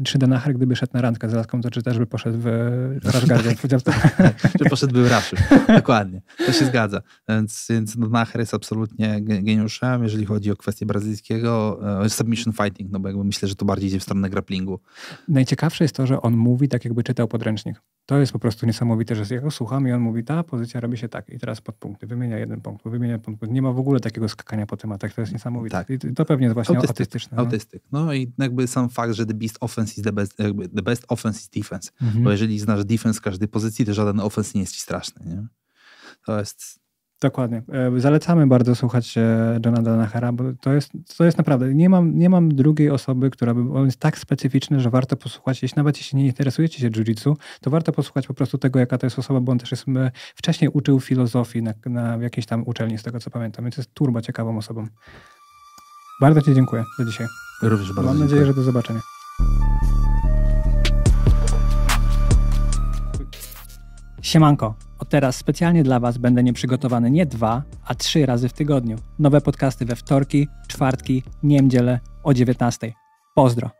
B: czy Danaher, gdyby szedł na randkę z laską, to czy też by poszedł w Rashgardzie? Powiedział to.
A: Że poszedłby w raszu. Dokładnie. To się zgadza. Więc, więc jest absolutnie ge- geniuszem, jeżeli chodzi o kwestię brazylijskiego. e, Submission fighting, no bo jakby myślę, że to bardziej idzie w stronę grapplingu.
B: Najciekawsze jest to, że on mówi tak, jakby czytał podręcznik. To jest po prostu niesamowite, że ja go słucham i on mówi, ta pozycja robi się tak i teraz podpunkty, wymienia jeden punkt, wymienia punkt. Nie ma w ogóle takiego skakania po tematach, to jest niesamowite.
A: Tak.
B: I to pewnie jest właśnie
A: Autystyk,
B: autystyczne. no.
A: Autystyk. No i jakby sam fakt, że the best offense is the best, the best offense is defense.
B: Mhm.
A: Bo jeżeli znasz defense każdej pozycji, to żaden offense nie jest ci straszny, nie? To jest...
B: Dokładnie. E, Zalecamy bardzo słuchać e, Johna Danahera, bo to jest, to jest naprawdę, nie mam, nie mam drugiej osoby, która by, on jest tak specyficzny, że warto posłuchać, jeśli nawet jeśli nie interesujecie się jiu-jitsu, to warto posłuchać po prostu tego, jaka to jest osoba, bo on też jest, wcześniej uczył filozofii na, na jakiejś tam uczelni, z tego co pamiętam, więc jest turbo ciekawą osobą. Bardzo Ci dziękuję za dzisiaj.
A: Również bardzo
B: Mam nadzieję,
A: dziękuję.
B: że do zobaczenia. Siemanko. Od teraz specjalnie dla Was będę nieprzygotowany nie dwa, a trzy razy w tygodniu. Nowe podcasty we wtorki, czwartki, niedzielę o 19. Pozdro.